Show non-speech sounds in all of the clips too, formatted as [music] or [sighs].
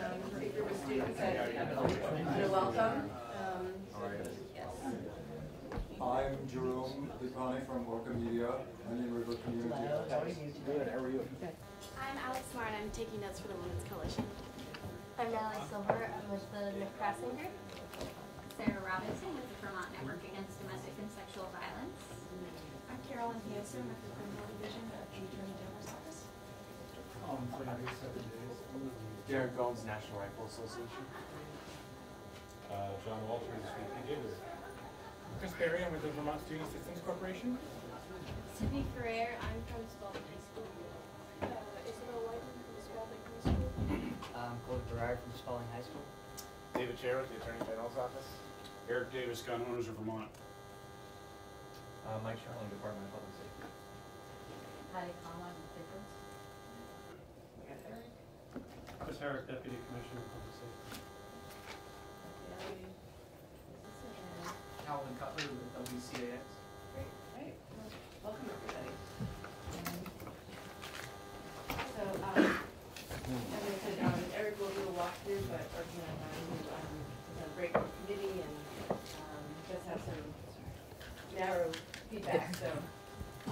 um, see a group of students that you're welcome. Um, Yes. I'm Jerome Lipani from Orca Media, Onion River Community. Good, how are you? I'm Alex Martin. I'm taking notes for the Women's Coalition. I'm Natalie Silver. I'm with the McCracken Group. Sarah Robinson with the Vermont Network Against Domestic and Sexual Violence. I'm Carolyn Hanson with the Criminal Division at the Attorney General's Office. Um, for the next seven days. Derek Gomes, National Rifle Association. Uh, John Walters, VPJ. Chris Berry, I'm with the Vermont Student Assistance Corporation. Sydney Ferrer. I'm from Spaulding High School. Isabel Whiteman from Spaulding High School. Um, Cody Gerard from Spaulding High School. David Scherr with the Attorney General's Office. Eric Davis, Gun Owners of Vermont. Uh, Mike Schirling, Department of Public Safety. Patty Conlon, difference. Chris Herrick, Deputy Commissioner of Public Safety. Calvin Cutler with WCAX. Great, great. Welcome, everybody. So, um, as I said, um, Eric will do a walkthrough, but Representative Donahue, um, is on break from committee and, um, does have some narrow feedback, so,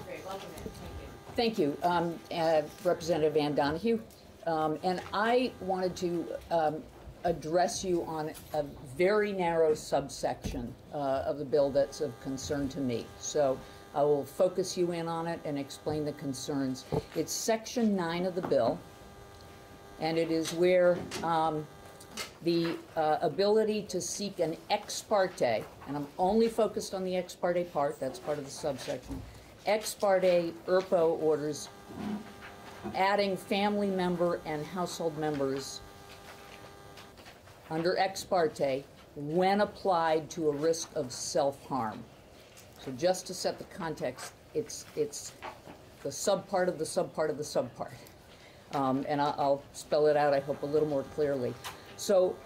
great, welcome in, thank you. Thank you, um, uh, Representative Anne Donahue. Um, and I wanted to um, address you on a very narrow subsection uh, of the bill that's of concern to me. So I will focus you in on it and explain the concerns. It's section nine of the bill, and it is where um, the uh, ability to seek an ex parte, and I'm only focused on the ex parte part, that's part of the subsection, ex parte ERPO orders adding family member and household members under ex parte when applied to a risk of self-harm. So just to set the context, it's, it's the subpart of the subpart of the subpart. Um, and I'll, I'll spell it out, I hope, a little more clearly. So,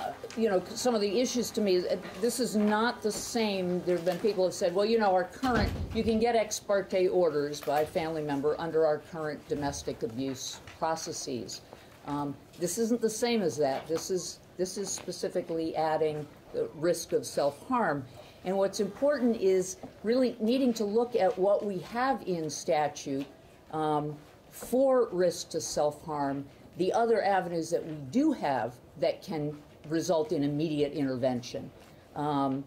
uh, you know, some of the issues to me, uh, this is not the same. There have been people who have said, well, you know, our current, you can get ex parte orders by a family member under our current domestic abuse processes. Um, this isn't the same as that. This is this is specifically adding the risk of self-harm. And what's important is really needing to look at what we have in statute um, for risk to self-harm, the other avenues that we do have that can result in immediate intervention. Um,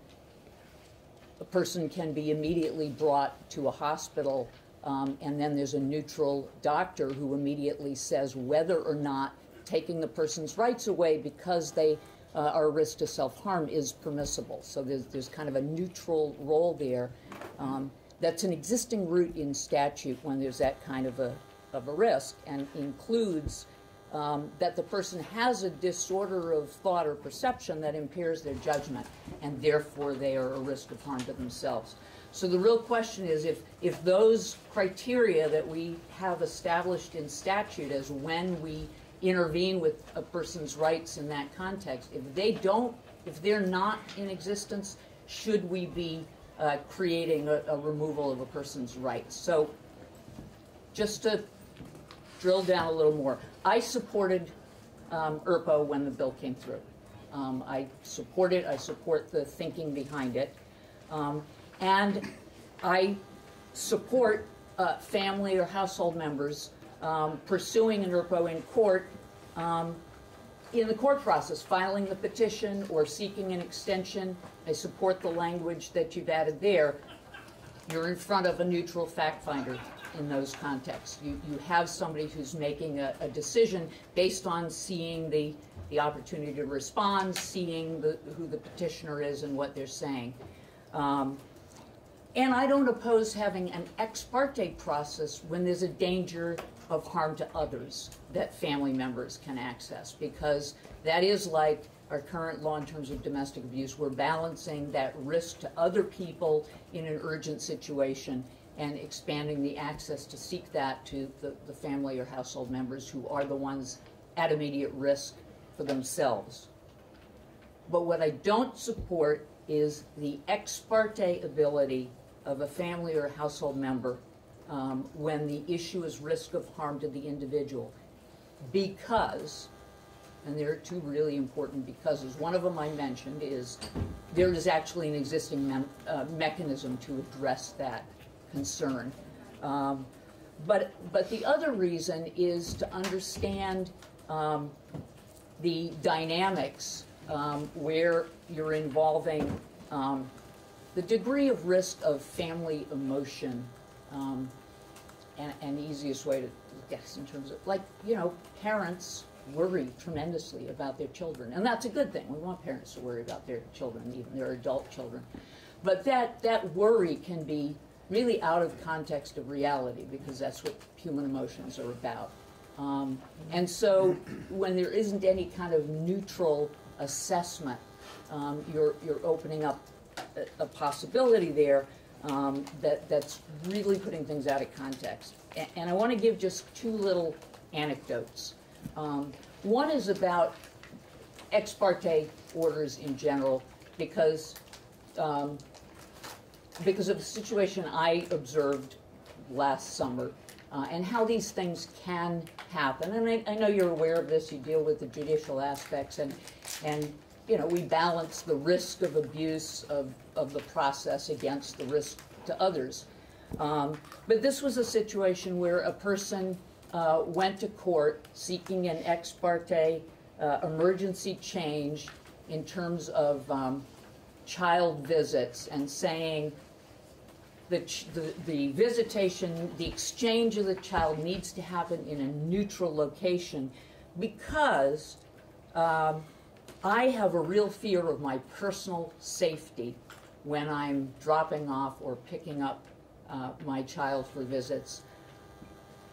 a person can be immediately brought to a hospital, um, and then there's a neutral doctor who immediately says whether or not taking the person's rights away because they uh, are a risk to self-harm is permissible. So there's, there's kind of a neutral role there. Um, that's an existing route in statute when there's that kind of a, of a risk and includes um, that the person has a disorder of thought or perception that impairs their judgment and therefore they are a risk of harm to themselves. So the real question is if, if those criteria that we have established in statute as when we intervene with a person's rights in that context. If they don't, if they're not in existence, should we be uh, creating a, a, removal of a person's rights? So, just to drill down a little more, I supported um, ERPO when the bill came through. Um, I support it. I support the thinking behind it, um, and I support uh, family or household members um, pursuing an ERPO in court um, in the court process, filing the petition or seeking an extension. I support the language that you've added there. You're in front of a neutral fact finder in those contexts. You, you have somebody who's making a, a decision based on seeing the, the opportunity to respond, seeing the, who the petitioner is and what they're saying. Um, and I don't oppose having an ex parte process when there's a danger of harm to others that family members can access because that is like our current law in terms of domestic abuse. We're balancing that risk to other people in an urgent situation and expanding the access to seek that to the, the family or household members who are the ones at immediate risk for themselves. But what I don't support is the ex parte ability of a family or household member um, when the issue is risk of harm to the individual. Because, and there are two really important becauses. One of them I mentioned is there is actually an existing mem- uh, mechanism to address that concern. Um, but, but the other reason is to understand um, the dynamics um, where you're involving um, the degree of risk of family emotion. Um, and, and the easiest way to guess in terms of, like, you know, parents worry tremendously about their children. And that's a good thing. We want parents to worry about their children, even their adult children. But that, that worry can be really out of context of reality because that's what human emotions are about. Um, and so when there isn't any kind of neutral assessment, um, you're, you're opening up a, a possibility there um, that, that's really putting things out of context. And, and I want to give just two little anecdotes. Um, one is about ex parte orders in general because um, because of the situation I observed last summer uh, and how these things can happen. And I, I, know you're aware of this. You deal with the judicial aspects, and and you know we balance the risk of abuse of of the process against the risk to others. Um, but this was a situation where a person uh, went to court seeking an ex parte uh, emergency change in terms of um, child visits and saying the, the, the, visitation, the exchange of the child needs to happen in a neutral location because um, I have a real fear of my personal safety when I'm dropping off or picking up uh, my child for visits.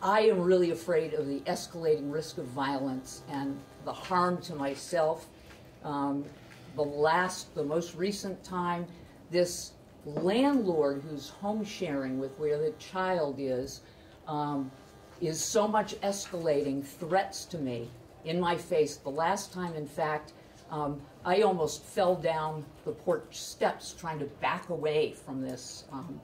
I am really afraid of the escalating risk of violence and the harm to myself. Um, the last, the most recent time, this landlord who's home sharing with where the child is um, is so much escalating threats to me in my face. The last time, in fact, um, I almost fell down the porch steps trying to back away from this um,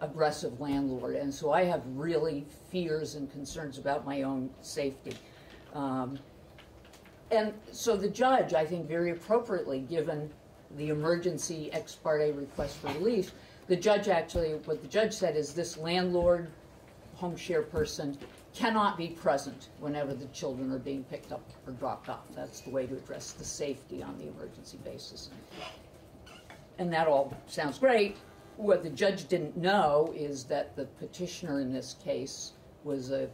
aggressive landlord. And so I have really fears and concerns about my own safety. Um, and so the judge, I think, very appropriately, given the emergency ex parte request for relief, the judge actually, what the judge said is this landlord, home share person cannot be present whenever the children are being picked up or dropped off. That's the way to address the safety on the emergency basis. And that all sounds great. What the judge didn't know is that the petitioner in this case was a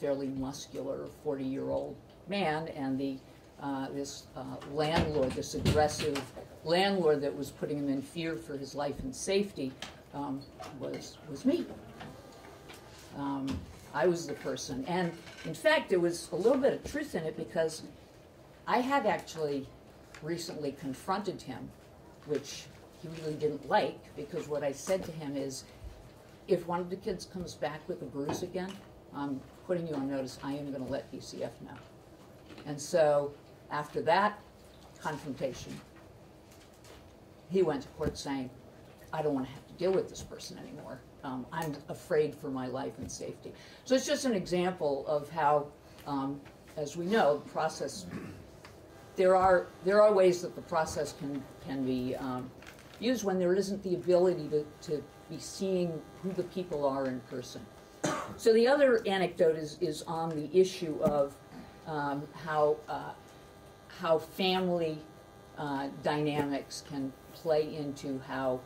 fairly muscular 40 year old man, and the uh, this uh, landlord, this aggressive landlord that was putting him in fear for his life and safety, um, was was me. Um, I was the person, and in fact, there was a little bit of truth in it because I had actually recently confronted him, which he really didn't like because what I said to him is, if one of the kids comes back with a bruise again, I'm putting you on notice. I am going to let DCF know. And so after that confrontation, he went to court saying, I don't want to have to deal with this person anymore. Um, I'm afraid for my life and safety. So it's just an example of how, um, as we know, the process, there are, there are ways that the process can, can be um, used when there isn't the ability to, to be seeing who the people are in person. So the other anecdote is, is on the issue of um, how, uh, how family uh, dynamics can play into how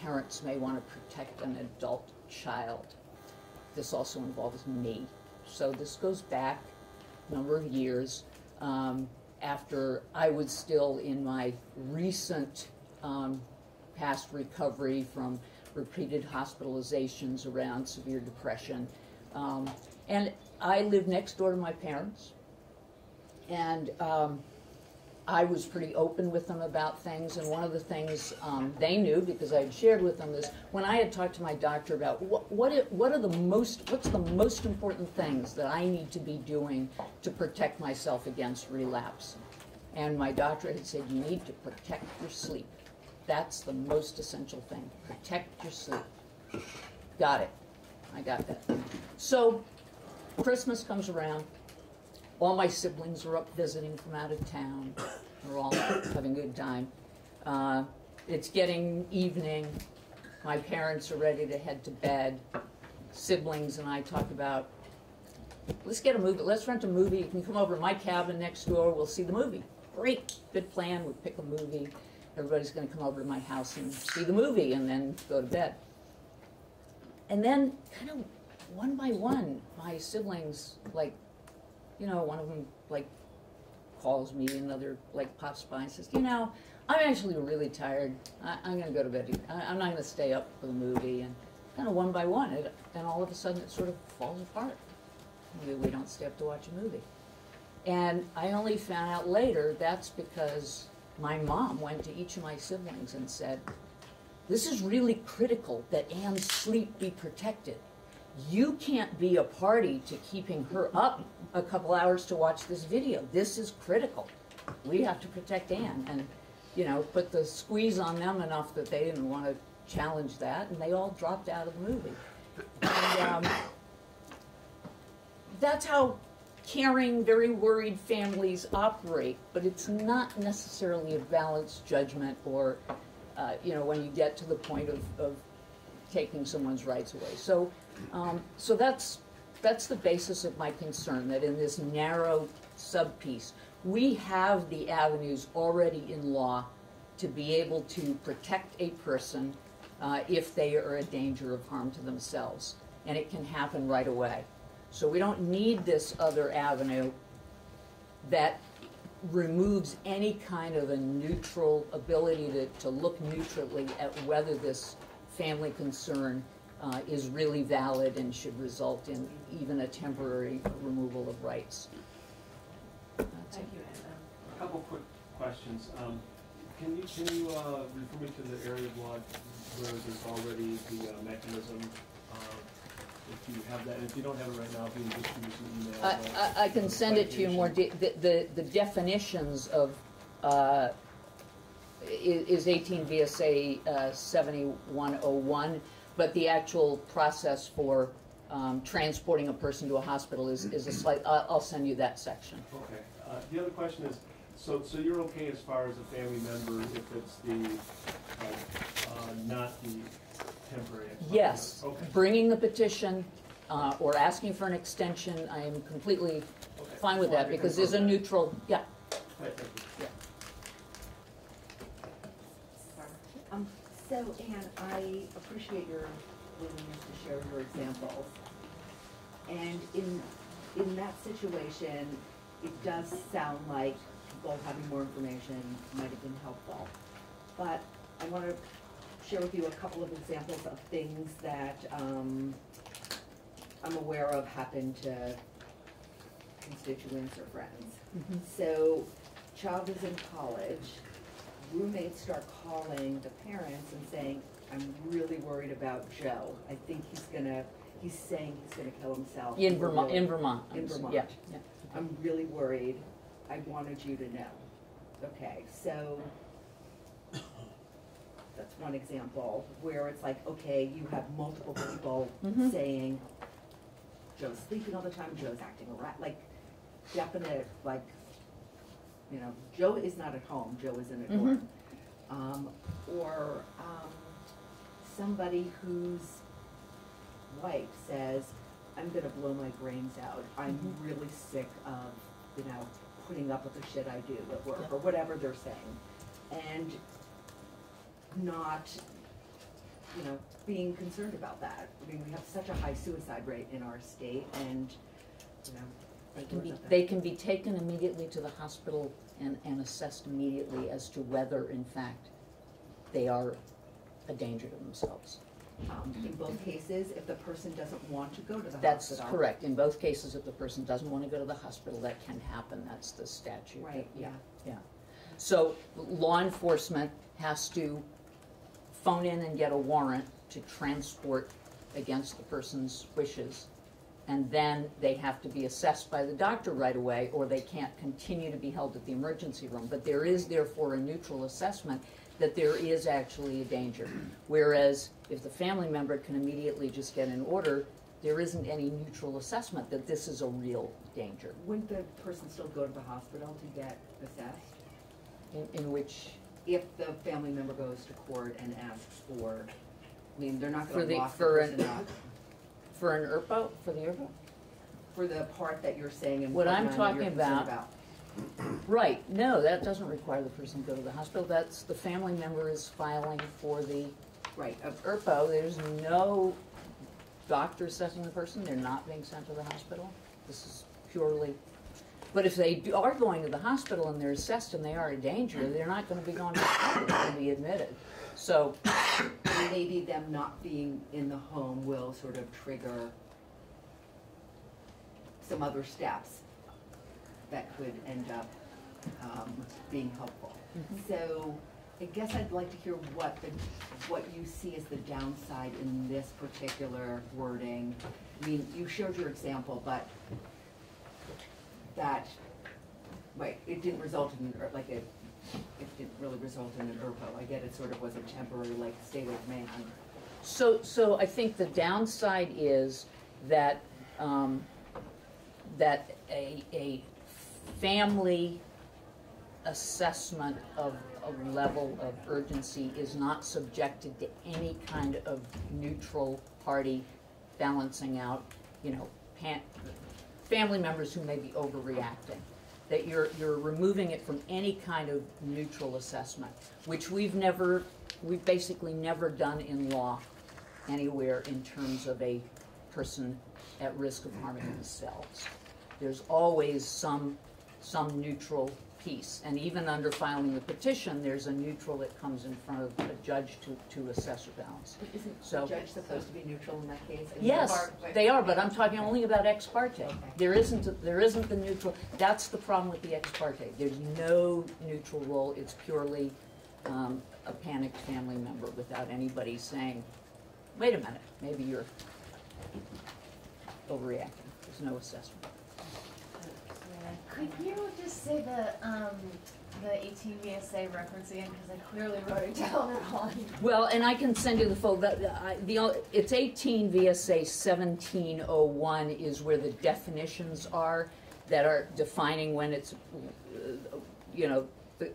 parents may want to protect an adult child. This also involves me. So this goes back a number of years um, after I was still in my recent um, past recovery from repeated hospitalizations around severe depression. Um, and I lived next door to my parents. And um, I was pretty open with them about things, and one of the things um, they knew because I had shared with them is when I had talked to my doctor about what what, it, what are the most what's the most important things that I need to be doing to protect myself against relapse, and my doctor had said you need to protect your sleep. That's the most essential thing. Protect your sleep. Got it. I got that. So, Christmas comes around. All my siblings are up visiting from out of town. We're all [coughs] having a good time. Uh, it's getting evening. My parents are ready to head to bed. Siblings and I talk about, let's get a movie. Let's rent a movie. You can come over to my cabin next door. We'll see the movie. Great, good plan. We pick a movie. Everybody's going to come over to my house and see the movie and then go to bed. And then, kind of one by one, my siblings, like, you know, one of them, like, calls me, another, like, pops by and says, you know, I'm actually really tired. I, I'm going to go to bed. I, I'm not going to stay up for the movie. And kind of one by one, it, then all of a sudden it sort of falls apart. We, we don't stay up to watch a movie. And I only found out later that's because my mom went to each of my siblings and said, This is really critical that Anne's sleep be protected. You can't be a party to keeping her up a couple hours to watch this video. This is critical. We have to protect Anne. And, you know, put the squeeze on them enough that they didn't want to challenge that, and they all dropped out of the movie. And, um, that's how caring, very worried families operate, but it's not necessarily a balanced judgment or, uh, you know, when you get to the point of, of taking someone's rights away. So, um, so that's that's the basis of my concern that in this narrow subpiece, we have the avenues already in law to be able to protect a person uh, if they are a danger of harm to themselves, and it can happen right away. So we don't need this other avenue that removes any kind of a neutral ability to, to look neutrally at whether this family concern uh, is really valid and should result in even a temporary removal of rights. That's it. Thank you, Anna. A couple quick questions. Um, Can you, can you uh, refer me to the area of law where there's already the uh, mechanism? uh, If you have that, and if you don't have it right now, if you can just give us an email. I, uh, I, I can send it to you more, de- the, the, the definitions of, uh, is eighteen VSA, uh, seventy-one oh one, but the actual process for, um, transporting a person to a hospital is, is a slight, I'll, I'll send you that section. Okay. Uh, The other question is, so, so you're okay as far as a family member if it's the, like, uh, not the temporary? Yes, Okay. bringing the petition, uh, or asking for an extension, I am completely Okay. fine with that, because there's a neutral, yeah, Right, thank you. Um, so Anne, I appreciate your willingness to share your examples. And in, in that situation, it does sound like people having more information might have been helpful. But I wanna share with you a couple of examples of things that, um, I'm aware of happen to constituents or friends. So, child is in college, roommates start calling the parents and saying, I'm really worried about Joe. I think he's gonna, he's saying he's gonna kill himself. in We're Vermont, really- in Vermont. In Vermont. Yeah, yeah. I'm really worried. I wanted you to know. Okay, so that's one example where it's like, okay, you have multiple people Mhm. saying, Joe's sleeping all the time, Joe's acting around, like definite, like, you know, Joe is not at home, Joe is in a dorm. Um, or, um, somebody whose wife says, I'm gonna blow my brains out. I'm really sick of, you know, putting up with the shit I do at work, or whatever they're saying. And not, you know, being concerned about that. I mean, we have such a high suicide rate in our state and, you know. They can be, they can be taken immediately to the hospital and, and assessed immediately as to whether, in fact, they are a danger to themselves. Um, in both cases, if the person doesn't want to go to the hospital. That's hospital. correct. In both cases, if the person doesn't want to go to the hospital, that can happen. That's the statute. Right, yeah. Yeah. So law enforcement has to phone in and get a warrant to transport against the person's wishes. And then they have to be assessed by the doctor right away, or they can't continue to be held at the emergency room. But there is therefore a neutral assessment that there is actually a danger. Whereas if the family member can immediately just get an order, there isn't any neutral assessment that this is a real danger. Wouldn't the person still go to the hospital to get assessed? In, in which, If the family member goes to court and asks for, I mean, they're not gonna the- lock the for an- person up. For an ERPO, oh, for the ERPO? For the part that you're saying and What what I'm you're talking concerned about- about. Right, no, that doesn't require the person to go to the hospital, that's, the family member is filing for the Right, of ERPO, there's no doctor assessing the person, they're not being sent to the hospital. This is purely, but if they do- are going to the hospital and they're assessed and they are a danger, they're not gonna be going to the hospital, they're gonna be admitted. So, maybe them not being in the home will sort of trigger some other steps that could end up um, being helpful. So I guess I'd like to hear what the, what you see as the downside in this particular wording. I mean, you showed your example, but that, right, it didn't result in, like it, it didn't really result in an ERPO. I get it sort of was a temporary, like, state of man. so, so I think the downside is that, um, that a, a family assessment of a level of urgency is not subjected to any kind of neutral party balancing out, you know, family members who may be overreacting. That you're, you're removing it from any kind of neutral assessment, which we've never, we've basically never done in law anywhere in terms of a person at risk of harming themselves. There's always some, some neutral piece, and even under filing the petition, there's a neutral that comes in front of a judge to, to assess or balance. Isn't So- the judge supposed to be neutral in that case? And Yes, they are, but I'm talking only about ex parte. There isn't, a- there isn't the neutral, that's the problem with the ex parte. There's no neutral role, it's purely um, a panicked family member without anybody saying, wait a minute, maybe you're overreacting. There's no assessment. Could you just say the, um, the eighteen VSA reference again, cause I clearly wrote it down wrong. Well, and I can send you the full, the, I- the, it's eighteen VSA seventeen oh one is where the definitions are that are defining when it's, uh, you know, the-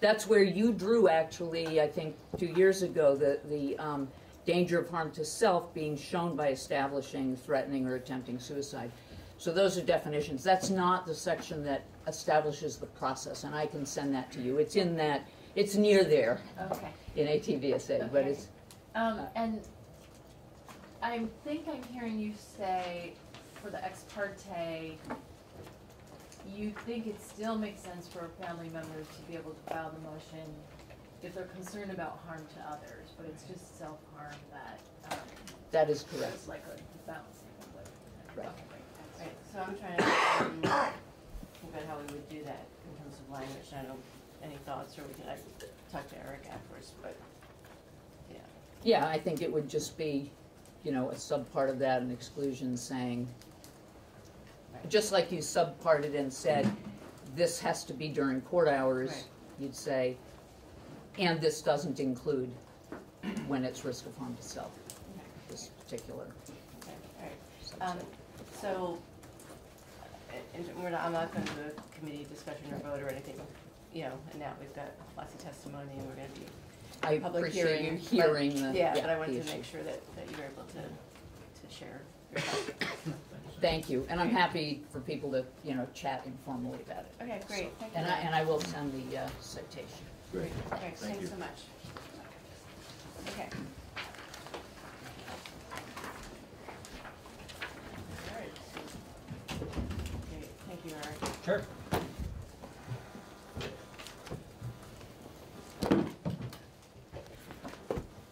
that's where you drew actually, I think, two years ago, the, the, um, danger of harm to self being shown by establishing, threatening, or attempting suicide. So those are definitions. That's not the section that establishes the process, and I can send that to you. It's in that, it's near there Okay. in ATVSA, but Okay. it's, Um, and I think I'm hearing you say for the ex parte, you think it still makes sense for a family member to be able to file the motion if they're concerned about harm to others, but it's just self-harm that, um, that is correct. is like a balancing. Right. Okay. Right, so I'm trying to, think about [coughs] how we would do that in terms of language, I don't, know any thoughts, or we can, I can talk to Eric afterwards, but, yeah. Yeah, I think it would just be, you know, a subpart of that, an exclusion saying, just like you subparted and said, this has to be during court hours, Right. you'd say, and this doesn't include when it's risk of harm to self, this particular Okay, all right. Um, so, and we're not, I'm not going to do a committee discussion or vote or anything, you know, and now we've got lots of testimony and we're gonna be I public appreciate hearing. you but- hearing the, Yeah, yeah, but I the wanted to issue. make sure that, that you were able to, to share your thoughts. Thank you, and I'm happy for people to, you know, chat informally about it. Okay, great, thank you. And I, and I will send the uh, citation. Great, Thank thanks you. so much. Okay. All right. Great, thank you, Eric. Sure.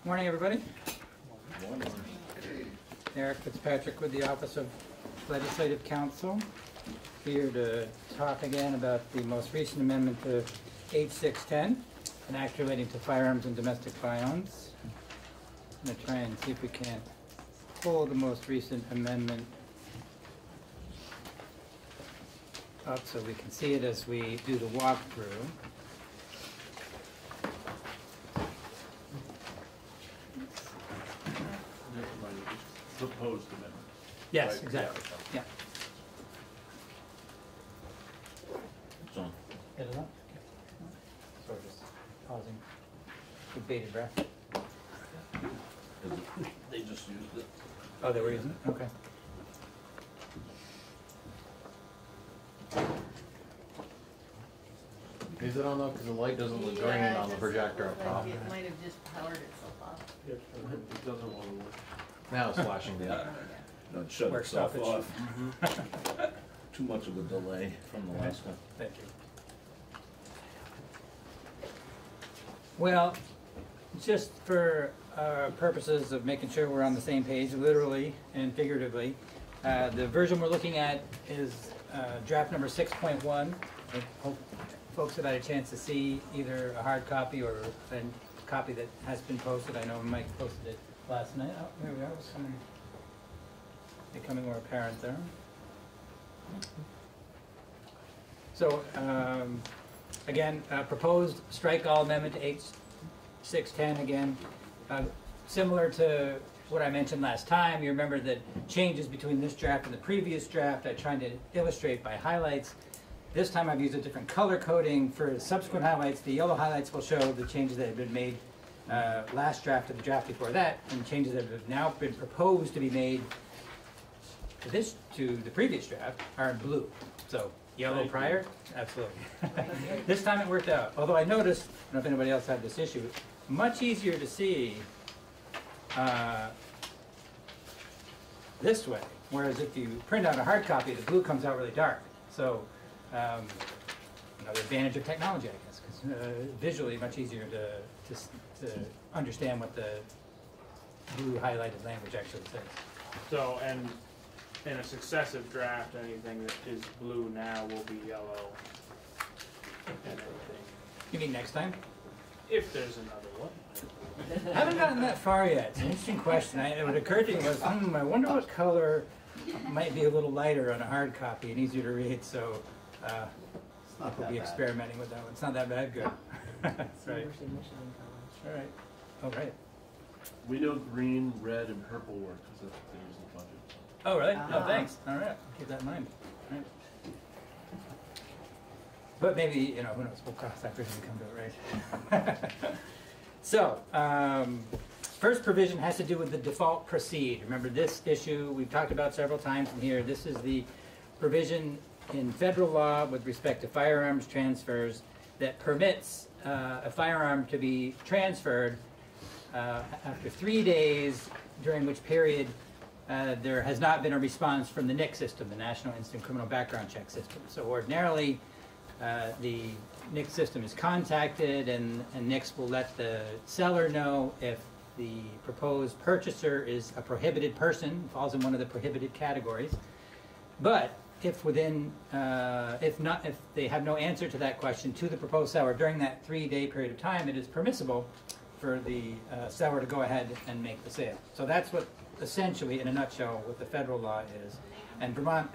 Morning, everybody. Morning. Eric Fitzpatrick with the Office of Legislative Counsel, here to talk again about the most recent amendment to H610, an act relating to firearms and domestic violence. I'm gonna try and see if we can pull the most recent amendment up so we can see it as we do the walkthrough. Proposed amendment. Yes, right? exactly. Yeah. It's on. Get it up? So we're just pausing with bated breath. They just used it. Oh, they were using it? Okay. Is it on though? Because the light doesn't look green Yeah, it on the just projector up looked top. It might have just powered itself off. It doesn't want to work. Now it's flashing down. No, it shut Work itself stoppage. off. [laughs] Too much of a delay from the last one. Thank you. Well, just for uh, purposes of making sure we're on the same page, literally and figuratively, uh, the version we're looking at is uh, draft number six point one. I hope folks have had a chance to see either a hard copy or a copy that has been posted. I know Mike posted it last night. Oh, here we are, becoming more apparent there. So, um, again, uh, proposed strike all amendment to six ten again. Uh, Similar to what I mentioned last time, you remember the changes between this draft and the previous draft, I tried to illustrate by highlights. This time I've used a different color coding for subsequent highlights. The yellow highlights will show the changes that have been made uh, last draft to the draft before that, and changes that have now been proposed to be made to this, to the previous draft are in blue. So yellow prior, absolutely. [laughs] This time it worked out, although I noticed, I don't know if anybody else had this issue, much easier to see uh, this way, whereas if you print out a hard copy, the blue comes out really dark. So, um, another advantage of technology, I guess, because visually much easier to, to, to understand what the blue highlighted language actually says. So, and in a successive draft, anything that is blue now will be yellow. And everything, You mean next time? if there's another one. I haven't gotten that far yet. It's an interesting question. I, it would occur to me was, hmm, I wonder what color might be a little lighter on a hard copy and easier to read. So uh, not we'll that be bad. experimenting with that one. It's not that bad. Good. [laughs] [laughs] That's right. All right. All right. We know green, red, and purple work because that's what they use in the budget. Oh, really? Oh, Ah. thanks. All right. Keep that in mind. All right. But maybe, you know, who knows? We'll cross that bridge when we come to it, right? [laughs] so, um, first provision has to do with the default proceed. Remember this issue we've talked about several times in here. This is the provision in federal law with respect to firearms transfers that permits uh, a firearm to be transferred uh, after three days, during which period uh, there has not been a response from the NICS system, the National Instant Criminal Background Check System. So ordinarily, uh, the NICS system is contacted and, and NICS will let the seller know if the proposed purchaser is a prohibited person, falls in one of the prohibited categories. But if within, uh, if not, if they have no answer to that question to the proposed seller during that three-day period of time, it is permissible for the uh, seller to go ahead and make the sale. So that's what, essentially, in a nutshell, what the federal law is. And Vermont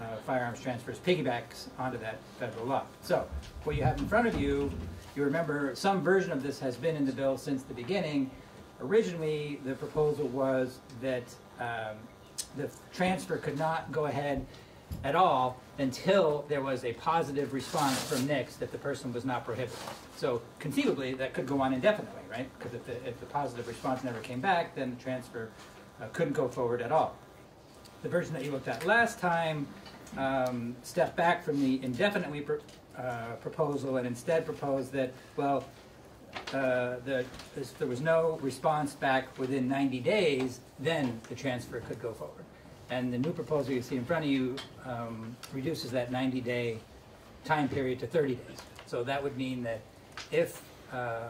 uh, firearms transfers piggybacks onto that federal law. So what you have in front of you, you remember some version of this has been in the bill since the beginning. Originally, the proposal was that um, the transfer could not go ahead at all until there was a positive response from NICS that the person was not prohibited. So conceivably, that could go on indefinitely, right? Because if the, if the positive response never came back, then the transfer uh, couldn't go forward at all. The version that you looked at last time um, stepped back from the indefinitely pr- uh, proposal and instead proposed that, well, uh, there was no response back within 90 days, then the transfer could go forward. And the new proposal you see in front of you um, reduces that 90-day time period to 30 days. So that would mean that if uh,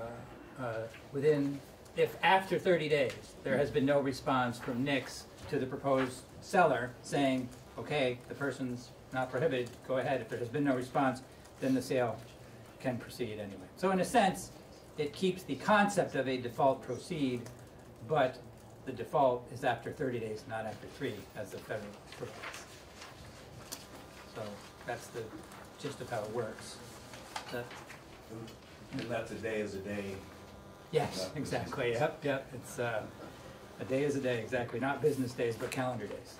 uh, within, if after 30 days there has been no response from NICS to the proposed seller saying, okay, the person's not prohibited, go ahead. If there has been no response, then the sale can proceed anyway. So in a sense, it keeps the concept of a default proceed, but the default is after 30 days, not after three, as the federal provides. So that's the gist of how it works. That, And that's a day is a day. yes, exactly, yep, yep, it's, uh, A day is a day, exactly, not business days, but calendar days.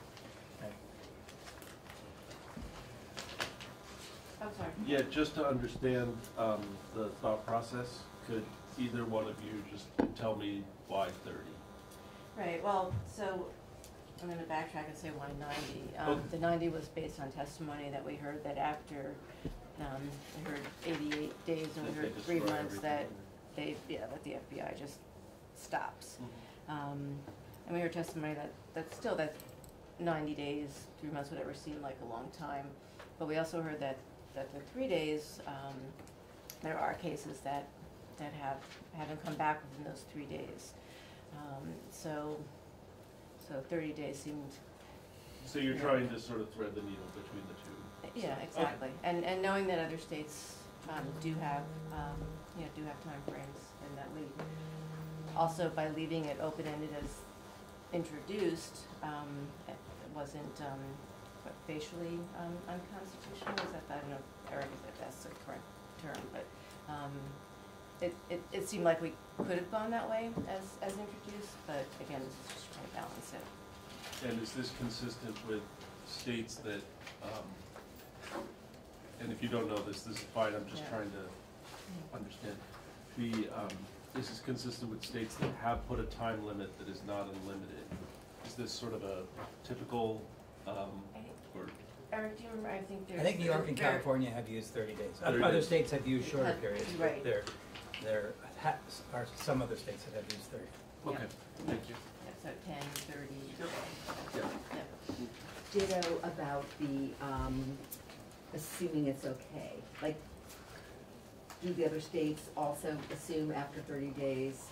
I'm sorry. Yeah, just to understand, um, the thought process, could either one of you just tell me why thirty? Right, well, so, I'm gonna backtrack and say why ninety. Um, Okay. the ninety was based on testimony that we heard that after, um, we heard eighty-eight days and we heard three months that they, yeah, that the FBI just stops. Mm-hmm. Um, and we heard testimony that, that still that ninety days, three months, whatever, seemed like a long time. But we also heard that, that the three days, um, there are cases that, that have, haven't come back within those three days. Um, so, so thirty days seemed, So you're Yeah. trying to sort of thread the needle between the two? yeah, exactly. And, and knowing that other states, um, do have, um, you know, do have timeframes and that we, also by leaving it open-ended as introduced, um, it wasn't, um, what, facially, um, unconstitutional, is that, I don't know, Eric, if that's the correct term, but, um, it, it, it seemed like we could have gone that way as, as introduced, but again, this is just trying to balance it. And is this consistent with states that, um, and if you don't know this, this is fine, I'm just Yeah. trying to understand. The, um, this is consistent with states that have put a time limit that is not unlimited. Is this sort of a typical, um, or, Eric, do you remember, I think there's. I think New York and there- California have used thirty days. 30 Other days. states have used shorter Have- periods, but right. there, there ha- are some other states that have used thirty. okay, thank you. Yeah, so ten, thirty. Yeah. Yeah. Ditto about the, um, assuming it's okay. Like, do the other states also assume after thirty days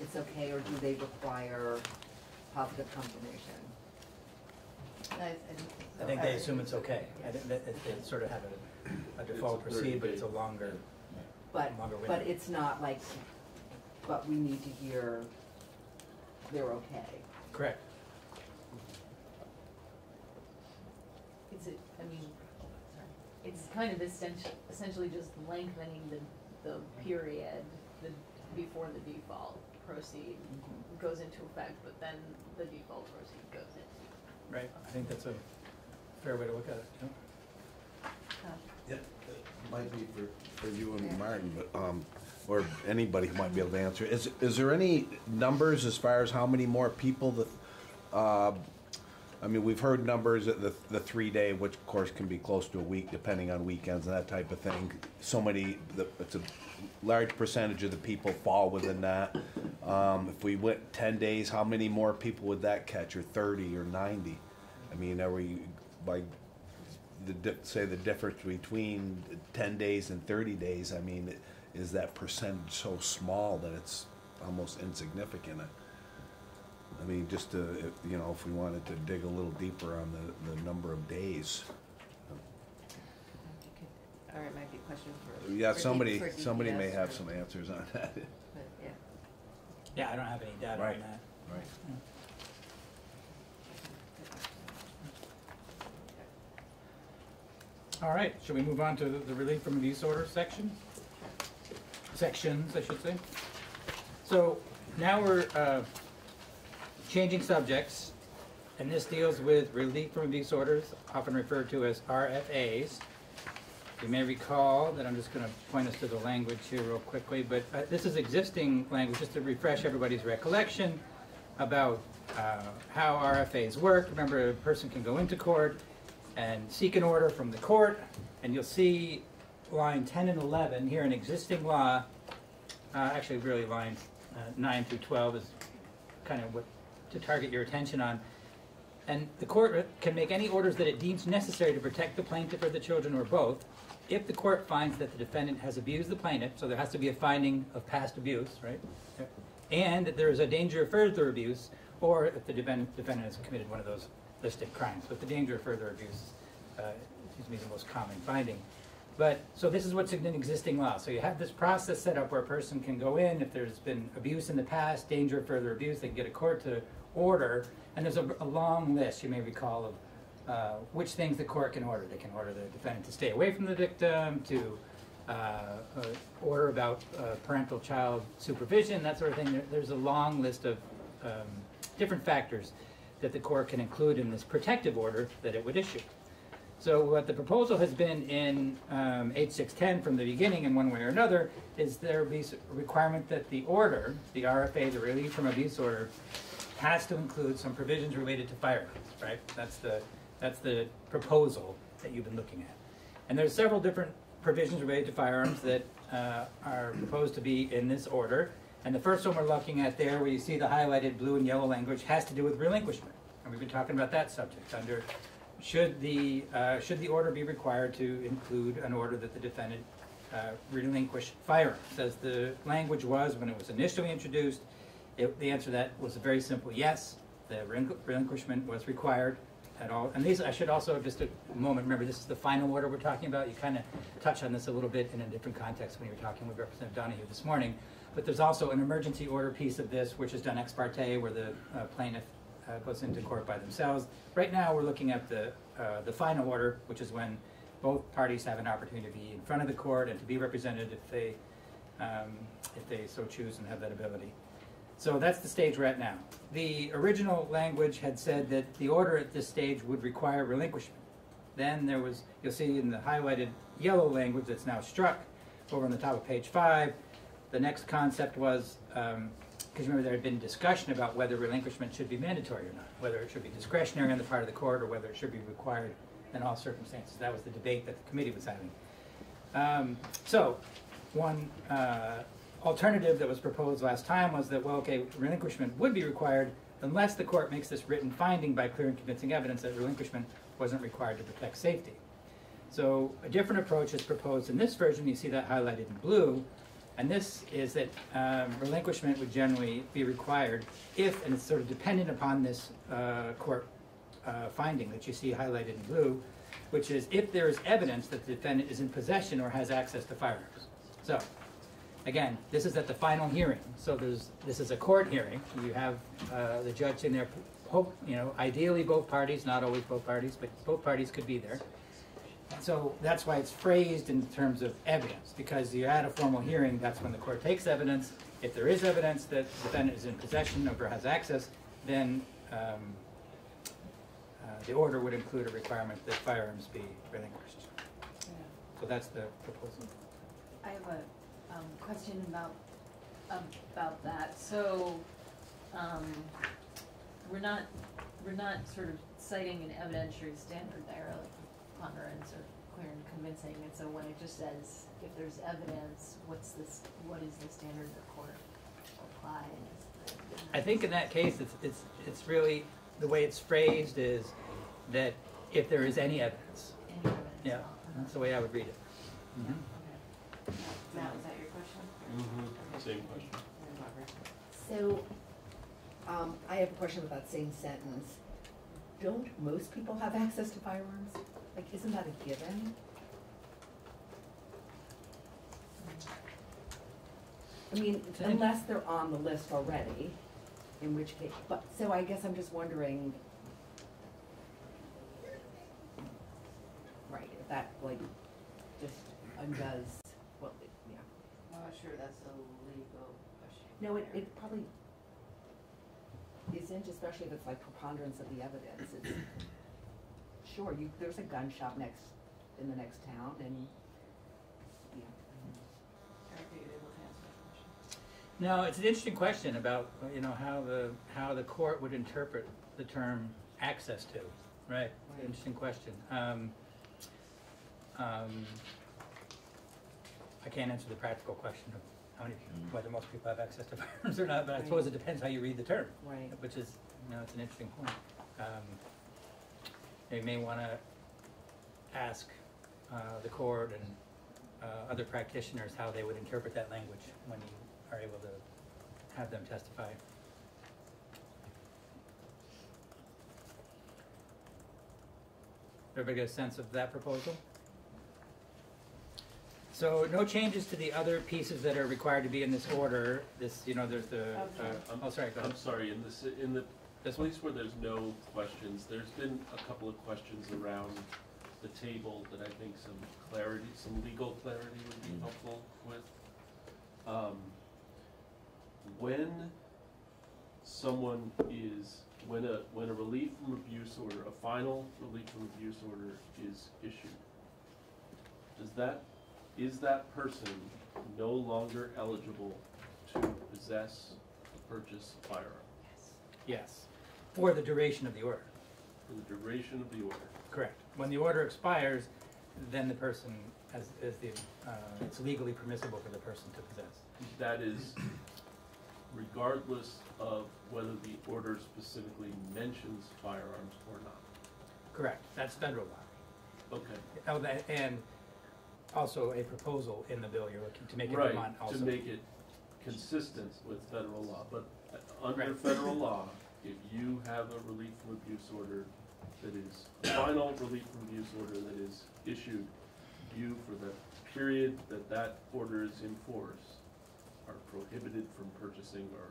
it's okay, or do they require positive confirmation? I, I think so. I think they assume it's okay. I think that, that they sort of have a, a default It's a proceed, but it's a day. longer, But, longer window. but it's not like, but we need to hear they're okay. Correct. Is it, I mean, it's kind of essentially, essentially just lengthening the, the period, the, before the default proceed mm-hmm. goes into effect, but then the default proceed goes in. Right, I think that's a fair way to look at it, yeah. Yeah, it might be for, for you and Martin, but, um, or anybody who might be able to answer. Is, is there any numbers as far as how many more people the, uh, I mean, we've heard numbers at the, the three day, which of course can be close to a week depending on weekends and that type of thing. So many, the, it's a large percentage of the people fall within that. Um, if we went ten days, how many more people would that catch, or thirty, or ninety? I mean, are we, by the, di- say the difference between ten days and thirty days, I mean, is that percentage so small that it's almost insignificant? I mean, just to, if- you know, if we wanted to dig a little deeper on the, the number of days. Or it might be a question for. Yeah, for D- somebody, for somebody may DPS have or- some answers on that. But, yeah. Yeah, I don't have any data on Right. that. Right. All right, should we move on to the relief from abuse order section? Sections, I should say. So now we're uh, changing subjects, and this deals with relief from abuse orders, often referred to as RFAs. You may recall that I'm just going to point us to the language here real quickly, but uh, this is existing language, just to refresh everybody's recollection about uh, how RFAs work. Remember, a person can go into court and seek an order from the court, and you'll see line 10 and 11 here in existing law. Uh, actually, really lines uh, 9 through 12 is kind of what to target your attention on. And the court can make any orders that it deems necessary to protect the plaintiff or the children or both if the court finds that the defendant has abused the plaintiff, so there has to be a finding of past abuse, right? And that there is a danger of further abuse, or if the defendant has committed one of those listed crimes. But the danger of further abuse uh, seems to the most common finding. But, so this is what's in existing law. So you have this process set up where a person can go in, if there's been abuse in the past, danger of further abuse, they can get a court to order, and there's a, a long list, you may recall, of uh, which things the court can order. They can order the defendant to stay away from the victim, to uh, uh, order about uh, parental child supervision, that sort of thing. There, there's a long list of um, different factors that the court can include in this protective order that it would issue. So what the proposal has been in um, H.610 from the beginning in one way or another is there be a requirement that the order, the RFA, the relief from abuse order, has to include some provisions related to firearms, right? That's the, that's the proposal that you've been looking at. And there's several different provisions related to firearms that uh, are proposed to be in this order. And the first one we're looking at there, where you see the highlighted blue and yellow language, has to do with relinquishment. And we've been talking about that subject under, should the, uh, should the order be required to include an order that the defendant uh, relinquish firearms? As the language was when it was initially introduced, it, the answer to that was a very simple yes. The relinquishment was required at all. And these, I should also, just a moment, remember, this is the final order we're talking about. You kind of touched on this a little bit in a different context when you were talking with Representative Donahue this morning. But there's also an emergency order piece of this, which is done ex parte, where the uh, plaintiff uh, goes into court by themselves. Right now, we're looking at the, uh, the final order, which is when both parties have an opportunity to be in front of the court and to be represented if they, um, if they so choose and have that ability. So that's the stage we're at now. The original language had said that the order at this stage would require relinquishment. Then there was, you'll see in the highlighted yellow language that's now struck over on the top of page five, the next concept was, because remember there had been discussion about whether relinquishment should be mandatory or not, whether it should be discretionary on the part of the court or whether it should be required in all circumstances. That was the debate that the committee was having. Um, so, one uh, alternative that was proposed last time was that, well, okay, relinquishment would be required unless the court makes this written finding by clear and convincing evidence that relinquishment wasn't required to protect safety. So a different approach is proposed in this version. You see that highlighted in blue. And this is that um, relinquishment would generally be required if, and it's sort of dependent upon this uh, court uh, finding that you see highlighted in blue, which is if there is evidence that the defendant is in possession or has access to firearms. So, again, this is at the final hearing. So there's, this is a court hearing. You have uh, the judge in there, hope, you know, ideally both parties, not always both parties, but both parties could be there. So that's why it's phrased in terms of evidence, because you're at a formal hearing, that's when the court takes evidence. If there is evidence that the defendant is in possession or has access, then um, uh, the order would include a requirement that firearms be relinquished. So that's the proposal. I have a, um, question about, about that, so, um, we're not, we're not sort of citing an evidentiary standard there, like ponderance or clear and convincing, and so when it just says, if there's evidence, what's this, what is the standard the court applies? I think in that case, it's, it's, it's really, the way it's phrased is that if there is any evidence. Any evidence? Yeah, that's the way I would read it. Mhm. Matt, was that your question? Mm-hmm. Same question. So, um, I have a question about that same sentence. Don't most people have access to firearms? Like, isn't that a given? I mean, unless they're on the list already, in which case, but, so I guess I'm just wondering. Right, if that like just undoes, well, it- yeah. I'm not sure that's a legal question. No, it, it probably isn't, especially if it's like preponderance of the evidence, it's, sure, you, there's a gun shop next, in the next town, and, yeah. Eric, are you able to answer that question? No, it's an interesting question about, you know, how the, how the court would interpret the term access to, right? It's an Interesting question. Um, um, I can't answer the practical question of how many, whether most people have access to [laughs] firearms or not, but I suppose it depends how you read the term. Right. Which is, you know, it's an interesting point. Um, You may wanna ask, uh, the court and, uh, other practitioners how they would interpret that language when you are able to have them testify. Everybody get a sense of that proposal? So no changes to the other pieces that are required to be in this order, this, you know, there's the, uh, I'm- oh, sorry. I'm sorry, in this, in the This one? place where there's no questions, there's been a couple of questions around the table that I think some clarity, some legal clarity would be helpful with. Um, When someone is, when a, when a relief from abuse order, a final relief from abuse order is issued, does that, is that person no longer eligible to possess, purchase a firearm Yes, for the duration of the order, for the duration of the order? correct. When the order expires, then the person, as, as the, uh, it's legally permissible for the person to possess. That is regardless of whether the order specifically mentions firearms or not. Correct, that's federal law. Okay. Oh, that, and also a proposal in the bill you're looking to make it Right, Vermont also. to make it consistent with federal law, but uh, under Right. federal law, if you have a relief from abuse order that is, a final relief from abuse order that is issued, you, for the period that that order is in force, are prohibited from purchasing or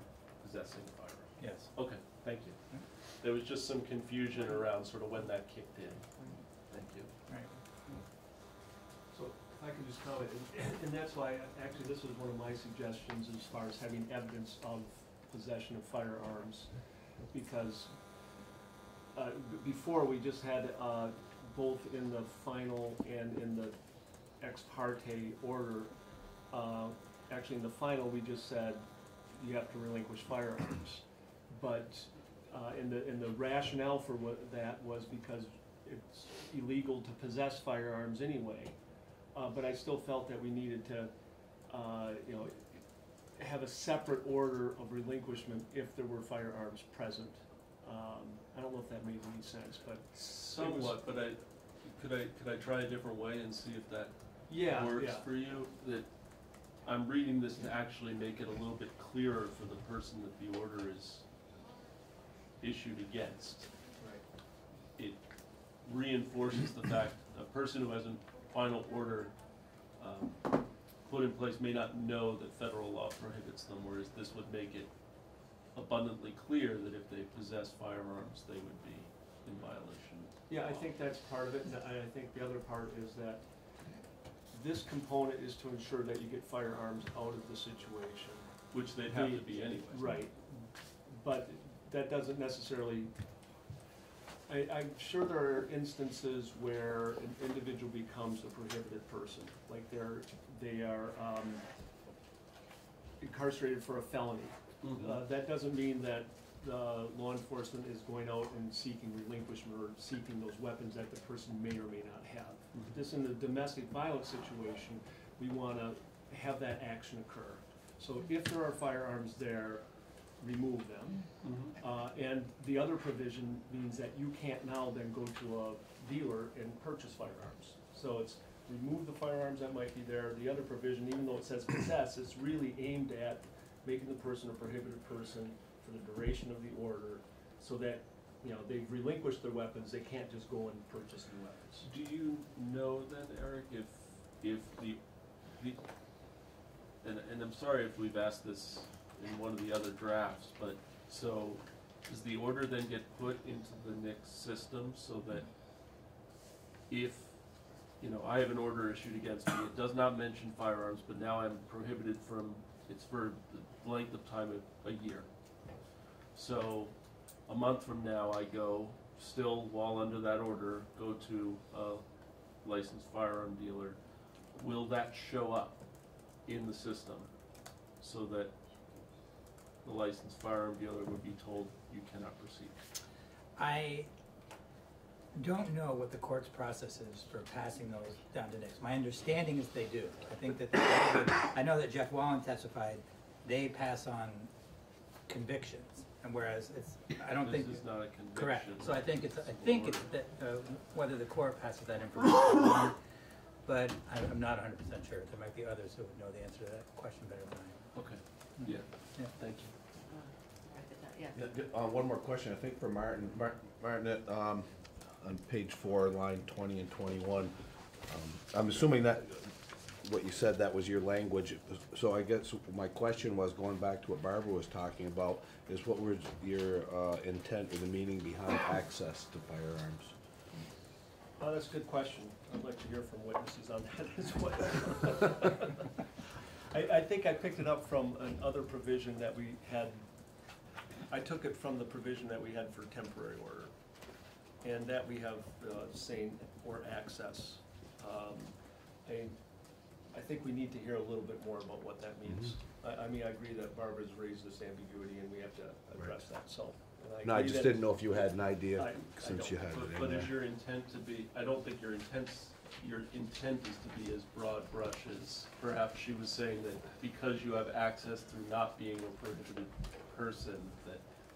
possessing a firearm. Yes. Okay, thank you. There was just some confusion around sort of when that kicked in. Thank you. Right. So if I could just comment, and, and that's why, actually, this was one of my suggestions as far as having evidence of possession of firearms, because, uh, before, we just had, uh, both in the final and in the ex parte order, uh, actually, in the final, we just said, you have to relinquish firearms. But, uh, in the, in the rationale for what, that was because it's illegal to possess firearms anyway. Uh, but I still felt that we needed to, uh, you know, have a separate order of relinquishment if there were firearms present. Um, I don't know if that made any sense, but. Somewhat, but I, could I, could I try a different way and see if that Yeah, works yeah. for you? That, I'm reading this to actually make it a little bit clearer for the person that the order is issued against. Right. It reinforces the fact, a person who has a final order, um, put in place may not know that federal law prohibits them, whereas this would make it abundantly clear that if they possess firearms, they would be in violation. Yeah, I think that's part of it, and I think the other part is that this component is to ensure that you get firearms out of the situation. Which they'd have to be anyway. Right, but that doesn't necessarily, I, I'm sure there are instances where an individual becomes a prohibited person, like they're, they are, um, incarcerated for a felony. Mhm. Uh, that doesn't mean that the law enforcement is going out and seeking relinquishment or seeking those weapons that the person may or may not have. Mhm. This in the domestic violence situation, we wanna have that action occur. So if there are firearms there, remove them. Mhm. Uh, and the other provision means that you can't now then go to a dealer and purchase firearms. So it's remove the firearms that might be there. The other provision, even though it says possess, it's really aimed at making the person a prohibited person for the duration of the order, so that, you know, they've relinquished their weapons, they can't just go and purchase new weapons. Do you know then, Eric, if, if the, the, and, and I'm sorry if we've asked this in one of the other drafts, but, so, does the order then get put into the NICS system so that if, you know, I have an order issued against me, it does not mention firearms, but now I'm prohibited from, it's for the length of time of a year. So, a month from now, I go, still while under that order, go to a licensed firearm dealer. Will that show up in the system so that the licensed firearm dealer would be told you cannot proceed? I don't know what the court's process is for passing those down to NICS. My understanding is they do. I think that, they do. I know that Jeff Wallin testified, they pass on convictions, and whereas it's, I don't think. This is not a conviction. Correct, so I think it's, I think it's that, uh, whether the court passes that information on, but I'm I'm not hundred percent sure. There might be others who would know the answer to that question better than I. Okay, yeah, Yeah. thank you. Yeah. Yeah, Uh, one more question, I think for Martin, Mar- Martin, um, on page four, line twenty and twenty-one. um, I'm assuming that, what you said, that was your language, so I guess my question was, going back to what Barbara was talking about, is what was your, uh, intent or the meaning behind access to firearms? Oh, that's a good question. I'd like to hear from witnesses on that [laughs] as well. [laughs] I, I think I picked it up from another provision that we had I took it from the provision that we had for temporary order. And that we have, uh, saying, or access. Um, I, I think we need to hear a little bit more about what that means. I, I mean, I agree that Barbara's raised this ambiguity and we have to address that, so. and No, I agree just that- didn't know if you had an idea, I- I since don't. you had it But- in But is there. your intent to be, I don't think your intent, your intent is to be as broad brush as perhaps she was saying that because you have access through not being a prohibited person,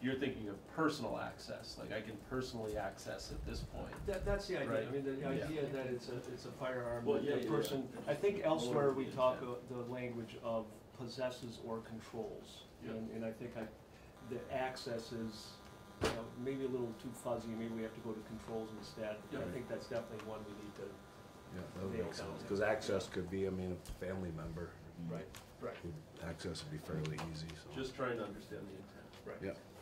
you're thinking of personal access, like I can personally access at this point. That, that's the idea, I Right. mean, the Yeah. idea that it's a, it's a firearm, Well, that yeah, the yeah, person, yeah. I think elsewhere we talk uh, the language of possesses or controls. Yeah. And, and I think I, the access is, you know, maybe a little too fuzzy, maybe we have to go to controls instead. I think that's definitely one we need to, Yeah, that would make sense, because access could be, I mean, a family member. Right, right. Access would be fairly easy, so. just trying to understand the intent. Right. Yeah.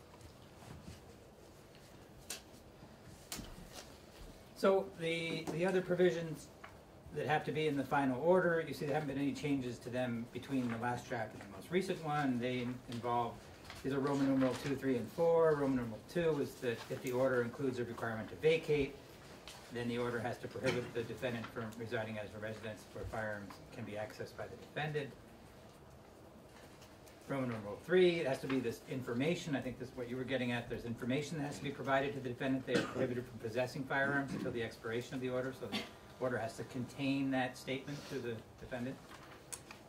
So the, the other provisions that have to be in the final order, you see there haven't been any changes to them between the last draft and the most recent one. They involve, these are Roman numeral two, three, and four. Roman numeral two is that if the order includes a requirement to vacate, then the order has to prohibit the defendant from residing as a residence where firearms can be accessed by the defendant. Roman numeral three, it has to be this information, I think this is what you were getting at, there's information that has to be provided to the defendant, they are prohibited from possessing firearms until the expiration of the order, so the order has to contain that statement to the defendant.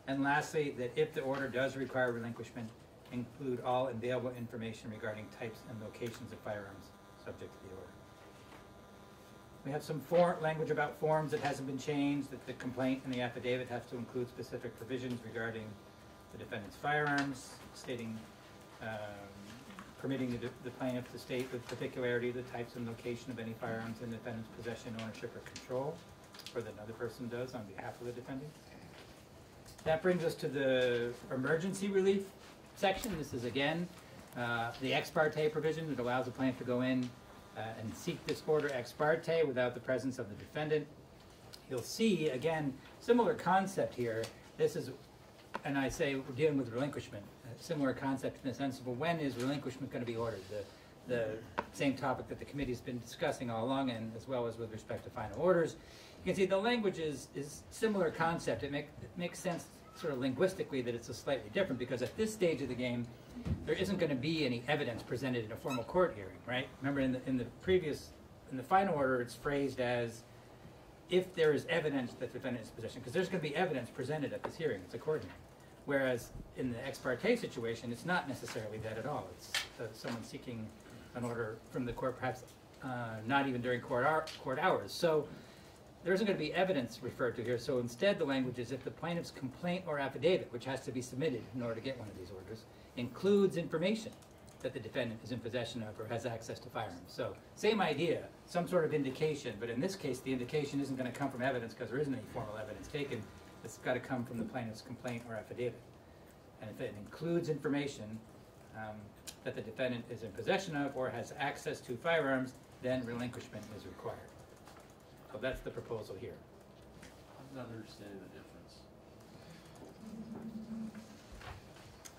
And lastly, that if the order does require relinquishment, include all available information regarding types and locations of firearms subject to the order. We have some language about forms that hasn't been changed, that the complaint and the affidavit have to include specific provisions regarding the defendant's firearms, stating, um, permitting the the plaintiff to state with particularity the types and location of any firearms in the defendant's possession, ownership, or control, or that another person does on behalf of the defendant. That brings us to the emergency relief section. This is again, uh, the ex parte provision that allows the plaintiff to go in uh, and seek this order ex parte without the presence of the defendant. You'll see, again, similar concept here. This is, and I say we're dealing with relinquishment, a similar concept in the sense of, well, when is relinquishment gonna be ordered? The, the same topic that the committee's been discussing all along, and as well as with respect to final orders. You can see the language is, is similar concept. It make, it makes sense sort of linguistically that it's a slightly different, because at this stage of the game, there isn't gonna be any evidence presented in a formal court hearing, right? Remember in the, in the previous, in the final order, it's phrased as, if there is evidence that the defendant is in possession, because there's gonna be evidence presented at this hearing, it's a court hearing. Whereas in the ex parte situation, it's not necessarily that at all, it's uh, someone seeking an order from the court, perhaps uh, not even during court court hours. So there isn't gonna be evidence referred to here, so instead the language is if the plaintiff's complaint or affidavit, which has to be submitted in order to get one of these orders, includes information that the defendant is in possession of or has access to firearms. So, same idea, some sort of indication, but in this case, the indication isn't gonna come from evidence because there isn't any formal evidence taken. It's gotta come from the plaintiff's complaint or affidavit. And if it includes information um, that the defendant is in possession of or has access to firearms, then relinquishment is required. So that's the proposal here. I'm not understanding the difference.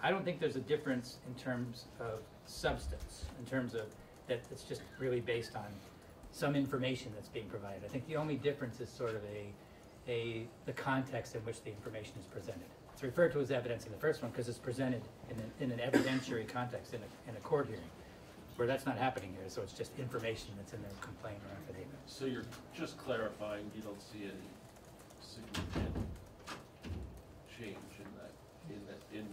I don't think there's a difference in terms of substance, in terms of that it's just really based on some information that's being provided. I think the only difference is sort of a, a, the context in which the information is presented. It's referred to as evidence in the first one because it's presented in an, in an evidentiary context in a, in a court hearing, where that's not happening here, so it's just information that's in the complaint or affidavit. So you're just clarifying, you don't see any significant change in that, in that, in.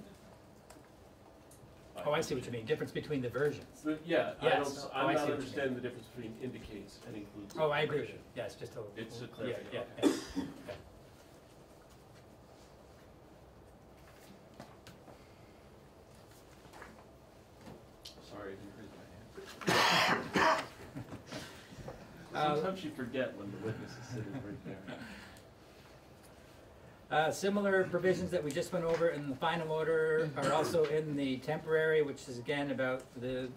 Oh, I see what you mean, difference between the versions. But yeah, I Yes. don't, Oh, I I'm see not you understanding the difference between indicates and includes. Oh, I agree with you, yes, just a. It's a yeah, clarification, yeah, yeah, okay. Sorry, I didn't raise my hand. [laughs] Uh, Sometimes you forget when the witness is sitting right there. Uh, similar provisions that we just went over in the final order are also in the temporary, which is again about the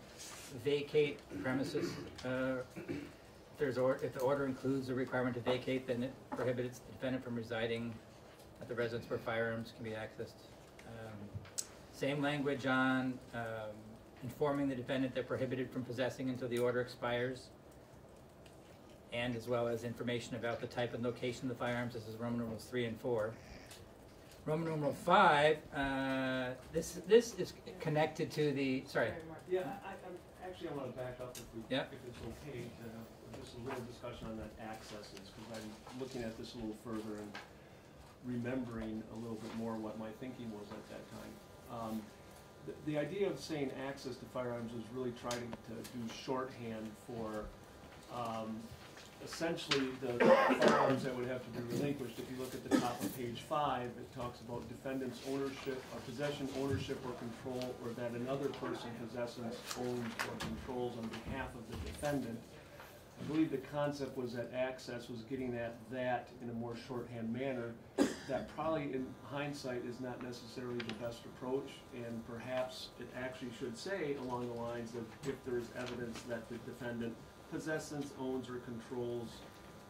vacate premises. Uh, If there's, or, if the order includes a requirement to vacate, then it prohibits the defendant from residing at the residence where firearms can be accessed. Um, Same language on, um, informing the defendant they're prohibited from possessing until the order expires, and as well as information about the type and location of the firearms. This is Roman numerals three and four. Roman numeral five, uh, this, this is connected to the, sorry, Yeah, I, I'm, actually, I wanna back up if we, Yeah. if it's okay to have just a little discussion on that accesses, cause I'm looking at this a little further and remembering a little bit more what my thinking was at that time. Um, the, the idea of saying access to firearms was really trying to do shorthand for, um, essentially the firearms that would have to be relinquished. If you look at the top of page five, it talks about defendant's ownership, or possession, ownership, or control, or that another person possesses, owns, or controls on behalf of the defendant. I believe the concept was that access was getting at that in a more shorthand manner. That probably in hindsight is not necessarily the best approach, and perhaps it actually should say along the lines of if there's evidence that the defendant possesses, owns, or controls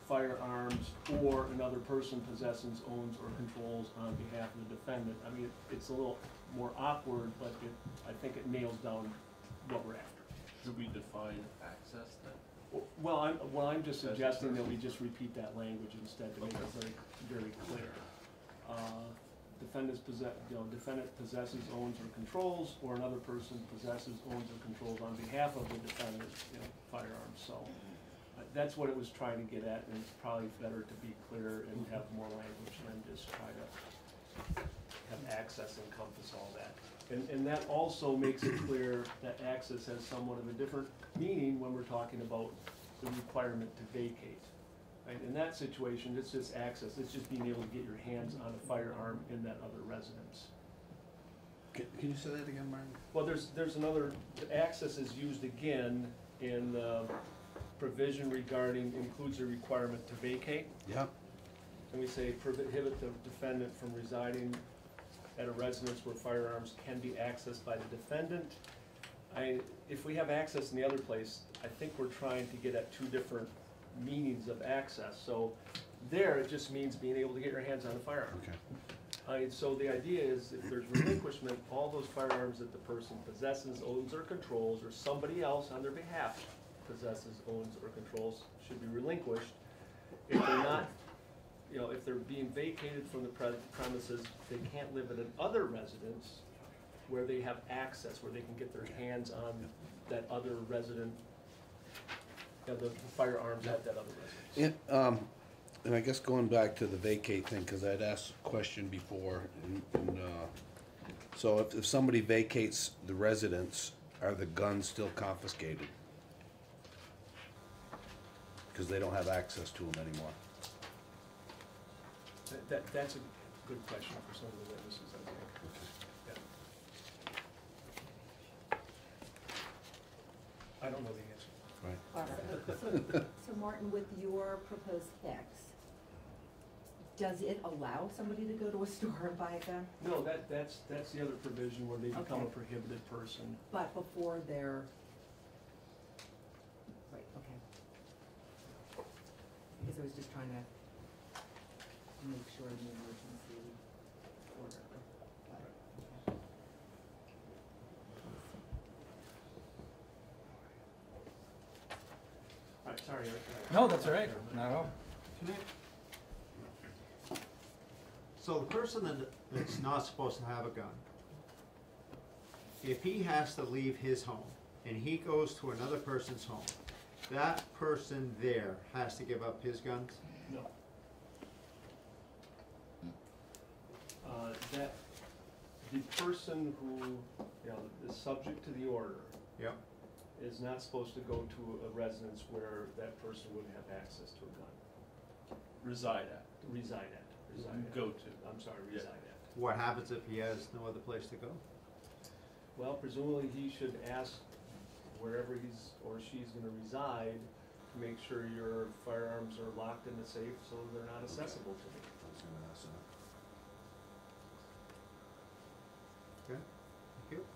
firearms, or another person possesses, owns, or controls on behalf of the defendant. I mean, it's a little more awkward, but it, I think it nails down what we're after. Should we define access then? Well, I'm, well, I'm just suggesting that we just repeat that language instead to make it very, very clear. Uh, Defendants possess, you know, defendant possesses, owns, or controls, or another person possesses, owns, or controls on behalf of the defendant, you know, firearms, so. uh, That's what it was trying to get at, and it's probably better to be clear and have more language than just try to have access encompass all that. And, and that also makes it clear that access has somewhat of a different meaning when we're talking about the requirement to vacate. Right, in that situation, it's just access, it's just being able to get your hands on a firearm in that other residence. Can, can you say that again, Martin? Well, there's, there's another, the access is used again in the provision regarding, includes a requirement to vacate. Yeah. And we say prohibit the defendant from residing at a residence where firearms can be accessed by the defendant. I, if we have access in the other place, I think we're trying to get at two different meanings of access. So there, it just means being able to get your hands on a firearm. Okay. I, so the idea is if there's relinquishment, all those firearms that the person possesses, owns, or controls, or somebody else on their behalf possesses, owns, or controls, should be relinquished. If they're not, you know, if they're being vacated from the pre- premises, they can't live at another residence where they have access, where they can get their hands on that other resident, know, the firearms at that other residence. It, um, and I guess going back to the vacate thing, cause I'd asked a question before, and, and, uh, so if, if somebody vacates the residence, are the guns still confiscated? Cause they don't have access to them anymore. That, that, that's a good question for some of the witnesses, I think. Yeah. I don't know the answer. Right. So, so Martin, with your proposed fix, does it allow somebody to go to a store and buy a gun? No, that, that's, that's the other provision where they become a Okay. prohibited person. But before they're, right, okay. Because I was just trying to make sure in the emergency order, but, okay. All right, sorry, Eric. No, that's all right, not at all. Can I- So the person that, that's not supposed to have a gun, if he has to leave his home and he goes to another person's home, that person there has to give up his guns? No. Uh, that, the person who, you know, is subject to the order Yep. Is not supposed to go to a residence where that person would have access to a gun. Reside at. Reside at, reside at. Go to. I'm sorry, Yeah. reside at. What happens if he has no other place to go? Well, presumably he should ask wherever he's or she's gonna reside to make sure your firearms are locked in the safe so they're not accessible to them. Okay, thank you.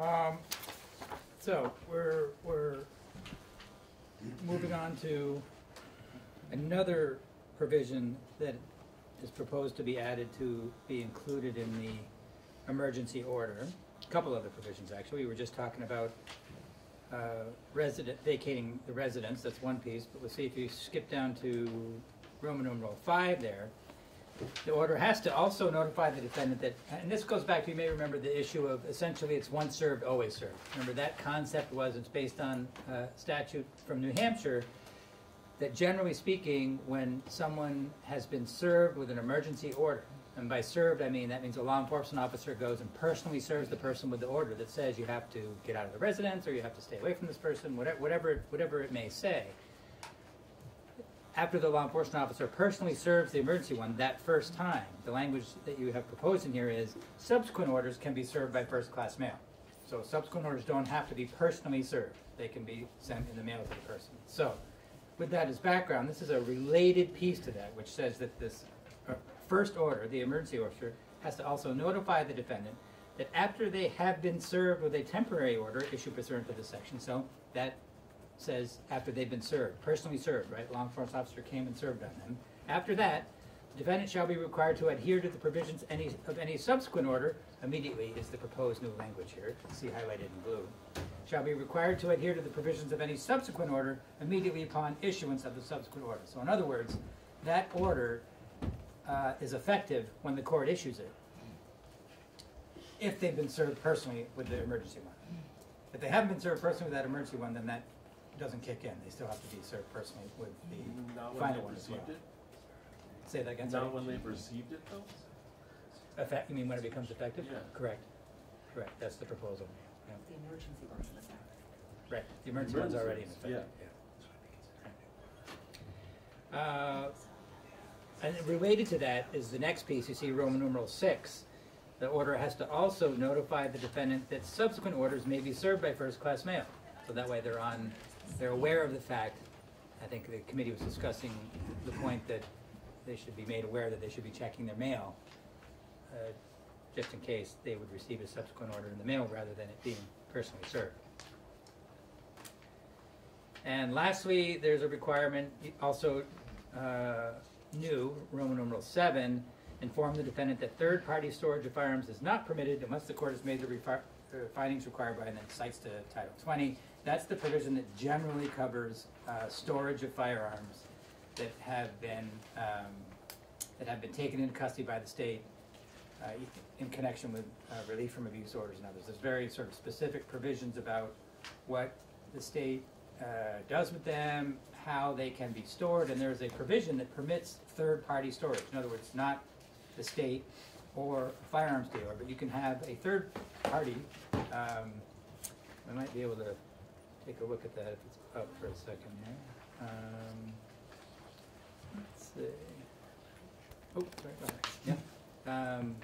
Um, so, we're, we're moving on to another provision that is proposed to be added to be included in the emergency order. A Couple other provisions, actually. We were just talking about uh, resident, vacating the residence, that's one piece, but let's see if you skip down to Roman numeral five there. The order has to also notify the defendant that, and this goes back to, you may remember the issue of essentially it's once served, always served. Remember that concept was, it's based on uh, statute from New Hampshire, that generally speaking, when someone has been served with an emergency order, and by served, I mean, that means a law enforcement officer goes and personally serves the person with the order that says you have to get out of the residence, or you have to stay away from this person, whatever, whatever, whatever it may say. After the law enforcement officer personally serves the emergency one that first time, the language that you have proposed in here is subsequent orders can be served by first-class mail. So subsequent orders don't have to be personally served. They can be sent in the mail to the person. So, with that as background, this is a related piece to that, which says that this uh, first order, the emergency order, has to also notify the defendant that after they have been served with a temporary order issued pursuant to this section, so that says after they've been served, personally served, right? Law enforcement officer came and served on them. After that, the defendant shall be required to adhere to the provisions any, of any subsequent order, immediately is the proposed new language here, see highlighted in blue, shall be required to adhere to the provisions of any subsequent order immediately upon issuance of the subsequent order. So in other words, that order uh, is effective when the court issues it, if they've been served personally with the emergency one. If they haven't been served personally with that emergency one, then that doesn't kick in. They still have to be served personally with the Not when final they've one as well. received it? Say that again, sorry? Not when they've received it though? Effect, you mean when it becomes effective? Yeah. Correct. Correct, that's the proposal. Yeah. The emergency version of that. Right, the emergency one's already in Emergency, effect. Yeah. Uh, And related to that is the next piece, you see Roman numeral six. The order has to also notify the defendant that subsequent orders may be served by first-class mail. So that way they're on, they're aware of the fact, I think the committee was discussing the point that they should be made aware that they should be checking their mail, uh, just in case they would receive a subsequent order in the mail rather than it being personally served. And lastly, there's a requirement, also uh, new, Roman numeral seven, inform the defendant that third-party storage of firearms is not permitted unless the court has made the uh, findings required by, and then cites to Title 20. That's the provision that generally covers uh, storage of firearms that have been, um, that have been taken into custody by the state uh, in connection with uh, relief from abuse orders and others. There's very sort of specific provisions about what the state uh, does with them, how they can be stored, and there's a provision that permits third-party storage. In other words, not the state or a firearms dealer, but you can have a third party. Um, I might be able to take a look at that if it's up for a second here. Um, let's see. Oh, sorry, ahead. Yeah. Um,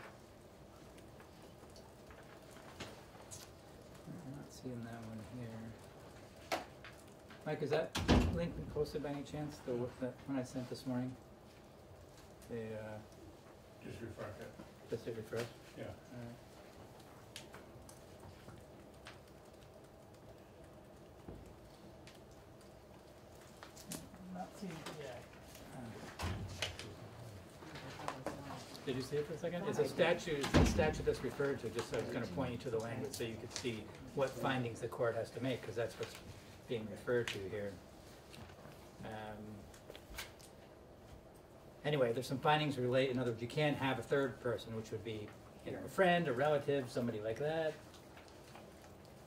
I'm not seeing that one here. Mike, is that link been posted by any chance, the, one- that one I sent this morning? The, uh, Just refresh it. just hit refresh? Yeah. Alright. Not seeing it yet. Did you see it for a second? It's a statute, it's a statute that's referred to, just so I was gonna point you to the language so you could see what findings the court has to make, because that's what's being referred to here. Um, Anyway, there's some findings relate, in other words, you can't have a third person, which would be, you know, a friend, a relative, somebody like that.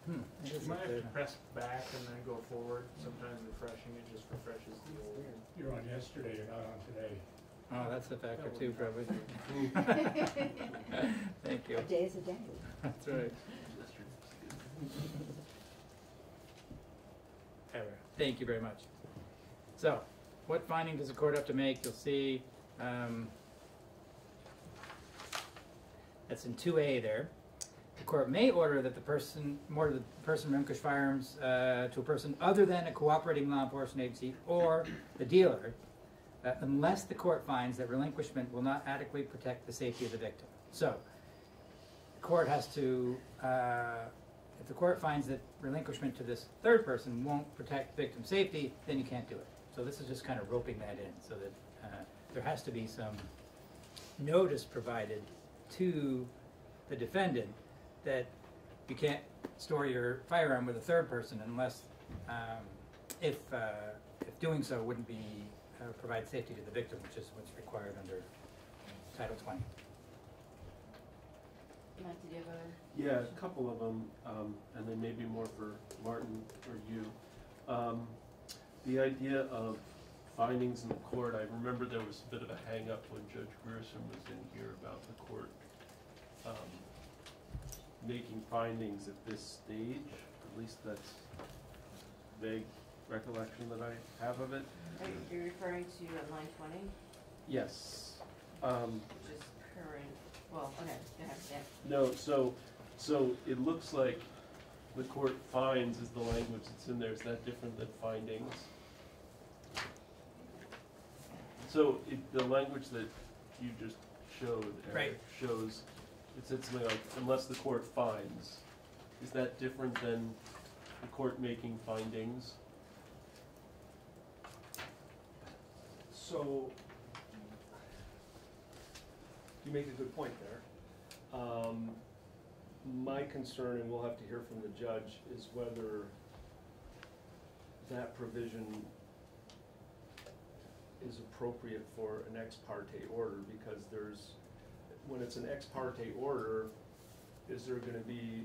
Hmm. I You might have to press back and then go forward. Sometimes refreshing it just refreshes the old. You're on yesterday, you're not on today. Oh, that's a factor too, probably. [laughs] Thank you. A day is a day. That's right. Ever. Thank you very much. So, what finding does the court have to make? You'll see, um, that's in two A there. The court may order that the person, more the person relinquish firearms, uh, to a person other than a cooperating law enforcement agency or the dealer, uh, unless the court finds that relinquishment will not adequately protect the safety of the victim. So, the court has to, uh, if the court finds that relinquishment to this third person won't protect victim safety, then you can't do it. So this is just kind of roping that in, so that uh, there has to be some notice provided to the defendant that you can't store your firearm with a third person unless, um, if, uh, if doing so wouldn't be, uh, provide safety to the victim, which is what's required under Title twenty. Matt, did you have a? Yeah, a couple of them, um, and then maybe more for Martin or you. Um, the idea of findings in the court, I remember there was a bit of a hang-up when Judge Grearson was in here about the court, um, making findings at this stage, at least that's vague recollection that I have of it. Are you you're referring to uh, line twenty, Yes, um, which is current, well, okay, go ahead, yeah. No, so, so it looks like the court finds is the language that's in there, is that different than findings? So it, the language that you just showed, Eric, Right. shows, it said something like, unless the court finds. Is that different than the court making findings? So, you make a good point there. Um, my concern, and we'll have to hear from the judge, is whether that provision is appropriate for an ex parte order, because there's, when it's an ex parte order, is there gonna be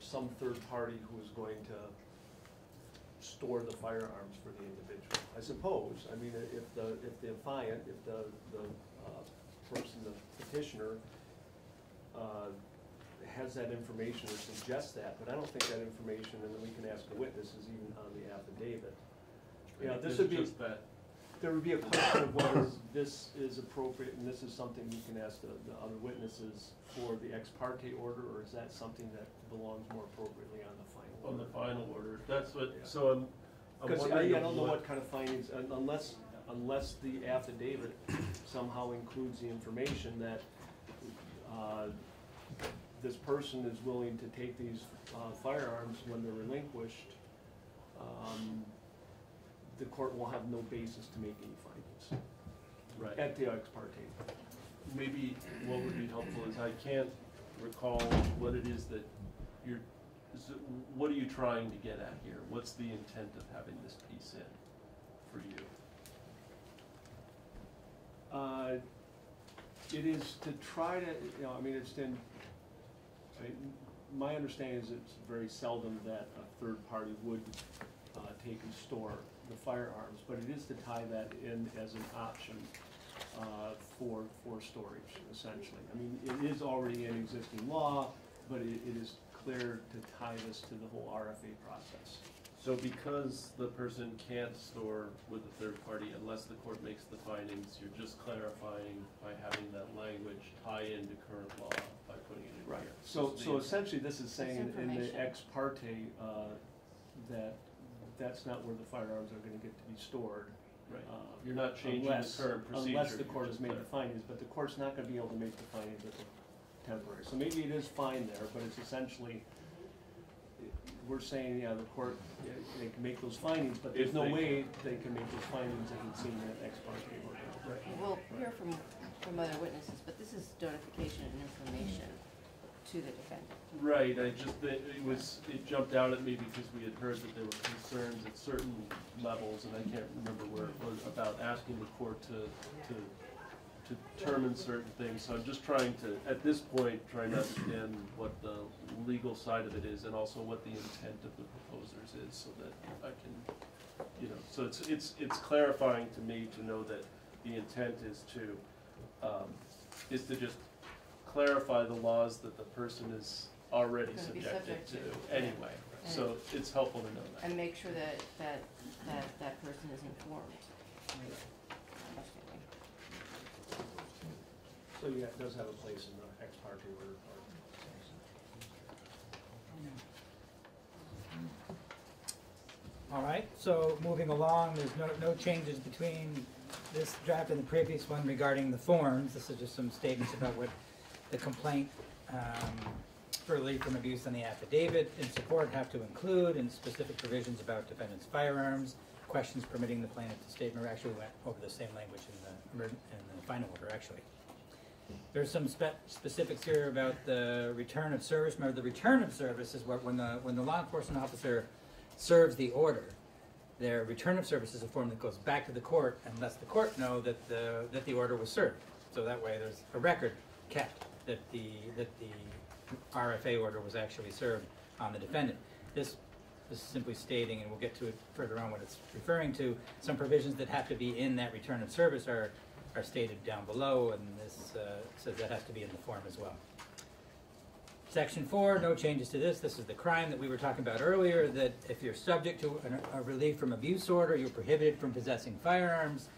some third party who's going to store the firearms for the individual? I suppose, I mean, if the, if the affiant, if the, the, uh, person, the petitioner, uh, has that information or suggests that, but I don't think that information, and then we can ask the witnesses even on the affidavit. Yeah, this It's would be, just that, there would be a question of whether this is appropriate, and this is something you can ask the, the other witnesses for the ex parte order, or is that something that belongs more appropriately on the final order? on the final order, that's what, Yeah. so I'm, I'm Because I, wondering I don't know what- what kind of findings, un- unless, unless the affidavit somehow includes the information that, uh, this person is willing to take these, uh, firearms when they're relinquished, um, the court will have no basis to make any findings Right. at the ex parte. maybe what would be helpful is I can't recall what it is that you're, is it- what are you trying to get at here? What's the intent of having this piece in for you? Uh, It is to try to, you know, I mean, it's been, I my understanding is it's very seldom that a third party would uh, take and store the firearms, but it is to tie that in as an option uh, for, for storage, essentially. I mean, it is already in existing law, but it, it is clear to tie this to the whole RFA process. So because the person can't store with a third party unless the court makes the findings, you're just clarifying by having that language tie into current law by putting it in here. So, Just so essentially, this is saying in the ex parte, uh, that that's not where the firearms are gonna get to be stored. Right. uh, You're not changing the unless- current procedure. Unless the you're court has just made the clarifying. findings, but the court's not gonna be able to make the findings at the temporary. So maybe it is fine there, but it's essentially, we're saying, yeah, the court, yeah, they can make those findings, but there's If no they- way they can make those findings if it's seen in an ex parte order. We'll hear from, from other witnesses, but this is notification and information to the defendant. Right, I just, it was, it jumped out at me because we had heard that there were concerns at certain levels, and I can't remember where it was, about asking the court to, to, to determine certain things, so I'm just trying to, at this point, trying to understand what the legal side of it is, and also what the intent of the proposers is, so that I can, you know, so it's, it's, it's clarifying to me to know that the intent is to, um, is to just clarify the laws that the person is already Gonna be subjected subject to to. anyway. So it's helpful to know that. And make sure that, that, that, that person is informed. Understanding. So yeah, it does have a place in the ex parte order part. All right, so moving along, there's no, no changes between this draft and the previous one regarding the forms. This is just some statements about what the complaint, um, for relief from abuse on the affidavit in support have to include, and specific provisions about defendant's firearms, questions permitting the plaintiff to state, or actually we went over the same language in the, in the final order, actually. There's some spe- specifics here about the return of service. Remember, the return of service is what, when the, when the law enforcement officer serves the order, their return of service is a form that goes back to the court and lets the court know that the, that the order was served. So that way there's a record kept that the, that the RFA order was actually served on the defendant. This, is simply stating, and we'll get to it further on what it's referring to, some provisions that have to be in that return of service are, are stated down below, and this uh, says that has to be in the form as well. Section four, no changes to this. This is the crime that we were talking about earlier, that if you're subject to an- a relief from abuse order, you're prohibited from possessing firearms.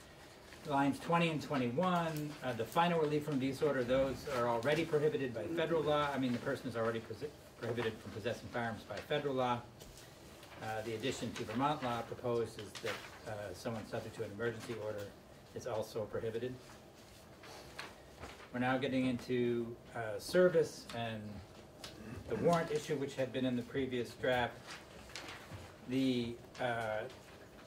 Lines twenty and twenty-one, uh, the final relief from abuse order, those are already prohibited by federal law. I mean, the person is already prohibited from possessing firearms by federal law. Uh, the addition to Vermont law proposed is that, uh, someone subject to an emergency order is also prohibited. We're now getting into, uh, service and the warrant issue, which had been in the previous draft. The, uh,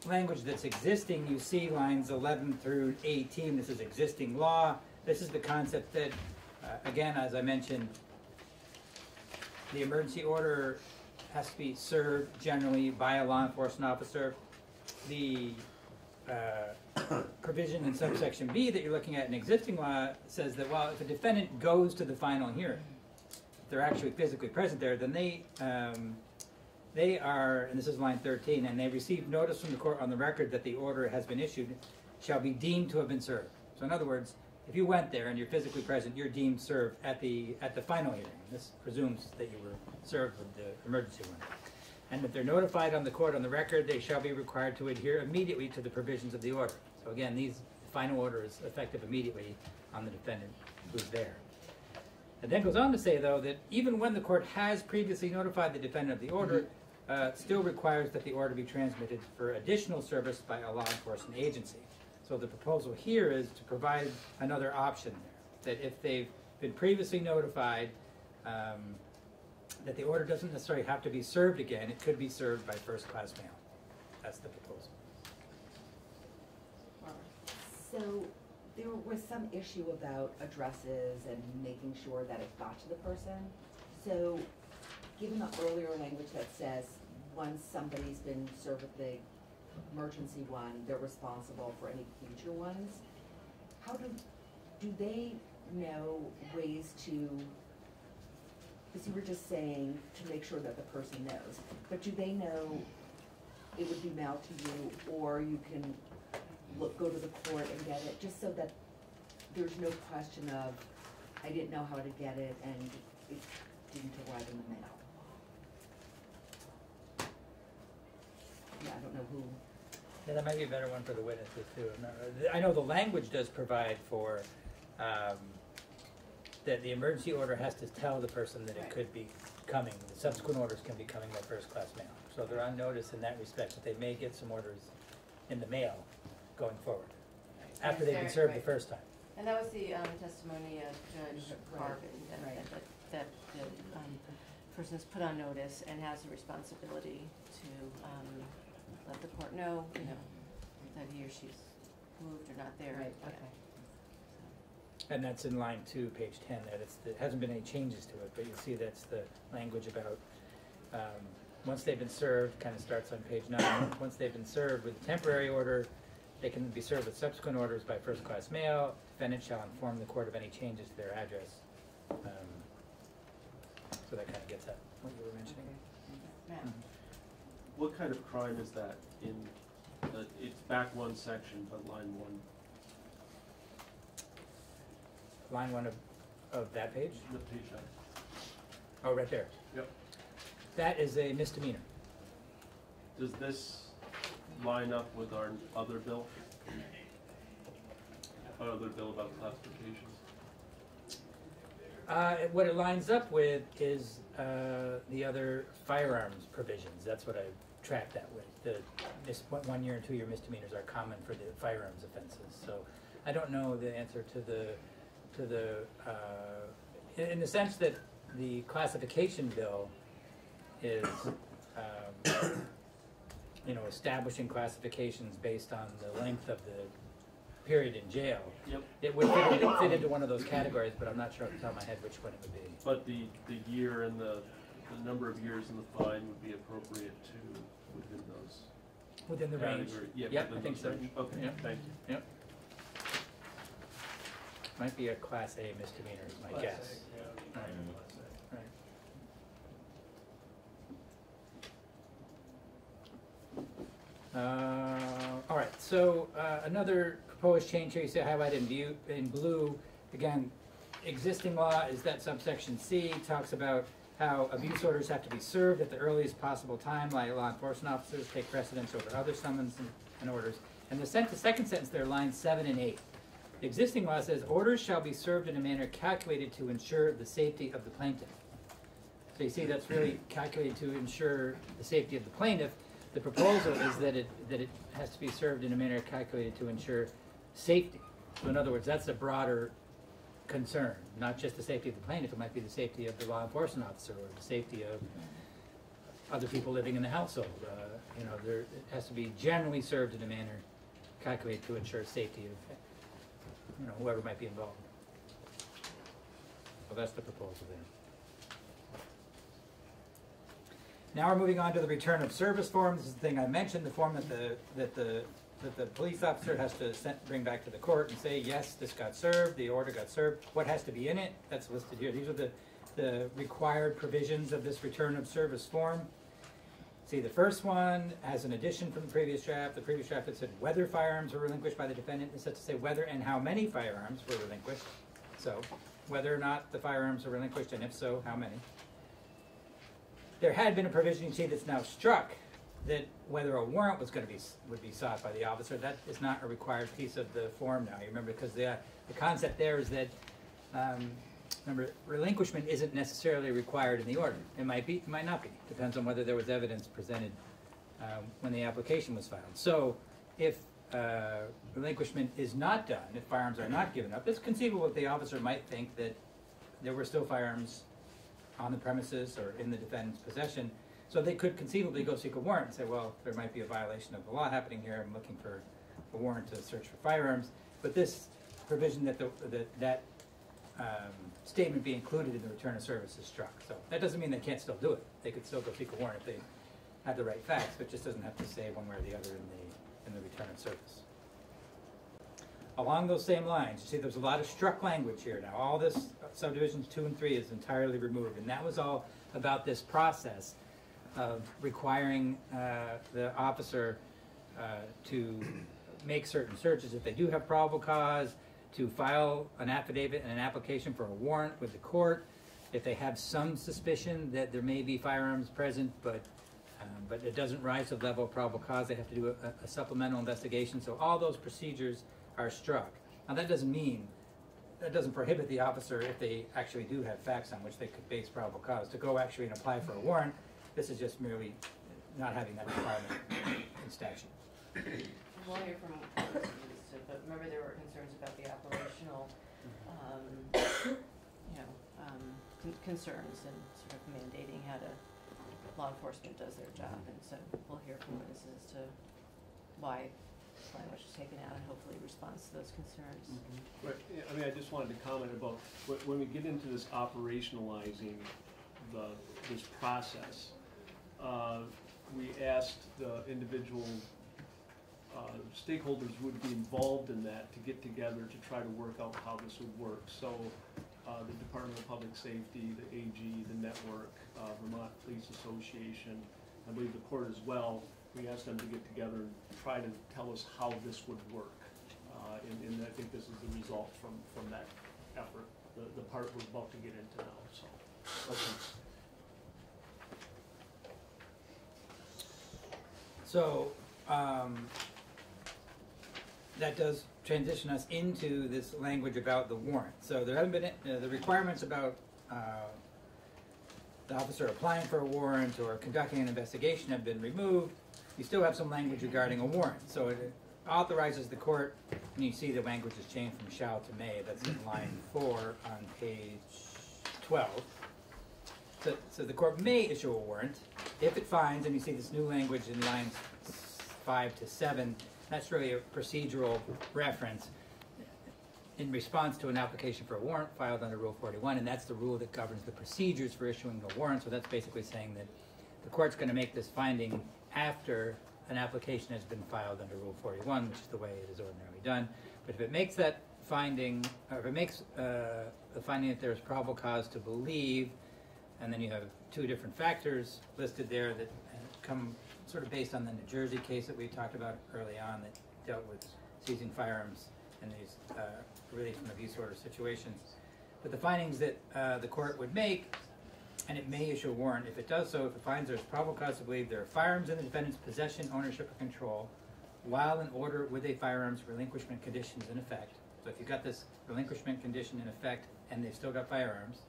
language that's existing, you see lines eleven through eighteen, this is existing law. This is the concept that, uh, again, as I mentioned, the emergency order has to be served generally by a law enforcement officer. The uh, [coughs] provision in subsection B that you're looking at in existing law says that, well, if a defendant goes to the final hearing, they're actually physically present there, then they, um, they are, and this is line thirteen, and they received notice from the court on the record that the order has been issued, shall be deemed to have been served. So in other words, if you went there and you're physically present, you're deemed served at the, at the final hearing. This presumes that you were served with the emergency one. And if they're notified on the court on the record, they shall be required to adhere immediately to the provisions of the order. So again, these final order is effective immediately on the defendant who's there. It then goes on to say, though, that even when the court has previously notified the defendant of the order, mm-hmm. Uh, still requires that the order be transmitted for additional service by a law enforcement agency. So the proposal here is to provide another option there, that if they've been previously notified, um, that the order doesn't necessarily have to be served again, it could be served by first-class mail. That's the proposal. So there was some issue about addresses and making sure that it got to the person. So given the earlier language that says, once somebody's been served with the emergency one, they're responsible for any future ones, how do, do they know ways to, because you were just saying to make sure that the person knows, but do they know it would be mailed to you, or you can look, go to the court and get it, just so that there's no question of, I didn't know how to get it and it didn't arrive in the mail. Yeah, I don't know who, Yeah, that might be a better one for the witnesses too. I'm not- I know the language does provide for, um, that the emergency order has to tell the person that it could be coming. The subsequent orders can be coming by first-class mail. So they're on notice in that respect, that they may get some orders in the mail going forward, after they've been Right, served the first time. And that was the um, testimony of Judge Carvin, that, Right. that, that, that the um, person is put on notice and has the responsibility to um, let the court know, you know, that he or she's moved or not there. Right, Okay. And that's in line two, page ten, that it's, there hasn't been any changes to it, but you see that's the language about, um, once they've been served, kind of starts on page nine, once they've been served with a temporary order, they can be served with subsequent orders by first-class mail, defendant shall inform the court of any changes to their address. Um, So that kind of gets at what you were mentioning. Matt? Mhm. What kind of crime is that in, uh, it's back one section, but line one, Line one of, of that page? the page. Oh, right there. Yep. That is a misdemeanor. Does this line up with our other bill? Our other bill about classifications? Uh, what it lines up with is, uh, the other firearms provisions, that's what I tracked that with. The, this one, year and two year misdemeanors are common for the firearms offenses, so I don't know the answer to the, to the, uh, in, the sense that the classification bill is, um, you know, establishing classifications based on the length of the period in jail. Yep. It would fit, into- fit into one of those categories, but I'm not sure off the top of my head which one it would be. But the, the year and the, the number of years in the fine would be appropriate to within those. Within the range. category- Yeah, Yep, I think so. range. Okay, Yep. thank you. Yep. Might be a class A misdemeanor is my Class A, guess. yeah. Right. Class Right. Uh, all right, so, uh, another proposed change here, you see highlighted in view, in blue, again, existing law is that subsection C talks about how abuse orders have to be served at the earliest possible time, like law enforcement officers take precedence over other summons and, and orders. And the sent, the second sentence there, lines seven and eight. The existing law says, orders shall be served in a manner calculated to ensure the safety of the plaintiff. So you see, that's really calculated to ensure the safety of the plaintiff. The proposal is that it, that it has to be served in a manner calculated to ensure safety. So in other words, that's a broader concern, not just the safety of the plaintiff, it might be the safety of the law enforcement officer or the safety of other people living in the household. Uh, you know, there, it has to be generally served in a manner calculated to ensure safety of, you know, whoever might be involved. So that's the proposal then. Now we're moving on to the return of service form. This is the thing I mentioned, the form that the, that the, that the police officer has to send, bring back to the court and say, yes, this got served, the order got served. What has to be in it? That's listed here. These are the, the required provisions of this return of service form. See, the first one has an addition from the previous draft. The previous draft had said whether firearms were relinquished by the defendant. It said to say whether and how many firearms were relinquished. So, whether or not the firearms were relinquished, and if so, how many. There had been a provision, you see, that's now struck, that whether a warrant was gonna be, would be sought by the officer, that is not a required piece of the form now, you remember, because the, the concept there is that, um, remember, relinquishment isn't necessarily required in the order. It might be, it might not be, depends on whether there was evidence presented, um, when the application was filed. So, if, uh, relinquishment is not done, if firearms are not given up, it's conceivable that the officer might think that there were still firearms on the premises or in the defendant's possession. So they could conceivably go seek a warrant and say, well, there might be a violation of the law happening here, I'm looking for a warrant to search for firearms. But this provision that the, that, that, um, statement be included in the return of service is struck. So that doesn't mean they can't still do it. They could still go seek a warrant if they have the right facts, but just doesn't have to say one way or the other in the, in the return of service. Along those same lines, you see there's a lot of struck language here. Now, all this subdivisions two and three is entirely removed, and that was all about this process of requiring uh, the officer uh, to make certain searches if they do have probable cause, to file an affidavit and an application for a warrant with the court, if they have some suspicion that there may be firearms present, but um, but it doesn't rise to the level of probable cause, they have to do a, a supplemental investigation. So all those procedures are struck. Now that doesn't mean, that doesn't prohibit the officer, if they actually do have facts on which they could base probable cause, to go actually and apply for a warrant. This is just merely not having that requirement in statute. We'll hear from others who but remember there were concerns about the operational, um, you know, um, con- concerns and sort of mandating how to, law enforcement does their job, and so we'll hear from witnesses as to why this language was taken out and hopefully responds to those concerns. Right, I mean, I just wanted to comment about, when, when we get into this operationalizing the, this process, uh, we asked the individual, uh, stakeholders would be involved in that to get together to try to work out how this would work. So, uh, the Department of Public Safety, the AG, the network, uh, Vermont Police Association, I believe the court as well, we asked them to get together and try to tell us how this would work. Uh, and, and I think this is the result from, from that effort, the, the part we're about to get into now, so. Okay. So, um, that does transition us into this language about the warrant. So there haven't been, uh, the requirements about, uh, the officer applying for a warrant or conducting an investigation have been removed. You still have some language regarding a warrant, so it authorizes the court, and you see the language has changed from shall to may, that's in line four on page twelve. So, so the court may issue a warrant if it finds, and you see this new language in lines five to seven, that's really a procedural reference. in response to an application for a warrant filed under Rule 41, and that's the rule that governs the procedures for issuing the warrant. So that's basically saying that the court's going to make this finding after an application has been filed under Rule 41, which is the way it is ordinarily done. But if it makes that finding, or if it makes uh, the finding that there's probable cause to believe, and then you have two different factors listed there that uh, come sort of based on the New Jersey case that we talked about early on that dealt with seizing firearms in these uh, relief from abuse order situations. But the findings that uh, the court would make, and it may issue a warrant if it does so, if it finds there's probable cause to believe there are firearms in the defendant's possession, ownership, or control, while an order with a firearms relinquishment condition is in effect. So if you've got this relinquishment condition in effect and they've still got firearms,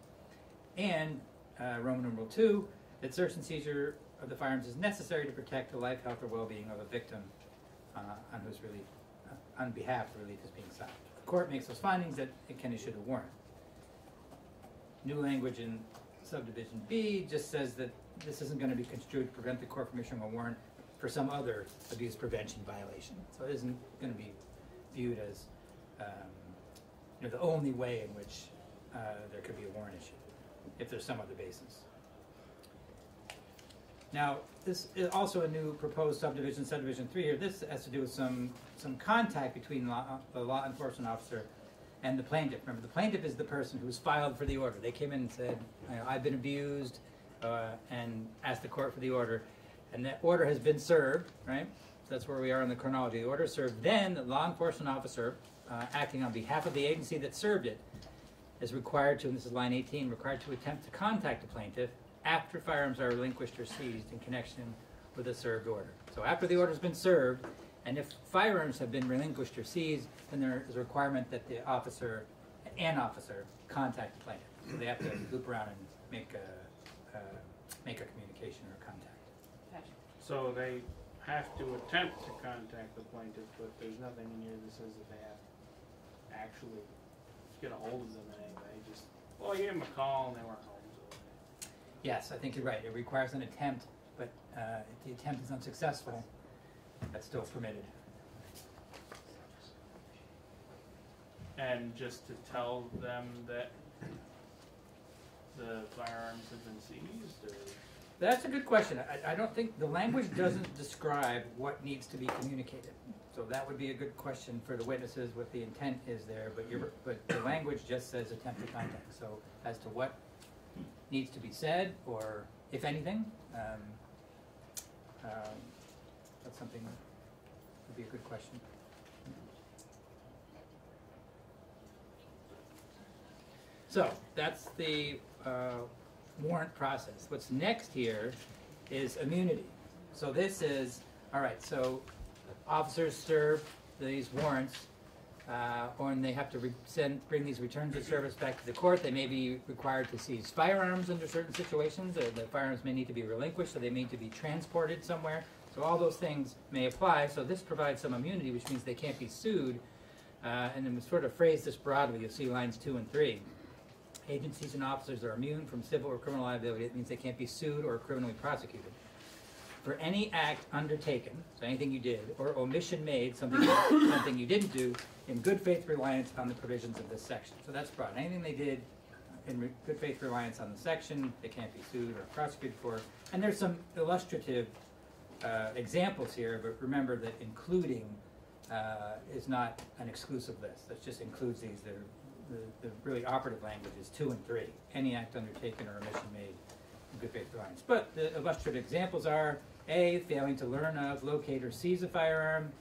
and uh, Roman numeral two, that search and seizure of the firearms is necessary to protect the life, health, or well-being of a victim uh, on whose relief, uh, on behalf relief is being sought. The court makes those findings that it can issue a warrant. New language in subdivision B just says that this isn't going to be construed to prevent the court from issuing a warrant for some other abuse prevention violation. So it isn't going to be viewed as um, you know, the only way in which uh, there could be a warrant issue, if there's some other basis. Now, this is also a new proposed subdivision, subdivision three here. This has to do with some, some contact between law, the law enforcement officer and the plaintiff. Remember, the plaintiff is the person who's filed for the order. They came in and said, I've been abused, uh, and asked the court for the order. And that order has been served, right? So that's where we are in the chronology. The order served. Then the law enforcement officer, uh, acting on behalf of the agency that served it, is required to, and this is line 18, required to attempt to contact the plaintiff after firearms are relinquished or seized in connection with a served order. So after the order's been served, and if firearms have been relinquished or seized, then there is a requirement that the officer, an officer, contact the plaintiff. So they have to loop around and make a, uh, make a communication or contact. So they have to attempt to contact the plaintiff, but there's nothing in here that says that they have to actually get a hold of them in any way, just, well, you gave them a call and they weren't home. Yes, I think you're right. It requires an attempt, but uh, if the attempt is unsuccessful, that's still permitted. And just to tell them that the firearms have been seized, or? That's a good question. I, I don't think, the language doesn't describe what needs to be communicated. So that would be a good question for the witnesses, what the intent is there, but you're, but the language just says attempt to contact. So as to what needs to be said, or if anything, um, um, that's something that would be a good question. So that's the uh, warrant process. What's next here is immunity. So this is, all right, so officers serve these warrants, uh, or they have to send, bring these returns of service back to the court. They may be required to seize firearms under certain situations, or the firearms may need to be relinquished, so they may need to be transported somewhere. So all those things may apply. So this provides some immunity, which means they can't be sued. Uh, and then we sort of phrase this broadly. You'll see lines two and three. Agencies and officers are immune from civil or criminal liability. It means they can't be sued or criminally prosecuted. For any act undertaken, so anything you did, or omission made, something, something you didn't do, in good faith reliance on the provisions of this section. So that's broad. Anything they did in good faith reliance on the section, they can't be sued or prosecuted for. And there's some illustrative uh, examples here, but remember that including uh, is not an exclusive list. That just includes these. The, the really operative language is two and three. Any act undertaken or omission made in good faith reliance. But the illustrative examples are A, failing to learn of, locate, or seize a firearm.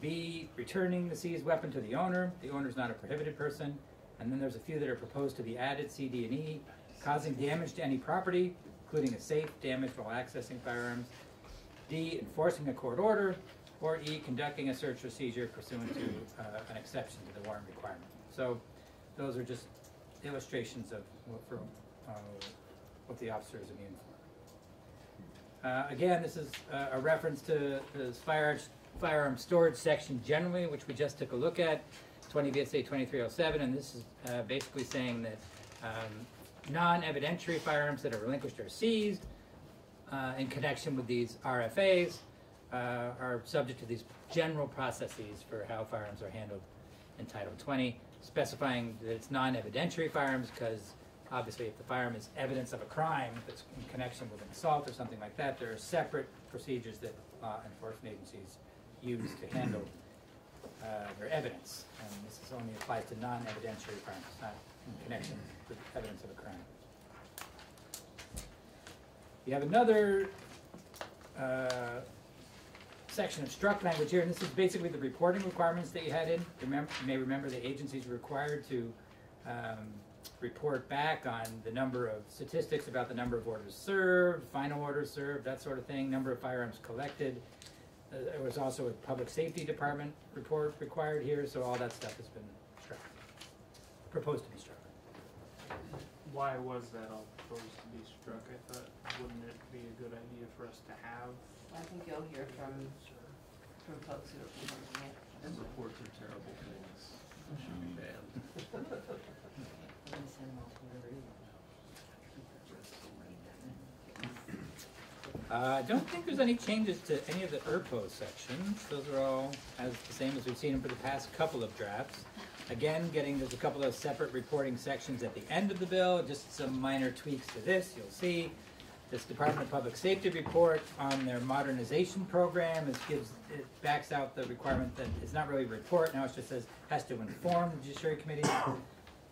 B, returning the seized weapon to the owner. The owner is not a prohibited person. And then there's a few that are proposed to be added, C, D, and E. Causing damage to any property, including a safe, damage while accessing firearms. D, enforcing a court order. Or E, conducting a search or seizure pursuant to uh, an exception to the warrant requirement. So those are just illustrations of what, for, uh, what the officer is immune for. Uh, again, this is uh, a reference to the fire, firearm storage section generally, which we just took a look at, 20 VSA 2307, and this is uh, basically saying that um, non-evidentiary firearms that are relinquished or seized uh, in connection with these RFAs uh, are subject to these general processes for how firearms are handled in Title 20. specifying that it's non-evidentiary firearms, because obviously if the firearm is evidence of a crime that's in connection with an assault or something like that, there are separate procedures that law enforcement agencies use to handle uh, their evidence. And this is only applies to non-evidentiary crimes, not in connection with evidence of a crime. You have another uh, section of struck language here, and this is basically the reporting requirements that you had in. Remember, you may remember the agencies required to um, report back on the number of statistics about the number of orders served, final orders served, that sort of thing, number of firearms collected. Uh, there was also a public safety department report required here, so all that stuff has been struck, proposed to be struck. Why was that all proposed to be struck? I thought, wouldn't it be a good idea for us to have? I think you'll hear from, from folks who are promoting it. And reports are terrible things, should be banned. [laughs] Uh, I don't think there's any changes to any of the ERPO sections. Those are all as the same as we've seen them for the past couple of drafts. Again, getting, there's a couple of separate reporting sections at the end of the bill, just some minor tweaks to this, you'll see. This Department of Public Safety report on their modernization program, it gives, it backs out the requirement that it's not really a report, now it just says, has to inform the Judiciary Committee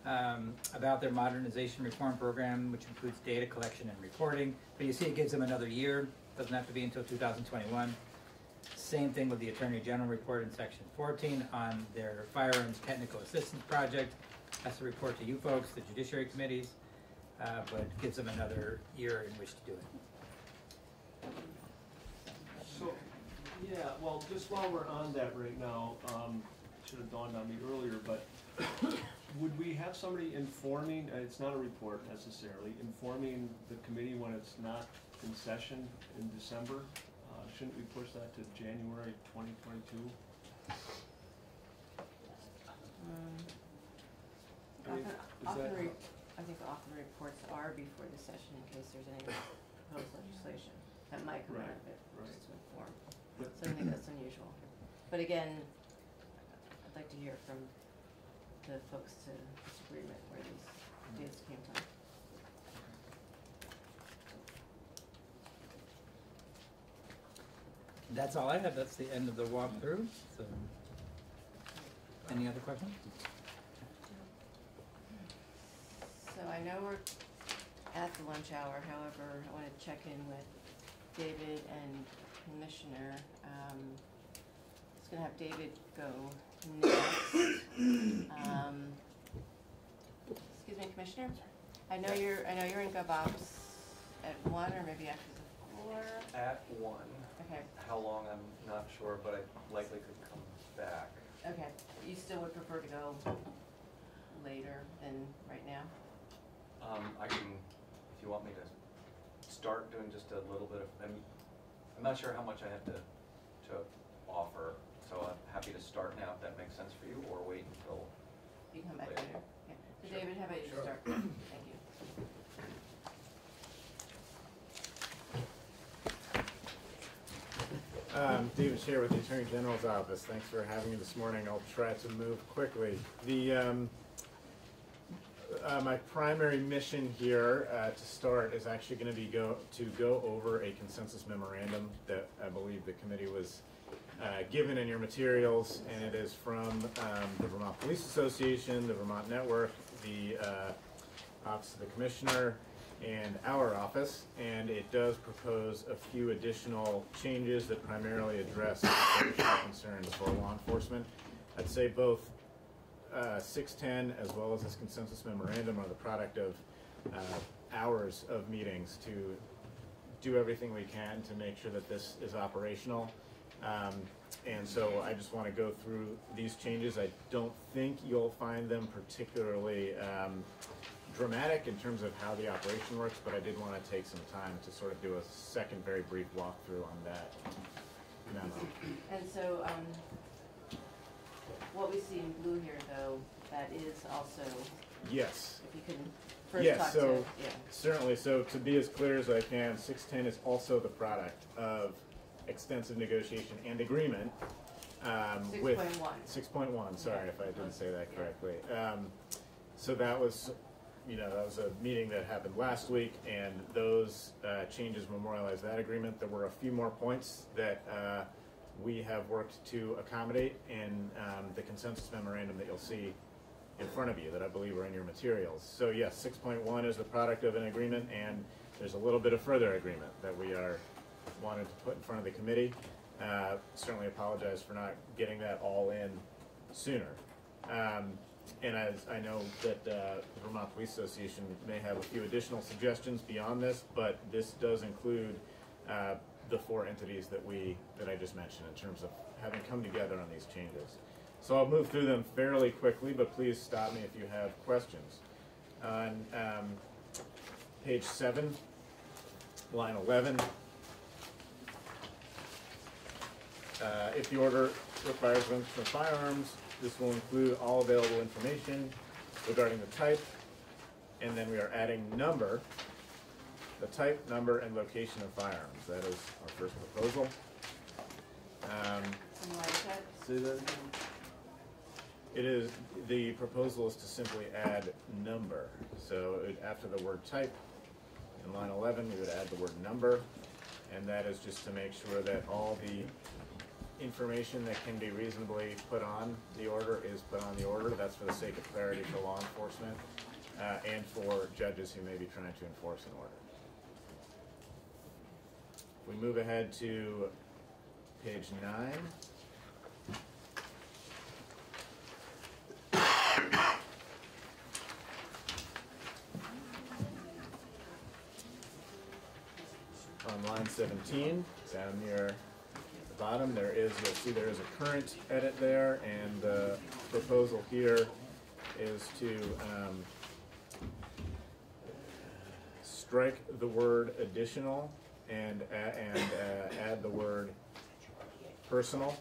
um, about their modernization reform program, which includes data collection and reporting. But you see, it gives them another year, doesn't have to be until 2021. Same thing with the Attorney General report in section 14 on their firearms technical assistance project. Has to report to you folks, the Judiciary Committees, uh, but gives them another year in which to do it. So, yeah, well, just while we're on that right now, um, should have dawned on me earlier, but would we have somebody informing, uh, it's not a report necessarily, informing the committee when it's not in session in December? Uh, shouldn't we push that to January twenty twenty-two? Um, I mean, Often, is often, that- re- I think often reports are before the session in case there's any proposed legislation that might come out of it, Right, just to inform. But- So I think that's unusual. But again, I'd like to hear from the folks to disagreement where these dates came from. That's all I have, that's the end of the walkthrough, so. Any other questions? So I know we're at the lunch hour, however, I wanna check in with David and Commissioner. Um, just gonna have David go next. Um, excuse me, Commissioner? I know you're, I know you're in GovOps at one or maybe after the four. At one. Okay. How long, I'm not sure, but I likely could come back. Okay, you still would prefer to go later than right now? Um, I can, if you want me to start doing just a little bit of, I'm, I'm not sure how much I have to, to offer, so I'm happy to start now if that makes sense for you, or wait until You can come back later. later. Yeah. So Sure. David, how about you Sure. start? [clears throat] Thank you. Um, David Scherr with the Attorney General's Office. Thanks for having me this morning. I'll try to move quickly. The, um, uh, my primary mission here, uh, to start is actually gonna be go, to go over a consensus memorandum that I believe the committee was, uh, given in your materials, and it is from, um, the Vermont Police Association, the Vermont Network, the, uh, Office of the Commissioner, and our office, and it does propose a few additional changes that primarily address concerns for law enforcement. I'd say both uh, 610 as well as this consensus memorandum are the product of uh, hours of meetings to do everything we can to make sure that this is operational. Um, and so I just want to go through these changes. I don't think you'll find them particularly um, dramatic in terms of how the operation works, but I did want to take some time to sort of do a second very brief walkthrough on that memo. And so, um, what we see in blue here though, that is also, Yes. if you can first Yes, talk to, so yeah. certainly, so to be as clear as I can, six ten is also the product of extensive negotiation and agreement Um, with 6.1. Six point one, sorry if I didn't say that correctly. Um, so that was, you know, that was a meeting that happened last week, and those, uh, changes memorialized that agreement. There were a few more points that, uh, we have worked to accommodate in, um, the consensus memorandum that you'll see in front of you, that I believe are in your materials. So yes, six point one is the product of an agreement, and there's a little bit of further agreement that we are wanted to put in front of the committee. Uh, certainly apologize for not getting that all in sooner. Um, and as I know that uh, the Vermont Police Association may have a few additional suggestions beyond this, but this does include uh, the four entities that we that I just mentioned in terms of having come together on these changes. So I'll move through them fairly quickly, but please stop me if you have questions. On um, page seven, line eleven, Uh, if the order requires permission for firearms, this will include all available information regarding the type, and then we are adding number, the type, number, and location of firearms. That is our first proposal. Um, And that? Say that again? It is, the proposal is to simply add number. So it- after the word type, in line eleven, we would add the word number. And that is just to make sure that all the information that can be reasonably put on the order is put on the order. That's for the sake of clarity for law enforcement, uh, and for judges who may be trying to enforce an order. We move ahead to page nine. On line seventeen, down near bottom, there is, you'll see there is a current edit there, and the proposal here is to, um, strike the word additional and, a- and, uh, add the word personal,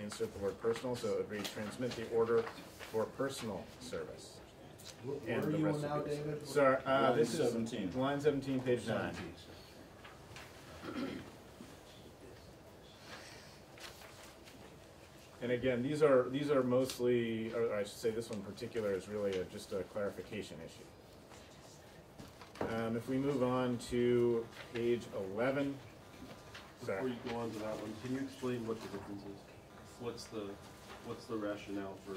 insert the word personal, so it would read, transmit the order for personal service. Where And are the you rest on now, be- David? Sir, uh, Line this is line seventeen, page nine. And again, these are, these are mostly, or I should say this one in particular is really a, just a clarification issue. Um, if we move on to page eleven, sorry. Before you go on to that one, can you explain what the difference is? What's the, what's the rationale for,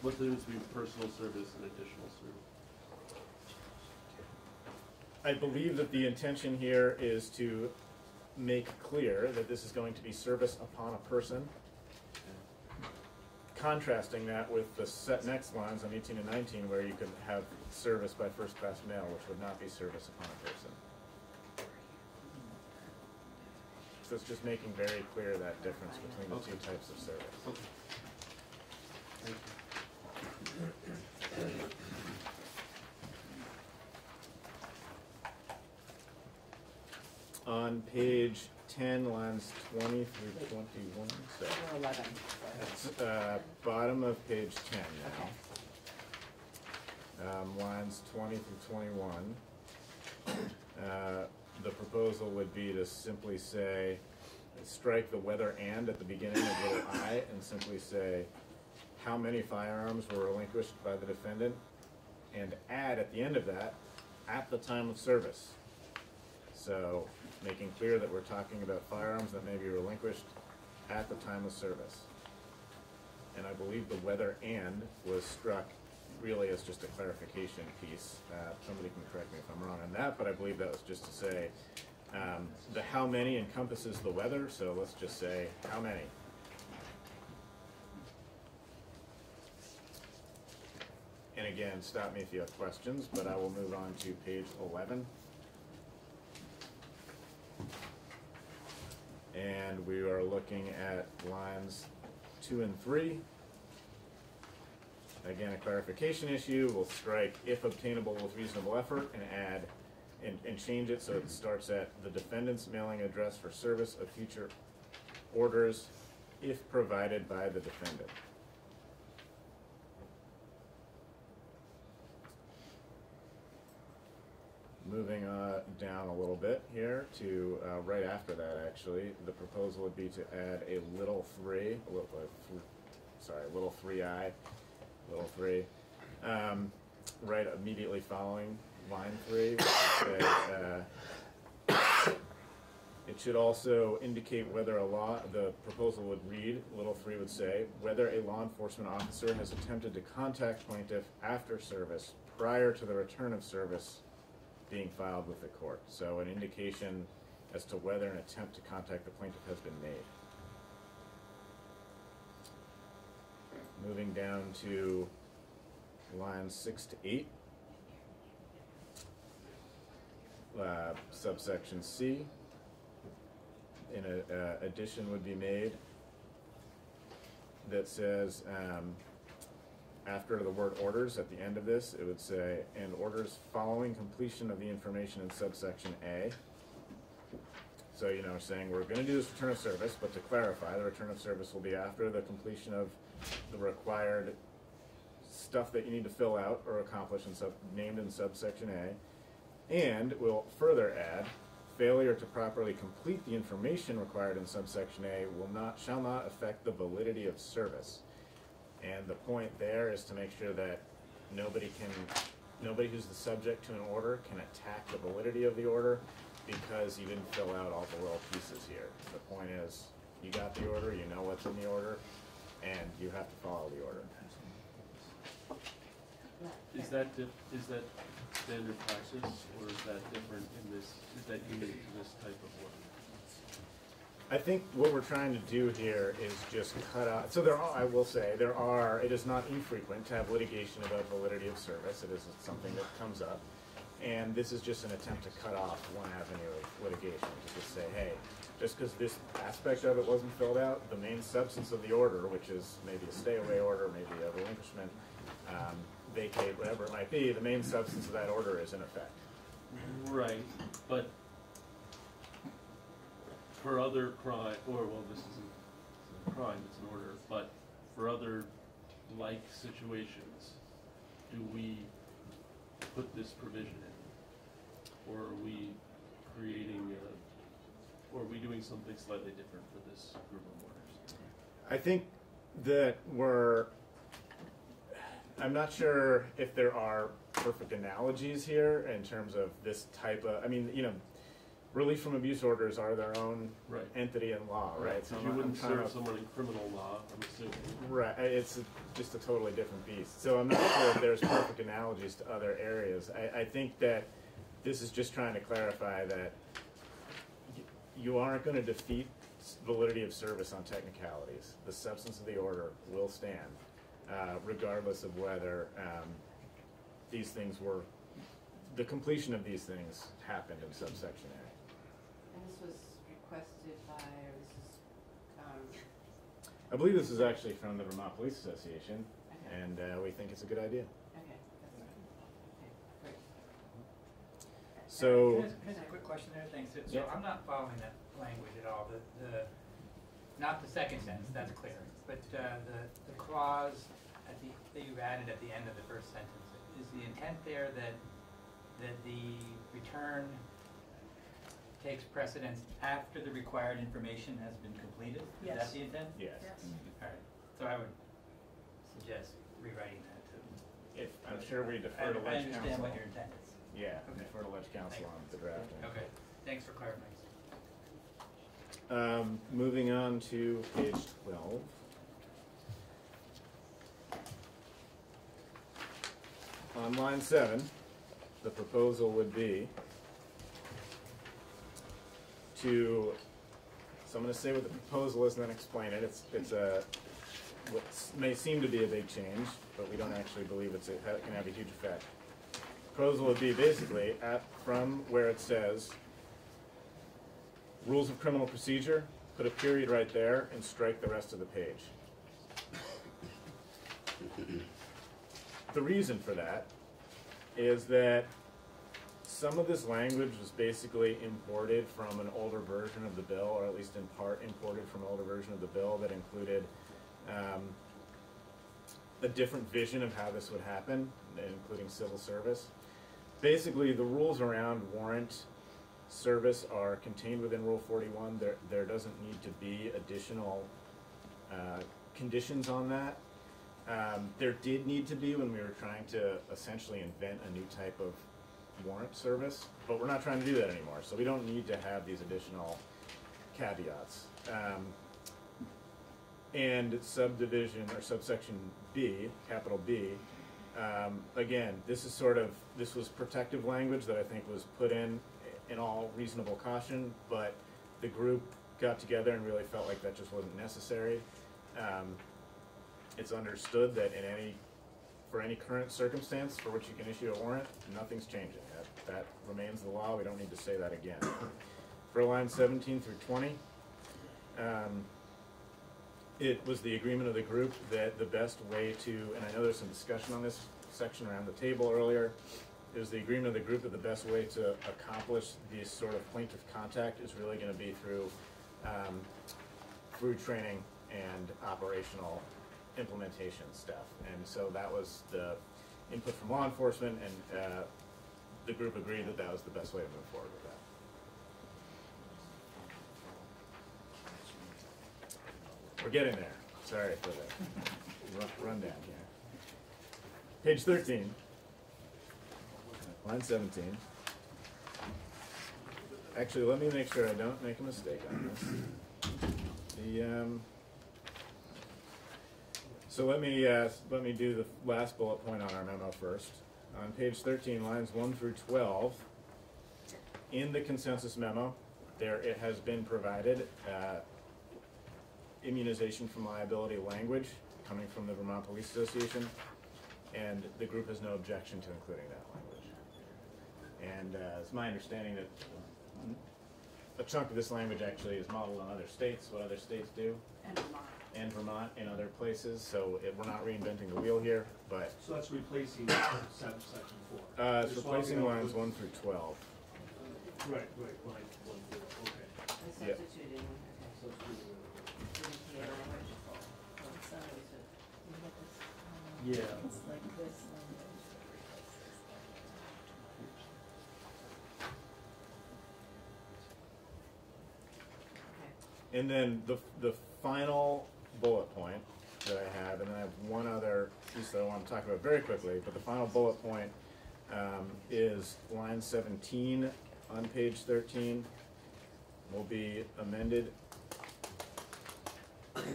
what's the difference between personal service and additional service? I believe that the intention here is to make clear that this is going to be service upon a person. Contrasting that with the set next lines on eighteen and nineteen, where you could have service by first-class mail, which would not be service upon a person. So it's just making very clear that difference between the two types of service. On page ten, lines twenty through twenty-one, so. Or eleven. It's, uh, bottom of page ten now. Um, lines twenty through twenty-one. Uh, the proposal would be to simply say, strike the whether and at the beginning of little i and simply say, how many firearms were relinquished by the defendant? And add at the end of that, at the time of service. So, making clear that we're talking about firearms that may be relinquished at the time of service. And I believe the whether and was struck really as just a clarification piece. Uh, somebody can correct me if I'm wrong on that, but I believe that was just to say, um, the how many encompasses the whether, so let's just say, how many? And again, stop me if you have questions, but I will move on to page eleven. And we are looking at lines two and three. Again, a clarification issue, we'll strike if obtainable with reasonable effort and add, and, and change it so it starts at the defendant's mailing address for service of future orders if provided by the defendant. Moving uh, down a little bit here to uh, right after that, actually, the proposal would be to add a little three, a little, uh, sorry, little three I, little three, um, right immediately following line three, uh, it should also indicate whether a law, the proposal would read, little three would say, whether a law enforcement officer has attempted to contact plaintiff after service prior to the return of service being filed with the court. So an indication as to whether an attempt to contact the plaintiff has been made. Moving down to lines six to eight. Uh, subsection C. In a, uh, addition would be made that says, um, after the word orders, at the end of this, it would say, and orders following completion of the information in subsection A. So, you know, saying we're gonna do this return of service, but to clarify, the return of service will be after the completion of the required stuff that you need to fill out or accomplish in sub, named in subsection A. And we'll further add, failure to properly complete the information required in subsection A will not, shall not affect the validity of service. And the point there is to make sure that nobody can, nobody who's the subject to an order can attack the validity of the order because you didn't fill out all the little pieces here. The point is, you got the order, you know what's in the order, and you have to follow the order. Is that, is that standard practice, or is that different in this, is that unique to this type of work? I think what we're trying to do here is just cut out, so there are, I will say, there are, it is not infrequent to have litigation about validity of service, it is something that comes up. And this is just an attempt to cut off one avenue of litigation, to just say, hey, just because this aspect of it wasn't filled out, the main substance of the order, which is maybe a stay away order, maybe a relinquishment, um, vacate, whatever it might be, the main substance of that order is in effect. Right, but for other crime, or well, this isn't, a crime, it's an order, but for other like situations, do we put this provision in? Or are we creating a, or are we doing something slightly different for this group of orders? I think that we're, I'm not sure if there are perfect analogies here in terms of this type of, I mean, you know, relief from abuse orders are their own Right. entity in law, right? So I'm you wouldn't I'm serve of, someone in criminal law, I'm assuming. right, it's a- just a totally different beast. So I'm not sure if there's perfect analogies to other areas. I, I think that this is just trying to clarify that you aren't gonna defeat validity of service on technicalities. The substance of the order will stand, uh, regardless of whether, um, these things were, the completion of these things happened in subsection A. And this was requested by, or this is, um, I believe this is actually from the Vermont Police Association, Okay. and, uh, we think it's a good idea. okay, that's right. Okay, great. So, Can I- Can I ask a quick question there, thanks, So- so Yeah. I'm not following that language at all, the, the, not the second sentence, that's clear. But, uh, the, the clause at the, that you've added at the end of the first sentence, is the intent there that, that the return takes precedence after the required information has been completed? Is Yes. that the intent? yes. All right, so I would suggest rewriting that to. If, I'm sure we I defer to I ledge understand counsel. what your intent is. Yeah, Okay. defer to ledge counsel on the drafting. Okay, thanks for clarifying. Um, moving on to page twelve. On line seven, the proposal would be to, so I'm gonna say what the proposal is and then explain it. It's, it's a, what may seem to be a big change, but we don't actually believe it's, it ha- can have a huge effect. Proposal would be basically at, from where it says, rules of criminal procedure, put a period right there and strike the rest of the page. The reason for that is that some of this language was basically imported from an older version of the bill, or at least in part imported from an older version of the bill that included um, a different vision of how this would happen, including civil service. basically, the rules around warrant service are contained within Rule forty-one. There, there doesn't need to be additional, uh, conditions on that. Um, there did need to be when we were trying to essentially invent a new type of warrant service, but we're not trying to do that anymore, so we don't need to have these additional caveats. Um, and subdivision or subsection B, capital B, um, again, this is sort of, this was protective language that I think was put in in all reasonable caution, but the group got together and really felt like that just wasn't necessary. Um, it's understood that in any, for any current circumstance for which you can issue a warrant, nothing's changing. That, remains the law, we don't need to say that again. For line seventeen through twenty, um, it was the agreement of the group that the best way to, and I know there's some discussion on this section around the table earlier, it was the agreement of the group that the best way to accomplish this sort of plaintiff contact is really gonna be through, um, through training and operational implementation stuff. And so that was the input from law enforcement, and, uh, the group agreed that that was the best way to move forward with that. We're getting there. Sorry for the rundown here. Page thirteen. Line seventeen. Actually, let me make sure I don't make a mistake on this. The, um, so let me, uh, let me do the last bullet point on our memo first. On page thirteen, lines one through twelve, in the consensus memo, there, it has been provided, uh, immunization from liability language coming from the Vermont Police Association, and the group has no objection to including that language. And uh, it's my understanding that a chunk of this language actually is modeled on other states, what other states do. And Vermont. And Vermont and other places, so it, we're not reinventing the wheel here, but, So that's replacing [coughs] seven, section four. uh, it's Just wanna replacing know lines what- one through twelve. Right, right, line one, zero, okay. Yep. Substituting, okay. Didn't hear language. Well, it's not always a- we had this, um, Yeah. It's like this language that replaces And then the, the final bullet point that I have, and then I have one other piece that I want to talk about very quickly, but the final bullet point um, is line seventeen on page thirteen will be amended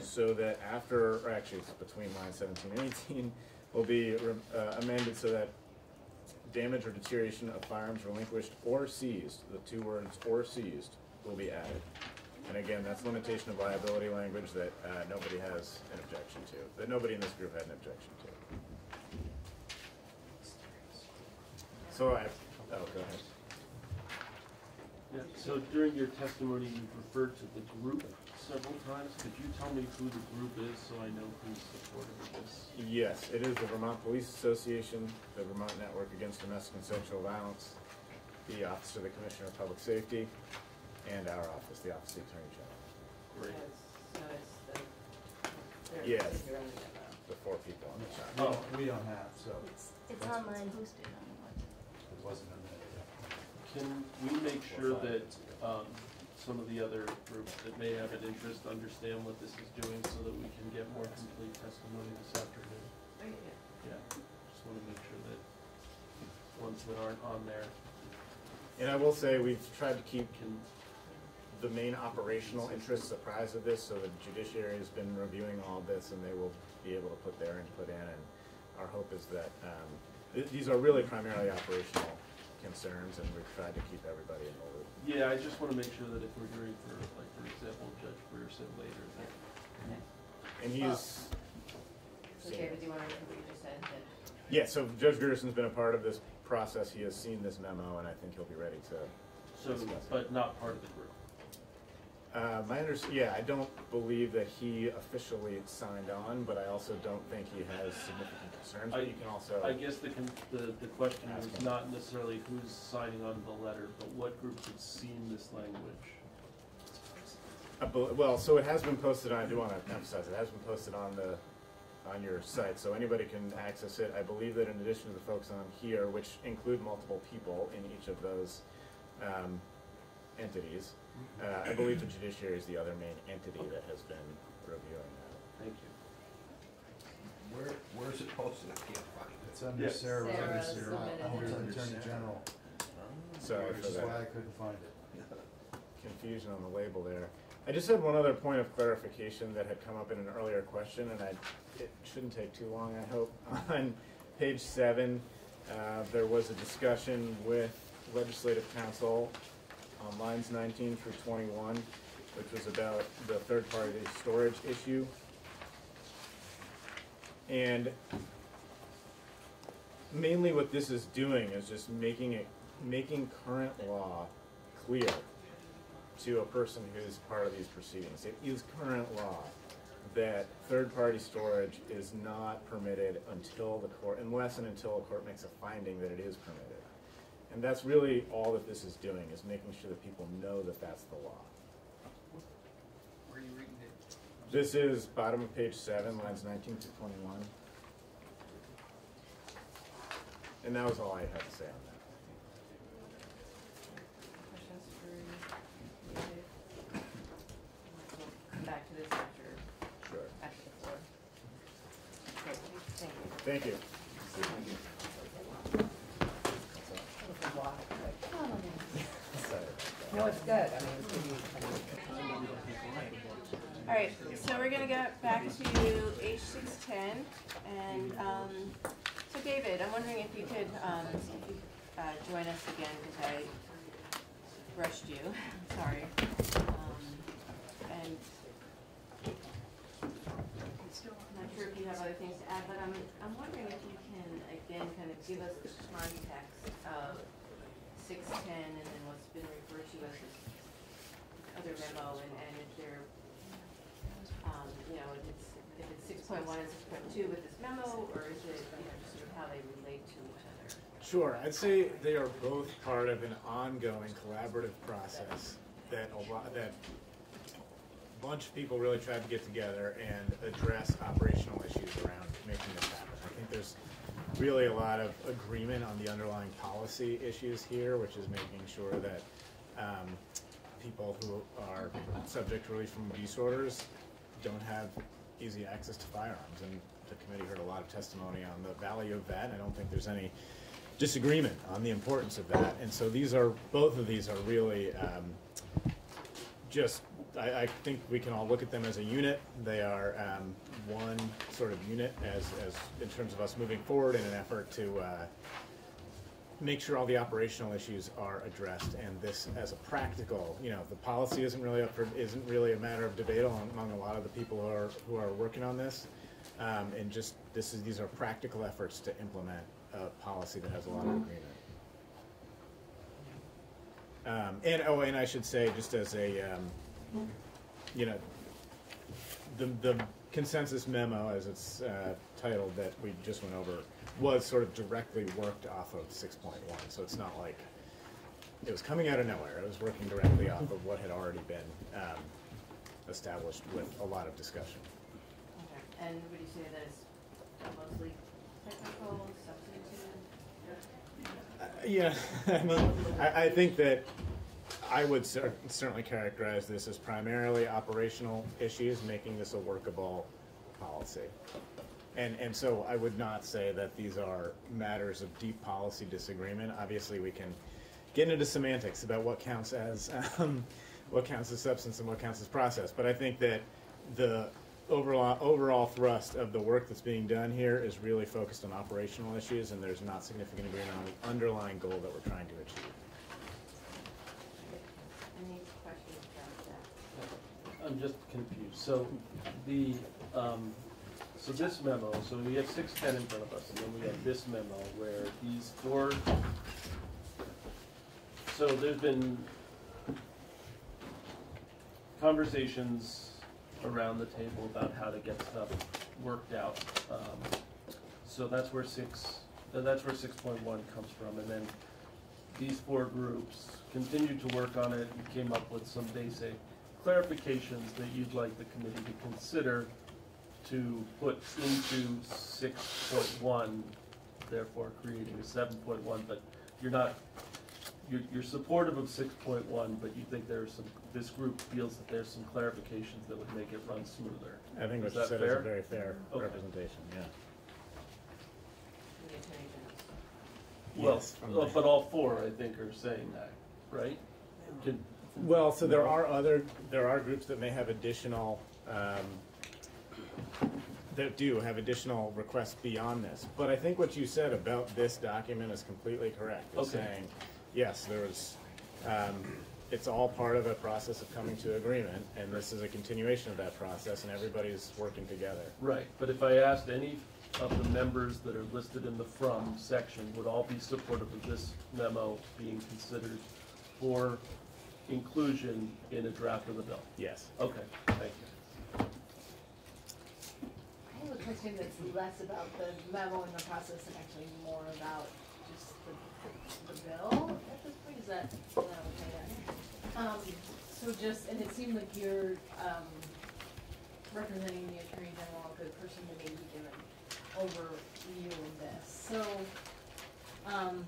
so that after, or actually it's between line seventeen and eighteen, will be uh, amended so that damage or deterioration of firearms relinquished or seized, the two words or seized, will be added. And again, that's limitation of liability language that uh, nobody has an objection to, that nobody in this group had an objection to. So I, oh, go ahead. Yeah, so during your testimony, you referred to the group several times. Could you tell me who the group is so I know who's supportive of this? Yes, it is the Vermont Police Association, the Vermont Network Against Domestic and Sexual Violence, the Office of the Commissioner of Public Safety, and our office, the Office of the Attorney General. Great. So it's the, they're Yes. figuring it out. The four people on the side. Oh, we don't have, so. It's, it's online. hosted on what It wasn't in there. Can we make sure that, um, some of the other groups that may have an interest understand what this is doing so that we can get more complete testimony this afternoon? Yeah, just wanna make sure that ones that aren't on there And I will say, we've tried to keep can, the main operational interests apprised of this, so the judiciary has been reviewing all this, and they will be able to put their input in, and our hope is that, um, th- these are really primarily operational concerns, and we've tried to keep everybody in the loop. yeah, I just wanna make sure that if we're hearing for, like, for example, Judge Grearson later, that And he's, So David, do you wanna repeat what you just said, that yeah, so Judge Grearson's been a part of this process, he has seen this memo, and I think he'll be ready to So, discuss it. but not part of the group. Uh, my under, yeah, I don't believe that he officially signed on, but I also don't think he has significant concerns, but you can also. I guess the, con- the, the question Ask was him. not necessarily who's signing on the letter, but what groups have seen this language. I bel- well, so it has been posted on, I do wanna emphasize, it has been posted on the, on your site, so anybody can access it. I believe that in addition to the folks on here, which include multiple people in each of those um, entities, uh, I believe the judiciary is the other main entity that has been reviewing that. Thank you. Where, where's it posted? I can't find it. It's under Yeah. Sarah, Sarah under submitted Sarah, it. under the Under Attorney Sarah. General, Sorry which for is that. why I couldn't find it. [laughs] confusion on the label there. I just had one other point of clarification that had come up in an earlier question, and I, it shouldn't take too long, I hope. [laughs] On page seven, uh, there was a discussion with legislative council Uh, on lines nineteen through twenty-one, which was about the third-party storage issue. And mainly what this is doing is just making it, making current law clear to a person who's part of these proceedings. It is current law that third-party storage is not permitted until the court, unless and until a court makes a finding that it is permitted. And that's really all that this is doing, is making sure that people know that that's the law. Where are you reading it? This is bottom of page seven, lines nineteen to twenty-one. And that was all I had to say on that. Questions for you? We'll come back to this after, Sure. after the floor. Mm-hmm. Okay, thank you. Thank No, it's good, I mean, it's good. All right, so we're gonna get back to H six ten, and, um, so David, I'm wondering if you could, um, uh, join us again, because I rushed you, [laughs] sorry. Um, And I'm not sure if you have other things to add, but I'm, I'm wondering if you can, again, kind of give us the context of six ten and then what's been referred to as this other memo, and, and if there, um, you know, if it's, if it's six point one and six point two with this memo, or is it, you know, just sort of how they relate to each other? Sure, I'd say they are both part of an ongoing collaborative process that a lot, that a bunch of people really tried to get together and address operational issues around making this happen. I think there's really a lot of agreement on the underlying policy issues here, which is making sure that um, people who are subject to relief from abuse orders don't have easy access to firearms. And the committee heard a lot of testimony on the value of that. I don't think there's any disagreement on the importance of that. And so these are, both of these are really um, just, I, I think we can all look at them as a unit. They are um, one sort of unit as, as, in terms of us moving forward in an effort to uh, make sure all the operational issues are addressed. And this, as a practical, you know, the policy isn't really up for, isn't really a matter of debate among, among a lot of the people who are, who are working on this. Um, and just, this is, these are practical efforts to implement a policy that has a lot of agreement. Um, and, oh, and I should say, just as a, um, you know, the, the consensus memo, as it's uh, titled, that we just went over, was sort of directly worked off of six point one, so it's not like it was coming out of nowhere, it was working directly off of what had already been um, established with a lot of discussion. Okay, and would you say that it's mostly technical, substantive? Uh, Yeah, I [laughs] mean, I, I think that I would cer- certainly characterize this as primarily operational issues, making this a workable policy. And, and so I would not say that these are matters of deep policy disagreement. Obviously, we can get into semantics about what counts as, um, what counts as substance and what counts as process. But I think that the overall, overall thrust of the work that's being done here is really focused on operational issues, and there's not significant agreement on the underlying goal that we're trying to achieve. Any questions about that? I'm just confused. So the, um, so this memo, so we have six ten in front of us, and then we have this memo where these four. So there's been conversations around the table about how to get stuff worked out. Um, So that's where six, that's where six point one comes from, and then these four groups continued to work on it and came up with some basic clarifications that you'd like the committee to consider to put into six point one, therefore creating a seven point one, but you're not, you're, you're supportive of six point one, but you think there's some, this group feels that there's some clarifications that would make it run smoother. I think what Is you that said is fair? a very fair Okay. representation, yeah. The Attorney Well, Yes, from uh, the- but all four, I think, are saying that, right? Can- Well, so there are other, there are groups that may have additional, um, that do have additional requests beyond this. But I think what you said about this document is completely correct. It's Okay. saying, yes, there was, um, it's all part of a process of coming to agreement, and this is a continuation of that process, and everybody's working together. Right, but if I asked any of the members that are listed in the from section, would all be supportive of this memo being considered for inclusion in a draft of the bill? Yes. Okay, thank you. I have a question that's less about the memo and the process and actually more about just the, the bill at this point, is that, is that okay then? Um, so just, and it seemed like you're, um, representing the Attorney General, a good person to maybe give an overview of this. So, um,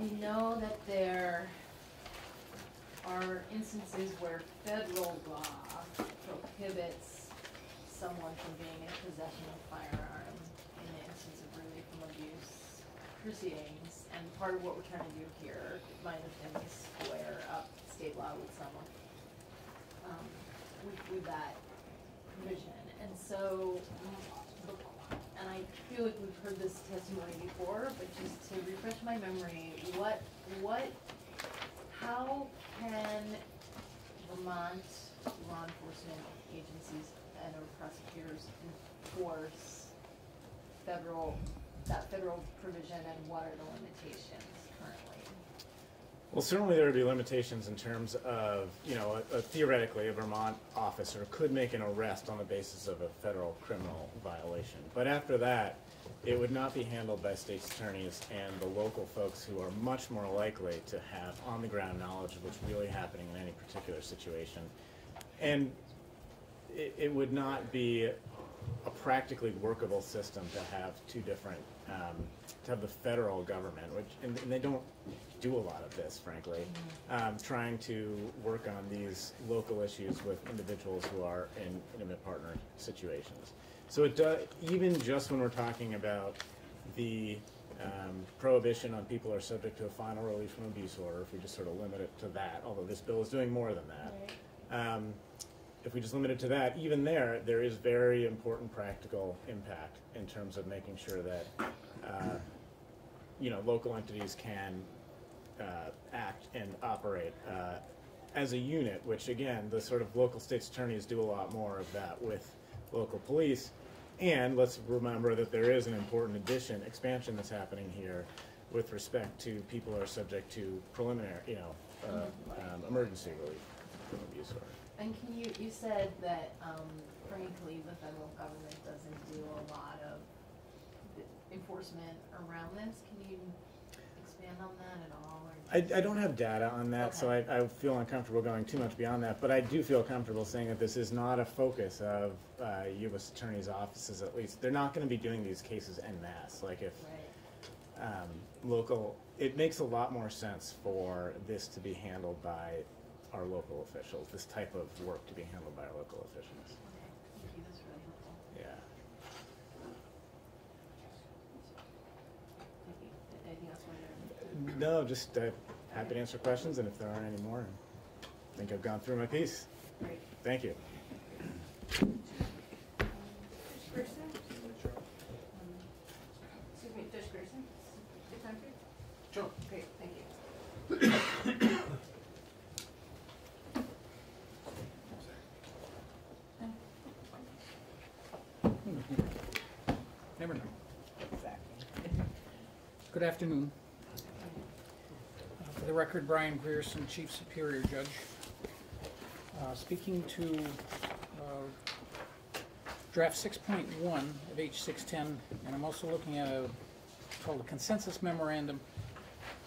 we know that there are instances where federal law prohibits someone from being in possession of firearm in the instance of relief from abuse proceedings. And part of what we're trying to do here, my understanding is square up state law with someone, um, with, with that provision. And so, and I feel like we've heard this testimony before, but just to refresh my memory, what, what, how can Vermont law enforcement agencies and or prosecutors enforce federal, that federal provision and what are the limitations currently? Well, certainly there would be limitations in terms of, you know, a- a theoretically, a Vermont officer could make an arrest on the basis of a federal criminal violation. But after that, it would not be handled by state's attorneys and the local folks who are much more likely to have on-the-ground knowledge of what's really happening in any particular situation. And it, it would not be a practically workable system to have two different, um, to have the federal government, which, and, and they don't do a lot of this, frankly, um, trying to work on these local issues with individuals who are in intimate partner situations. So it does, even just when we're talking about the um, prohibition on people who are subject to a final relief from abuse order, if we just sort of limit it to that, although this bill is doing more than that. Um, if we just limit it to that, even there, there is very important practical impact in terms of making sure that, uh, you know, local entities can uh, act and operate uh, as a unit, which again, the sort of local state's attorneys do a lot more of that with local police. And let's remember that there is an important addition, expansion that's happening here with respect to people who are subject to preliminary, you know, uh, um, emergency relief from abuse order. And can you, you said that, um, frankly, the federal government doesn't do a lot of enforcement around this. Can you expand on that at all? I, I don't have data on that, so I, I feel uncomfortable going too much beyond that, but I do feel comfortable saying that this is not a focus of, uh, U.S. attorneys' offices, at least. They're not gonna be doing these cases en masse, like if, um, local, it makes a lot more sense for this to be handled by our local officials, this type of work to be handled by our local officials. Thank you, that's really helpful. Yeah. Thank you. Anything else you wanted to? No, just, uh, happy to answer questions, and if there aren't any more, I think I've gone through my piece. Great. Thank you. Person? Excuse me, Fish Person? Good time for you? Sure. Great, thank you. Never know. Good afternoon. Record, Brian Grearson, Chief Superior Judge. Uh, Speaking to uh, draft 6.1 of H 610, and I'm also looking at a, called a consensus memorandum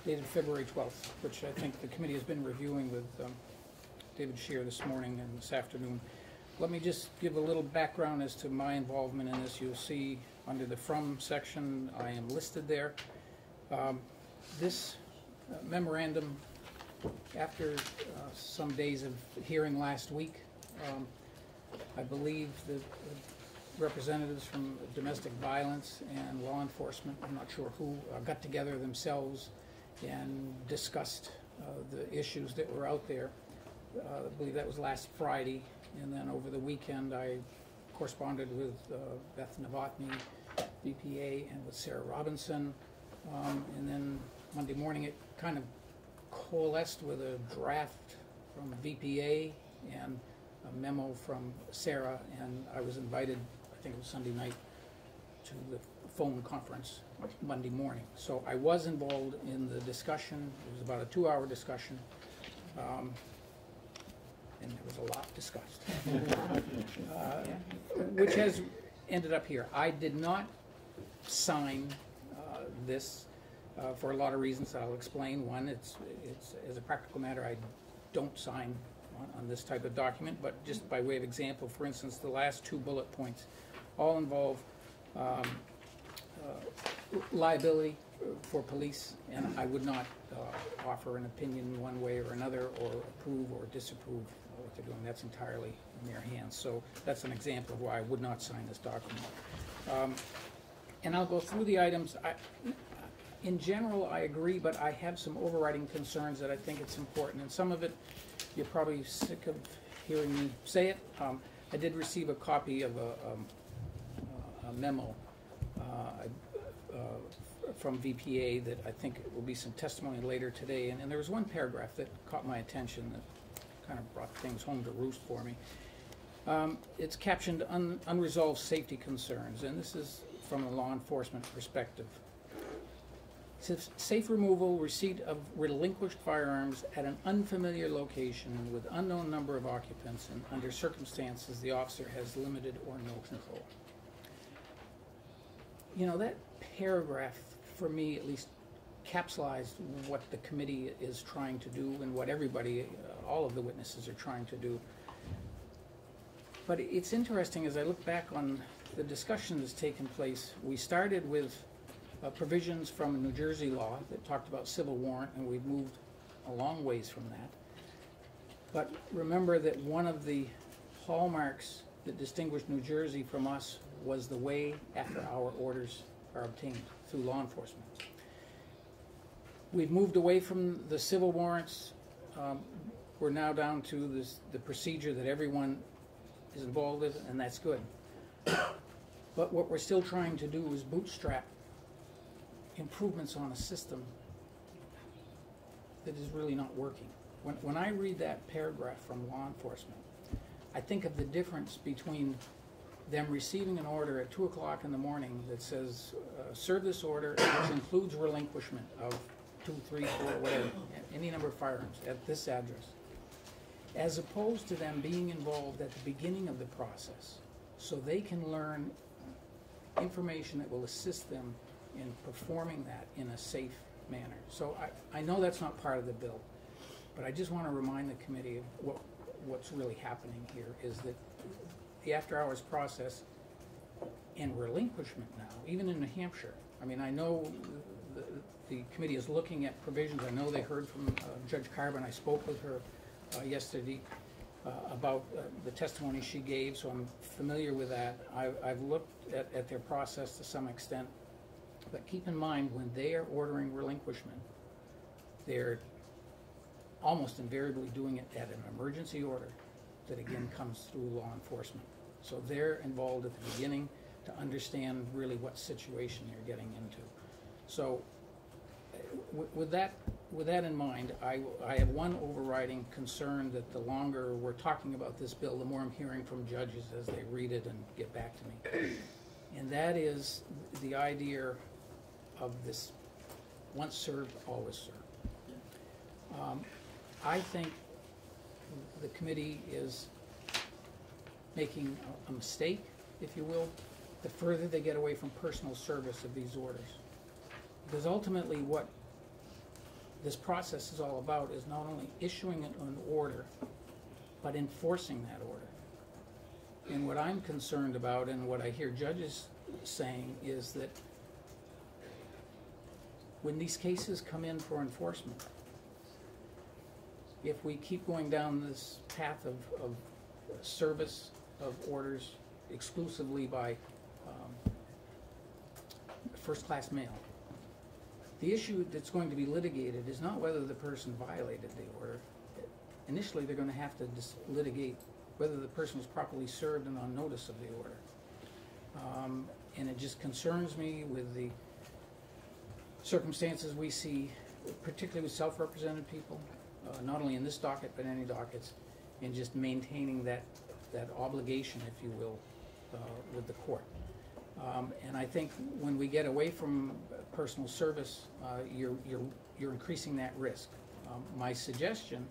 dated February 12th, which I think the committee has been reviewing with um, David Scherr this morning and this afternoon. let me just give a little background as to my involvement in this. You'll see under the from section, I am listed there. Um, This memorandum, after uh, some days of hearing last week, um, I believe the representatives from domestic violence and law enforcement, I'm not sure who, uh, got together themselves and discussed uh, the issues that were out there. I believe that was last Friday, and then over the weekend, I corresponded with uh, Beth Novotny, VPA, and with Sarah Robinson. Um, And then Monday morning, it kind of coalesced with a draft from VPA and a memo from Sarah, and I was invited, I think it was Sunday night, to the phone conference Monday morning. So I was involved in the discussion, it was about a two-hour discussion, um, and there was a lot discussed. [laughs] Uh, Which has ended up here. I did not sign uh, this uh, for a lot of reasons I'll explain. One, it's, it's, as a practical matter, I don't sign on, on this type of document, but just by way of example, for instance, the last two bullet points all involve um, uh, liability for police, and I would not uh, offer an opinion one way or another, or approve or disapprove what they're doing. That's entirely in their hands. So that's an example of why I would not sign this document. Um, And I'll go through the items. I, in general, I agree, but I have some overriding concerns that I think it's important, and some of it, you're probably sick of hearing me say it. Um, I did receive a copy of a, um, a memo, uh, uh, from VPA that I think will be some testimony later today, and, and there was one paragraph that caught my attention that kind of brought things home to roost for me. Um, it's captioned un, unresolved safety concerns, and this is from a law enforcement perspective. Safe removal, receipt of relinquished firearms at an unfamiliar location with unknown number of occupants and under circumstances the officer has limited or no control. You know, that paragraph, for me at least, capsulized what the committee is trying to do and what everybody, uh, all of the witnesses are trying to do. But it's interesting, as I look back on the discussion that's taken place, we started with uh, provisions from New Jersey law that talked about civil warrant, and we've moved a long ways from that. But remember that one of the hallmarks that distinguished New Jersey from us was the way after our orders are obtained through law enforcement. We've moved away from the civil warrants. Um, We're now down to this, the procedure that everyone is involved with, and that's good. But what we're still trying to do is bootstrap improvements on a system that is really not working. When, when I read that paragraph from law enforcement, I think of the difference between them receiving an order at two o'clock in the morning that says, uh, serve this order, which includes relinquishment of two, three, four, whatever, any number of firearms at this address, as opposed to them being involved at the beginning of the process, so they can learn information that will assist them in performing that in a safe manner. So I, I know that's not part of the bill, but I just want to remind the committee of what, what's really happening here is that the after-hours process and relinquishment now, even in New Hampshire, I mean, I know the, the committee is looking at provisions, I know they heard from uh, Judge Carbon, I spoke with her uh, yesterday uh, about uh, the testimony she gave, so I'm familiar with that. I, I've looked at, at their process to some extent, but keep in mind, when they are ordering relinquishment, they're almost invariably doing it at an emergency order that again comes through law enforcement. So they're involved at the beginning to understand really what situation they're getting into. So with that, with that in mind, I, I have one overriding concern that the longer we're talking about this bill, the more I'm hearing from judges as they read it and get back to me. And that is the idea of this once served, always served. Um, I think the committee is making a- mistake, if you will, the further they get away from personal service of these orders. Because ultimately, what this process is all about is not only issuing an order, but enforcing that order. And what I'm concerned about and what I hear judges saying is that when these cases come in for enforcement, if we keep going down this path of, of service of orders exclusively by um, first-class mail, the issue that's going to be litigated is not whether the person violated the order. Initially, they're gonna have to litigate whether the person was properly served and on notice of the order. Um, and it just concerns me with the circumstances we see, particularly with self-represented people, uh, not only in this docket, but any dockets, and just maintaining that, that obligation, if you will, uh, with the court. Um, and I think when we get away from personal service, uh, you're, you're, you're increasing that risk. Um, my suggestion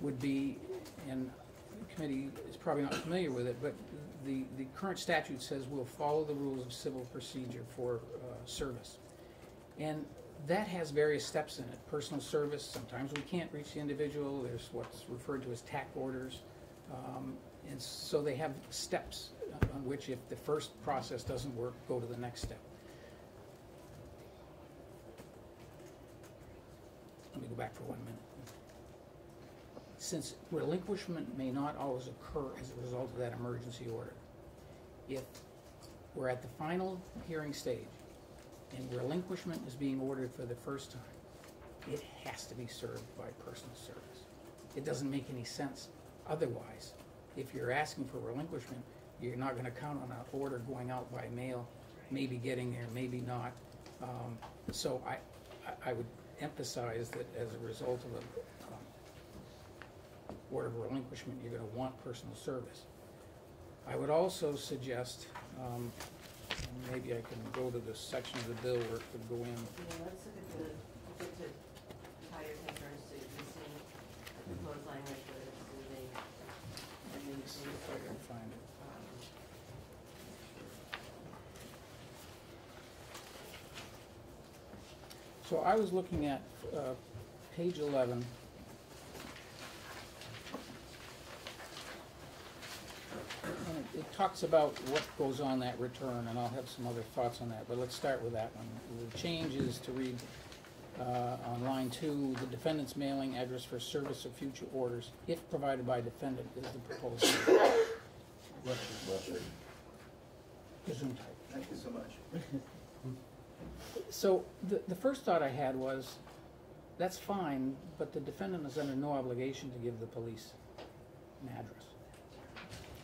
would be, and the committee is probably not familiar with it, but the, the current statute says we'll follow the rules of civil procedure for uh, service. And that has various steps in it. Personal service, sometimes we can't reach the individual, there's what's referred to as TAC orders. Um, and so they have steps on which if the first process doesn't work, go to the next step. Let me go back for one minute. Since relinquishment may not always occur as a result of that emergency order, if we're at the final hearing stage and relinquishment is being ordered for the first time, it has to be served by personal service. It doesn't make any sense otherwise. If you're asking for relinquishment, you're not gonna count on an order going out by mail, maybe getting there, maybe not. Um, So I, I- would emphasize that as a result of a um, order of relinquishment, you're gonna want personal service. I would also suggest, um, maybe I can go to the section of the bill where it could go in. Yeah, let's look at the, get to tie your concerns to, you see the proposed language for the, for the, and then you see. If I can find it. So I was looking at uh, page 11. And it- it talks about what goes on that return, and I'll have some other thoughts on that, but let's start with that one. The change is to read uh, on line two, the defendant's mailing address for service of future orders, if provided by defendant, is the proposed. Gesundheit. Thank you so much. So the, the first thought I had was, that's fine, but the defendant is under no obligation to give the police an address.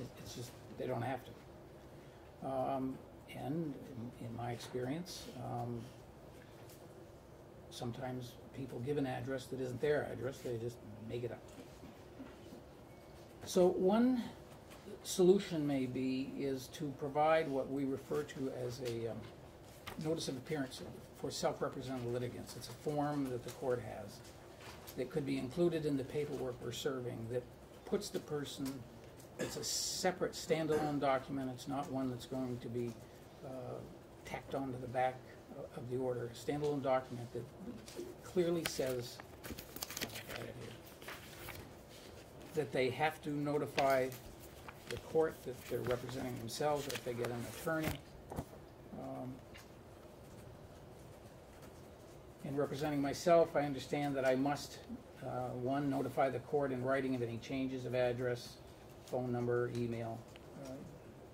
It- It's just, they don't have to. Um, and in, in my experience, um, sometimes people give an address that isn't their address, they just make it up. So one solution may be is to provide what we refer to as a um, notice of appearance for self-represented litigants. It's a form that the court has that could be included in the paperwork we're serving that puts the person, it's a separate standalone document, it's not one that's going to be uh, tacked onto the back of the order. A standalone document that clearly says that they have to notify the court that they're representing themselves, or if they get an attorney. Um, In representing myself, I understand that I must, uh, one, notify the court in writing of any changes of address, phone number, email,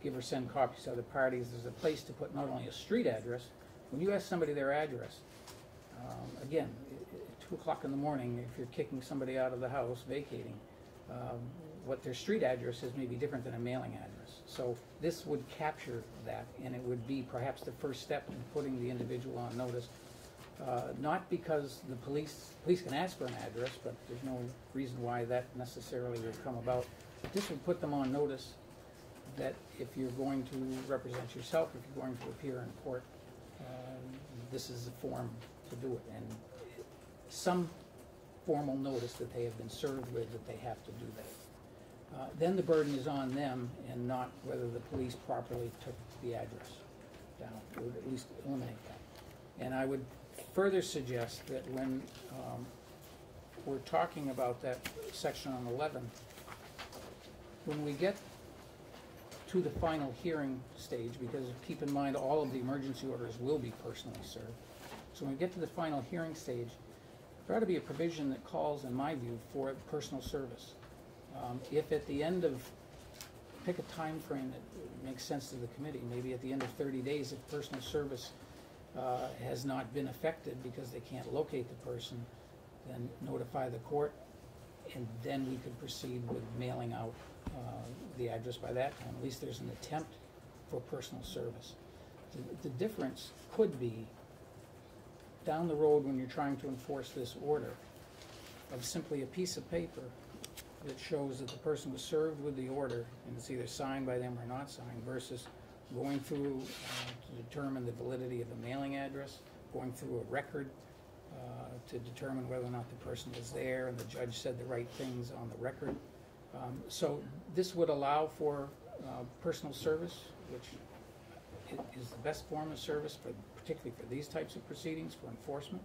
give or send copies to other parties. There's a place to put not only a street address, when you ask somebody their address, um, again, i- i- two o'clock in the morning, if you're kicking somebody out of the house, vacating, um, what their street address is may be different than a mailing address. So this would capture that, and it would be perhaps the first step in putting the individual on notice. Uh, Not because the police, police can ask for an address, but there's no reason why that necessarily would come about. This would put them on notice that if you're going to represent yourself, if you're going to appear in court, um, this is the form to do it. And some formal notice that they have been served with that they have to do that. Uh, Then the burden is on them and not whether the police properly took the address down. It would at least eliminate that. And I would further suggest that when um, we're talking about that section on 11, when we get to the final hearing stage, because keep in mind, all of the emergency orders will be personally served. So when we get to the final hearing stage, there ought to be a provision that calls, in my view, for personal service. Um, If at the end of, pick a time frame that makes sense to the committee, maybe at the end of thirty days, if personal service uh, has not been affected because they can't locate the person, then notify the court, and then we could proceed with mailing out uh, the address by that time. At least there's an attempt for personal service. The- The difference could be down the road when you're trying to enforce this order of simply a piece of paper that shows that the person was served with the order and it's either signed by them or not signed versus going through uh, to determine the validity of the mailing address, going through a record uh, to determine whether or not the person was there and the judge said the right things on the record. Um, So this would allow for uh, personal service, which is the best form of service, for particularly for these types of proceedings, for enforcement.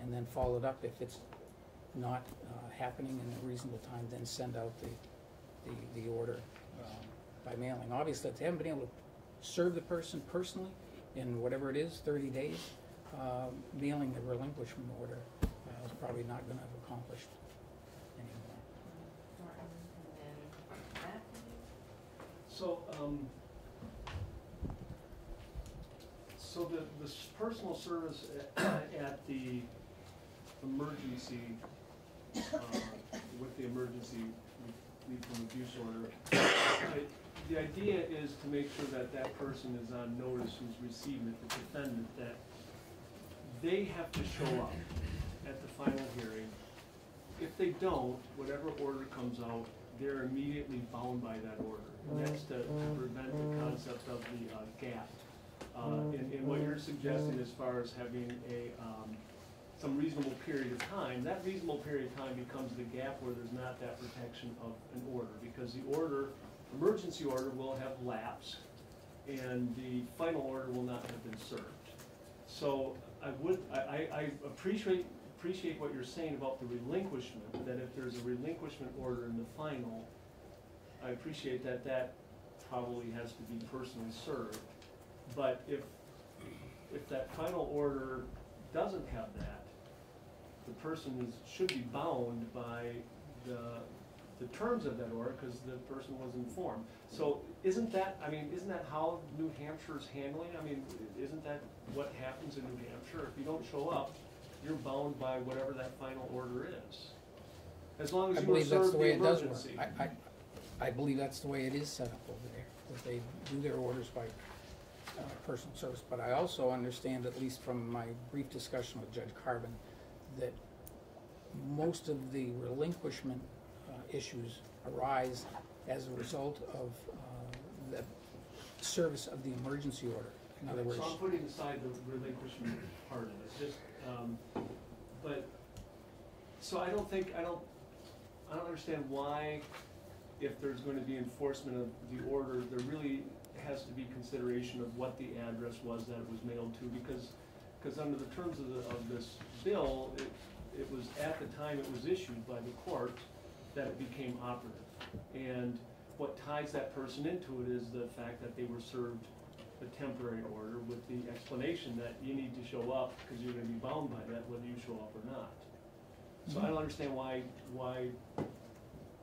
And then follow it up if it's not uh, happening in a reasonable time, then send out the, the, the order um, by mailing. Obviously, if they haven't been able to serve the person personally in whatever it is, thirty days, um, mailing the relinquishment order uh, is probably not gonna have accomplished So, um, so the, this personal service [coughs] at, the emergency, uh, with the emergency leave from abuse order, I- the idea is to make sure that that person is on notice who's receiving it, the defendant, that they have to show up at the final hearing. If they don't, whatever order comes out, they're immediately bound by that order. And that's to to prevent the concept of the uh, gap. Uh, And, and what you're suggesting as far as having a, um, some reasonable period of time, that reasonable period of time becomes the gap where there's not that protection of an order. Because the order, emergency order will have lapsed, and the final order will not have been served. So I would, I, I, I appreciate, appreciate what you're saying about the relinquishment, that if there's a relinquishment order in the final, I appreciate that that probably has to be personally served. But if, if that final order doesn't have that, the person is, should be bound by the, the terms of that order, because the person was informed. So isn't that, I mean, isn't that how New Hampshire's handling? I mean, isn't that what happens in New Hampshire? If you don't show up, you're bound by whatever that final order is. As long I as you were believe that's the way it does work. emergency. I, I, I believe that's the way it is set up over there, that they do their orders by uh, personal service. But I also understand, at least from my brief discussion with Judge Carbon, that most of the relinquishment uh, issues arise as a result of uh, the service of the emergency order. In other words, So I'm putting aside the relinquishment part of it, just, um, but, so I don't think, I don't, I don't understand why, if there's going to be enforcement of the order, there really has to be consideration of what the address was that it was mailed to, because, because under the terms of the, of this bill, it, it was at the time it was issued by the court that it became operative. And what ties that person into it is the fact that they were served a temporary order with the explanation that you need to show up because you're gonna be bound by that whether you show up or not. So I don't understand why, why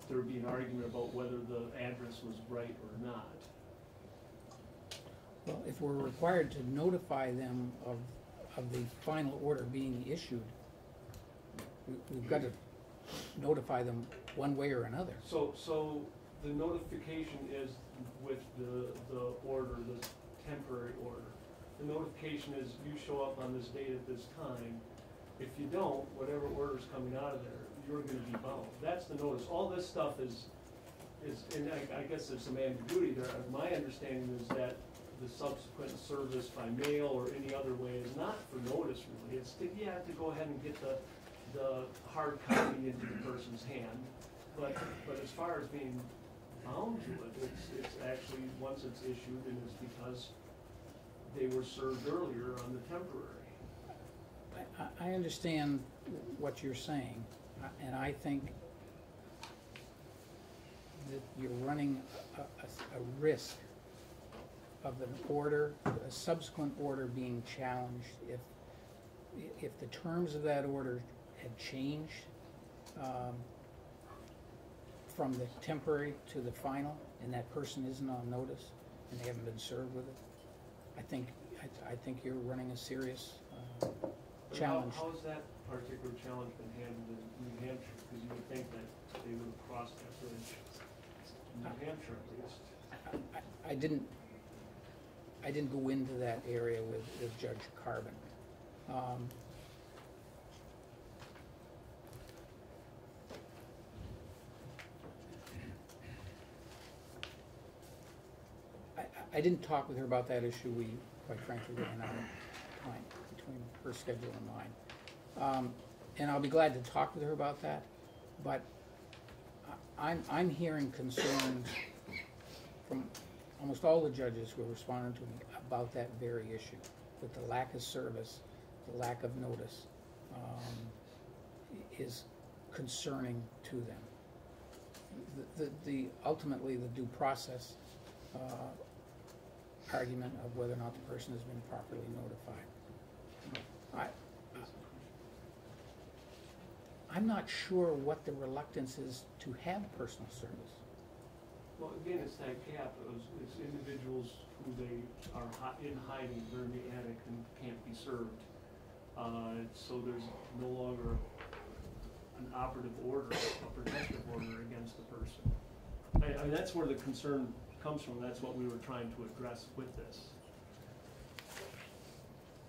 there would be an argument about whether the address was right or not. well, if we're required to notify them of, of the final order being issued, we, we've got to notify them one way or another. So, so the notification is with the, the order, the temporary order. The notification is you show up on this date at this time. If you don't, whatever order is coming out of there, you're gonna be bound. That's the notice. All this stuff is, is, and I, I guess there's some ambiguity there. My understanding is that the subsequent service by mail or any other way is not for notice really. It's to, yeah, to go ahead and get the, the hard copy into the person's hand. But, but as far as being bound to it, it's, it's actually, once it's issued, and it's because they were served earlier on the temporary. I, I understand what you're saying, and I think that you're running a, a- a risk of an order, a subsequent order being challenged if, if the terms of that order had changed, um, from the temporary to the final, and that person isn't on notice, and they haven't been served with it, I think, I, I think you're running a serious, uh, But how- challenge. How has that particular challenge been handled in New Hampshire? Because you would think that they would have crossed that bridge in New Hampshire at least. I didn't, I didn't go into that area with, with Judge Carbon. Um, I, didn't talk with her about that issue, we, quite frankly, ran out of time between her schedule and mine. Um, and I'll be glad to talk with her about that, but I'm, I'm hearing concerns from almost all the judges who are responding to me about that very issue, that the lack of service, the lack of notice, um, is concerning to them. The, the, the, ultimately, the due process, uh, argument of whether or not the person has been properly notified. I, I'm not sure what the reluctance is to have personal service. Well, again, it's that gap, it's, it's individuals who they are in hiding, they're in the attic and can't be served. Uh, so there's no longer an operative order, a protective order against the person. I, I mean, that's where the concern comes from, that's what we were trying to address with this.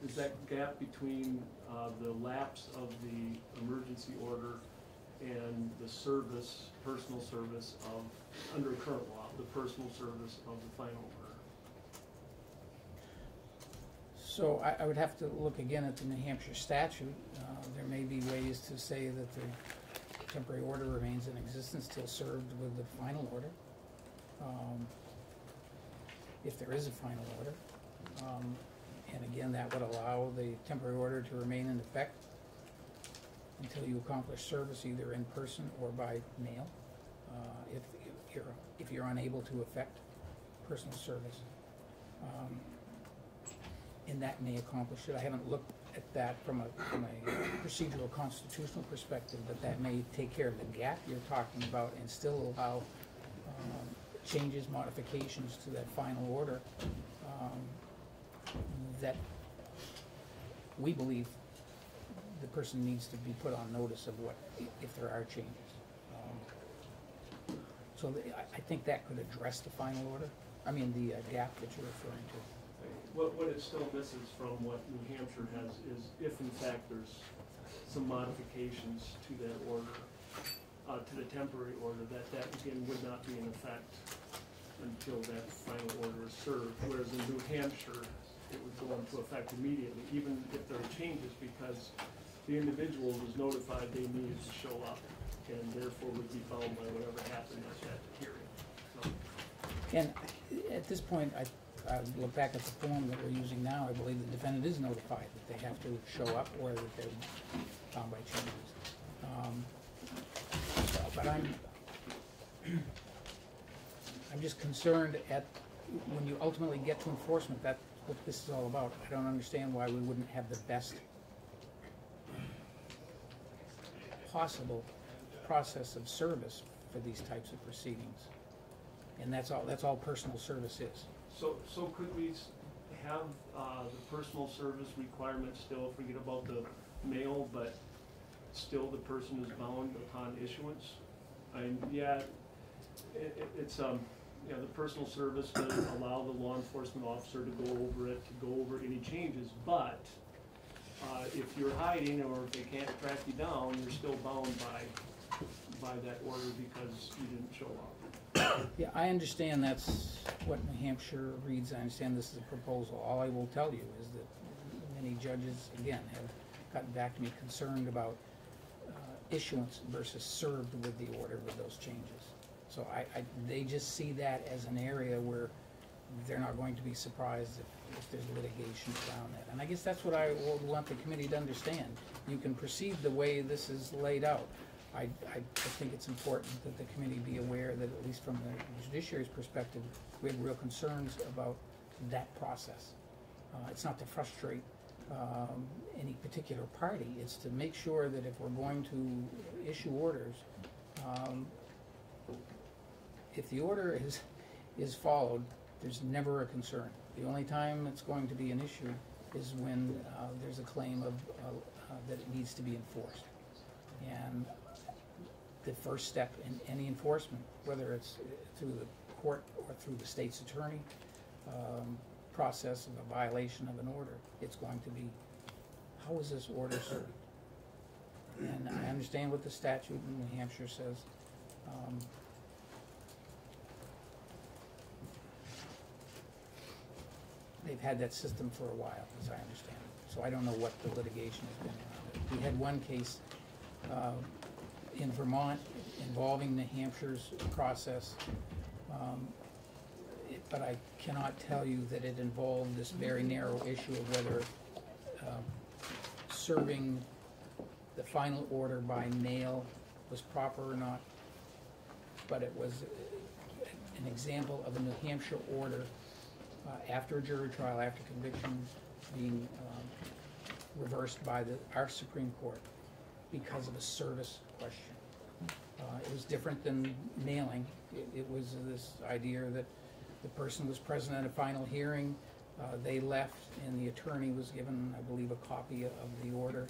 Is that gap between, uh, the lapse of the emergency order and the service, personal service of, under current law, the personal service of the final order. So I, I would have to look again at the New Hampshire statute. Uh, there may be ways to say that the temporary order remains in existence till served with the final order. Um, if there is a final order. Um, and again, that would allow the temporary order to remain in effect until you accomplish service either in person or by mail. Uh, if, if you're, if you're unable to effect personal service. Um, and that may accomplish it. I haven't looked at that from a, from a procedural constitutional perspective, but that may take care of the gap you're talking about and still allow, um, changes, modifications to that final order, um, that we believe the person needs to be put on notice of what, if there are changes. Um, So I think that could address the final order, I mean, the uh, gap that you're referring to. What, what it still misses from what New Hampshire has is if in fact there's some modifications to that order, uh, to the temporary order, that that again would not be in effect until that final order is served, whereas in New Hampshire, it would go into effect immediately, even if there are changes, because the individual was notified they needed to show up, and therefore would be bound by whatever happened at that hearing, so. And at this point, I, I look back at the form that we're using now, I believe the defendant is notified that they have to show up or that they're bound by changes. Um, But I'm, I'm just concerned at, when you ultimately get to enforcement, that's what this is all about. I don't understand why we wouldn't have the best possible process of service for these types of proceedings. And that's all, that's all personal service is. So, so could we have, uh, the personal service requirement still, forget about the mail, but still the person is bound upon issuance? I, yeah, it, it, it's, um, yeah, the personal service does allow the law enforcement officer to go over it, to go over any changes, but, uh, if you're hiding or if they can't track you down, you're still bound by, by that order because you didn't show up. Yeah, I understand that's what New Hampshire reads, I understand this is a proposal. All I will tell you is that many judges, again, have gotten back to me concerned about issuance versus served with the order with those changes. So I, I, they just see that as an area where they're not going to be surprised if, if there's litigation around that. And I guess that's what I would want the committee to understand. You can proceed the way this is laid out, I, I, I think it's important that the committee be aware that, at least from the judiciary's perspective, we have real concerns about that process. Uh, it's not to frustrate, um, any particular party, it's to make sure that if we're going to issue orders, um, if the order is, is followed, there's never a concern. The only time it's going to be an issue is when, uh, there's a claim of, uh, uh, that it needs to be enforced. And the first step in any enforcement, whether it's through the court or through the state's attorney, um, process of a violation of an order, it's going to be, how is this order served? And I understand what the statute in New Hampshire says. Um, They've had that system for a while, as I understand it, so I don't know what the litigation has been around. We had one case, uh, in Vermont involving New Hampshire's process. Um, But I cannot tell you that it involved this very narrow issue of whether um, serving the final order by mail was proper or not. But it was uh, an example of a New Hampshire order uh, after a jury trial, after conviction, being um, reversed by the, our Supreme Court because of a service question. Uh, It was different than mailing. It, it was this idea that the person was present at a final hearing, uh, they left, and the attorney was given, I believe, a copy of the order,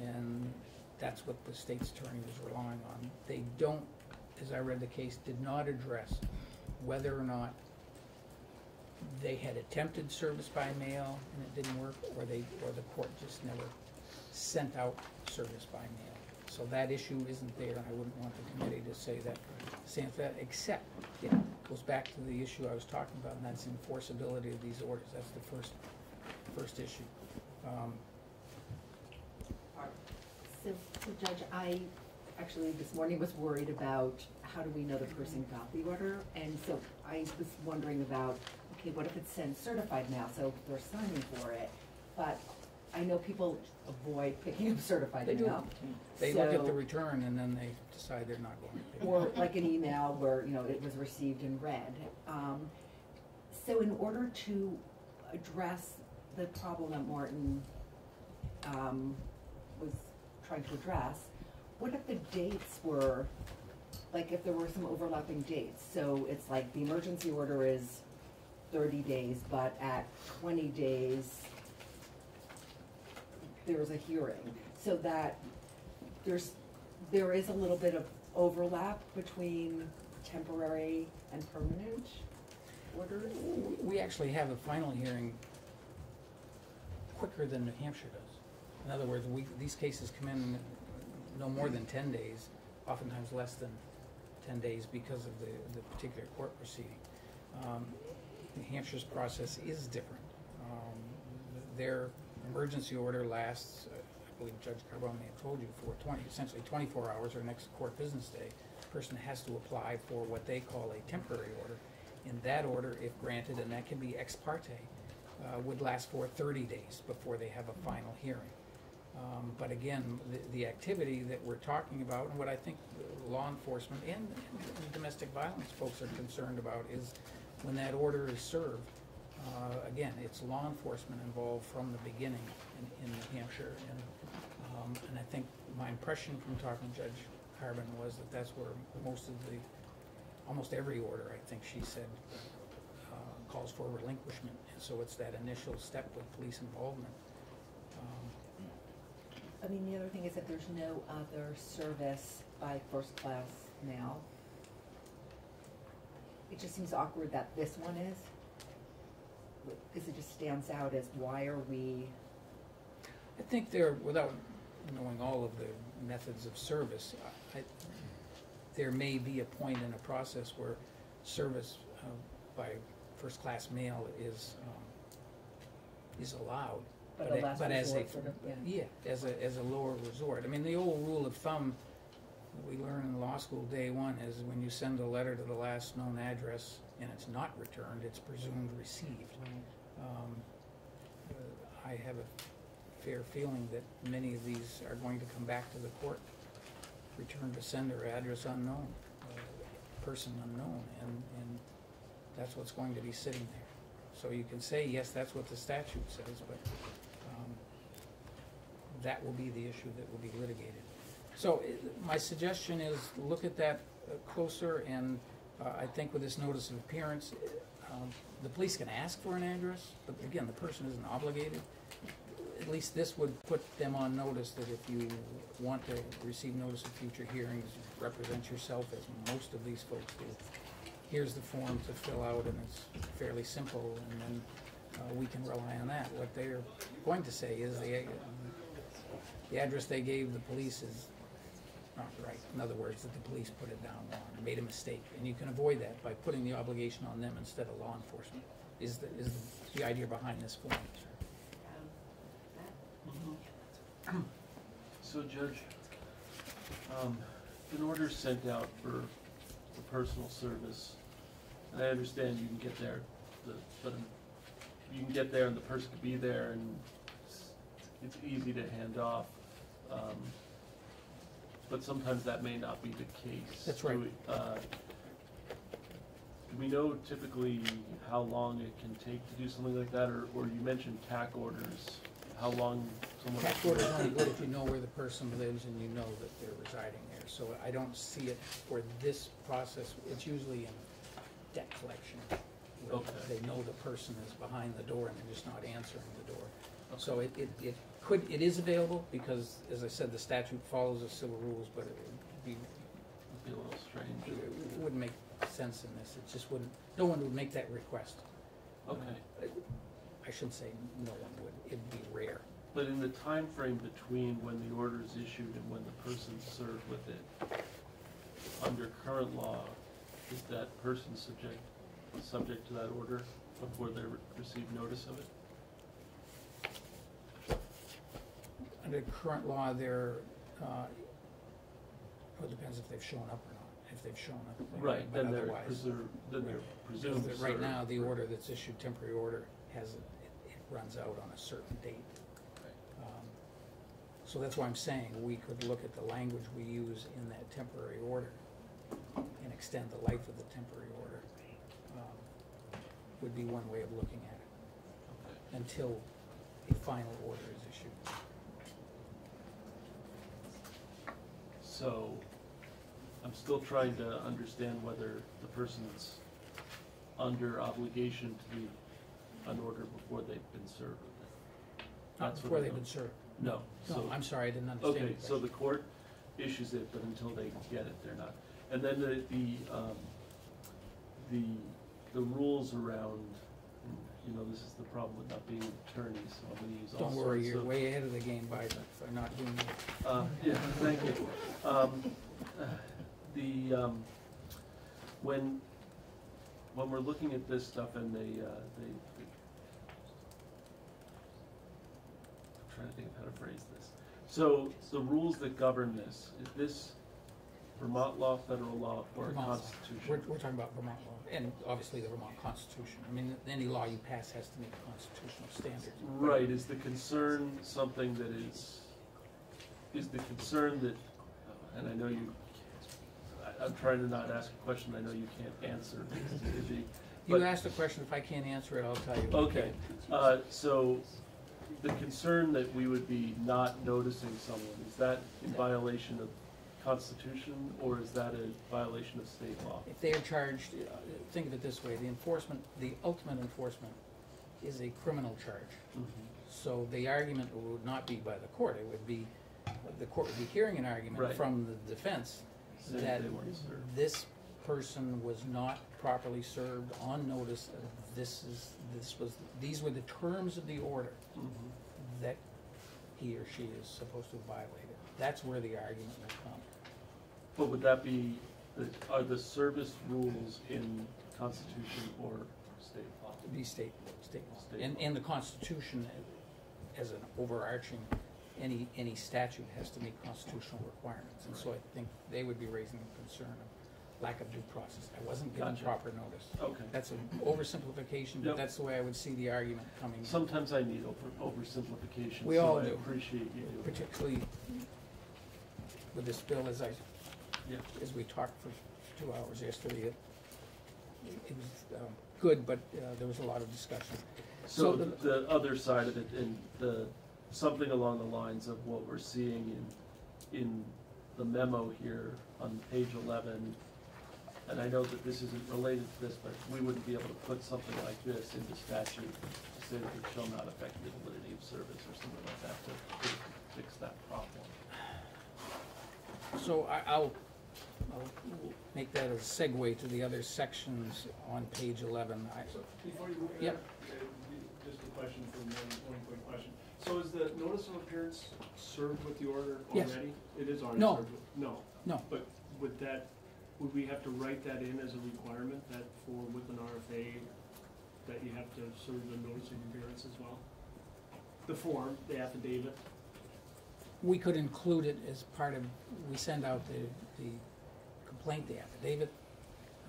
and that's what the state's attorney was relying on. They don't, as I read the case, did not address whether or not they had attempted service by mail and it didn't work, or they, or the court just never sent out service by mail. So that issue isn't there, and I wouldn't want the committee to say that, say that, except it goes back to the issue I was talking about, and that's enforceability of these orders. That's the first, first issue. Um, So, so Judge, I actually this morning was worried about how do we know the person got the order? And so I was wondering about, okay, what if it's sent certified mail, so they're signing for it? But I know people avoid picking up certified They do. mail. They look at So- the return and then they decide they're not going to. or like an email where, you know, it was received and read. Um, so in order to address the problem that Morton, um, was trying to address, what if the dates were, like if there were some overlapping dates? So it's like the emergency order is thirty days, but at twenty days, there's a hearing, so that there's, there is a little bit of overlap between temporary and permanent orders? We actually have a final hearing quicker than New Hampshire does. In other words, we, these cases come in no more than ten days, oftentimes less than ten days because of the, the particular court proceeding. Um, New Hampshire's process is different. Um, Their emergency order lasts, uh, I believe Judge Carbon have told you, for twenty, essentially twenty-four hours or next court business day. Person has to apply for what they call a temporary order. And that order, if granted, and that can be ex parte, uh, would last for thirty days before they have a final hearing. Um, But again, the, the activity that we're talking about, and what I think law enforcement and and domestic violence folks are concerned about is when that order is served, uh, again, it's law enforcement involved from the beginning in, in New Hampshire. And, um, and I think my impression from talking to Judge Harbin was that that's where most of the, almost every order, I think she said, uh, calls for relinquishment. And so it's that initial step with police involvement. Um, I mean, the other thing is that there's no other service by first class mail. It just seems awkward that this one is. Because it just stands out as why are we, I think there, without knowing all of the methods of service, I, there may be a point in a process where service uh, by first-class mail is, um, is allowed. But a a- but as a- resort sort of, yeah. Yeah, as a, as a lower resort. I mean, the old rule of thumb that we learn in law school day one is when you send a letter to the last known address and it's not returned, it's presumed received. Um, uh, I have a fair feeling that many of these are going to come back to the court return to sender, address unknown, uh, person unknown, and, and that's what's going to be sitting there. So you can say, yes, that's what the statute says, but, um, that will be the issue that will be litigated. So, i- my suggestion is, look at that uh, closer, and, uh, I think with this notice of appearance, um, the police can ask for an address, but again, the person isn't obligated. At least this would put them on notice that if you want to receive notice of future hearings, represent yourself as most of these folks do. Here's the form to fill out, and it's fairly simple, and then uh, we can rely on that. What they're going to say is the, the address they gave the police is not right. In other words, that the police put it down wrong, made a mistake. And you can avoid that by putting the obligation on them instead of law enforcement, is the, is the idea behind this form. So Judge, um, an order's sent out for, for personal service, and I understand you can get there, the, but you can get there and the person can be there and it's, it's easy to hand off. Um, but sometimes that may not be the case. That's right. Do we, uh, do we know typically how long it can take to do something like that, or, or you mentioned TAC orders? How long someone? Tax order is only good if you know where the person lives and you know that they're residing there. So I don't see it for this process. It's usually in debt collection. where Okay. They know the person is behind the door and they're just not answering the door. So it, it, it could, it is available because, as I said, the statute follows the civil rules, but it would be, Be a little strange. it wouldn't make sense in this. It just wouldn't, no one would make that request. Okay. Uh, I shouldn't say no one would. It'd be rare. But in the time frame between when the order is issued and when the person's served with it, under current law, is that person subject, subject to that order before they re- receive notice of it? Under current law, they're, uh, well, it depends if they've shown up or not. If they've shown up, they Right, but then they're otherwise- preserved, then they're Right. presumed Because Right served. now, the order that's issued, temporary order, has, a- it, it runs out on a certain date. Um, So that's why I'm saying we could look at the language we use in that temporary order and extend the life of the temporary order. um, Would be one way of looking at it, until a final order is issued. So, I'm still trying to understand whether the person's under obligation to do an order before they've been served with it. Not That's what before I they've don't- been served. No, No, so. I'm sorry, I didn't understand Okay, so the court issues it, but until they get it, they're not. And then the, the, um, the, the rules around, you know, this is the problem with not being an attorney, so I'm gonna use all Don't sorts of. worry, you're way ahead of the game by, by not doing that. Uh, yeah, thank you. Um, uh, the, um, when, when we're looking at this stuff and they, uh, they, I'm trying to think of how to phrase this. So, the rules that govern this, is this Vermont law, federal law, or Vermont law. constitution? We're, we're talking about Vermont law, and obviously the Vermont Constitution. I mean, any law you pass has to meet constitutional standards. Right, is the concern something that is, is the concern that, and I know you, I, I'm trying to not ask a question I know you can't answer. [laughs] You asked a question, if I can't answer it, I'll tell you. Okay, uh, so the concern that we would be not noticing someone, is that in violation of Constitution, or is that a violation of state law? If they are charged, uh, think of it this way, the enforcement, the ultimate enforcement is a criminal charge. Mhm. So the argument would not be by the court, it would be, the court would be hearing an argument Right. from the defense Saying that this person was not properly served on notice, of this is, this was, these were the terms of the order Mhm. that he or she is supposed to have violated. That's where the argument will come. But would that be, are the service rules in Constitution or state law? It'd state, state law. State And, law. and the Constitution, as an overarching, any, any statute has to meet constitutional requirements. And so I think they would be raising a concern of lack of due process. I wasn't given Gotcha. proper notice. Okay. That's an oversimplification, but Yep. that's the way I would see the argument coming. Sometimes I need over, oversimplification, We so all I do. appreciate you. Particularly with this bill, as I, Yeah. as we talked for two hours yesterday, it, it was, um, good, but, uh, there was a lot of discussion. So the- the other side of it, and the, something along the lines of what we're seeing in, in the memo here on page eleven, and I know that this isn't related to this, but we wouldn't be able to put something like this into statute to say that it shall not affect the validity of service or something like that to, to fix that problem. So I, I'll, I'll make that a segue to the other sections on page eleven. I, Before you move Yep. uh, just a question from one, one quick question. So is the notice of appearance served with the order Yes. already? It is already No. served with, no? No. But would that, would we have to write that in as a requirement, that for, with an RFA, that you have to serve the notice of appearance as well? The form, the affidavit? We could include it as part of, we send out the, the complaint, the affidavit,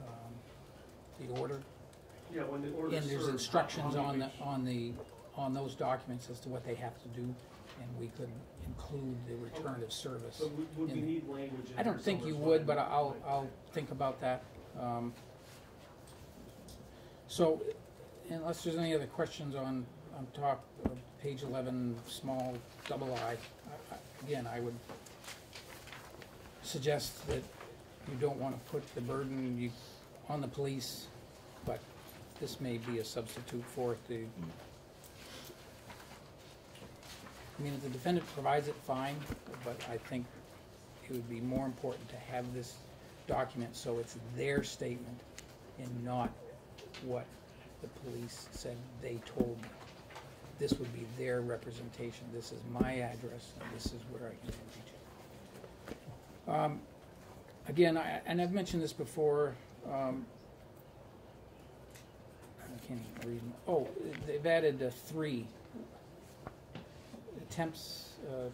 um, the order. Yeah, when the order's And there's instructions on the, on the, on those documents as to what they have to do, and we could include the return of service. But would, would we in- need language in I don't there think you somewhere would, but I'll, I'll think about that. Um, So, unless there's any other questions on, on top of page eleven, small double I, I- I- again, I would suggest that you don't wanna put the burden you, on the police, but this may be a substitute for it to. I mean, if the defendant provides it, fine, but I think it would be more important to have this document so it's their statement and not what the police said they told me. This would be their representation, this is my address, and this is where I can reach it. Um, Again, I, and I've mentioned this before, um, I can't even read, them. oh, they've added uh, three attempts, uh,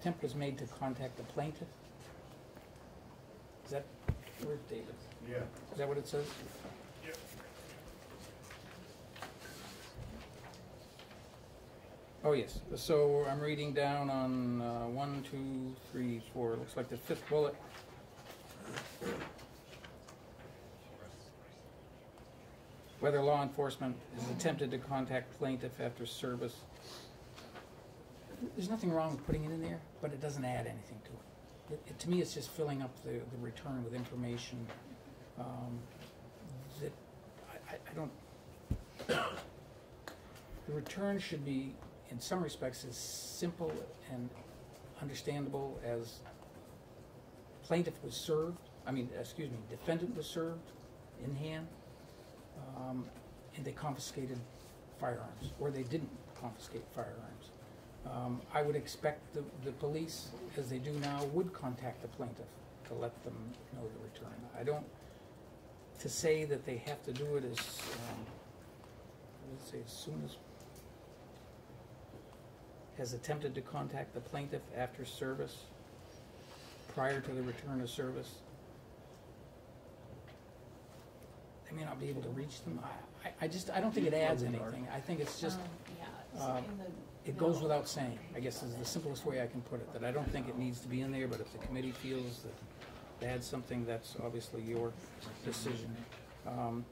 attempt was made to contact the plaintiff. Is that, where's David? Yeah. Is that what it says? Yep. Oh, yes, so I'm reading down on, uh, one, two, three, four, looks like the fifth bullet. Whether law enforcement has attempted to contact plaintiff after service. There's nothing wrong with putting it in there, but it doesn't add anything to it. It, it, to me, it's just filling up the, the return with information, um, that, I, I, I don't, [coughs] the return should be, in some respects, as simple and understandable as plaintiff was served, I mean, excuse me, defendant was served in hand, um, and they confiscated firearms, or they didn't confiscate firearms. Um, I would expect the, the police, as they do now, would contact the plaintiff to let them know the return. I don't, to say that they have to do it as, um, let's say, as soon as, has attempted to contact the plaintiff after service, prior to the return of service. They may not be able to reach them. I, I, I just, I don't think it adds anything. I think it's just, Um, yeah, it's um, in the it goes without saying, I guess is the simplest way I can put it, that I don't think it needs to be in there, but if the committee feels that to add something, that's obviously your decision. Um,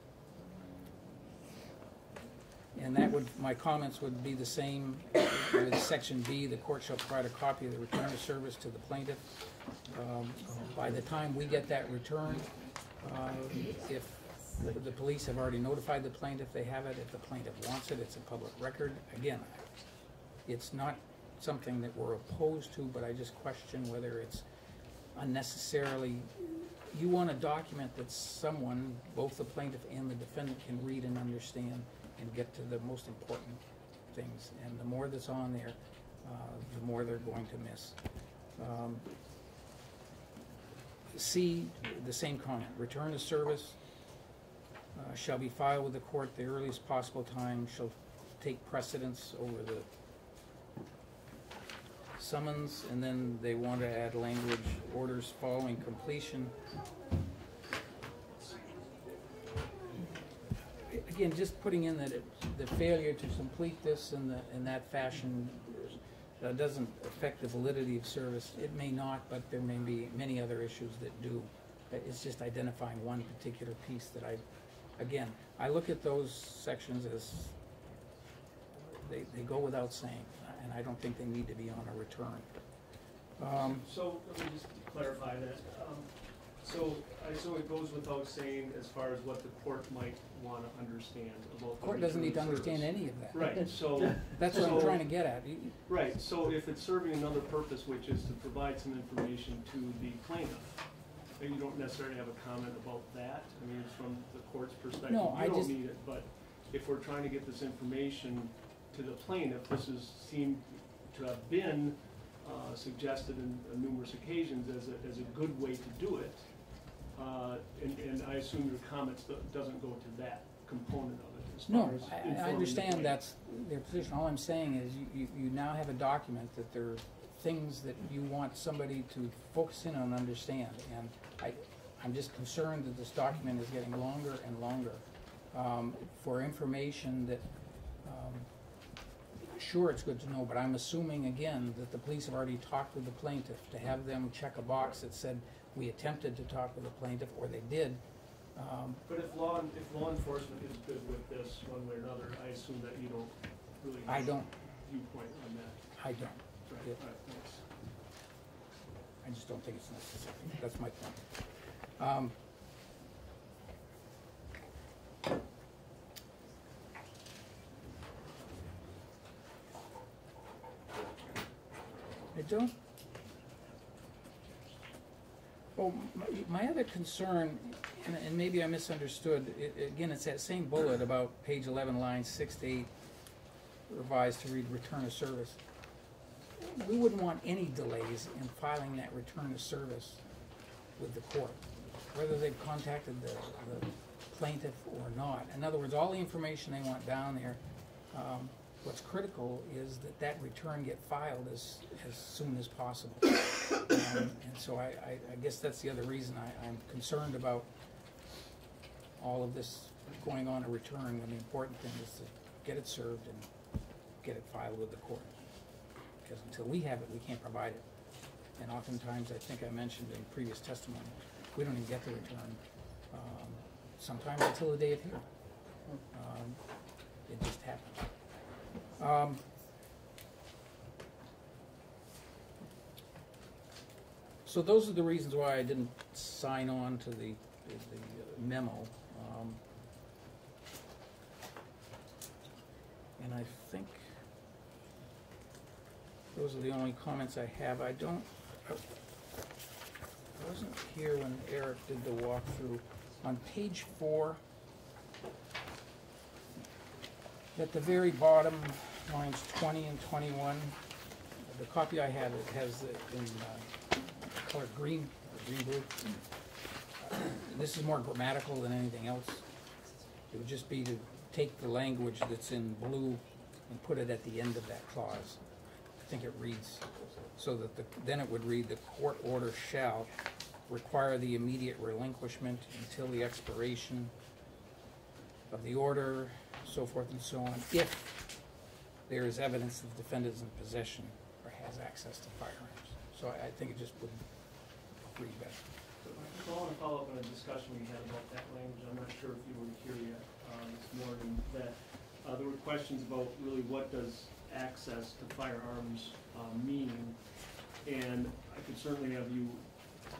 And that would, my comments would be the same with section B, the court shall provide a copy of the return of service to the plaintiff. Um, By the time we get that return, uh, if the, the police have already notified the plaintiff, they have it, if the plaintiff wants it, it's a public record. Again, it's not something that we're opposed to, but I just question whether it's unnecessarily, you want a document that someone, both the plaintiff and the defendant can read and understand and get to the most important things. And the more that's on there, uh, the more they're going to miss. Um, C, the same comment, return of service uh, shall be filed with the court the earliest possible time, shall take precedence over the summons, and then they want to add language, orders following completion. Again, just putting in that it, the failure to complete this in the, in that fashion uh, doesn't affect the validity of service. It may not, but there may be many other issues that do. It's just identifying one particular piece that I, again, I look at those sections as, they, they go without saying, and I don't think they need to be on a return. Um, So, let me just clarify that. Um, So, I, so it goes without saying as far as what the court might wanna understand about the Court doesn't need to return of understand any of that. Right, so. [laughs] That's what I'm so- trying to get at. You- Right, so if it's serving another purpose, which is to provide some information to the plaintiff, then you don't necessarily have a comment about that, I mean, it's from the court's perspective, No, I you don't just- need it, but if we're trying to get this information to the plaintiff, this is, seemed to have been, uh, suggested in on numerous occasions as a, as a good way to do it. Uh, and, and I assume your comments do- doesn't go to that component of it, as No, far as I- I, informing the understand that's their position. All I'm saying is you, you, you now have a document that there are things that you want somebody to focus in on and understand. And I, I'm just concerned that this document is getting longer and longer, um, for information that, um, sure, it's good to know, but I'm assuming again that the police have already talked with the plaintiff, to have them check a box that said, we attempted to talk with the plaintiff, or they did, um, But if law, if law enforcement is good with this one way or another, I assume that you don't really I have don't. a viewpoint on that. I don't. Right, Yeah. all right, thanks. I just don't think it's necessary. That's my point. Um, I don't. Oh, my, other concern, and, maybe I misunderstood, again, it's that same bullet about page eleven, lines six to eight, revised to read return of service we wouldn't want any delays in filing that return of service with the court, whether they've contacted the, the plaintiff or not. In other words, all the information they want down there, um, what's critical is that that return get filed as, as soon as possible. [coughs] Um, and so I, I, I guess that's the other reason I, I'm concerned about all of this going on a return, when the important thing is to get it served and get it filed with the court because until we have it, we can't provide it. And oftentimes, I think I mentioned in previous testimony, we don't even get the return, um, sometimes until the day of hearing. Um, It just happens. Um, So those are the reasons why I didn't sign on to the, the memo. Um, And I think those are the only comments I have. I don't, I wasn't here when Eric did the walkthrough. On page four, at the very bottom, lines twenty and twenty-one, the copy I have, it has it in uh, color green, green blue. Uh, This is more grammatical than anything else. It would just be to take the language that's in blue and put it at the end of that clause. I think it reads, so that the, then it would read, the court order shall require the immediate relinquishment until the expiration of the order, so forth and so on, if there is evidence that the defendant is in possession or has access to firearms. So I, I think it just would read better. So I want to follow up on a discussion we had about that language, I'm not sure if you were here yet, uh, this morning, that, uh, there were questions about really what does access to firearms, uh, mean? And I could certainly have you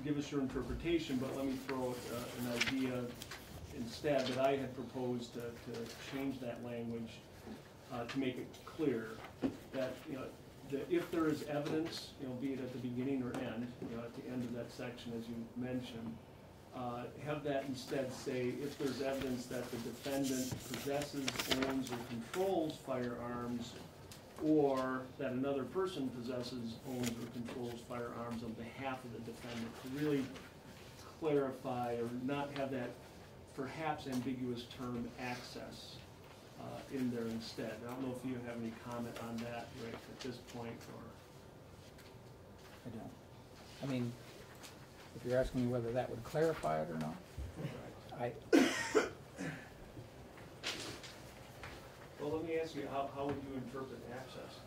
give us your interpretation, but let me throw out, uh, an idea instead that I had proposed to, to change that language, uh, to make it clear that, you know, that if there is evidence, you know, be it at the beginning or end, you know, at the end of that section, as you mentioned, uh, have that instead say, if there's evidence that the defendant possesses, owns, or controls firearms, or that another person possesses, owns, or controls firearms on behalf of the defendant, to really clarify or not have that perhaps ambiguous term access uh, in there instead. I don't know if you have any comment on that, Rick, at this point, or? I don't. I mean, if you're asking me whether that would clarify it or not, I, Well, let me ask you, how, how would you interpret access?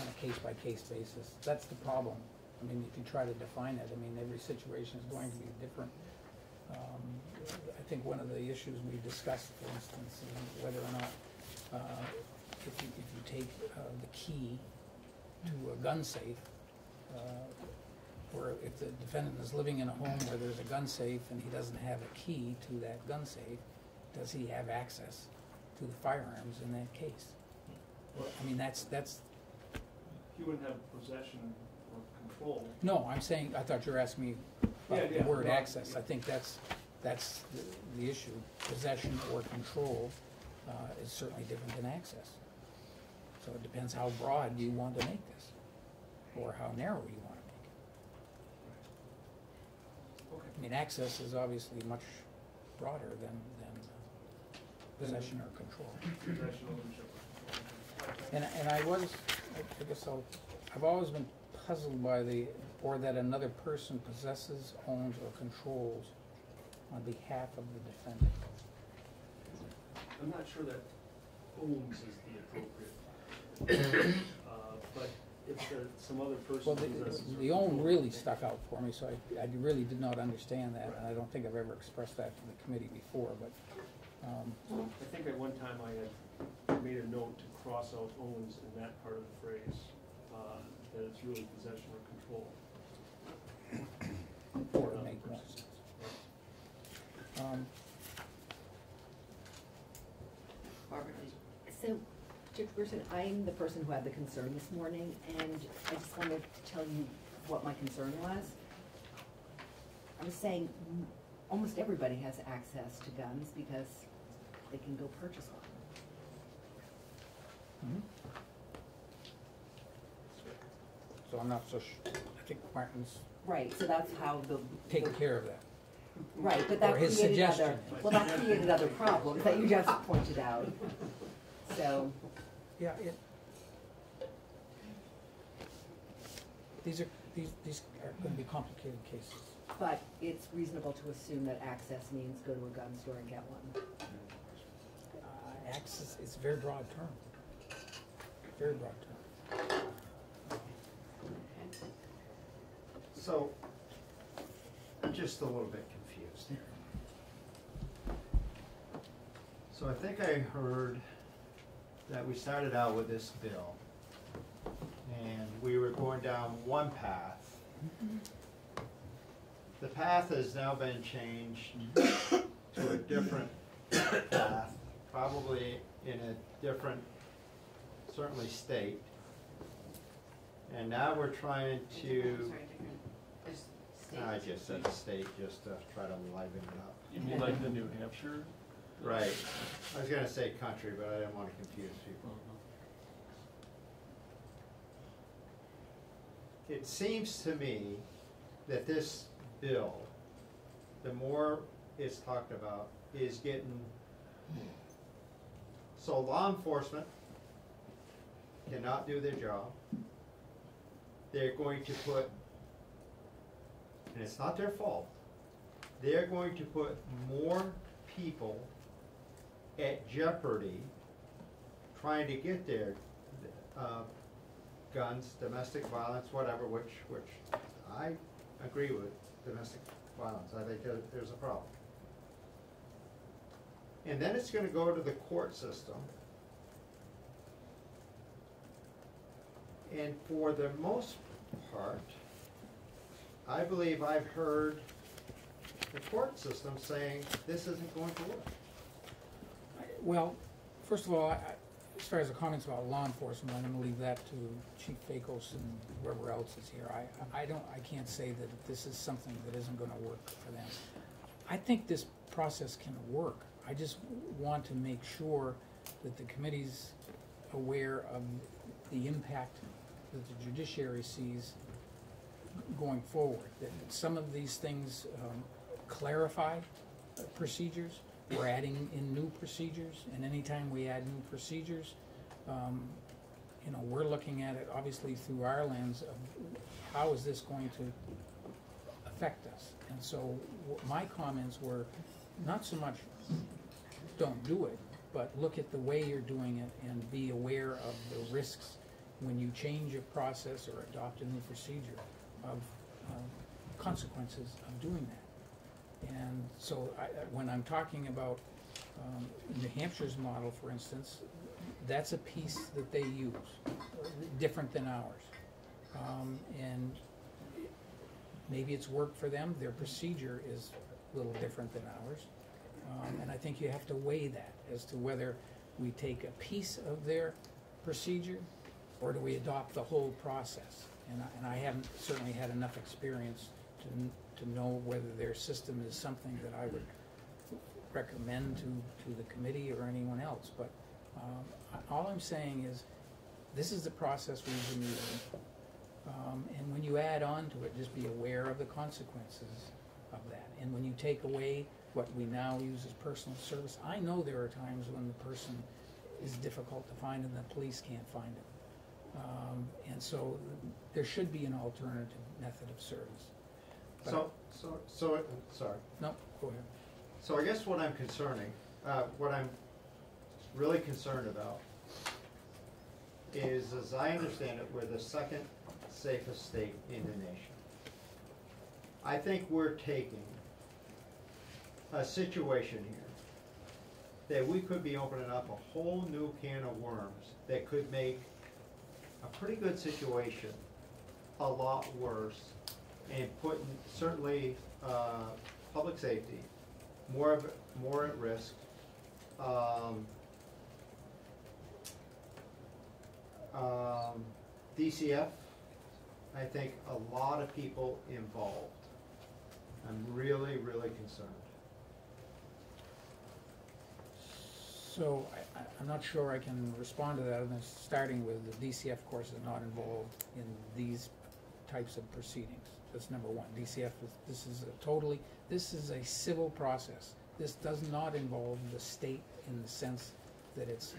on a case-by-case basis. That's the problem. I mean, if you try to define it, I mean, every situation is going to be different. Um, I think one of the issues we discussed, for instance, is whether or not, uh, if you, if you take uh, the key to a gun safe, uh, or if the defendant is living in a home where there's a gun safe and he doesn't have a key to that gun safe, does he have access to the firearms in that case? Well, I mean, that's, that's, You wouldn't have possession control. no, I'm saying, I thought you were asking me Yeah, about the yeah, word no, access. I think that's, that's the, the issue. Possession or control uh, is certainly different than access. So it depends how broad you want to make this, or how narrow you want to make it. I mean, access is obviously much broader than, than uh, possession or control. Ownership. And, and I was, I I guess I'll, I've always been puzzled by the, or that another person possesses, owns, or controls on behalf of the defendant. I'm not sure that owns is the appropriate. Uh, But if the, some other Well, person the, possesses. or the own controls- really stuck out for me, so I, I really did not understand that, and I don't think I've ever expressed that to the committee before, but, um, I think at one time I had made a note to cross out owns in that part of the phrase, really possession or control. or it make more sense. Um, Barbara, so, Judge Grearson, I'm the person who had the concern this morning, and I just wanted to tell you what my concern was. I was saying, almost everybody has access to guns because they can go purchase one. mhm. So I'm not so sh I think Martin's Right, so that's how the. taking care of that. Right, but that Or his created other, suggestion. well, that created other problems that you just pointed out. So, Yeah, it. These are, these, these are gonna be complicated cases. but it's reasonable to assume that access means go to a gun store and get one. Uh, access, it's a very broad term. Very broad term. So, I'm just a little bit confused here. So I think I heard that we started out with this bill, and we were going down one path. The path has now been changed to a different path, probably in a different, certainly state. And now we're trying to, I just said state just to try to liven it up. You mean like the New Hampshire? Right. I was gonna say country, but I didn't wanna confuse people. Uh-huh. It seems to me that this bill, the more it's talked about, is getting, so law enforcement cannot do their job. They're going to put, and it's not their fault, they're going to put more people at jeopardy trying to get their, uh, guns, domestic violence, whatever, which, which I agree with domestic violence, I think there, there's a problem. And then it's gonna go to the court system. And for the most part, I believe I've heard the court system saying this isn't going to work. Well, first of all, I, as far as the comments about law enforcement, I'm gonna leave that to Chief Fakos and whoever else is here. I, I don't, I can't say that this is something that isn't gonna work for them. I think this process can work. I just want to make sure that the committee's aware of the impact that the judiciary sees going forward. That some of these things um, clarify procedures. We're adding in new procedures, and anytime we add new procedures, um, you know, we're looking at it obviously through our lens of how is this going to affect us? And so my comments were not so much don't do it, but look at the way you're doing it and be aware of the risks when you change a process or adopt a new procedure of um, consequences of doing that. And so I, I- when I'm talking about um, New Hampshire's model, for instance, that's a piece that they use, uh, different than ours. Um, And maybe it's worked for them, their procedure is a little different than ours. Um, And I think you have to weigh that as to whether we take a piece of their procedure or do we adopt the whole process? And I, and I haven't certainly had enough experience to, to know whether their system is something that I would recommend to, to the committee or anyone else. But um, all I'm saying is, this is the process we've been using. Um, and when you add on to it, just be aware of the consequences of that. And when you take away what we now use as personal service, I know there are times when the person is difficult to find and the police can't find him. Um, and so there should be an alternative method of service. But- So, so, so, sorry. No, go ahead. So I guess what I'm concerning, uh, what I'm really concerned about is, as I understand it, we're the second safest state in the nation. I think we're taking a situation here that we could be opening up a whole new can of worms that could make a pretty good situation a lot worse and putting certainly, uh, public safety more of, more at risk. Um, um, DCF, I think a lot of people involved. I'm really, really concerned. So I, I'm not sure I can respond to that, it's starting with the DCF, course, is not involved in these types of proceedings. That's number one. DCF is, this is a totally, this is a civil process. This does not involve the state in the sense that it's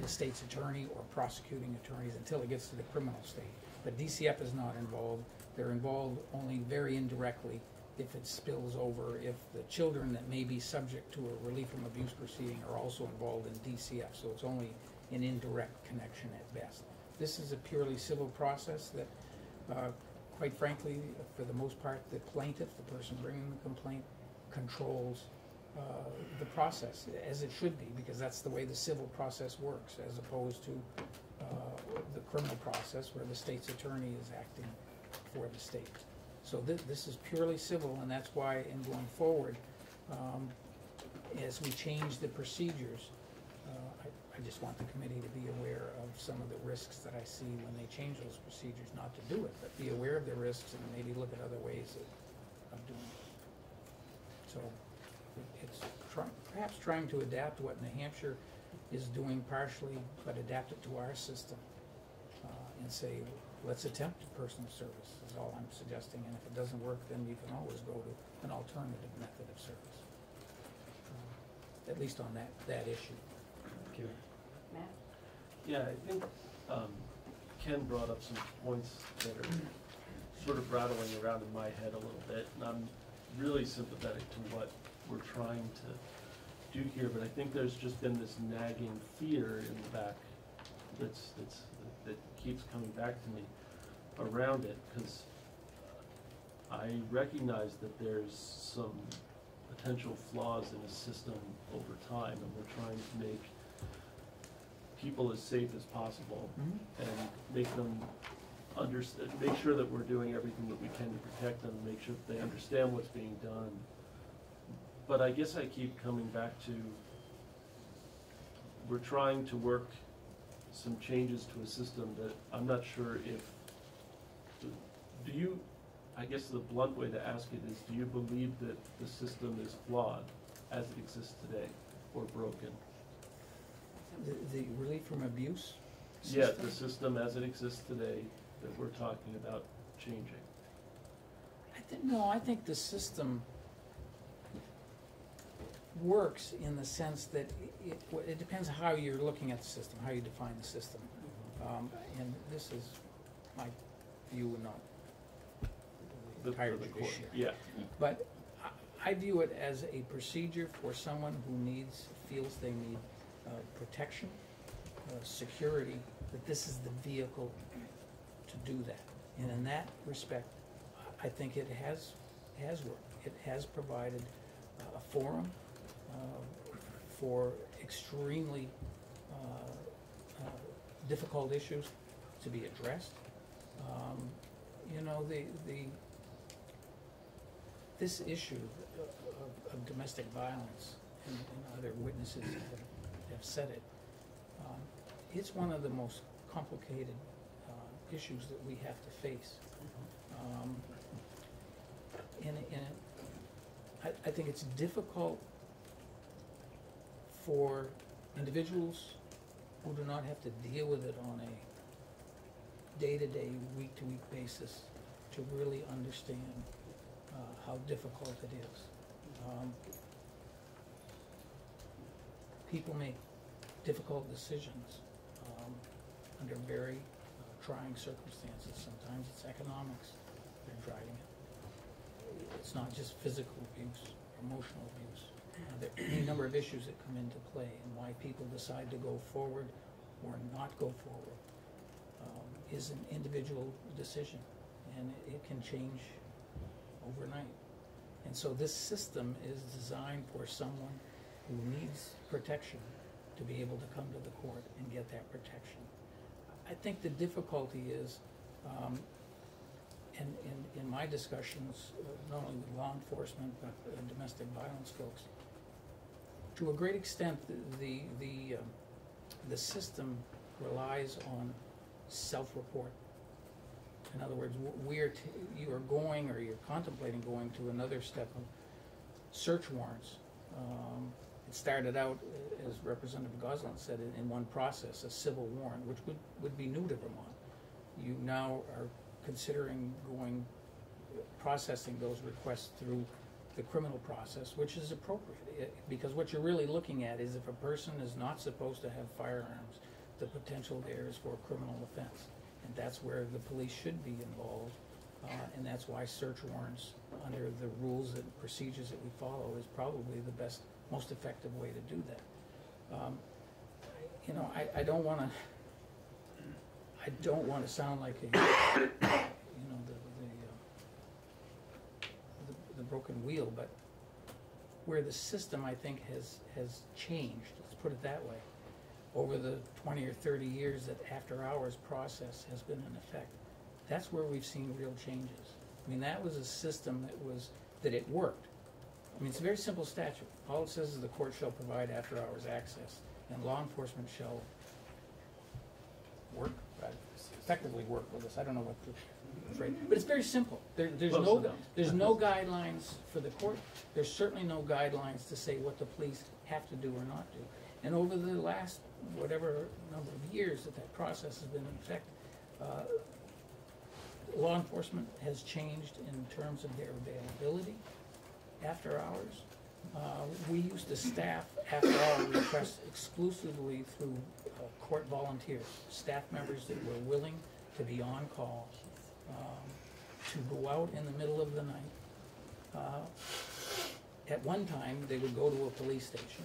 the state's attorney or prosecuting attorneys until it gets to the criminal state. But DCF is not involved. They're involved only very indirectly if it spills over, if the children that may be subject to a relief from abuse proceeding are also involved in DCF, so it's only an indirect connection at best. This is a purely civil process that, uh, quite frankly, for the most part, the plaintiff, the person bringing the complaint, controls uh, the process, as it should be, because that's the way the civil process works, as opposed to uh, the criminal process where the state's attorney is acting for the state. So thi- this is purely civil, and that's why in going forward, um, as we change the procedures, uh, I, I just want the committee to be aware of some of the risks that I see when they change those procedures, not to do it, but be aware of the risks and maybe look at other ways of, of doing it. So it's try, perhaps trying to adapt what New Hampshire is doing partially, but adapt it to our system. Uh, and say, let's attempt personal service, is all I'm suggesting, and if it doesn't work, then you can always go to an alternative method of service. Uh, At least on that, that issue. Thank you. Matt? Yeah, I think, um, Ken brought up some points that are sort of rattling around in my head a little bit, and I'm really sympathetic to what we're trying to do here, but I think there's just been this nagging fear in the back that's, that's, that keeps coming back to me around it, cause I recognize that there's some potential flaws in a system over time, and we're trying to make people as safe as possible Mhm. and make them understand, make sure that we're doing everything that we can to protect them, make sure that they understand what's being done. But I guess I keep coming back to, we're trying to work some changes to a system that I'm not sure if, do you, I guess the blunt way to ask it is, do you believe that the system is flawed as it exists today or broken? The, the relief from abuse Yeah, the system as it exists today that we're talking about changing. I think, no, I think the system works in the sense that it, it, depends how you're looking at the system, how you define the system. Um, and this is my view and not The- entire judiciary. yeah. But I, I view it as a procedure for someone who needs, feels they need, uh, protection, uh, security, that this is the vehicle to do that. And in that respect, I think it has, has worked. It has provided uh, a forum uh, for extremely uh, uh, difficult issues to be addressed. Um, You know, the, the, this issue of, of domestic violence, and, and other witnesses have, have said it, um, it's one of the most complicated, uh, issues that we have to face. Um, and, and I, I think it's difficult for individuals who do not have to deal with it on a day-to-day, week-to-week basis to really understand uh, how difficult it is. Um, people make difficult decisions um, under very uh, trying circumstances. Sometimes it's economics that are driving it. It's not just physical abuse, emotional abuse. Uh, there are [clears throat] any number of issues that come into play and why people decide to go forward or not go forward um, is an individual decision and it, it can change overnight. And so this system is designed for someone who needs protection to be able to come to the court and get that protection. I think the difficulty is, um, in, in, in my discussions, uh, not only with law enforcement, but uh, domestic violence folks, to a great extent, the, the, the, um, the system relies on self-report. In other words, we're, you are going, or you're contemplating going to another step of search warrants. Um, It started out, uh, as Representative Goslin said, in, in one process, a civil warrant, which would, would be new to Vermont. You now are considering going, processing those requests through the criminal process, which is appropriate. It- Because what you're really looking at is if a person is not supposed to have firearms, the potential there is for a criminal offense. And that's where the police should be involved, uh, and that's why search warrants, under the rules and procedures that we follow, is probably the best, most effective way to do that. Um, You know, I, I don't wanna, I don't wanna sound like a, [coughs] you know, the, the, uh, the, the broken wheel, but where the system, I think, has, has changed, let's put it that way, over the twenty or thirty years that after-hours process has been in effect, that's where we've seen real changes. I mean, that was a system that was, that it worked. I mean, it's a very simple statute. All it says is the court shall provide after-hours access, and law enforcement shall work, effectively work with us. I don't know what the phrase, but it's very simple. There, there's Close no, enough. there's no guidelines for the court. There's certainly no guidelines to say what the police have to do or not do. And over the last, whatever number of years that that process has been in effect, uh, law enforcement has changed in terms of their availability after hours. Uh, we used to staff after-hour requests exclusively through court volunteers, staff members that were willing to be on call, um, to go out in the middle of the night. Uh, At one time, they would go to a police station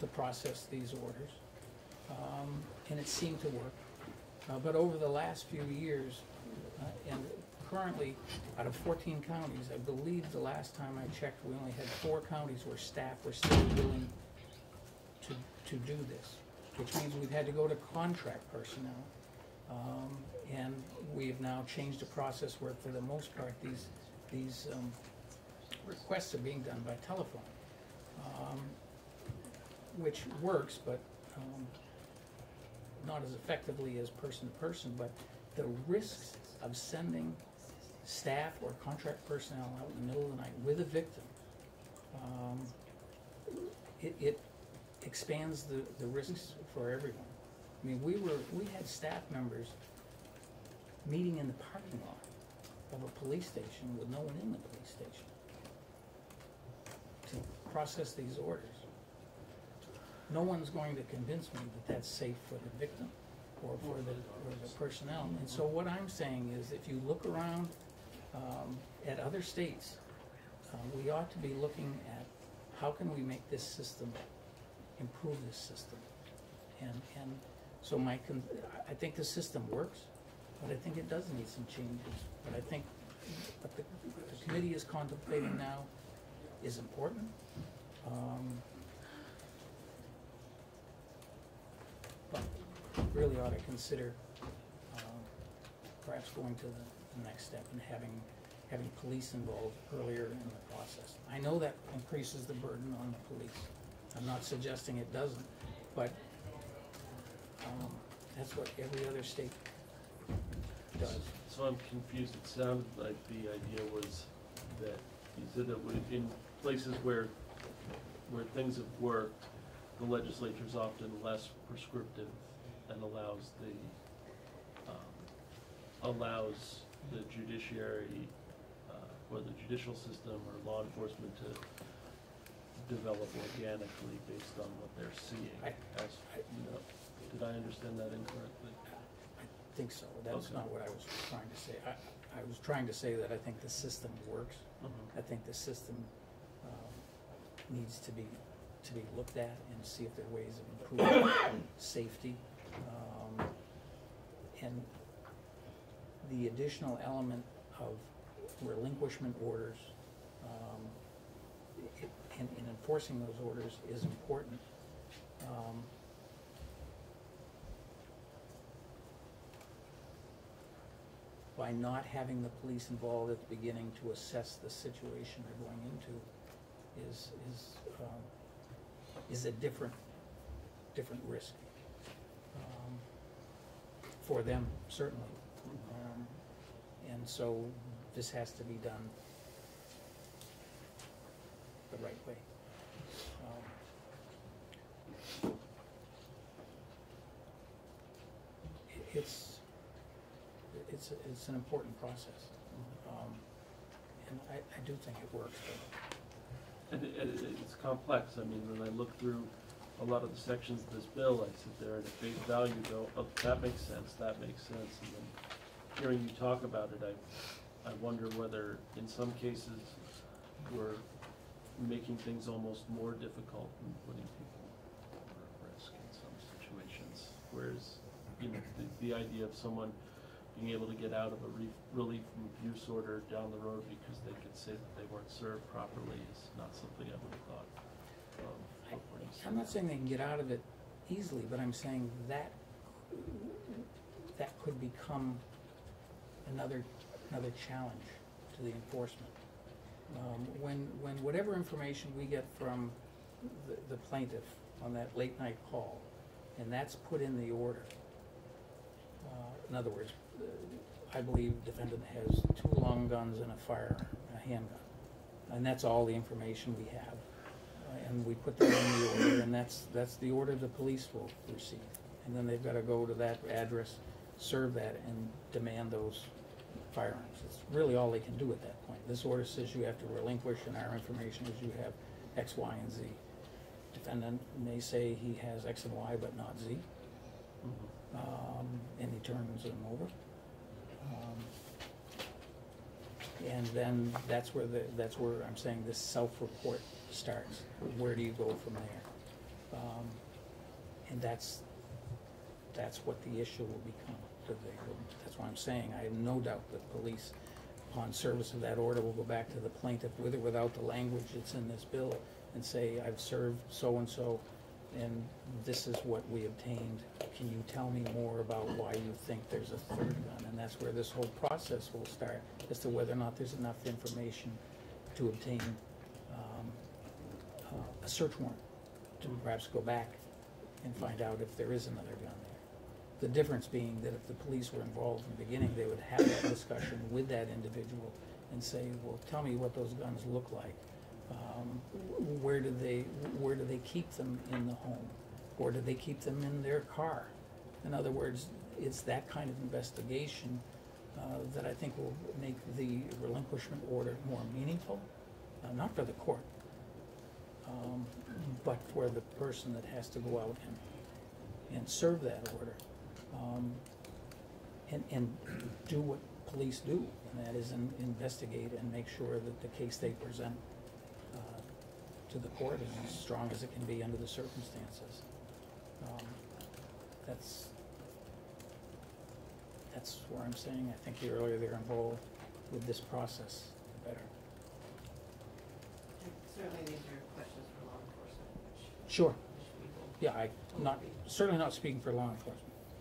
to process these orders, um, and it seemed to work. Uh, But over the last few years, uh, and currently, out of fourteen counties, I believe the last time I checked, we only had four counties where staff were still willing to, to do this, which means we've had to go to contract personnel. Um, and we have now changed the process where, for the most part, these, these, um, requests are being done by telephone. Um, which works, but, um, not as effectively as person to person, but the risks of sending staff or contract personnel out in the middle of the night with a victim, um, it, it expands the, the risks for everyone. I mean, we were, we had staff members meeting in the parking lot of a police station with no one in the police station to process these orders. No one's going to convince me that that's safe for the victim or for the, or the personnel. And so what I'm saying is, if you look around um, at other states, uh, we ought to be looking at how can we make this system, improve this system? And, and So my, I- think the system works, but I think it does need some changes. But I think what the, the committee is contemplating now is important. Um, But really ought to consider, um, perhaps going to the, the next step and having, having police involved earlier in the process. I know that increases the burden on the police. I'm not suggesting it doesn't, but, um, that's what every other state does. So I'm confused, it sounded like the idea was that you said that in places where, where things have worked, the legislature's often less prescriptive and allows the, um, allows the judiciary, uh, or the judicial system or law enforcement to develop organically based on what they're seeing. I- As, you know, did I understand that incorrectly? I think so, that's Okay. not what I was trying to say. I, I was trying to say that I think the system works. Mhm. I think the system, um, needs to be, to be looked at and see if there are ways of improving safety. Um, and the additional element of relinquishment orders, i- in, in enforcing those orders is important. Um, by not having the police involved at the beginning to assess the situation they're going into is, is, um, is a different, different risk. um, For them, certainly. Um, And so this has to be done the right way. Um, It's, it's, it's an important process. Um, And I, I do think it works, but And it, it, it's complex, I mean, when I look through a lot of the sections of this bill, I sit there and at face value go, oh, that makes sense, that makes sense, and then hearing you talk about it, I, I wonder whether in some cases we're making things almost more difficult and putting people at risk in some situations, whereas, you know, the, the idea of someone being able to get out of a re- relief from abuse order down the road because they could say that they weren't served properly is not something I would have thought of when you said I'm not that. saying they can get out of it easily, but I'm saying that, that could become another, another challenge to the enforcement. Um, when, when whatever information we get from the, the plaintiff on that late night call, and that's put in the order, uh, in other words, uh, I believe defendant has two long guns and a firearm, a handgun. And that's all the information we have. Uh, And we put that in the order, and that's, that's the order the police will receive. And then they've gotta go to that address, serve that, and demand those firearms. It's really all they can do at that point. This order says you have to relinquish, and our information is you have X, Y, and Z. Defendant may say he has X and Y, but not Z. Um, and he turns them over. Um, And then that's where the, that's where I'm saying this self-report starts. Where do you go from there? Um, And that's, that's what the issue will become. That's why I'm saying, I have no doubt that police, upon service of that order, will go back to the plaintiff with or without the language that's in this bill and say, I've served so-and-so, and this is what we obtained. Can you tell me more about why you think there's a third gun? And that's where this whole process will start, as to whether or not there's enough information to obtain um, uh, a search warrant, to perhaps go back and find out if there is another gun. The difference being that if the police were involved in the beginning, they would have that discussion with that individual and say, well, tell me what those guns look like. Um, Where do they, where do they keep them in the home? Or do they keep them in their car? In other words, it's that kind of investigation uh, that I think will make the relinquishment order more meaningful, uh, not for the court, um, but for the person that has to go out and, and serve that order. Um, and, and do what police do, and that is in- investigate and make sure that the case they present uh, to the court is as strong as it can be under the circumstances. Um, that's, that's where I'm saying, I think the earlier they're involved with this process, the better. Certainly these are questions for law enforcement, which. Sure. which we will Yeah, I, not, certainly not speaking for law enforcement.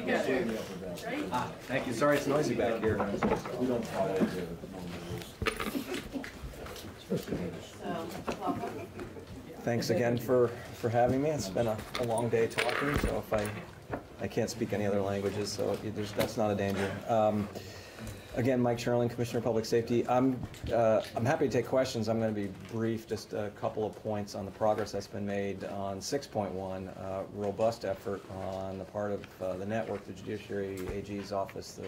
You got it. Right? Ah, thank you, sorry it's noisy back here. We don't follow So, welcome. Thanks again for, for having me. It's been a, a long day talking, so if I, I can't speak any other languages, so there's, that's not a danger. Um, Again, Mike Schirling, Commissioner of Public Safety. I'm, uh, I'm happy to take questions. I'm going to be brief, just a couple of points on the progress that's been made on 6.1, uh, robust effort on the part of uh, the network, the judiciary, AG's office,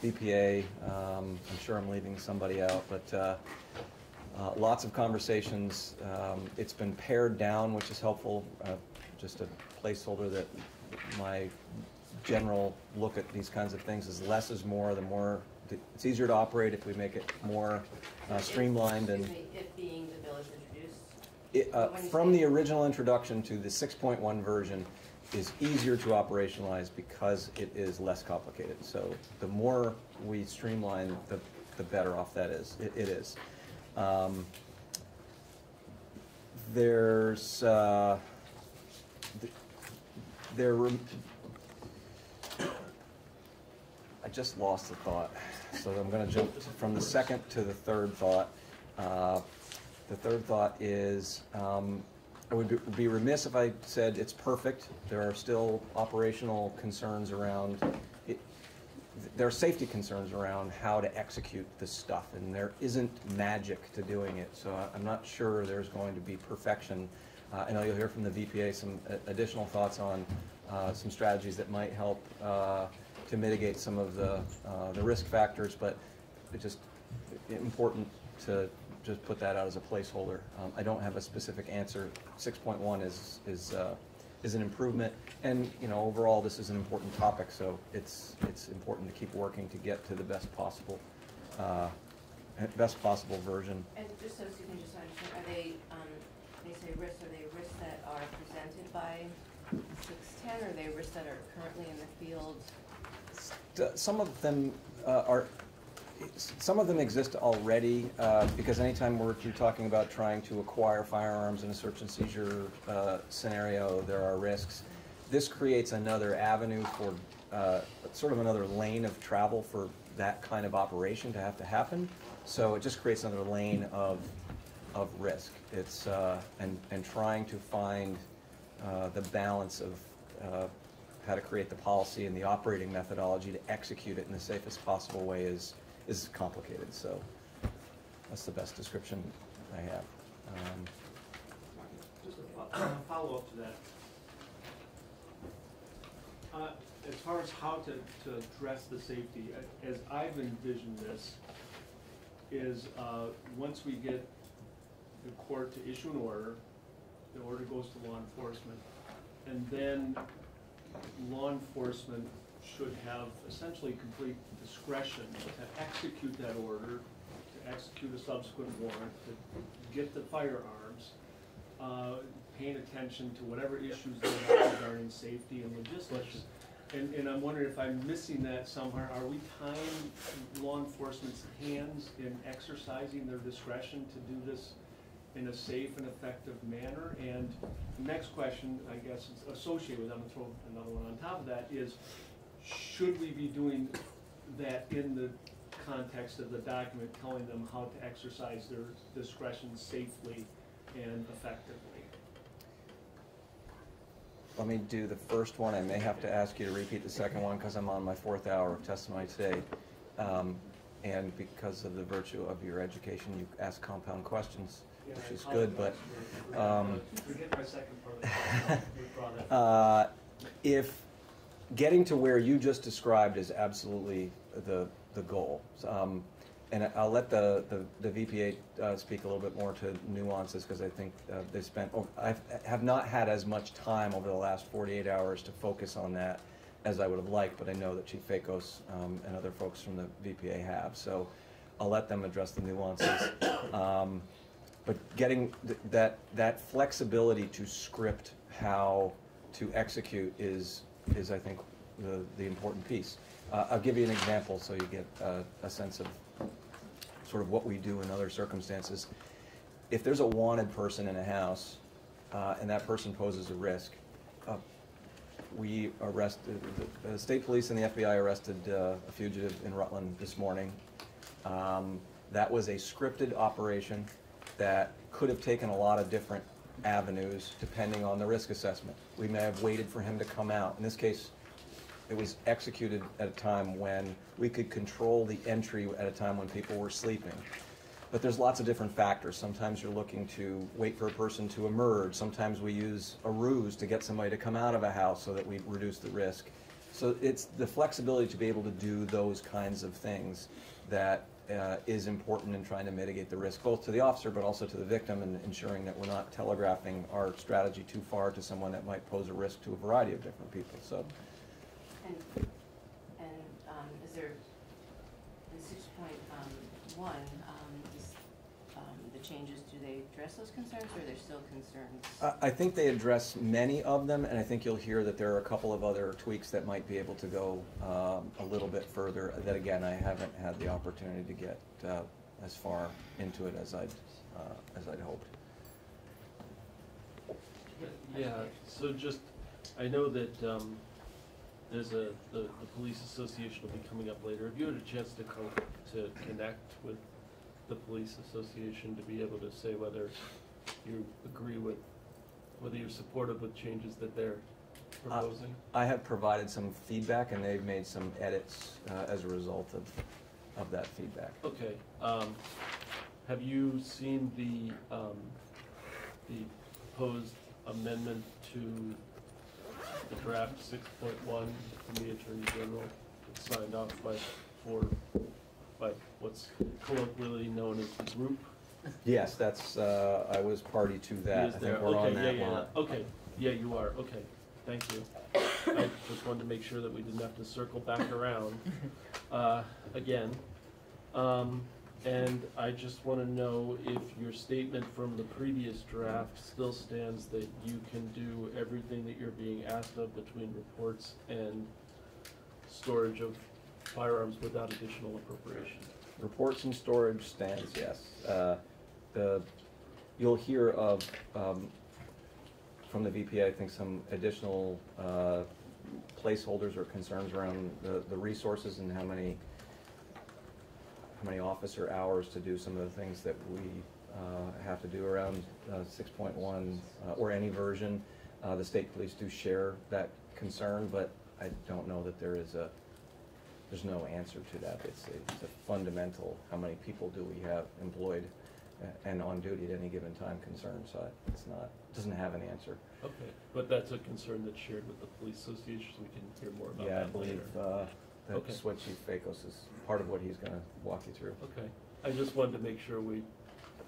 the VPA. Um, I'm sure I'm leaving somebody out, but uh, uh, Lots of conversations. Um, It's been pared down, which is helpful. Uh, Just a placeholder that my general look at these kinds of things is less is more. The more, it's easier to operate if we make it more uh, streamlined and it being the bill is introduced. it, uh, from the original introduction to the 6.1 version is easier to operationalize because it is less complicated. So the more we streamline, the, the better off that is. It, it is. Um, there's, uh, th- there, [coughs] I just lost the thought, so I'm gonna jump from the second to the third thought. Uh, The third thought is, um, I would be- remiss if I said it's perfect. There are still operational concerns around, it- there are safety concerns around how to execute this stuff, and there isn't magic to doing it. So I'm not sure there's going to be perfection. Uh, I know you'll hear from the VPA some additional thoughts on uh, some strategies that might help uh, to mitigate some of the, uh, the risk factors, but it's just important to just put that out as a placeholder. Um, I don't have a specific answer. Six point one is, is, uh, is an improvement, and, you know, overall, this is an important topic, so it's, it's important to keep working to get to the best possible, uh, best possible version. And just so you can just understand, are they, um, you say risks, are they risks that are presented by six-ten, or are they risks that are currently in the field? D- Some of them uh, are, some of them exist already, uh, because anytime we're, talking about trying to acquire firearms in a search and seizure uh, scenario, there are risks. This creates another avenue for, uh, sort of another lane of travel for that kind of operation to have to happen. So it just creates another lane of, of risk. It's, uh, and, and trying to find uh, the balance of uh, how to create the policy and the operating methodology to execute it in the safest possible way is, is complicated. So that's the best description I have. Um, Just a [clears throat] follow-up to that. Uh, As far as how to, to address the safety, as I've envisioned this, is, uh, once we get the court to issue an order, the order goes to law enforcement, and then law enforcement should have essentially complete discretion to execute that order, to execute a subsequent warrant, to get the firearms, uh, paying attention to whatever issues they have regarding safety and logistics. And, and I'm wondering if I'm missing that somewhere, are we tying law enforcement's hands in exercising their discretion to do this in a safe and effective manner? And the next question, I guess, associated with, I'm gonna throw another one on top of that, is should we be doing that in the context of the document, telling them how to exercise their discretion safely and effectively? Let me do the first one. I may have to ask you to repeat the second one because I'm on my fourth hour of testimony today. Um, And because of the virtue of your education, you ask compound questions, which is good, but um, Forget my second part of that. Withdraw that. Uh, If, getting to where you just described is absolutely the, the goal. Um, and I'll let the, the, the VPA uh, speak a little bit more to nuances because I think uh, they spent, oh, I have not had as much time over the last 48 hours to focus on that as I would have liked, but I know that Chief Fakos um, and other folks from the VPA have. So I'll let them address the nuances. [coughs] Um, but getting th- that, that flexibility to script how to execute is, is I think, the, the important piece. Uh, I'll give you an example so you get uh, a sense of sort of what we do in other circumstances. If there's a wanted person in a house uh, and that person poses a risk, uh, we arrested, the, the state police and the FBI arrested uh, a fugitive in Rutland this morning. Um, that was a scripted operation that could have taken a lot of different avenues depending on the risk assessment. We may have waited for him to come out. In this case, it was executed at a time when we could control the entry at a time when people were sleeping. But there's lots of different factors. Sometimes you're looking to wait for a person to emerge. Sometimes we use a ruse to get somebody to come out of a house so that we reduce the risk. So it's the flexibility to be able to do those kinds of things that uh, is important in trying to mitigate the risk, both to the officer but also to the victim, and ensuring that we're not telegraphing our strategy too far to someone that might pose a risk to a variety of different people. So. And, and, um, is there, in six point, um, one, um, is, um, the changes, do they address those concerns, or are there still concerns? I- I think they address many of them, and I think you'll hear that there are a couple of other tweaks that might be able to go um, a little bit further. That again, I haven't had the opportunity to get uh, as far into it as I'd uh, as I'd hoped. Yeah, so just, I know that, um, there's a, the, the police association will be coming up later. Have you had a chance to co- to connect with the police association to be able to say whether you agree with, whether you're supportive with changes that they're Uh, proposing? I have provided some feedback, and they've made some edits uh, as a result of of that feedback. Okay, um, have you seen the, um, the proposed amendment to the draft six point one from the Attorney General? It's signed off by, four, by what's colloquially known as the group? Yes, that's uh, I was party to that. Is I there? think we're on yeah, that yeah, line. yeah. Okay, yeah, you are, okay, thank you. I just wanted to make sure that we didn't have to circle back around, [laughs] uh, again. Um, and I just wanna know if your statement from the previous draft still stands that you can do everything that you're being asked of between reports and storage of firearms without additional appropriation. Reports and storage stands, yes. Uh, The, you'll hear of, um, from the VPA, I think, some additional uh, placeholders or concerns around the, the resources and how many, how many officer hours to do some of the things that we uh, have to do around six point one, or any version. Uh, The state police do share that concern, but I don't know that there is a, there's no answer to that. It's, a- it's a fundamental, how many people do we have employed and on duty at any given time concern, so it's not, doesn't have an answer. Okay, but that's a concern that's shared with the police association, so we can hear more about Yeah, I that later. believe, uh, Okay. that's what Chief Fakos is, part of what he's gonna walk you through. Okay, I just wanted to make sure we,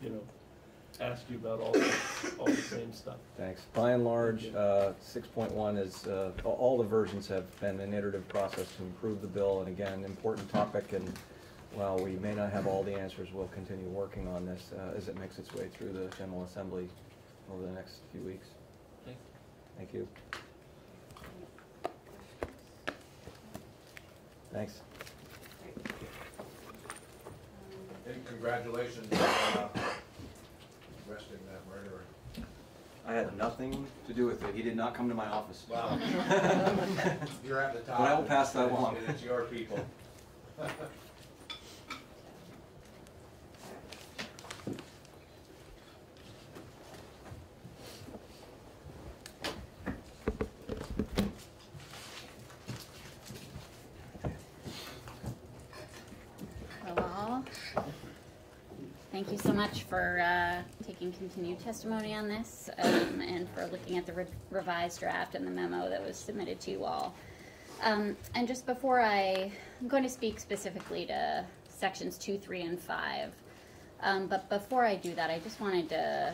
you know, asked you about all, the- all the same stuff. Thanks. By and large, uh, six point one is, uh, all the versions have been an iterative process to improve the bill, and again, important topic, and while we may not have all the answers, we'll continue working on this, uh, as it makes its way through the General Assembly over the next few weeks. Thank Thank you. Thanks. And congratulations uh, arresting that murderer. I had nothing to do with it. He did not come to my office. Wow. [laughs] You're at the top. But I will pass that along. And it's your people. Hello. Thank you so much for uh, taking continued testimony on this um, and for looking at the re- revised draft and the memo that was submitted to you all. Um, and just before I, I'm going to speak specifically to sections two, three, and five. Um, but before I do that, I just wanted to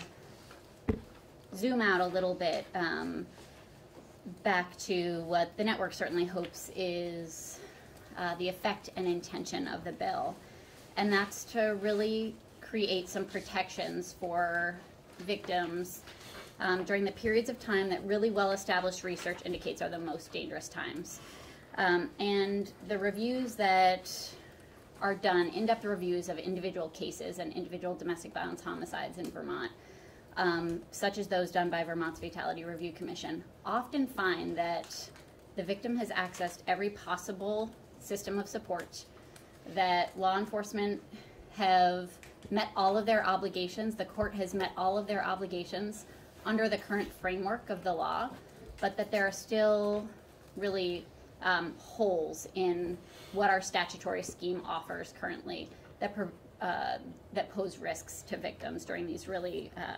zoom out a little bit um, back to what the network certainly hopes is uh, the effect and intention of the bill. And that's to really create some protections for victims um, during the periods of time that really well established research indicates are the most dangerous times. Um, and the reviews that are done, in depth reviews of individual cases and individual domestic violence homicides in Vermont, um, such as those done by Vermont's Fatality Review Commission, often find that the victim has accessed every possible system of support, that law enforcement have met all of their obligations, the court has met all of their obligations under the current framework of the law, but that there are still really um, holes in what our statutory scheme offers currently that, uh, that pose risks to victims during these really uh,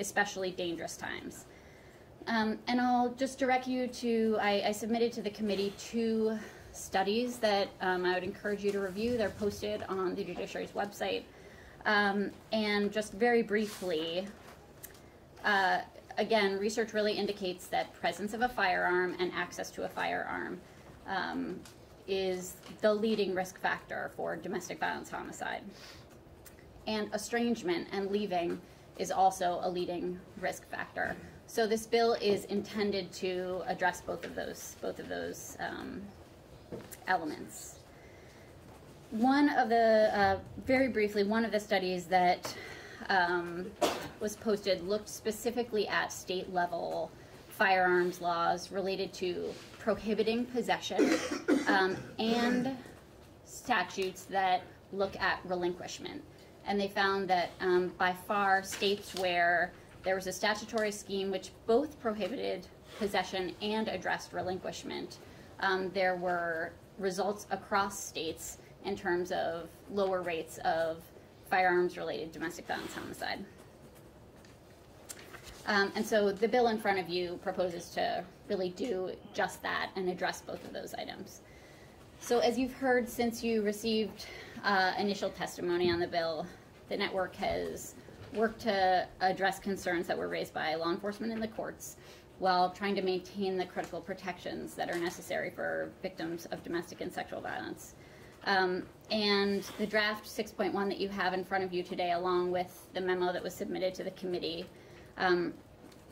especially dangerous times. Um, and I'll just direct you to, I, I, submitted to the committee two studies that um, I would encourage you to review. They're posted on the judiciary's website. Um, and just very briefly, uh, again, research really indicates that presence of a firearm and access to a firearm um, is the leading risk factor for domestic violence homicide. And estrangement and leaving is also a leading risk factor. So this bill is intended to address both of those both of those um, elements. One of the uh, very briefly, one of the studies that um, was posted looked specifically at state level firearms laws related to prohibiting possession [coughs] um, and statutes that look at relinquishment. And they found that um, by far states where there was a statutory scheme which both prohibited possession and addressed relinquishment, um, there were results across states in terms of lower rates of firearms related domestic violence homicide. Um, and so the bill in front of you proposes to really do just that and address both of those items. So as you've heard since you received uh, initial testimony on the bill, the network has worked to address concerns that were raised by law enforcement and the courts while trying to maintain the critical protections that are necessary for victims of domestic and sexual violence. Um, and the draft 6.1 that you have in front of you today, along with the memo that was submitted to the committee, um,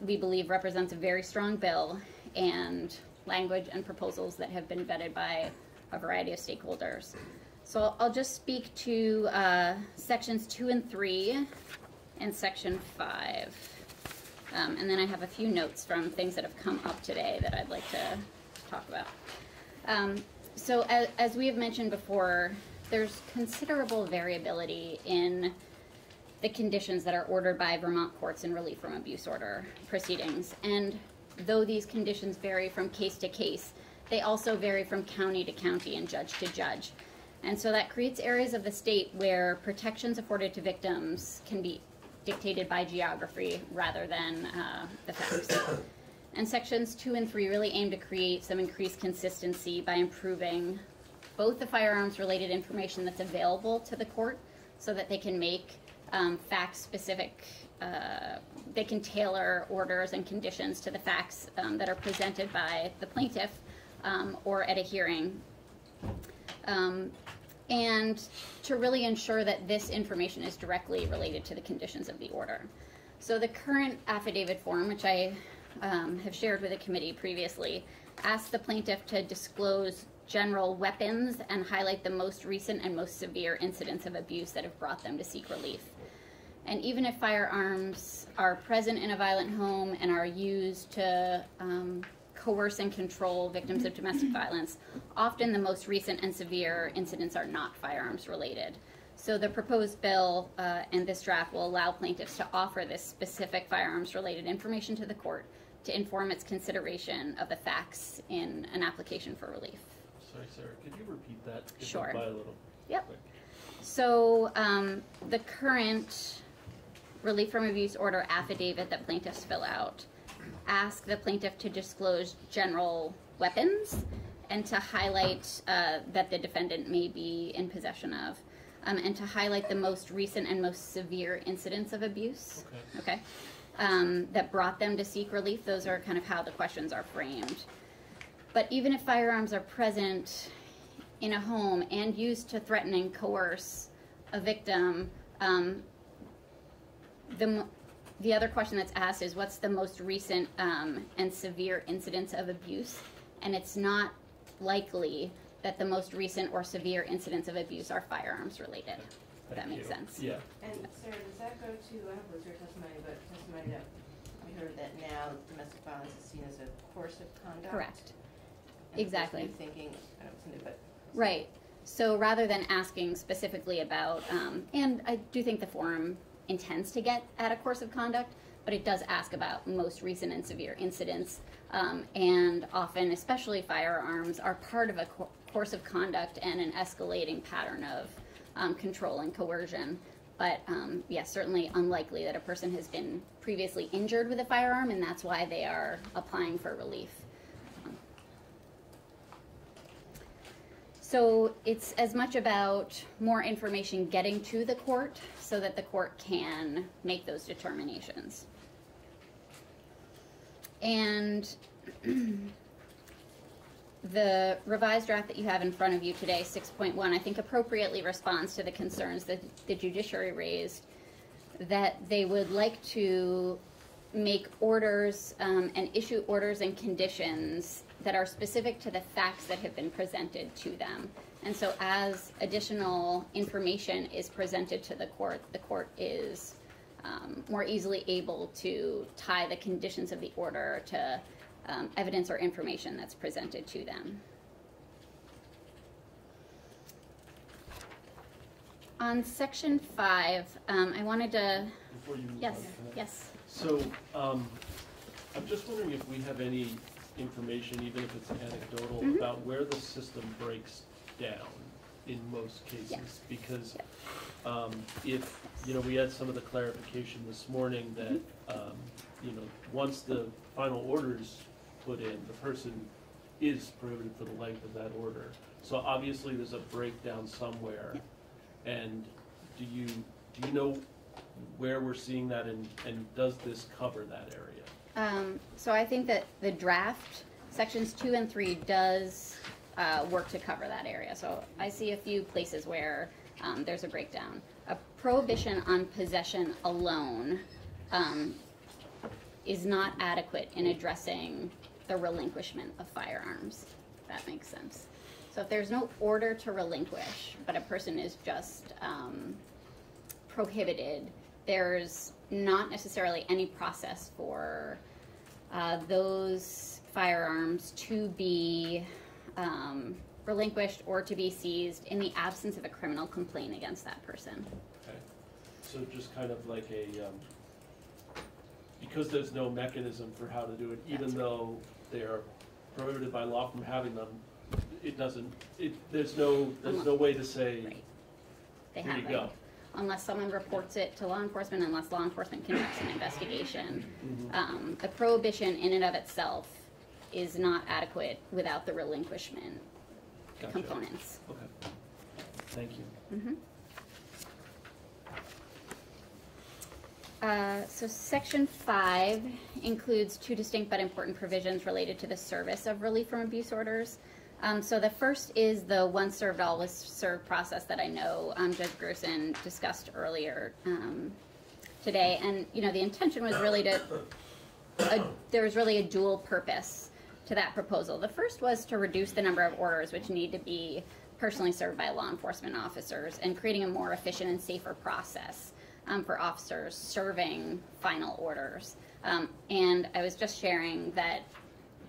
we believe represents a very strong bill and language and proposals that have been vetted by a variety of stakeholders. So I'll just speak to uh, sections two and three and section five. Um, and then I have a few notes from things that have come up today that I'd like to talk about. Um, so as, as we have mentioned before, there's considerable variability in the conditions that are ordered by Vermont courts in relief from abuse order proceedings. And though these conditions vary from case to case, they also vary from county to county and judge to judge. And so that creates areas of the state where protections afforded to victims can be dictated by geography rather than uh, the facts. And sections two and three really aim to create some increased consistency by improving both the firearms related information that's available to the court so that they can make um, fact specific, uh, they can tailor orders and conditions to the facts um, that are presented by the plaintiff um, or at a hearing. Um, and to really ensure that this information is directly related to the conditions of the order. So the current affidavit form, which I um, have shared with the committee previously, asks the plaintiff to disclose general weapons and highlight the most recent and most severe incidents of abuse that have brought them to seek relief. And even if firearms are present in a violent home and are used to um, coerce and control victims of domestic violence, often the most recent and severe incidents are not firearms related. So the proposed bill uh, and this draft will allow plaintiffs to offer this specific firearms related information to the court to inform its consideration of the facts in an application for relief. Sorry, Sarah, could you repeat that? Could Sure. By a little. Yep. So um, the current relief from abuse order affidavit that plaintiffs fill out ask the plaintiff to disclose general weapons and to highlight uh, that the defendant may be in possession of, um, and to highlight the most recent and most severe incidents of abuse. Okay. Okay. Um, that brought them to seek relief. Those are kind of how the questions are framed. But even if firearms are present in a home and used to threaten and coerce a victim, um, the the other question that's asked is what's the most recent um, and severe incidents of abuse, and it's not likely that the most recent or severe incidents of abuse are firearms related. If that makes you. sense. Yeah. And Sarah, does that go to, I don't know, if was there testimony, but testimony that we heard that now domestic violence is seen as a course of conduct? Correct. And of course, Exactly. we're thinking, I don't know, something, but. Right. So rather than asking specifically about, um, and I do think the forum intends to get at a course of conduct, but it does ask about most recent and severe incidents. Um, and often, especially firearms, are part of a co- course of conduct and an escalating pattern of um, control and coercion. But um, yes, certainly unlikely that a person has been previously injured with a firearm, and that's why they are applying for relief. So it's as much about more information getting to the court so that the court can make those determinations. And [clears throat] the revised draft that you have in front of you today, 6.1, I think appropriately responds to the concerns that the judiciary raised that they would like to make orders um, and issue orders and conditions that are specific to the facts that have been presented to them. And so, as additional information is presented to the court, the court is um, more easily able to tie the conditions of the order to um, evidence or information that's presented to them. On section five, um, I wanted to. Before you move Yes, yes. So, um, I'm just wondering if we have any information, even if it's anecdotal, Mhm. about where the system breaks down in most cases. Yes. Because, um, if, you know, we had some of the clarification this morning that, Mm-hmm. um, you know, once the final order's put in, the person is prohibited for the length of that order. So obviously, there's a breakdown somewhere. And do you, do you know where we're seeing that and, and does this cover that area? Um, so I think that the draft, sections two and three, does uh, work to cover that area. So I see a few places where um, there's a breakdown. A prohibition on possession alone um, is not adequate in addressing the relinquishment of firearms. that makes sense. So if there's no order to relinquish, but a person is just um, prohibited, there's not necessarily any process for uh, those firearms to be um, relinquished or to be seized in the absence of a criminal complaint against that person. Okay, so just kind of like a, um, because there's no mechanism for how to do it, even though they are prohibited by law from having them, it doesn't, it, there's no, there's no way to say, They here have you go. Unless someone reports it to law enforcement, unless law enforcement conducts an investigation. Mhm. Um, the prohibition in and of itself is not adequate without the relinquishment Gotcha. components. Okay, thank you. Mhm. Uh, so section five includes two distinct but important provisions related to the service of relief from abuse orders. Um, so the first is the once served, always served process that I know um, Judge Grearson discussed earlier um, today. And, you know, the intention was really to, a, there was really a dual purpose to that proposal. The first was to reduce the number of orders which need to be personally served by law enforcement officers and creating a more efficient and safer process um, for officers serving final orders. Um, and I was just sharing that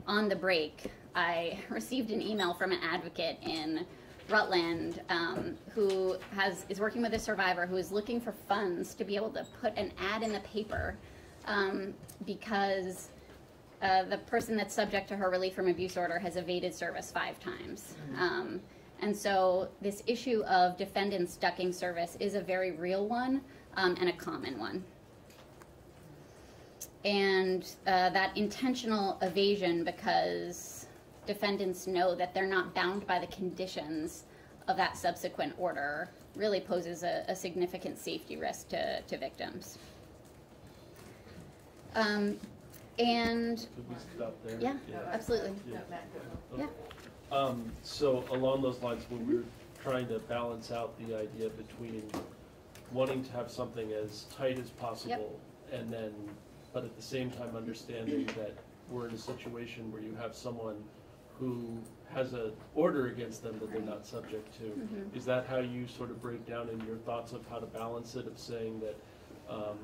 on the break, I [laughs] received an email from an advocate in Rutland um, who has is working with a survivor who is looking for funds to be able to put an ad in the paper um, because uh, the person that's subject to her relief from abuse order has evaded service five times. Um, and so this issue of defendants ducking service is a very real one um, and a common one. And uh, that intentional evasion because defendants know that they're not bound by the conditions of that subsequent order really poses a, a significant safety risk to, to victims. Um, and Could we stop there? yeah, absolutely. Yeah. Yeah. Um, so along those lines, when we're trying to balance out the idea between wanting to have something as tight as possible and then, but at the same time understanding that we're in a situation where you have someone who has an order against them that they're not subject to. Mhm. Is that how you sort of break down in your thoughts of how to balance it, of saying that, um,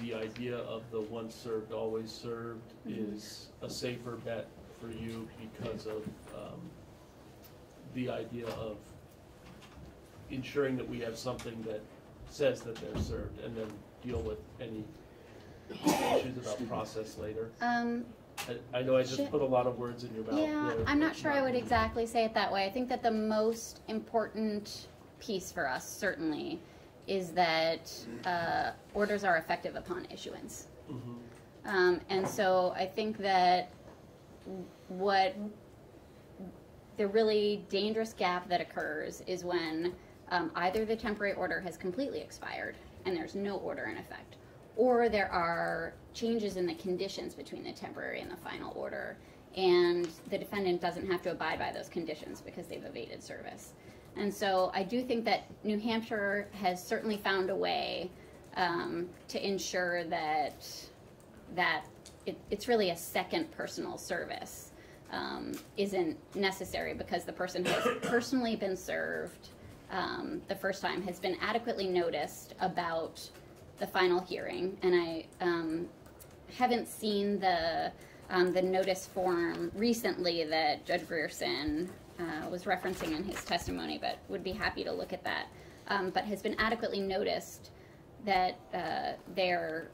the idea of the once served, always served Mhm. is a safer bet for you because of, um, the idea of ensuring that we have something that says that they're served and then deal with any issues about process later? Um, I, I know I just Should- put a lot of words in your mouth Yeah, there, I'm but not sure I would exactly say it that way. I think that the most important piece for us, certainly, is that uh, orders are effective upon issuance. Mhm. Um, and so I think that what the really dangerous gap that occurs is when um, either the temporary order has completely expired and there's no order in effect, or there are changes in the conditions between the temporary and the final order, and the defendant doesn't have to abide by those conditions because they've evaded service. And so I do think that New Hampshire has certainly found a way um, to ensure that that it, it's really a second personal service um, isn't necessary because the person has personally been served um, the first time, has been adequately noticed about the final hearing, and I um, haven't seen the um, the notice form recently that Judge Grearson uh, was referencing in his testimony, but would be happy to look at that. Um, but has been adequately noticed that uh, they're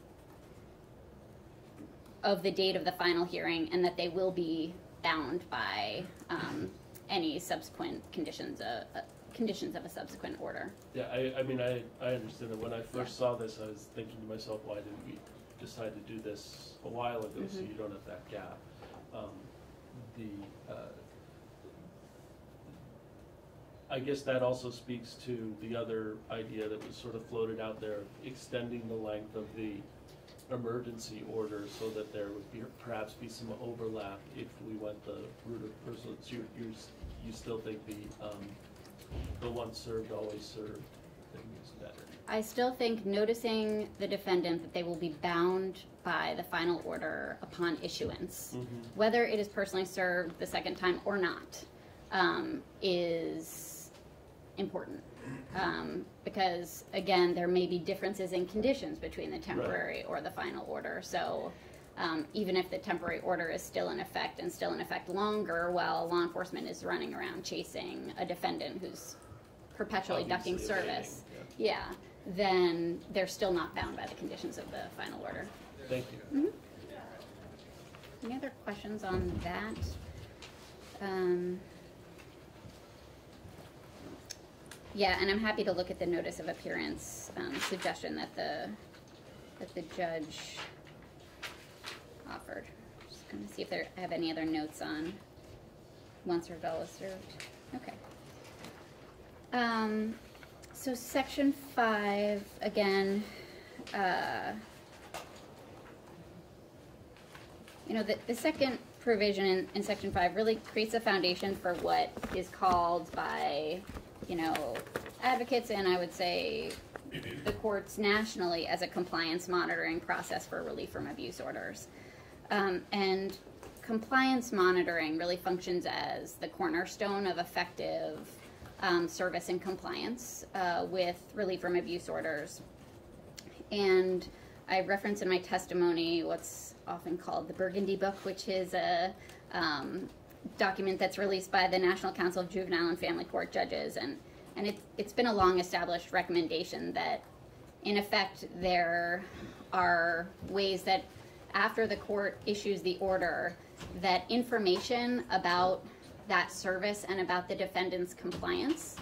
of the date of the final hearing and that they will be bound by um, any subsequent conditions, uh, uh, conditions of a subsequent order. Yeah, I, I mean, I, I understand that when I first saw this, I was thinking to myself, why didn't we decide to do this a while ago so Mhm. you don't have that gap? Um, the, uh, I guess that also speaks to the other idea that was sort of floated out there, extending the length of the emergency order so that there would be, perhaps be some overlap if we went the route of personal, so you, you, you still think the, um, the once served, always served thing is better? I still think noticing the defendant that they will be bound by the final order upon issuance, Mhm. whether it is personally served the second time or not, um, is important. Um, because again, there may be differences in conditions between the temporary or the final order. So um, even if the temporary order is still in effect and still in effect longer, while law enforcement is running around chasing a defendant who's perpetually ducking Obviously evading, service, yeah, then they're still not bound by the conditions of the final order. Thank you. Mhm. Any other questions on that? Um, yeah, and I'm happy to look at the notice of appearance um, suggestion that the that the judge offered. Just gonna see if there I have any other notes on once served, always served. Okay. Um, so section five again. Uh, you know, the, the second provision in, in section five really creates a foundation for what is called by, you know, advocates and I would say the courts nationally as a compliance monitoring process for relief from abuse orders. Um, and compliance monitoring really functions as the cornerstone of effective um, service and compliance uh, with relief from abuse orders. And I reference in my testimony what's often called the Burgundy Book, which is a um, document that's released by the National Council of Juvenile and Family Court Judges, and and it, it's been a long established recommendation that, in effect, there are ways that after the court issues the order, that information about that service and about the defendant's compliance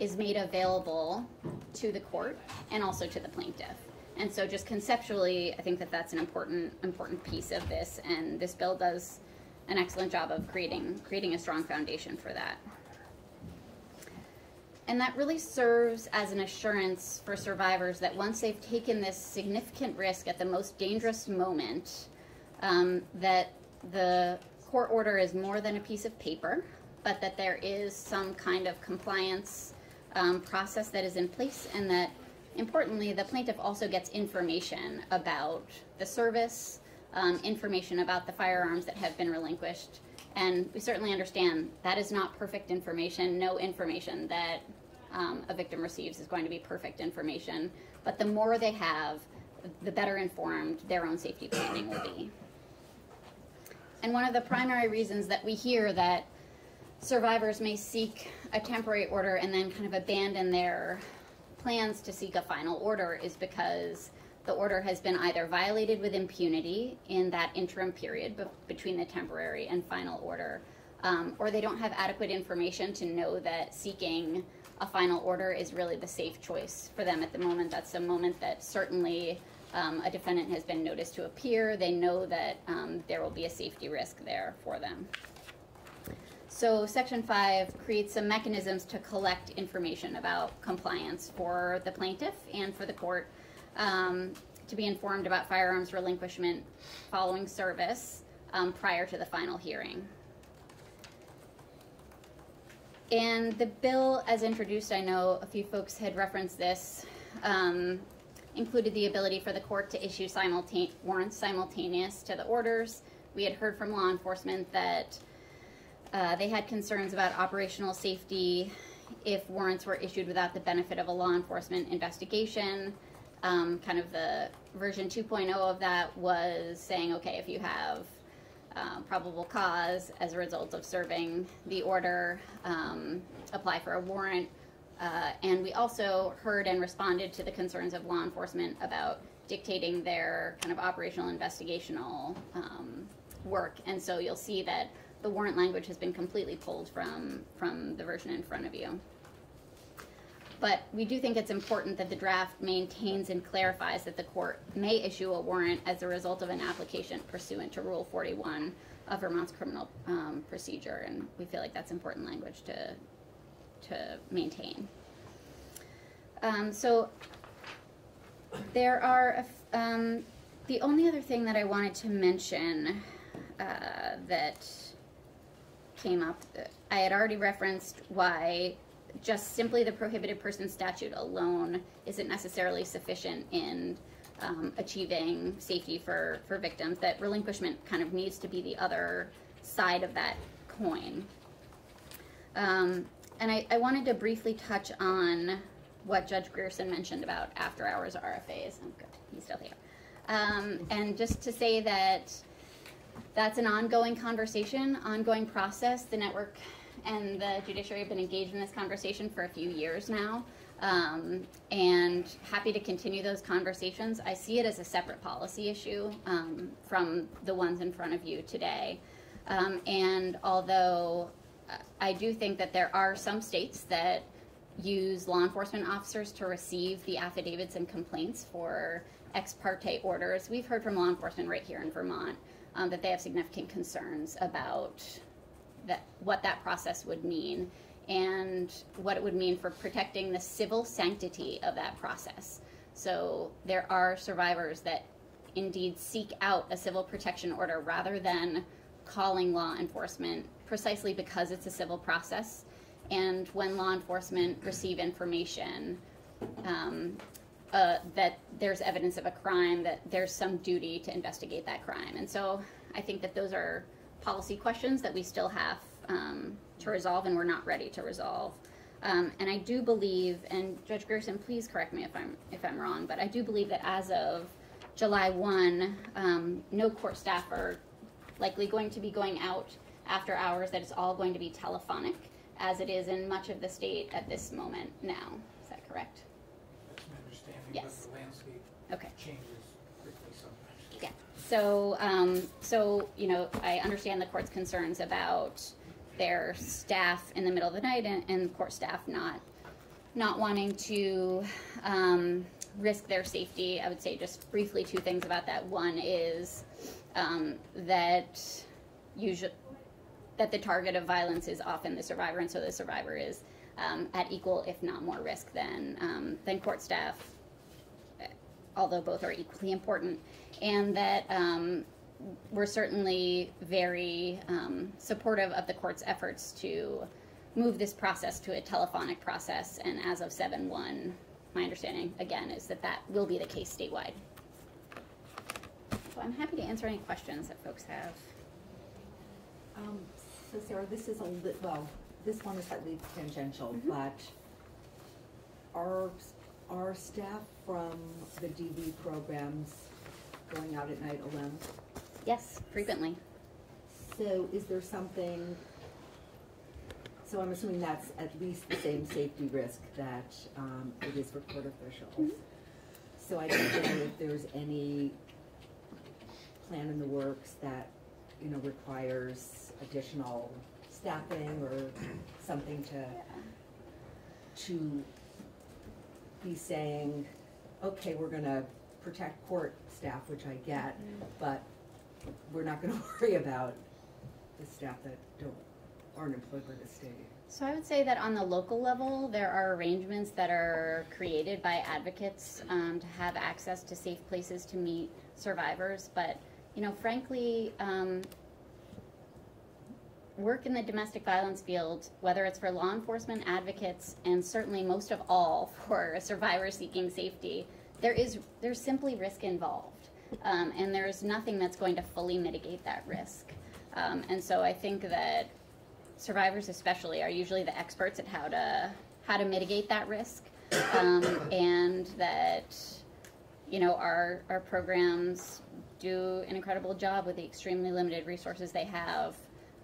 is made available to the court and also to the plaintiff. And so just conceptually, I think that that's an important, important piece of this, and this bill does an excellent job of creating creating a strong foundation for that. And that really serves as an assurance for survivors that once they've taken this significant risk at the most dangerous moment, um, that the court order is more than a piece of paper, but that there is some kind of compliance um, process that is in place, and that importantly, the plaintiff also gets information about the service, um, information about the firearms that have been relinquished. And we certainly understand that is not perfect information. No information that um, a victim receives is going to be perfect information. But the more they have, the better informed their own safety planning will be. And one of the primary reasons that we hear that survivors may seek a temporary order and then kind of abandon their plans to seek a final order is because the order has been either violated with impunity in that interim period be- between the temporary and final order, um, or they don't have adequate information to know that seeking a final order is really the safe choice for them at the moment. That's a moment that certainly um, a defendant has been noticed to appear. They know that um, there will be a safety risk there for them. So Section 5 creates some mechanisms to collect information about compliance for the plaintiff and for the court um, to be informed about firearms relinquishment following service um, prior to the final hearing. And the bill, as introduced, I know a few folks had referenced this, um, included the ability for the court to issue simultane- warrants simultaneous to the orders. We had heard from law enforcement that uh, they had concerns about operational safety if warrants were issued without the benefit of a law enforcement investigation. Um, kind of the version 2.0 of that was saying, okay, if you have uh, probable cause as a result of serving the order, um, apply for a warrant. Uh, and we also heard and responded to the concerns of law enforcement about dictating their kind of operational investigational um, work. And so you'll see that the warrant language has been completely pulled from, from the version in front of you. But we do think it's important that the draft maintains and clarifies that the court may issue a warrant as a result of an application pursuant to Rule 41 of Vermont's criminal um, procedure, and we feel like that's important language to to maintain. Um, so there are um, the only other thing that I wanted to mention uh, that came up, I had already referenced why just simply the prohibited person statute alone isn't necessarily sufficient in um, achieving safety for, for victims, that relinquishment kind of needs to be the other side of that coin. Um, and I, I wanted to briefly touch on what Judge Grearson mentioned about after hours RFAs. Oh, good, he's still here. Um, and just to say that that's an ongoing conversation, ongoing process. The network and the judiciary have been engaged in this conversation for a few years now. Um, and happy to continue those conversations. I see it as a separate policy issue um, from the ones in front of you today. Um, and although I do think that there are some states that use law enforcement officers to receive the affidavits and complaints for ex parte orders, we've heard from law enforcement right here in Vermont um, that they have significant concerns about that what that process would mean and what it would mean for protecting the civil sanctity of that process. So there are survivors that indeed seek out a civil protection order rather than calling law enforcement precisely because it's a civil process. And when law enforcement receive information um, uh, that there's evidence of a crime, that there's some duty to investigate that crime. And so I think that those are policy questions that we still have um, to resolve and we're not ready to resolve. Um, and I do believe, and Judge Grearson, please correct me if I'm if I'm wrong, but I do believe that as of July 1, um, no court staff are likely going to be going out after hours. That it's all going to be telephonic, as it is in much of the state at this moment now. Is that correct? That's my understanding, Yes. but the landscape Okay. changes quickly sometimes. Yeah. So, um, so you know, I understand the court's concerns about their staff in the middle of the night and, and court staff not not wanting to um, risk their safety. I would say just briefly two things about that. One is um, that usually that the target of violence is often the survivor, and so the survivor is um, at equal, if not more, risk than um, than court staff, although both are equally important, and that um, we're certainly very um, supportive of the court's efforts to move this process to a telephonic process. And as of seven one, my understanding again is that that will be the case statewide. So I'm happy to answer any questions that folks have. Um, so Sarah, this is a lit, well, this one is slightly tangential, Mhm. but our, are staff from the DV programs going out at night alone? Yes, frequently. So is there something, so I'm assuming that's at least the same safety risk that, um, it is for court officials? So I don't know if there's any plan in the works that, you know, requires additional staffing or something to, to be saying, okay, we're gonna protect court staff, which I get, but we're not gonna [laughs] worry about the staff that don't, aren't employed by the state. So I would say that on the local level, there are arrangements that are created by advocates um, to have access to safe places to meet survivors. But you know, frankly, um, work in the domestic violence field, whether it's for law enforcement advocates and certainly most of all [laughs] for survivors seeking safety, there is there's simply risk involved, um, and there's nothing that's going to fully mitigate that risk. Um, and so I think that survivors especially are usually the experts at how to how to mitigate that risk um, [coughs] and that you know our our programs do an incredible job with the extremely limited resources they have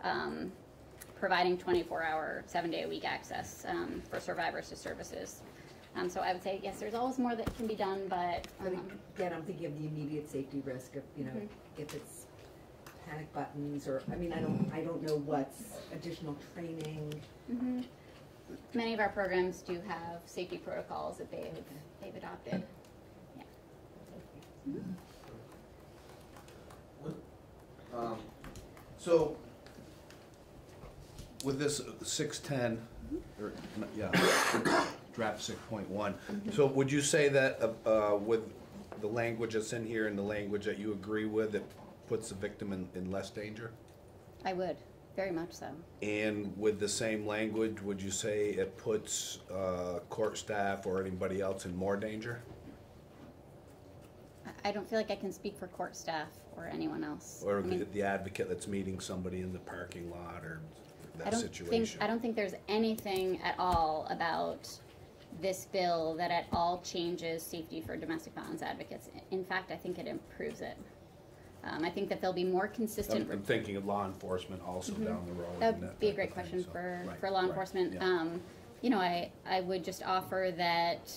um, providing 24 hour 7 day a week access um, for survivors to services um, so I would say yes there's always more that can be done but But um, again, I'm thinking of the immediate safety risk of, you know, Mhm. if it's panic buttons or, I mean, I don't, I don't know what's additional training. mhm. many of our programs do have safety protocols that they've they've adopted yeah. Um, So, with this six ten, or, yeah, draft six point one, so would you say that, uh, uh, with the language that's in here and the language that you agree with, it puts the victim in, in less danger? I would very much so And with the same language, would you say it puts, uh, court staff or anybody else in more danger? I- I don't feel like I can speak for court staff or anyone else. Or I mean, the, the advocate that's meeting somebody in the parking lot or I that don't situation? think I don't think there's anything at all about this bill that at all changes safety for domestic violence advocates. In fact, I think it improves it. Um, I think that there'll be more consistent. I'm, I'm thinking of law enforcement also Mhm. down the road. That would be a great question so- for, right, for law right, enforcement. yeah. Um, you know, I, I would just offer that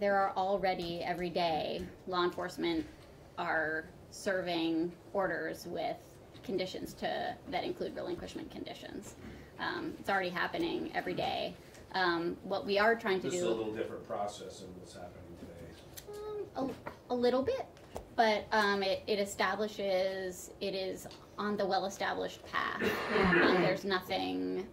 there are already every day law enforcement are serving orders with conditions to that include relinquishment conditions. Um, it's already happening every day. Um, what we are trying to This do is a little different process than what's happening today. Um, a, a little bit, but um, it, it establishes it is on the well-established path. [coughs] Um, there's nothing.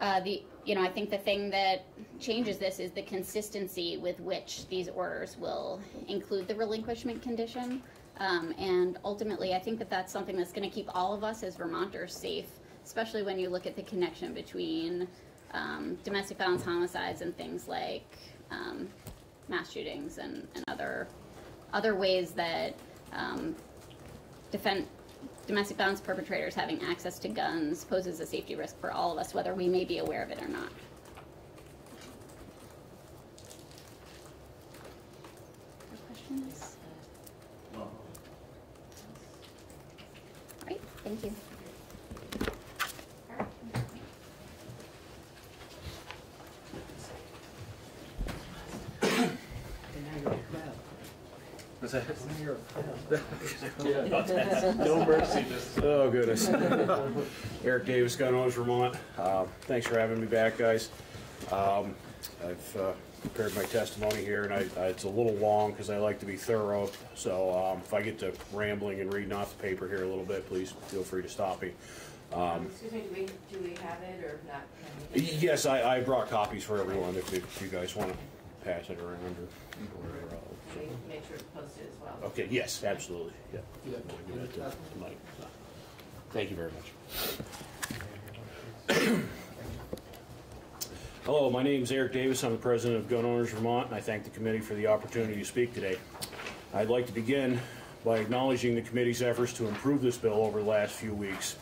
Uh, the you know I think the thing that changes this is the consistency with which these orders will include the relinquishment condition, um, and ultimately I think that that's something that's going to keep all of us as Vermonters safe, especially when you look at the connection between um, domestic violence homicides and things like um, mass shootings and, and other other ways that um, defend domestic violence perpetrators having access to guns poses a safety risk for all of us, whether we may be aware of it or not. Other questions? All right, thank you. And now you're a pro. Was that? Now you're a pro. Yeah, about that. No mercy, just- Oh, goodness. Eric Davis, Gun Owners Vermont. Uh, Thanks for having me back, guys. Um, I've uh, prepared my testimony here, and I, I- it's a little long because I like to be thorough. So um, if I get to rambling and reading off the paper here a little bit, please feel free to stop me. Um, Excuse me, do we, do we have it or not? Yes, I, I brought copies for everyone if, if you guys want to pass it around or, or, Can we make sure to post it as well? Okay, yes, absolutely, yeah. I'll give that to Mike. Thank you very much. [clears throat] Hello, my name is Eric Davis. I'm the president of Gun Owners Vermont, and I thank the committee for the opportunity to speak today. I'd like to begin by acknowledging the committee's efforts to improve this bill over the last few weeks.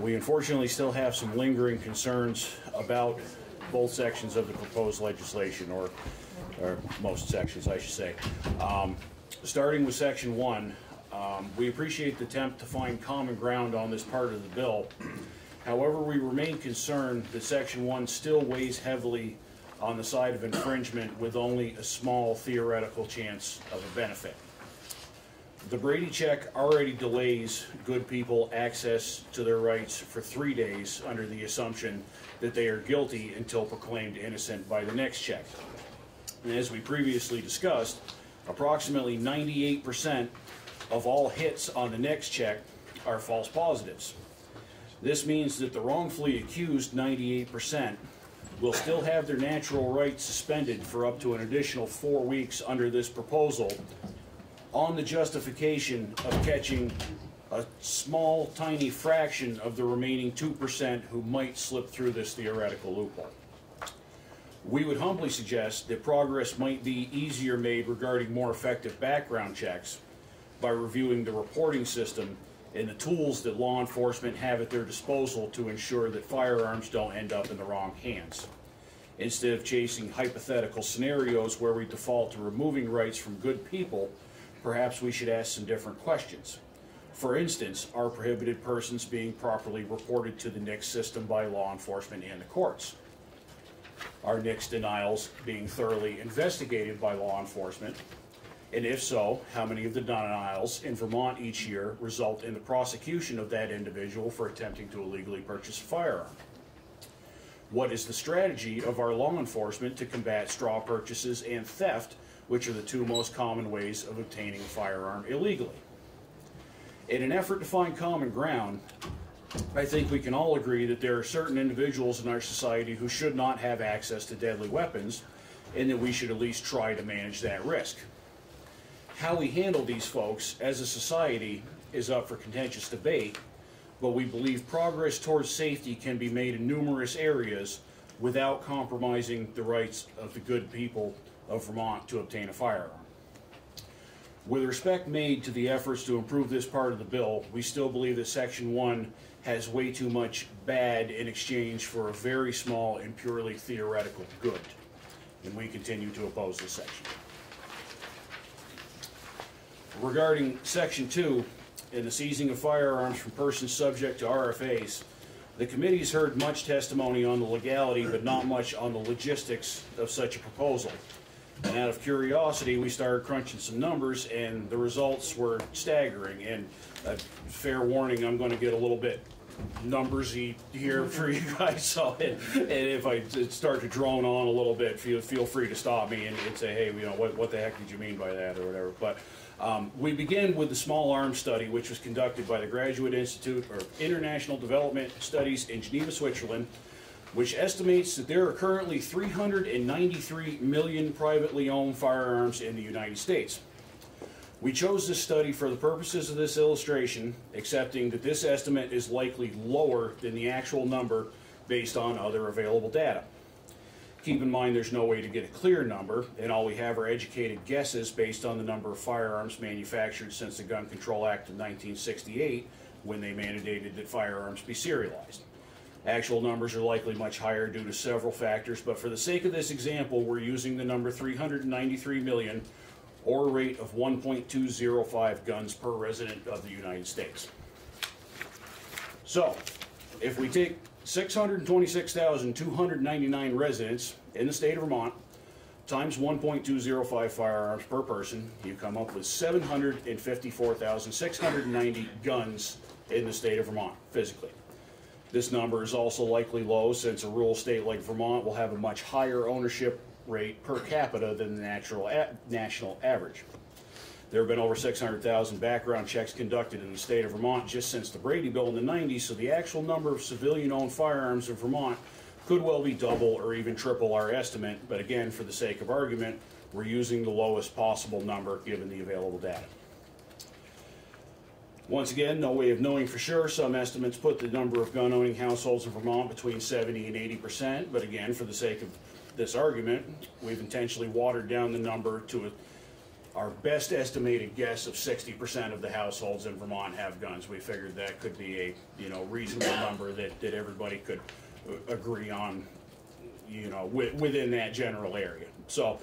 We unfortunately still have some lingering concerns about both sections of the proposed legislation, or, or most sections, I should say. Um, starting with section one, um, we appreciate the attempt to find common ground on this part of the bill. However, we remain concerned that section one still weighs heavily on the side of infringement with only a small theoretical chance of a benefit. The Brady check already delays good people access to their rights for three days under the assumption that they are guilty until proclaimed innocent by the NICS check. And as we previously discussed, approximately 98% of all hits on the NICS check are false positives. This means that the wrongfully accused 98% will still have their natural rights suspended for up to an additional four weeks under this proposal on the justification of catching a small, tiny fraction of the remaining 2% who might slip through this theoretical loophole. We would humbly suggest that progress might be easier made regarding more effective background checks by reviewing the reporting system and the tools that law enforcement have at their disposal to ensure that firearms don't end up in the wrong hands. Instead of chasing hypothetical scenarios where we default to removing rights from good people, perhaps we should ask some different questions. For instance, are prohibited persons being properly reported to the NICS system by law enforcement and the courts? Are NICS denials being thoroughly investigated by law enforcement? And if so, how many of the denials in Vermont each year result in the prosecution of that individual for attempting to illegally purchase a firearm? What is the strategy of our law enforcement to combat straw purchases and theft, which are the two most common ways of obtaining a firearm illegally? In an effort to find common ground, I think we can all agree that there are certain individuals in our society who should not have access to deadly weapons, and that we should at least try to manage that risk. How we handle these folks as a society is up for contentious debate, but we believe progress towards safety can be made in numerous areas without compromising the rights of the good people of Vermont to obtain a firearm. With respect made to the efforts to improve this part of the bill, we still believe that Section 1 has way too much bad in exchange for a very small and purely theoretical good. And we continue to oppose this section. Regarding Section 2 and the seizing of firearms from persons subject to RFAs, the committee has heard much testimony on the legality, but not much on the logistics of such a proposal. And out of curiosity, we started crunching some numbers, and the results were staggering. And a fair warning, I'm going to get a little bit numbersy here for you guys. So, and, and if I start to drone on a little bit, feel feel free to stop me and, and say, hey, you know, what what the heck did you mean by that, or whatever. But um, we begin with the small arms study, which was conducted by the Graduate Institute of International Development Studies in Geneva, Switzerland which estimates that there are currently 393 million privately owned firearms in the United States. We chose this study for the purposes of this illustration, accepting that this estimate is likely lower than the actual number based on other available data. Keep in mind there's no way to get a clear number, and all we have are educated guesses based on the number of firearms manufactured since the Gun Control Act of 1968, when they mandated that firearms be serialized. Actual numbers are likely much higher due to several factors, but for the sake of this example, we're using the number 393 million, or rate of 1.205 guns per resident of the United States. So, if we take 626,299 residents in the state of Vermont times 1.205 firearms per person, you come up with 754,690 guns in the state of Vermont, physically. This number is also likely low since a rural state like Vermont will have a much higher ownership rate per capita than the natural national average. There have been over 600,000 background checks conducted in the state of Vermont just since the Brady Bill in the 90s, so the actual number of civilian-owned firearms in Vermont could well be double or even triple our estimate, but again, for the sake of argument, we're using the lowest possible number given the available data. Once again, no way of knowing for sure. Some estimates put the number of gun owning households in Vermont between 70 and 80 percent, but again, for the sake of this argument, we've intentionally watered down the number to a, our best estimated guess of 60 percent of the households in Vermont have guns. We figured that could be a you know reasonable number that, that everybody could uh, agree on, you know, wi- within that general area. So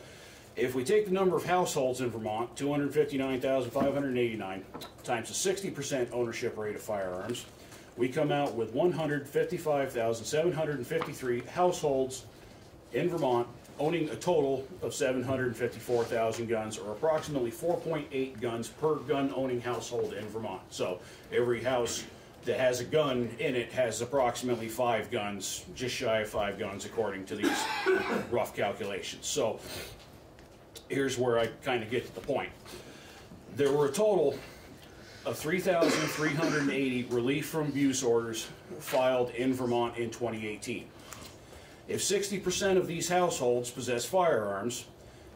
if we take the number of households in Vermont, 259,589, times the 60% ownership rate of firearms, we come out with 155,753 households in Vermont owning a total of 754,000 guns, or approximately 4.8 guns per gun owning household in Vermont. So every house that has a gun in it has approximately five guns, just shy of five guns, according to these [coughs] rough calculations. So here's where I kind of get to the point. There were a total of 3,380 relief from abuse orders filed in Vermont in 2018. If 60% of these households possess firearms,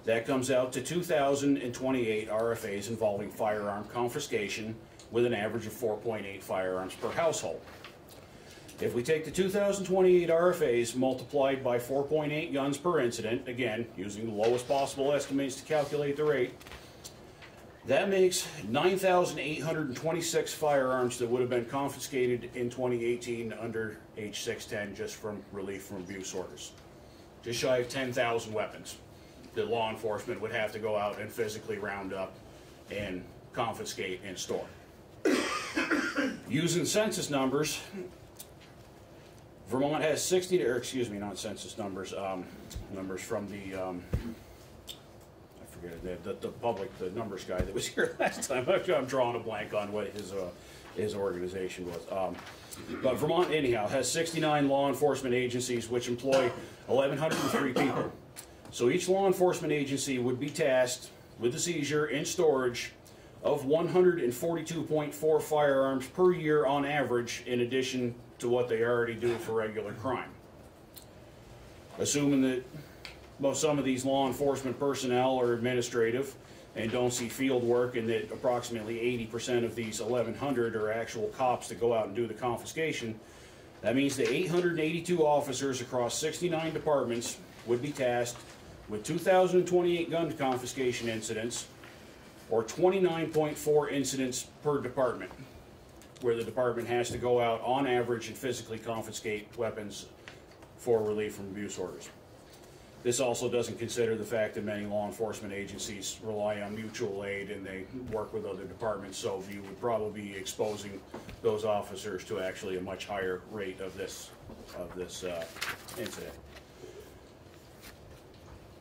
that comes out to 2,028 RFAs involving firearm confiscation with an average of 4.8 firearms per household. If we take the 2,028 RFAs multiplied by 4.8 guns per incident, again, using the lowest possible estimates to calculate the rate, that makes 9,826 firearms that would have been confiscated in 2018 under H610 just from relief from abuse orders. Just shy of 10,000 weapons that law enforcement would have to go out and physically round up and confiscate and store. Using census numbers, Vermont has 60, or excuse me, not census numbers, um, numbers from the, um, forget the, the, the public, the numbers guy that was [laughs] here last time. I'm drawing a blank on what his, uh, his organization was. Um, but Vermont anyhow has 69 law enforcement agencies which employ 1,103 people. So each law enforcement agency would be tasked with the seizure and storage of 142.4 firearms per year on average, in addition to what they already do for regular crime. Assuming that most some of these law enforcement personnel are administrative and don't see field work, and that approximately 80% of these 1,100 are actual cops that go out and do the confiscation, that means that 882 officers across 69 departments would be tasked with 2,028 gun confiscation incidents, or 29.4 incidents per department, where the department has to go out on average and physically confiscate weapons for relief from abuse orders. This also doesn't consider the fact that many law enforcement agencies rely on mutual aid and they work with other departments, so you would probably be exposing those officers to actually a much higher rate of this, of this uh, incident.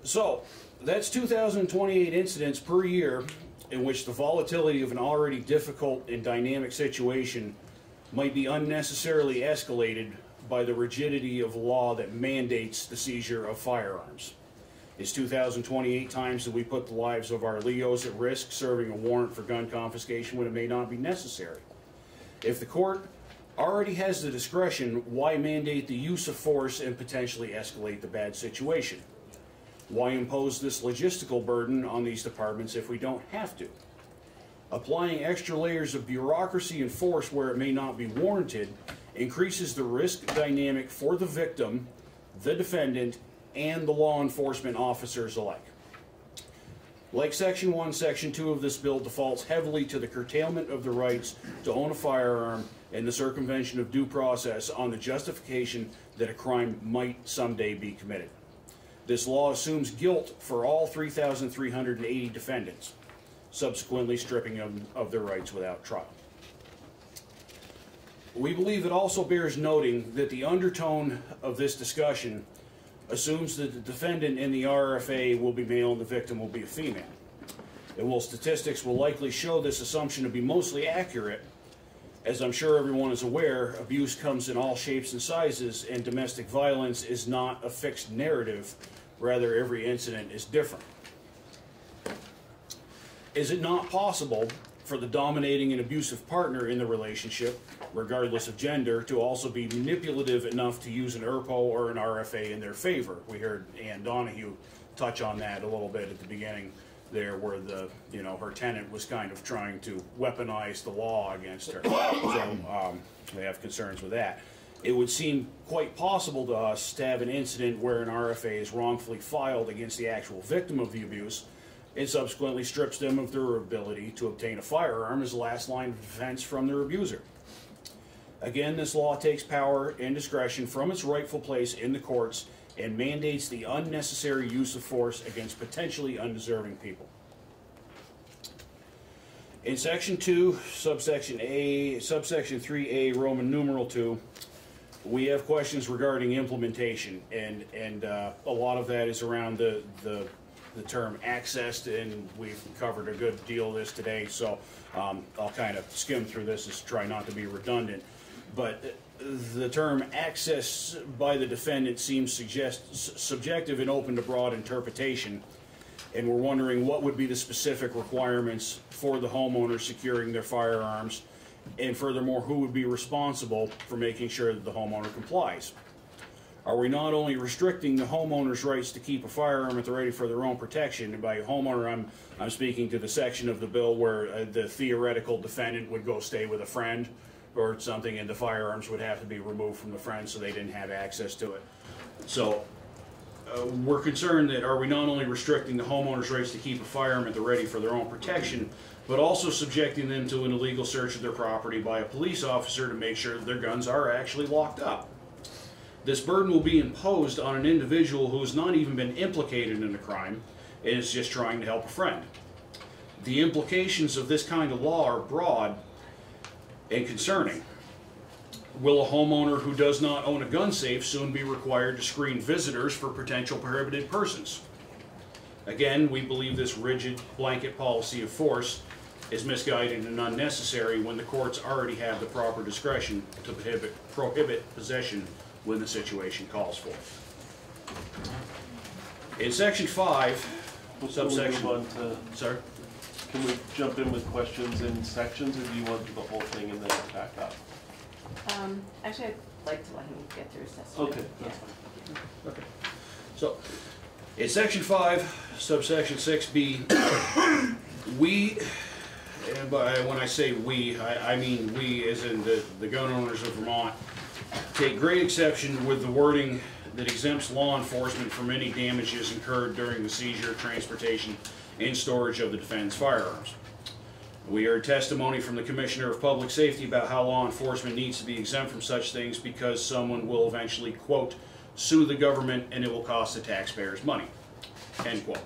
So, that's 2,028 incidents per year in which the volatility of an already difficult and dynamic situation might be unnecessarily escalated by the rigidity of law that mandates the seizure of firearms. It's 2028 times that we put the lives of our LEOs at risk serving a warrant for gun confiscation when it may not be necessary. If the court already has the discretion, why mandate the use of force and potentially escalate the bad situation? Why impose this logistical burden on these departments if we don't have to? Applying extra layers of bureaucracy and force where it may not be warranted increases the risk dynamic for the victim, the defendant, and the law enforcement officers alike. Like Section 1, Section 2 of this bill defaults heavily to the curtailment of the rights to own a firearm and the circumvention of due process on the justification that a crime might someday be committed. This law assumes guilt for all 3,380 defendants, subsequently stripping them of their rights without trial. We believe it also bears noting that the undertone of this discussion assumes that the defendant in the RFA will be male and the victim will be a female. And while statistics will likely show this assumption to be mostly accurate, as I'm sure everyone is aware, abuse comes in all shapes and sizes, and domestic violence is not a fixed narrative Rather, every incident is different. Is it not possible for the dominating and abusive partner in the relationship, regardless of gender, to also be manipulative enough to use an ERPO or an RFA in their favor? We heard Anne Donahue touch on that a little bit at the beginning there, where the, you know, her tenant was kind of trying to weaponize the law against her. So, um, we have concerns with that. It would seem quite possible to us to have an incident where an RFA is wrongfully filed against the actual victim of the abuse and subsequently strips them of their ability to obtain a firearm as the last line of defense from their abuser. Again, this law takes power and discretion from its rightful place in the courts and mandates the unnecessary use of force against potentially undeserving people. In section 2, subsection A, subsection 3A, Roman numeral 2, we have questions regarding implementation, and, and uh, a lot of that is around the, the, the term accessed, and we've covered a good deal of this today, so um, I'll kind of skim through this to try not to be redundant. But the term access by the defendant seems suggest, subjective and open to broad interpretation, and we're wondering what would be the specific requirements for the homeowner securing their firearms, and furthermore, who would be responsible for making sure that the homeowner complies. Are we not only restricting the homeowner's rights to keep a firearm at the ready for their own protection, and by homeowner, I'm, I'm speaking to the section of the bill where uh, the theoretical defendant would go stay with a friend or something, and the firearms would have to be removed from the friend so they didn't have access to it. So, uh, we're concerned that are we not only restricting the homeowner's rights to keep a firearm at the ready for their own protection, but also subjecting them to an illegal search of their property by a police officer to make sure their guns are actually locked up. This burden will be imposed on an individual who has not even been implicated in a crime and is just trying to help a friend. The implications of this kind of law are broad and concerning. Will a homeowner who does not own a gun safe soon be required to screen visitors for potential prohibited persons? Again, we believe this rigid blanket policy of force is misguided and unnecessary when the courts already have the proper discretion to prohibit, prohibit possession when the situation calls for it. In section five, Before subsection. to- Sir? Can we jump in with questions in sections, or do you want to do the whole thing and then back up? Um, actually, I'd like to let him get through his testimony. Okay, that's Yeah. Okay. So, in section five, subsection six B, [coughs] we, and by, when I say we, I, I mean we as in the, the gun owners of Vermont, take great exception with the wording that exempts law enforcement from any damages incurred during the seizure, of transportation, and storage of the defendant's firearms. We heard testimony from the Commissioner of Public Safety about how law enforcement needs to be exempt from such things because someone will eventually, quote, sue the government and it will cost the taxpayers money, end quote.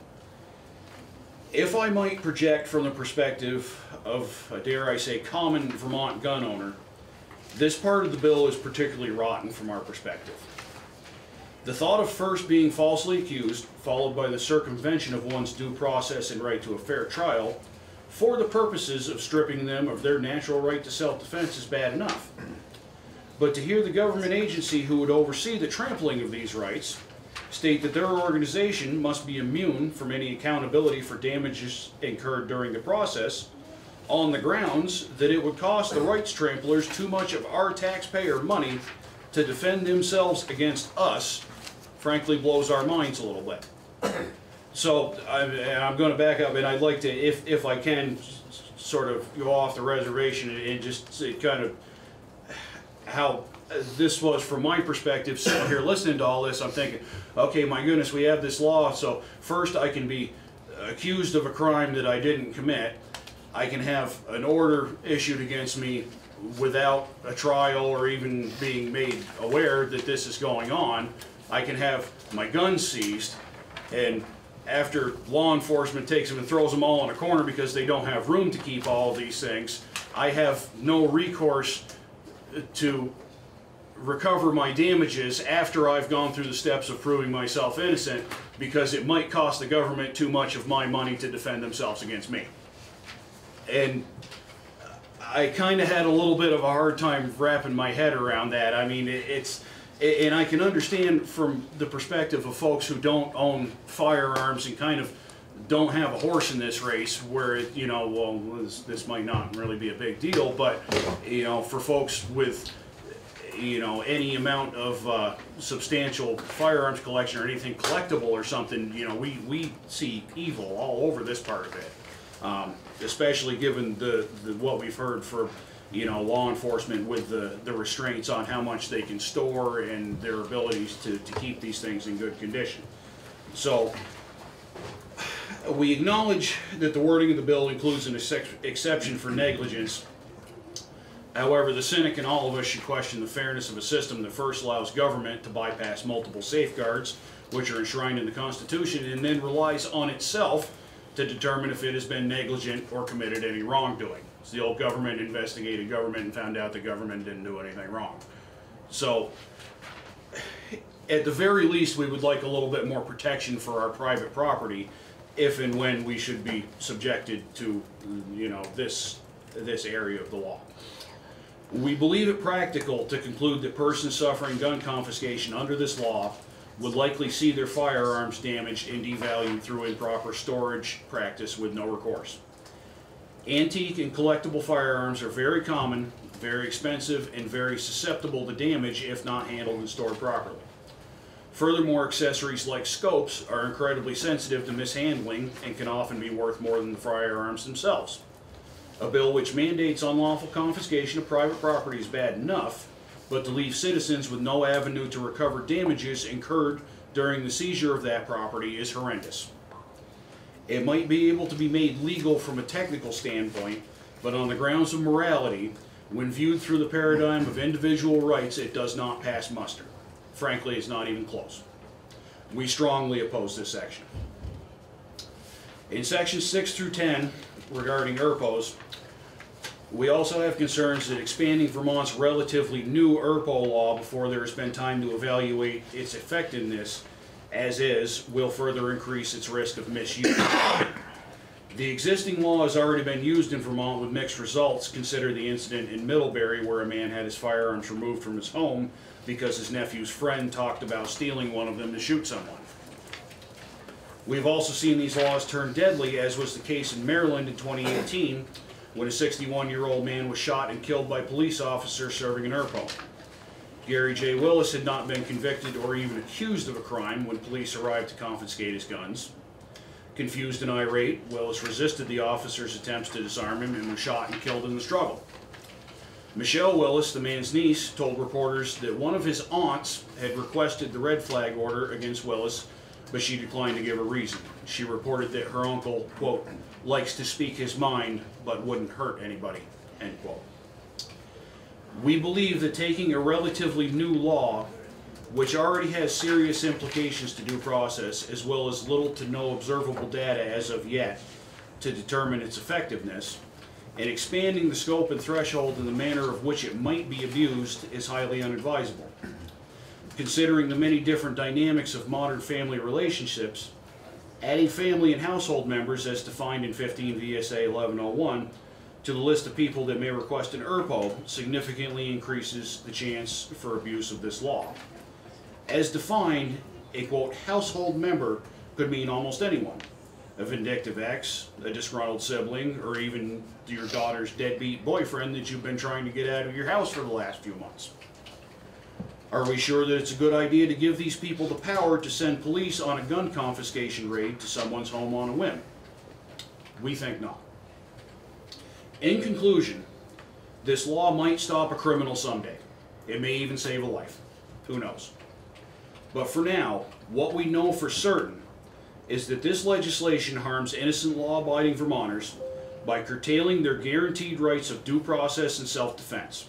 If I might project from the perspective of, uh, dare I say, common Vermont gun owner, this part of the bill is particularly rotten from our perspective. The thought of first being falsely accused, followed by the circumvention of one's due process and right to a fair trial, for the purposes of stripping them of their natural right to self-defense is bad enough. But to hear the government agency who would oversee the trampling of these rights state that their organization must be immune from any accountability for damages incurred during the process, on the grounds that it would cost the rights tramplers too much of our taxpayer money to defend themselves against us, frankly blows our minds a little bit. So I'm, I'm going to back up, and I'd like to, if if I can, sort of go off the reservation and, just kind of how this was from my perspective. Sitting here listening to all this, I'm thinking, okay, my goodness, we have this law. So first, I can be accused of a crime that I didn't commit. I can have an order issued against me without a trial or even being made aware that this is going on. I can have my gun seized, and after law enforcement takes them and throws them all in a corner because they don't have room to keep all these things, I have no recourse to recover my damages after I've gone through the steps of proving myself innocent because it might cost the government too much of my money to defend themselves against me. And I kind of had a little bit of a hard time wrapping my head around that. I mean, it's And I can understand from the perspective of folks who don't own firearms and kind of don't have a horse in this race where, it, you know, well, this, this might not really be a big deal, but, you know, for folks with, you know, any amount of uh, substantial firearms collection or anything collectible or something, you know, we, we see evil all over this part of it. Um, especially given the, the, what we've heard for, you know, law enforcement with the, the restraints on how much they can store and their abilities to, to keep these things in good condition. So, we acknowledge that the wording of the bill includes an excep- exception for negligence. However, the cynic in all of us should question the fairness of a system that first allows government to bypass multiple safeguards, which are enshrined in the Constitution, and then relies on itself to determine if it has been negligent or committed any wrongdoing. It's the old government investigated government and found out the government didn't do anything wrong. So, at the very least, we would like a little bit more protection for our private property if and when we should be subjected to, you know, this, this area of the law. We believe it practical to conclude that persons suffering gun confiscation under this law would likely see their firearms damaged and devalued through improper storage practice with no recourse. Antique and collectible firearms are very common, very expensive, and very susceptible to damage if not handled and stored properly. Furthermore, accessories like scopes are incredibly sensitive to mishandling and can often be worth more than the firearms themselves. A bill which mandates unlawful confiscation of private property is bad enough, but to leave citizens with no avenue to recover damages incurred during the seizure of that property is horrendous. It might be able to be made legal from a technical standpoint, but on the grounds of morality, when viewed through the paradigm of individual rights, it does not pass muster. Frankly, it's not even close. We strongly oppose this section. In sections 6 through 10 regarding ERPOs, we also have concerns that expanding Vermont's relatively new ERPO law before there has been time to evaluate its effectiveness as is will further increase its risk of misuse. The existing law has already been used in Vermont with mixed results. Consider the incident in Middlebury where a man had his firearms removed from his home because his nephew's friend talked about stealing one of them to shoot someone. We've also seen these laws turn deadly, as was the case in Maryland in 2018 when a 61 year old man was shot and killed by police officers serving an ERPO. Gary J. Willis had not been convicted or even accused of a crime when police arrived to confiscate his guns. Confused and irate, Willis resisted the officers' attempts to disarm him and was shot and killed in the struggle. Michelle Willis, the man's niece, told reporters that one of his aunts had requested the red flag order against Willis, but she declined to give a reason. She reported that her uncle, quote, likes to speak his mind but wouldn't hurt anybody, end quote. We believe that taking a relatively new law, which already has serious implications to due process, as well as little to no observable data as of yet to determine its effectiveness, and expanding the scope and threshold in the manner of which it might be abused is highly unadvisable. Considering the many different dynamics of modern family relationships, adding family and household members as defined in 15 VSA 1101 to the list of people that may request an ERPO significantly increases the chance for abuse of this law. As defined, a quote, household member could mean almost anyone. A vindictive ex, a disgruntled sibling, or even your daughter's deadbeat boyfriend that you've been trying to get out of your house for the last few months. Are we sure that it's a good idea to give these people the power to send police on a gun confiscation raid to someone's home on a whim? We think not. In conclusion, this law might stop a criminal someday. It may even save a life. Who knows? But for now, what we know for certain is that this legislation harms innocent law abiding Vermonters by curtailing their guaranteed rights of due process and self defense,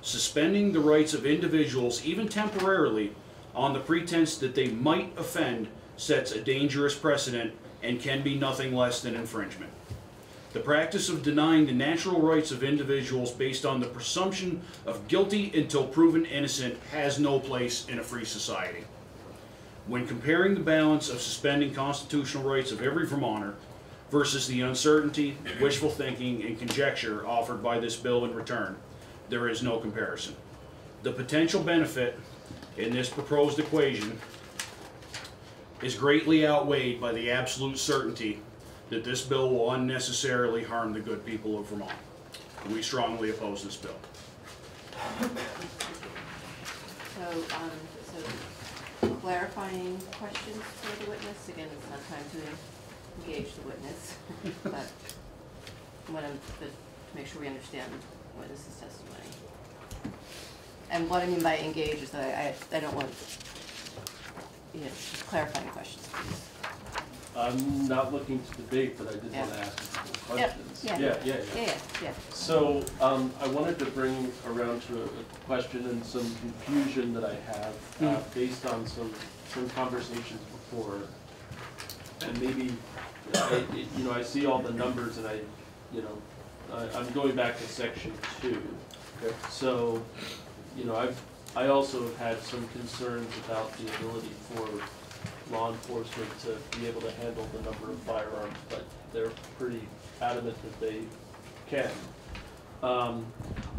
suspending the rights of individuals, even temporarily, on the pretense that they might offend sets a dangerous precedent and can be nothing less than infringement. The practice of denying the natural rights of individuals based on the presumption of guilty until proven innocent has no place in a free society. When comparing the balance of suspending constitutional rights of every Vermonter versus the uncertainty, wishful thinking, and conjecture offered by this bill in return, there is no comparison. The potential benefit in this proposed equation is greatly outweighed by the absolute certainty that this bill will unnecessarily harm the good people of Vermont. We strongly oppose this bill. So, um, so clarifying questions for the witness, again, it's not time to engage the witness, [laughs] but but to make sure we understand witness's testimony. And what I mean by engage is that I, I, I don't want, you know, clarifying questions, please. I'm not looking to debate, but I did Yeah. want to ask a couple of Yeah, questions. yeah. Yeah, yeah, Yeah, yeah, yeah. So, um, I wanted to bring around to a a question and some confusion that I have, uh, Mm. based on some, some conversations before. And maybe, I, it- you know, I see all the numbers and I, you know, I, I'm going back to section two. Okay. So, you know, I've, I also have had some concerns about the ability for law enforcement to be able to handle the number of firearms, but they're pretty adamant that they can. Um,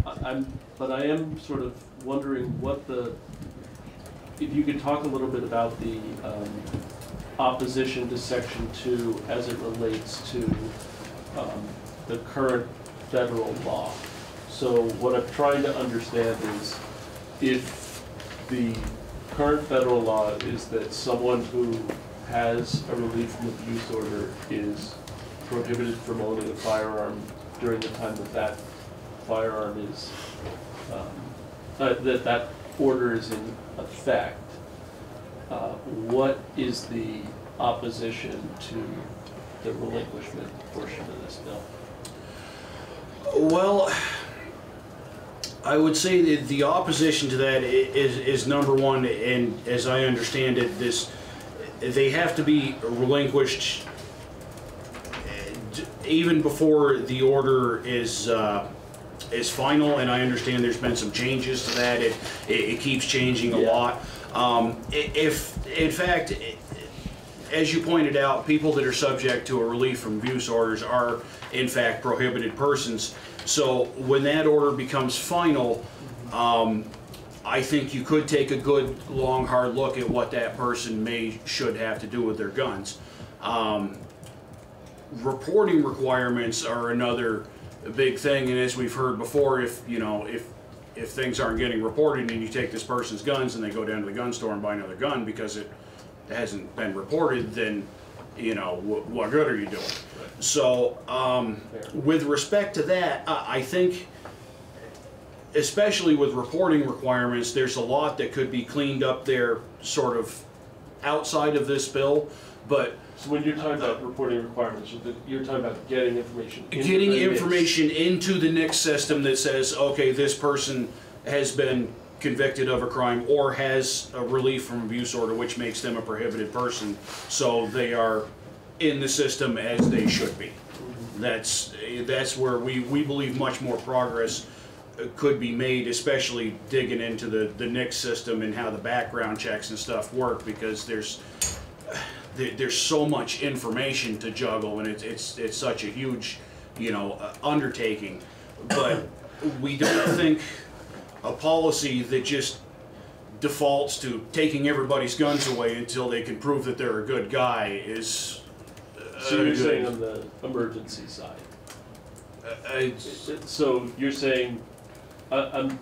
I- I'm, but I am sort of wondering what the, if you could talk a little bit about the, um, opposition to section two as it relates to, um, the current federal law. So what I'm trying to understand is if the current federal law is that someone who has a relief from abuse order is prohibited from owning a firearm during the time that that firearm is, um, uh, that that order is in effect. Uh, what is the opposition to the relinquishment portion of this bill? Well, I would say that the opposition to that is, is number one, and as I understand it, this, they have to be relinquished uh, even before the order is, uh, is final, and I understand there's been some changes to that, it, it, it keeps changing a lot. Um, if, in fact, as you pointed out, people that are subject to a relief from abuse orders are in fact prohibited persons. So when that order becomes final, um, I think you could take a good, long, hard look at what that person may, should have to do with their guns. Um, reporting requirements are another big thing, and as we've heard before, if, you know, if, if things aren't getting reported and you take this person's guns and they go down to the gun store and buy another gun because it hasn't been reported, then, you know, wh- what good are you doing? So, um, with respect to that, I, I think, especially with reporting requirements, there's a lot that could be cleaned up there, sort of outside of this bill, but So when you're talking about reporting requirements, you're- you're talking about getting information. into getting information into the NICS system that says, okay, this person has been convicted of a crime or has a relief from abuse order, which makes them a prohibited person, so they are in the system as they should be. That's, that's where we, we believe much more progress uh, could be made, especially digging into the, the NICS system and how the background checks and stuff work, because there's, [sighs] there, there's so much information to juggle, and it's it's it's such a huge, you know, uh, undertaking. But we don't think a policy that just defaults to taking everybody's guns away until they can prove that they're a good guy is. uh, So you're good. saying on the emergency side? I- So you're saying, uh, um,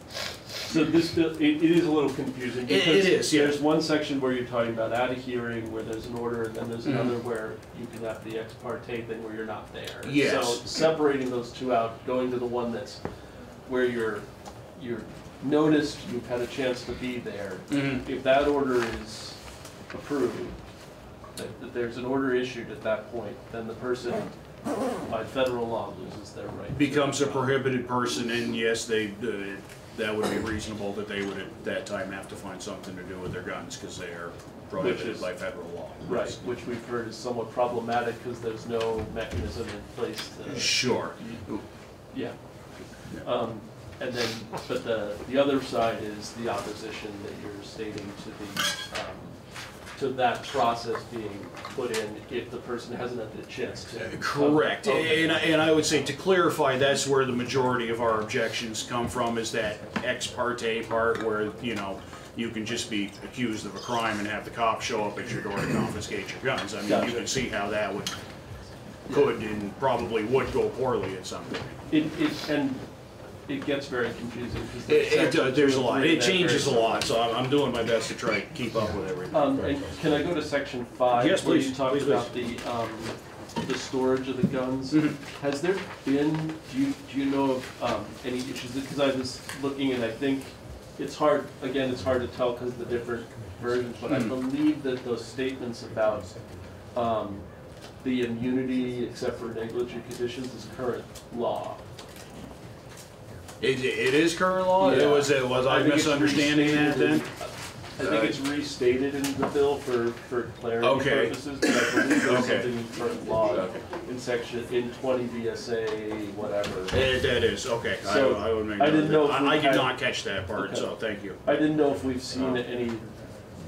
so this, it, it is a little confusing. It- it because is, yeah. There's one section where you're talking about at a hearing where there's an order, and then there's Mhm. another where you can have the ex parte thing where you're not there. Yes. So separating those two out, going to the one that's where you're, you're noticed, you've had a chance to be there. Mhm. If that order is approved, that, that there's an order issued at that point, then the person by federal law loses their right. becomes a prohibited person, and yes, they, uh, that would be reasonable that they would at that time have to find something to do with their guns, because they are prohibited is- by federal law. Right, which we've heard is somewhat problematic because there's no mechanism in place to. Sure. Yeah. Um, and then, but the, the other side is the opposition that you're stating to the, um, to that process being put in if the person hasn't had the chance to. Correct, Okay. and, I- and I would say to clarify, that's where the majority of our objections come from, is that ex parte part where, you know, you can just be accused of a crime and have the cops show up at your door to confiscate your guns. I mean, you can see how that would, could and probably would go poorly at some point. It, it, and it gets very confusing, because It, it, sections does- there's a lot, it that changes a very- lot, so I'm, I'm doing my best to try to keep up with everything. Um, and can I go to section five? Yes, Where please, you talked please, about the, um, the storage of the guns. Mhm. Has there been, do you, do you know of, um, any issues, because I was looking and I think it's hard, again, it's hard to tell because the different versions, but I Mhm. believe that those statements about, um, the immunity except for negligent conditions is current law. It, it is current law, it Yeah. was, it was I think it's misunderstanding that then? I think it's restated in the bill for, for clarity Okay. purposes, but I believe there's Okay. something in current law in section, in twenty VSA, whatever. It, that is, okay, I, So, I would make I note didn't know if I, we I did had- not catch that part, Okay. so thank you. I didn't know if we've seen Oh. any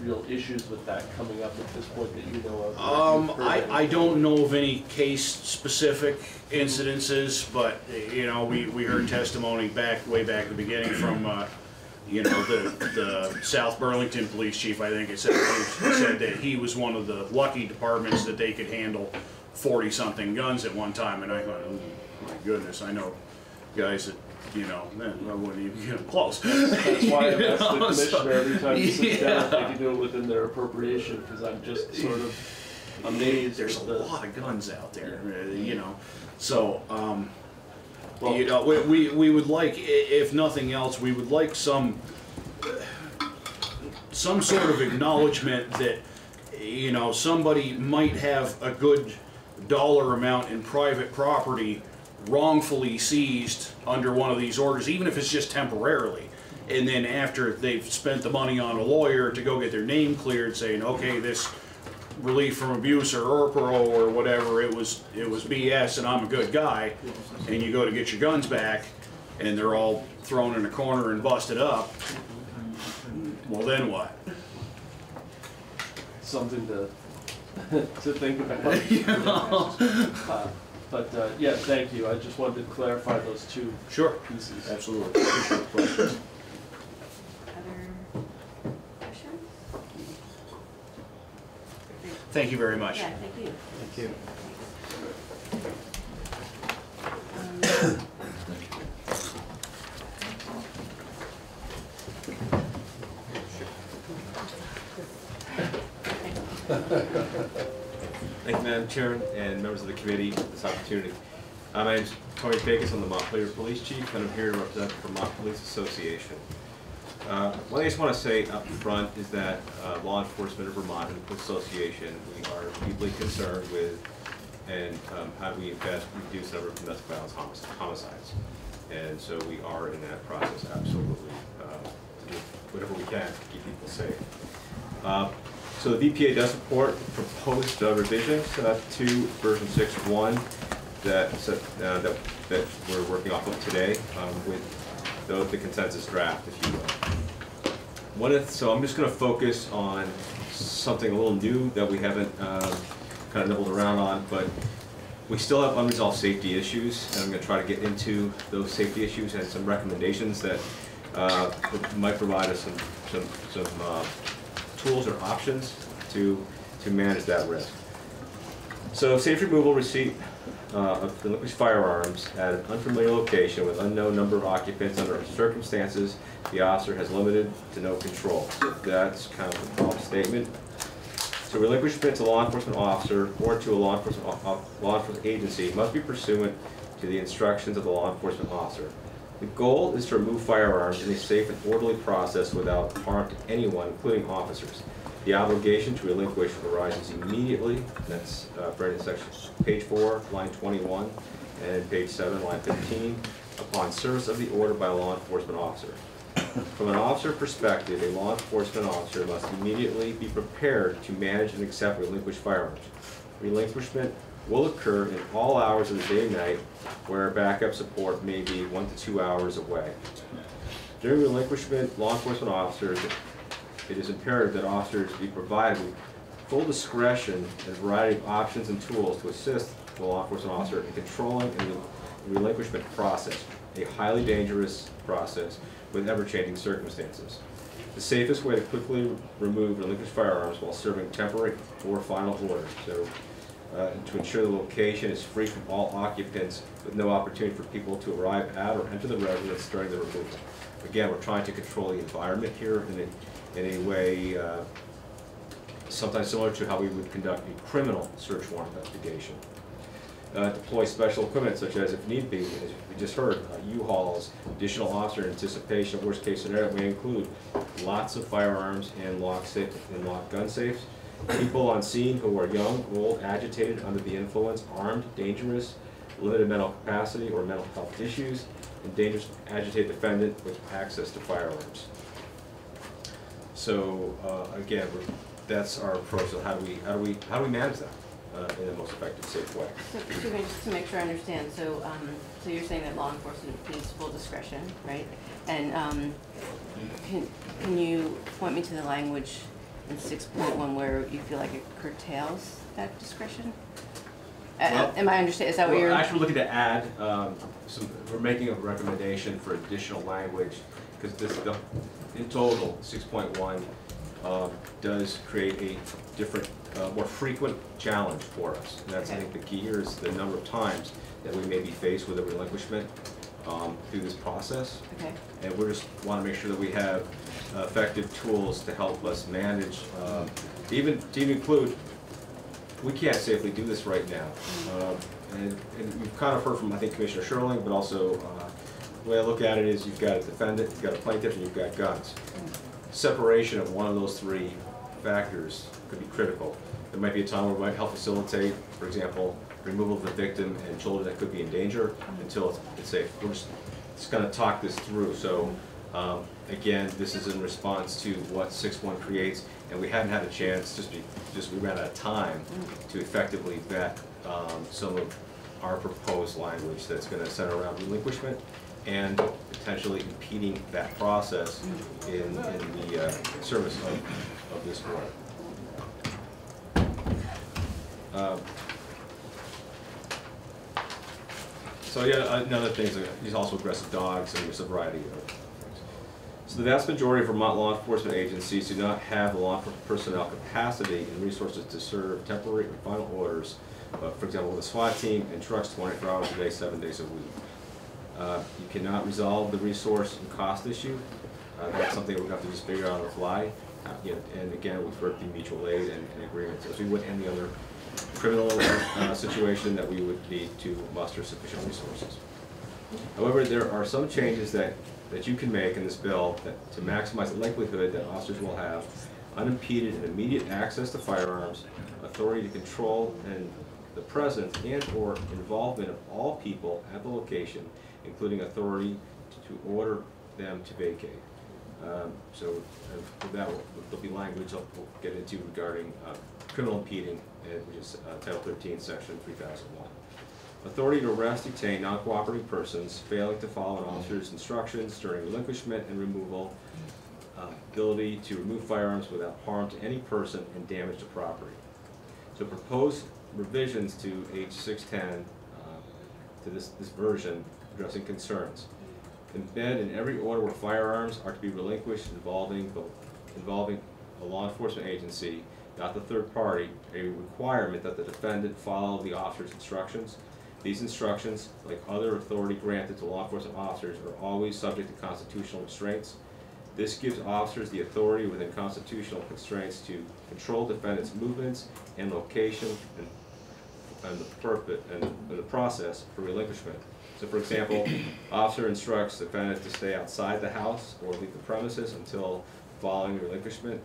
real issues with that coming up at this point that you know of. Um, I. I don't know of any case-specific incidences, but, you know, we, we heard testimony back, way back at the beginning from, uh, you know, the, the South Burlington Police Chief, I think it said, he said that he was one of the lucky departments that they could handle forty-something guns at one time, and I thought, oh, my goodness, I know guys that, you know, then I wouldn't even get them close. That's why I You asked the know, [laughs] so- commissioner every time he sits down if they can do it within their appropriation, cause I'm just sort of amazed. There's at a the- lot of guns out there, uh, you know, so, um, you know, we, we, we would like, i- if nothing else, we would like some, some sort of acknowledgement that, you know, somebody might have a good dollar amount in private property wrongfully seized under one of these orders, even if it's just temporarily. And then after they've spent the money on a lawyer to go get their name cleared, saying, okay, this relief from abuse or ERPO or whatever, it was, it was BS and I'm a good guy, and you go to get your guns back, and they're all thrown in a corner and busted up, well then what? something to, [laughs] to think about. [laughs] Uh, But, uh, yeah, thank you, I just wanted to clarify those two Sure. pieces. Absolutely. Appreciate the question. Other questions? Thank you very much. Yeah, thank you. Thank you. [laughs] [laughs] Thank you, Madam Chairman and members of the committee for this opportunity. Uh, My name is Tony Facos, I'm the Montpelier Police Chief, and I'm here to represent the Vermont Police Association. Uh, thing I just want to say up front is that uh, law enforcement of Vermont and the Police Association, we are deeply concerned with and um, how do we best reduce the number of domestic violence homic- homicides. And so we are in that process absolutely, uh, to do whatever we can to keep people safe. Uh, So the VPA does support proposed uh, revisions uh, to version six one that, uh, that, that we're working off of today um, with the, the consensus draft, if you will. One of, so I'm just gonna focus on something a little new that we haven't um, kind of nibbled around on, but we still have unresolved safety issues, and I'm gonna try to get into those safety issues and some recommendations that uh, might provide us some, some, some uh, tools or options to, to manage that risk. So safe removal receipt uh, of relinquished firearms at an unfamiliar location with unknown number of occupants under circumstances the officer has limited to no control. That's kind of the problem statement. So relinquishment to law enforcement officer or to a law enforcement, o- law enforcement agency must be pursuant to the instructions of the law enforcement officer. The goal is to remove firearms in a safe and orderly process without harm to anyone, including officers. The obligation to relinquish arises immediately, that's, uh, in section, page four, line twenty-one, and page seven, line fifteen, upon service of the order by a law enforcement officer. From an officer perspective, a law enforcement officer must immediately be prepared to manage and accept relinquished firearms. Relinquishment will occur in all hours of the day and night where backup support may be one to two hours away. During relinquishment, law enforcement officers, it is imperative that officers be provided with full discretion and a variety of options and tools to assist the law enforcement officer in controlling the relinquishment process, a highly dangerous process with ever-changing circumstances. the safest way to quickly remove relinquished firearms while serving temporary or final orders. So, uh, to ensure the location is free from all occupants with no opportunity for people to arrive at or enter the residence during the removal. Again, we're trying to control the environment here in a, in a way, uh, sometimes similar to how we would conduct a criminal search warrant investigation. Uh, deploy special equipment such as if need be, as we just heard, uh, U-Hauls, additional officer anticipation, of worst case scenario may include lots of firearms and lock safe, and lock gun safes, people on scene who are young, old, agitated, under the influence, armed, dangerous, limited mental capacity or mental health issues, and dangerous agitated defendant with access to firearms. So, uh, again, that's our approach, so how do we, how do we, how do we manage that, uh, in the most effective, safe way? So, just to make sure I understand, so, um, so you're saying that law enforcement needs full discretion, right? And, um, can, can you point me to the language in six point one where you feel like it curtails that discretion? Uh, Well- am I understand, is that what Well, you're? Actually, we're looking to add, um, some, we're making a recommendation for additional language, because this, the, in total, six point one, um, does create a different, uh, more frequent challenge for us. And that's, I think, the key here is the number of times that we may be faced with a relinquishment, um, through this process. Okay. And we just wanna make sure that we have uh, effective tools to help us manage, um, even, to even include we can't safely do this right now. Um, And, and we've kind of heard from, I think, Commissioner Schirling, but also, uh, the way I look at it is you've got a defendant, you've got a plaintiff, and you've got guns. Separation of one of those three factors could be critical. There might be a time where we might help facilitate, for example, removal of the victim and children that could be in danger until it's, it's safe. We're just, just gonna talk this through, so, um, again, this is in response to what six one creates, and we hadn't had a chance, just be, just we ran out of time to effectively vet, um, some of our proposed language that's gonna center around relinquishment and potentially impeding that process in, in the, uh, service of, of this board. Um, So yeah, another thing is, he's also aggressive dogs and there's a variety of things. So the vast majority of Vermont law enforcement agencies do not have the law personnel capacity and resources to serve temporary and final orders, uh, for example, with a SWAT team and trucks twenty-four hours a day, seven days a week. Uh, you cannot resolve the resource and cost issue, uh, that's something we're gonna have to just figure out on the fly. Uh, you know, and again, we've worked the mutual aid and, and agreements, as we would any other criminal, uh, situation that we would need to muster sufficient resources. However, there are some changes that, that you can make in this bill that, to maximize the likelihood that officers will have unimpeded and immediate access to firearms, authority to control and the presence and/or involvement of all people at the location, including authority to order them to vacate. Um, so, uh, that, will- there'll be language I'll, we'll get into regarding, uh, criminal impeding, which is, uh, Title thirteen, Section three thousand one. Authority to arrest, detain non-cooperating persons failing to follow an officer's instructions during relinquishment and removal. Uh, ability to remove firearms without harm to any person and damage to property. So proposed revisions to H six ten, uh, to this, this version addressing concerns. Embed in every order where firearms are to be relinquished involving, involving a law enforcement agency, not the third party, a requirement that the defendant follow the officer's instructions. These instructions, like other authority granted to law enforcement officers, are always subject to constitutional restraints. This gives officers the authority within constitutional constraints to control defendants' movements and location and, and the purpose, and, and the process for relinquishment. So for example, [coughs] officer instructs defendant to stay outside the house or leave the premises until following relinquishment.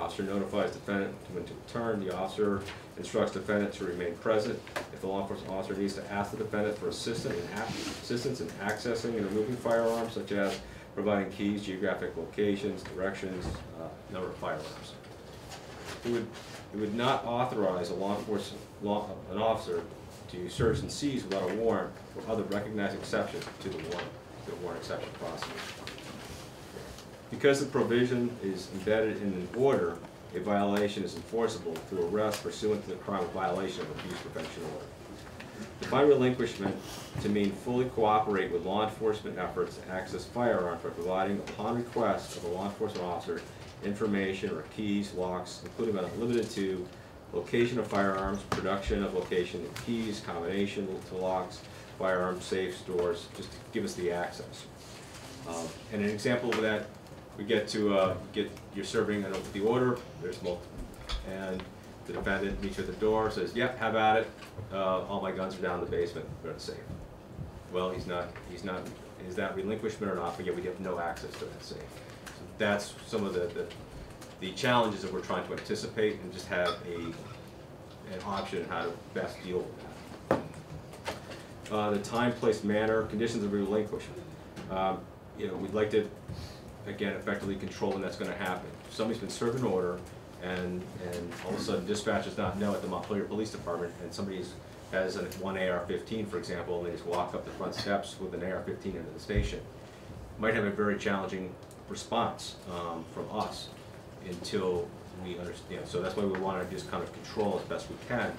Officer notifies defendant to return, the officer instructs defendant to remain present. If the law enforcement officer needs to ask the defendant for assistance in assistance in accessing and removing firearms, such as providing keys, geographic locations, directions, uh, number of firearms. It would, it would not authorize a law enforcement, law, an officer to search and seize without a warrant or other recognized exception to the warrant, the warrant exception process. Because the provision is embedded in an order, a violation is enforceable through arrest pursuant to the crime of violation of abuse prevention order. Define relinquishment to mean fully cooperate with law enforcement efforts to access firearms by providing upon request of a law enforcement officer information or keys, locks, including but not limited to location of firearms, production of location of keys, combination to locks, firearms, safes, doors, just to give us the access. Um, And an example of that, we get to, uh, get, you're serving an- the order, there's multiple, and the defendant meets you at the door, says, yep, have at it, uh, all my guns are down in the basement, they're in the safe. Well, he's not, he's not, is that relinquishment or not, but yet we have no access to that safe. So That's some of the, the, the challenges that we're trying to anticipate and just have a, an option how to best deal with that. Uh, the time, place, manner, conditions of relinquishment. Um, you know, we'd like to, again, effectively control when that's gonna happen. If Somebody's been served an order, and, and all of a sudden dispatch does not know at the Montpelier Police Department, and somebody's, has an one AR-15, for example, and they just walk up the front steps with an AR-15 into the station, might have a very challenging response, um, from us until we understand, so that's why we wanna just kind of control as best we can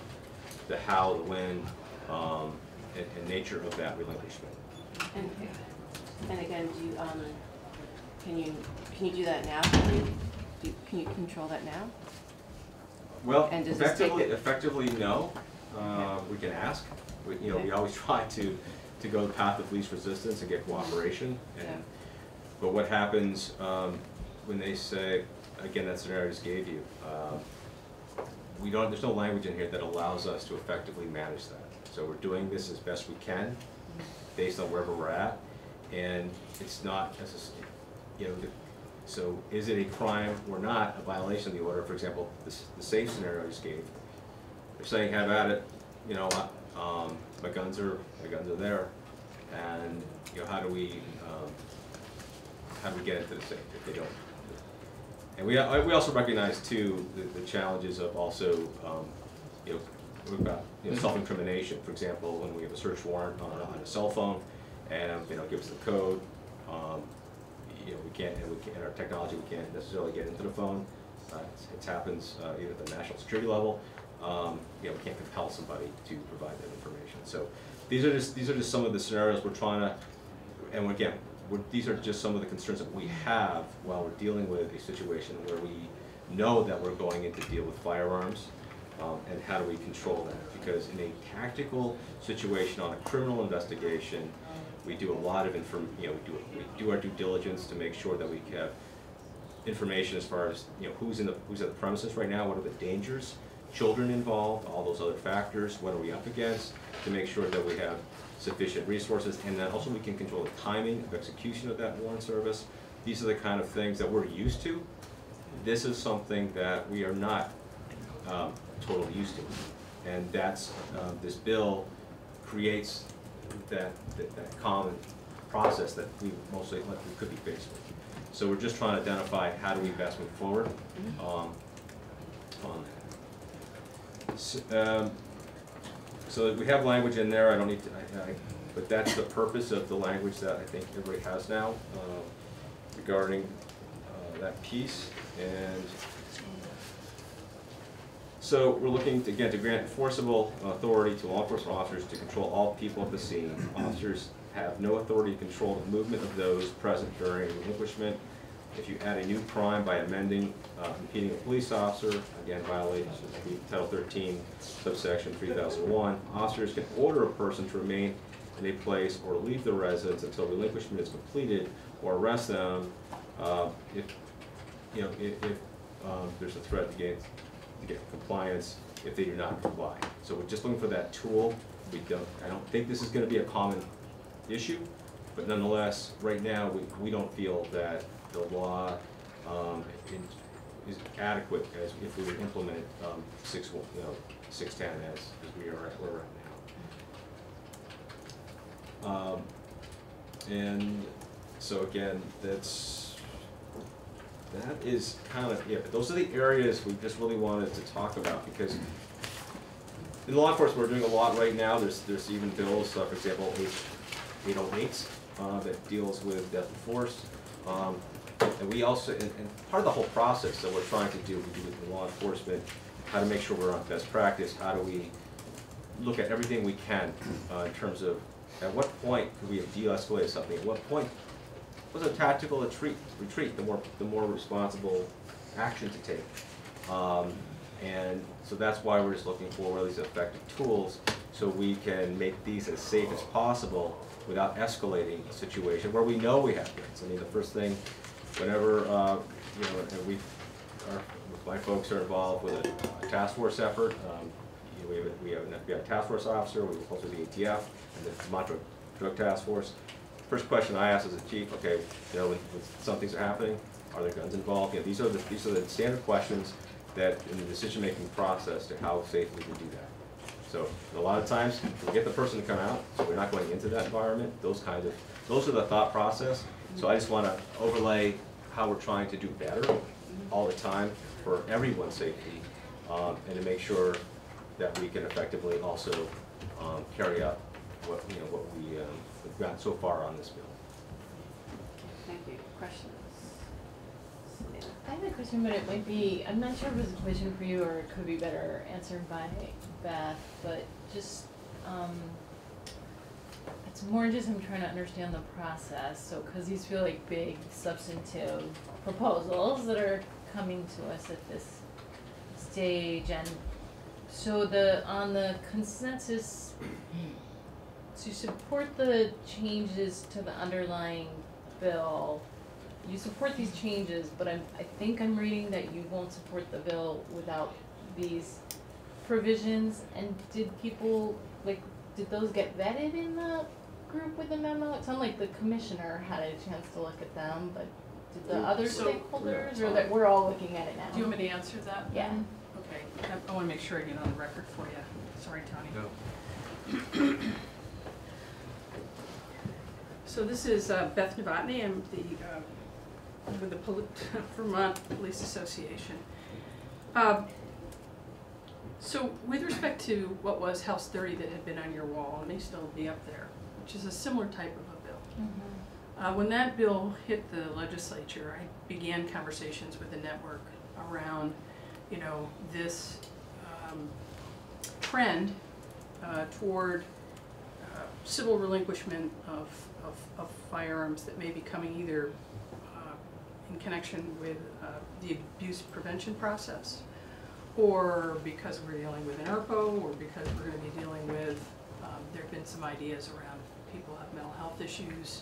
the how, the when, um, and, and nature of that relinquishment. And, and again, do you, um, can you, can you do that now? Can you, do, can you control that now? Well, And does this take effectively, effectively, no. Uh, we can ask. We, you know, we always [laughs] try to, to go the path of least resistance and get cooperation. And, Yeah. but what happens, um, when they say, again, that scenario I just gave you, um, we don't, there's no language in here that allows us to effectively manage that. So we're doing this as best we can, based on wherever we're at, and it's not necess- you know, so is it a crime or not, a violation of the order, for example, this, the safe scenario I just gave? They're saying, have at it, you know, uh, um, my guns are, my guns are there, and, you know, how do we, um, how do we get into the safe if they don't? And we, I- we also recognize too, the, the challenges of also, um, you know, we've you know, self-incrimination, for example, when we have a search warrant on, on a cell phone, and, you know, give us the code, um, you know, we can't, and we can't, in our technology, we can't necessarily get into the phone. Uh, it happens, uh, even at the national security level, um, you know, we can't compel somebody to provide that information. So, these are just, these are just some of the scenarios we're trying to, and again, these are just some of the concerns that we have while we're dealing with a situation where we know that we're going in to deal with firearms, um, and how do we control that? Because in a tactical situation on a criminal investigation, we do a lot of inform, you know, we do, we do our due diligence to make sure that we have information as far as, you know, who's in the, who's at the premises right now, what are the dangers, children involved, all those other factors, what are we up against, to make sure that we have sufficient resources, and then also we can control the timing of execution of that warrant service. These are the kind of things that we're used to. This is something that we are not, um, totally used to. And that's, um, this bill creates that, that, that common process that we mostly, like, could be faced with. So we're just trying to identify how do we best move forward, um, on that. S- um, so we have language in there, I don't need to, I, I, but that's the purpose of the language that I think everybody has now, uh, regarding, uh, that piece, and so we're looking, to, again, to grant enforceable authority to law enforcement officers to control all people at the scene. Officers have no authority to control the movement of those present during relinquishment. If you add a new crime by amending, uh, impeding a police officer, again, violation of Title thirteen, subsection three thousand one, officers can order a person to remain in a place or leave the residence until relinquishment is completed, or arrest them, uh, if, you know, if, if, um, there's a threat against get compliance if they do not comply. So we're just looking for that tool. We don't, I don't think this is gonna be a common issue, but nonetheless, right now, we, we don't feel that the law, um, in- is adequate as if we would implement, um, six, one- you know, six ten as, as we are, at- we're at now. Um, and so again, that's, that is kind of, yeah, those are the areas we just really wanted to talk about, because in law enforcement, we're doing a lot right now, there's, there's even bills, uh, for example, H eight oh eight, uh, that deals with death of force. Um, and we also, and, and part of the whole process that we're trying to do, we do with law enforcement, how to make sure we're on best practice, how do we look at everything we can, uh, in terms of, at what point could we have de-escalated something? At what point was a tactical retreat, retreat, the more, the more responsible action to take? Um, and so that's why we're just looking for these effective tools, so we can make these as safe as possible without escalating a situation where we know we have guns. I mean, the first thing, whenever, uh, you know, and we, our, my folks are involved with a task force effort, um, you know, we have, a- we have, an FBI task force officer, we report to the ATF, and the Drug, Drug Task Force. First question I ask as a chief, okay, you know, when, when some things are happening, are there guns involved? You know, these are the, these are the standard questions that in the decision-making process to how safely we do that. So a lot of times, we get the person to come out, so we're not going into that environment, those kinds of, those are the thought process. So I just wanna overlay how we're trying to do better all the time for everyone's safety, um, and to make sure that we can effectively also, um, carry out what, you know, what we, um, have gotten so far on this bill. Thank you. Questions? I have a question, but it might be, I'm not sure if it's a question for you or it could be better answered by Beth, but just, um, it's more just I'm trying to understand the process, so, cause these feel like big substantive proposals that are coming to us at this stage, and so the, on the consensus, to support the changes to the underlying bill, you support these changes, but I'm, I think I'm reading that you won't support the bill without these provisions, and did people, like, did those get vetted in the group with the memo? It sounded like the commissioner had a chance to look at them, but did the mm, other So- stakeholders, or that we're all looking at it now? Do you want me to answer that? Yeah. then? Okay, I- I wanna make sure I get on the record for you. Sorry, Tony. [clears throat] So this is uh, Beth Novotny, I'm the, uh, with the Poli- [laughs] Vermont Police Association. Um, So with respect to what was House thirty that had been on your wall, and may still be up there, which is a similar type of a bill. Uh, when that bill hit the legislature, I began conversations with the network around, you know, this, um, trend, uh, toward, uh, civil relinquishment of, of, of firearms that may be coming either, uh, in connection with, uh, the abuse prevention process, or because we're dealing with an ERPO, or because we're gonna be dealing with, um, there've been some ideas around people have mental health issues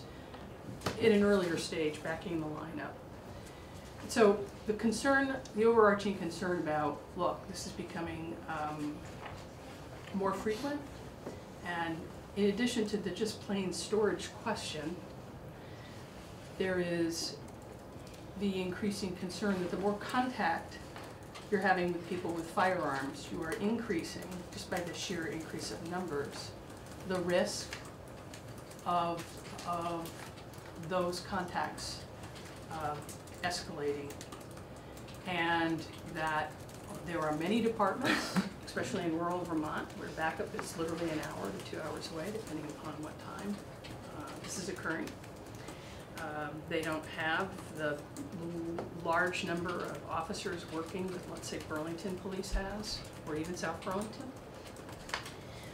in an earlier stage, backing the line up. So the concern, the overarching concern about, look, this is becoming, um, more frequent, and in addition to the just plain storage question, there is the increasing concern that the more contact you're having with people with firearms, you are increasing, just by the sheer increase of numbers, the risk of, of those contacts um, escalating. And that there are many departments, especially in rural Vermont, where backup is literally an hour to two hours away, depending upon what time uh, this is occurring. Um, They don't have the large number of officers working that, let's say, Burlington Police has, or even South Burlington.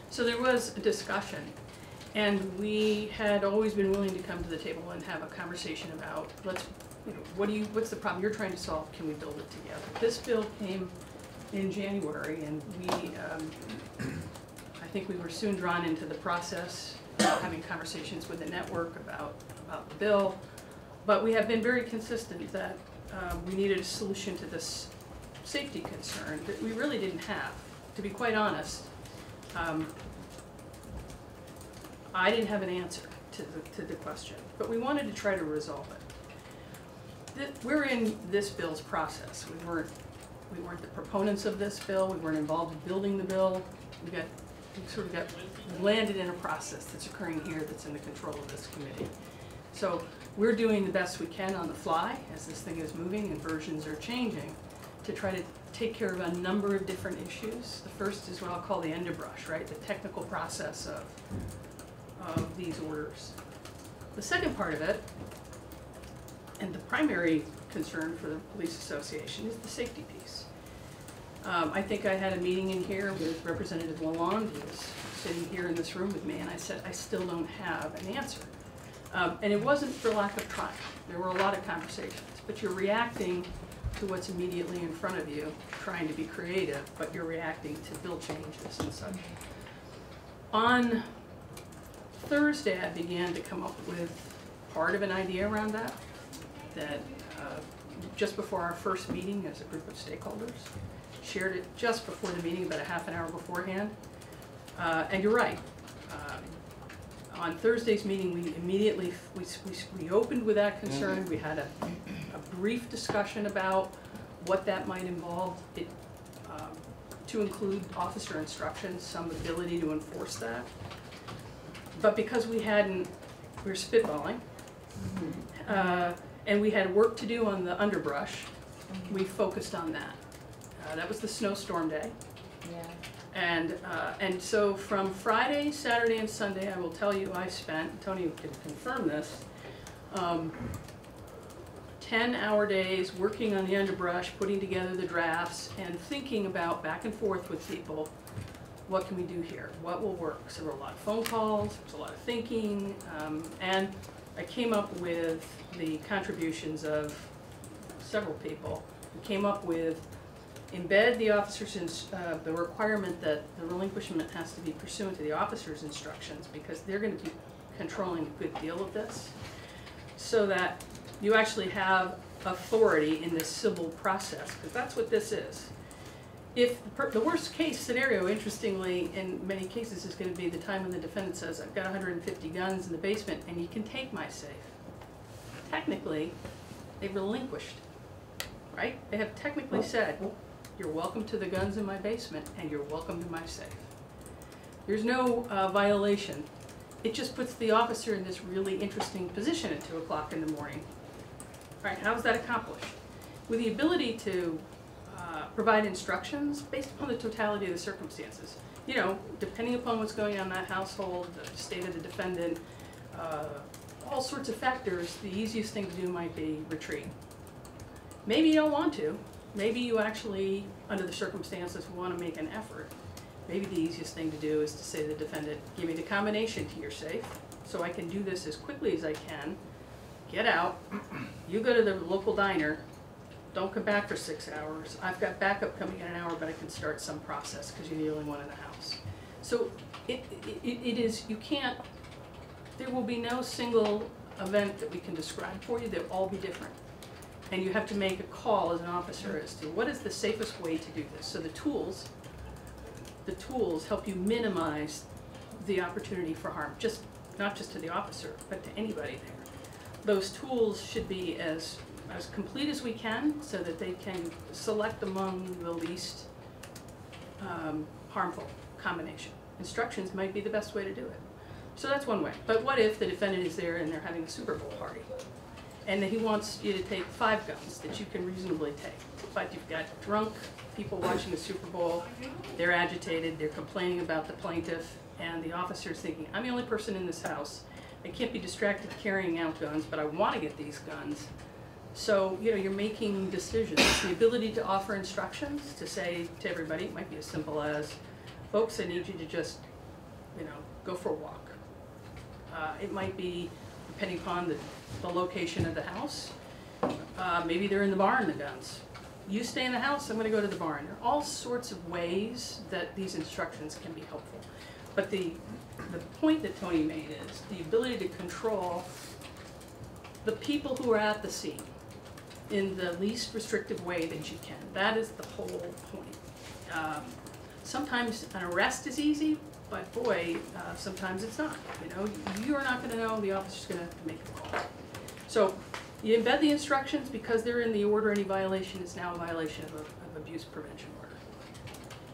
So there was a discussion, and we had always been willing to come to the table and have a conversation about, let's, you know, what do you, what's the problem you're trying to solve, can we build it together? This bill came in January, and we, um, I think we were soon drawn into the process, uh, having conversations with the network about, about the bill. But we have been very consistent that um, we needed a solution to this safety concern that we really didn't have. To be quite honest, um, I didn't have an answer to the, to the question, but we wanted to try to resolve it. We're in this bill's process. We weren't, we weren't the proponents of this bill, we weren't involved in building the bill. We got, we sort of got landed in a process that's occurring here that's in the control of this committee. So we're doing the best we can on the fly as this thing is moving and versions are changing to try to take care of a number of different issues. The first is what I'll call the underbrush, right? The technical process of, of these orders. The second part of it, and the primary concern for the police association, is the safety piece. Um, I think I had a meeting in here with Representative LaLonde, who was sitting here in this room with me, and I said, I still don't have an answer. Um, and it wasn't for lack of trying. There were a lot of conversations, but you're reacting to what's immediately in front of you, trying to be creative, but you're reacting to bill changes and such. On Thursday, I began to come up with part of an idea around that, that uh, just before our first meeting as a group of stakeholders, shared it just before the meeting, about a half an hour beforehand. Uh, And you're right. Um, On Thursday's meeting, we immediately, we, we, we opened with that concern. We had a, a brief discussion about what that might involve. It, um, to include officer instructions, some ability to enforce that. But because we hadn't, we were spitballing, uh, and we had work to do on the underbrush, we focused on that. Uh, that was the snowstorm day. Yeah. And, uh, and so from Friday, Saturday, and Sunday, I will tell you, I spent, Tony can confirm this, um, ten-hour days working on the underbrush, putting together the drafts, and thinking about back and forth with people, what can we do here? What will work? So there were a lot of phone calls, there was a lot of thinking, um, and I came up with the contributions of several people. We came up with embed the officer's, uh, the requirement that the relinquishment has to be pursuant to the officer's instructions, because they're gonna be controlling a good deal of this, so that you actually have authority in this civil process, because that's what this is. If, the per- the worst case scenario, interestingly, in many cases, is gonna be the time when the defendant says, I've got hundred and fifty guns in the basement, and you can take my safe. Technically, they've relinquished, right? They have technically said, you're welcome to the guns in my basement, and you're welcome to my safe. There's no uh, violation. It just puts the officer in this really interesting position at two o'clock in the morning. Right, how is that accomplished? With the ability to uh, provide instructions based upon the totality of the circumstances. You know, depending upon what's going on in that household, the state of the defendant, uh, all sorts of factors, the easiest thing to do might be retreat. Maybe you don't want to. Maybe you actually, under the circumstances, want to make an effort. Maybe the easiest thing to do is to say to the defendant, give me the combination to your safe, so I can do this as quickly as I can. Get out, you go to the local diner, don't come back for six hours. I've got backup coming in an hour, but I can start some process, because you're the only one in the house. So it, it, it is, you can't, there will be no single event that we can describe for you, they'll all be different. And you have to make a call as an officer as to what is the safest way to do this. So the tools, the tools help you minimize the opportunity for harm, just, not just to the officer, but to anybody there. Those tools should be as, as complete as we can, so that they can select among the least um, harmful combination. Instructions might be the best way to do it. So that's one way. But what if the defendant is there and they're having a Super Bowl party? And he wants you to take five guns that you can reasonably take. But you've got drunk people watching the Super Bowl, they're agitated, they're complaining about the plaintiff, and the officer's thinking, I'm the only person in this house. I can't be distracted carrying out guns, but I want to get these guns. So, you know, you're making decisions. The ability to offer instructions, to say to everybody, it might be as simple as, folks, I need you to just, you know, go for a walk. Uh, it might be, depending upon the, the location of the house, uh, maybe they're in the barn, the guns. You stay in the house, I'm gonna go to the barn. There are all sorts of ways that these instructions can be helpful. But the, the point that Tony made is the ability to control the people who are at the scene in the least restrictive way that you can. That is the whole point. Um, sometimes an arrest is easy, but boy, uh, sometimes it's not. You know, you're not going to know. The officer's going to to make a call. So you embed the instructions because they're in the order. Any violation is now a violation of, a, of abuse prevention order.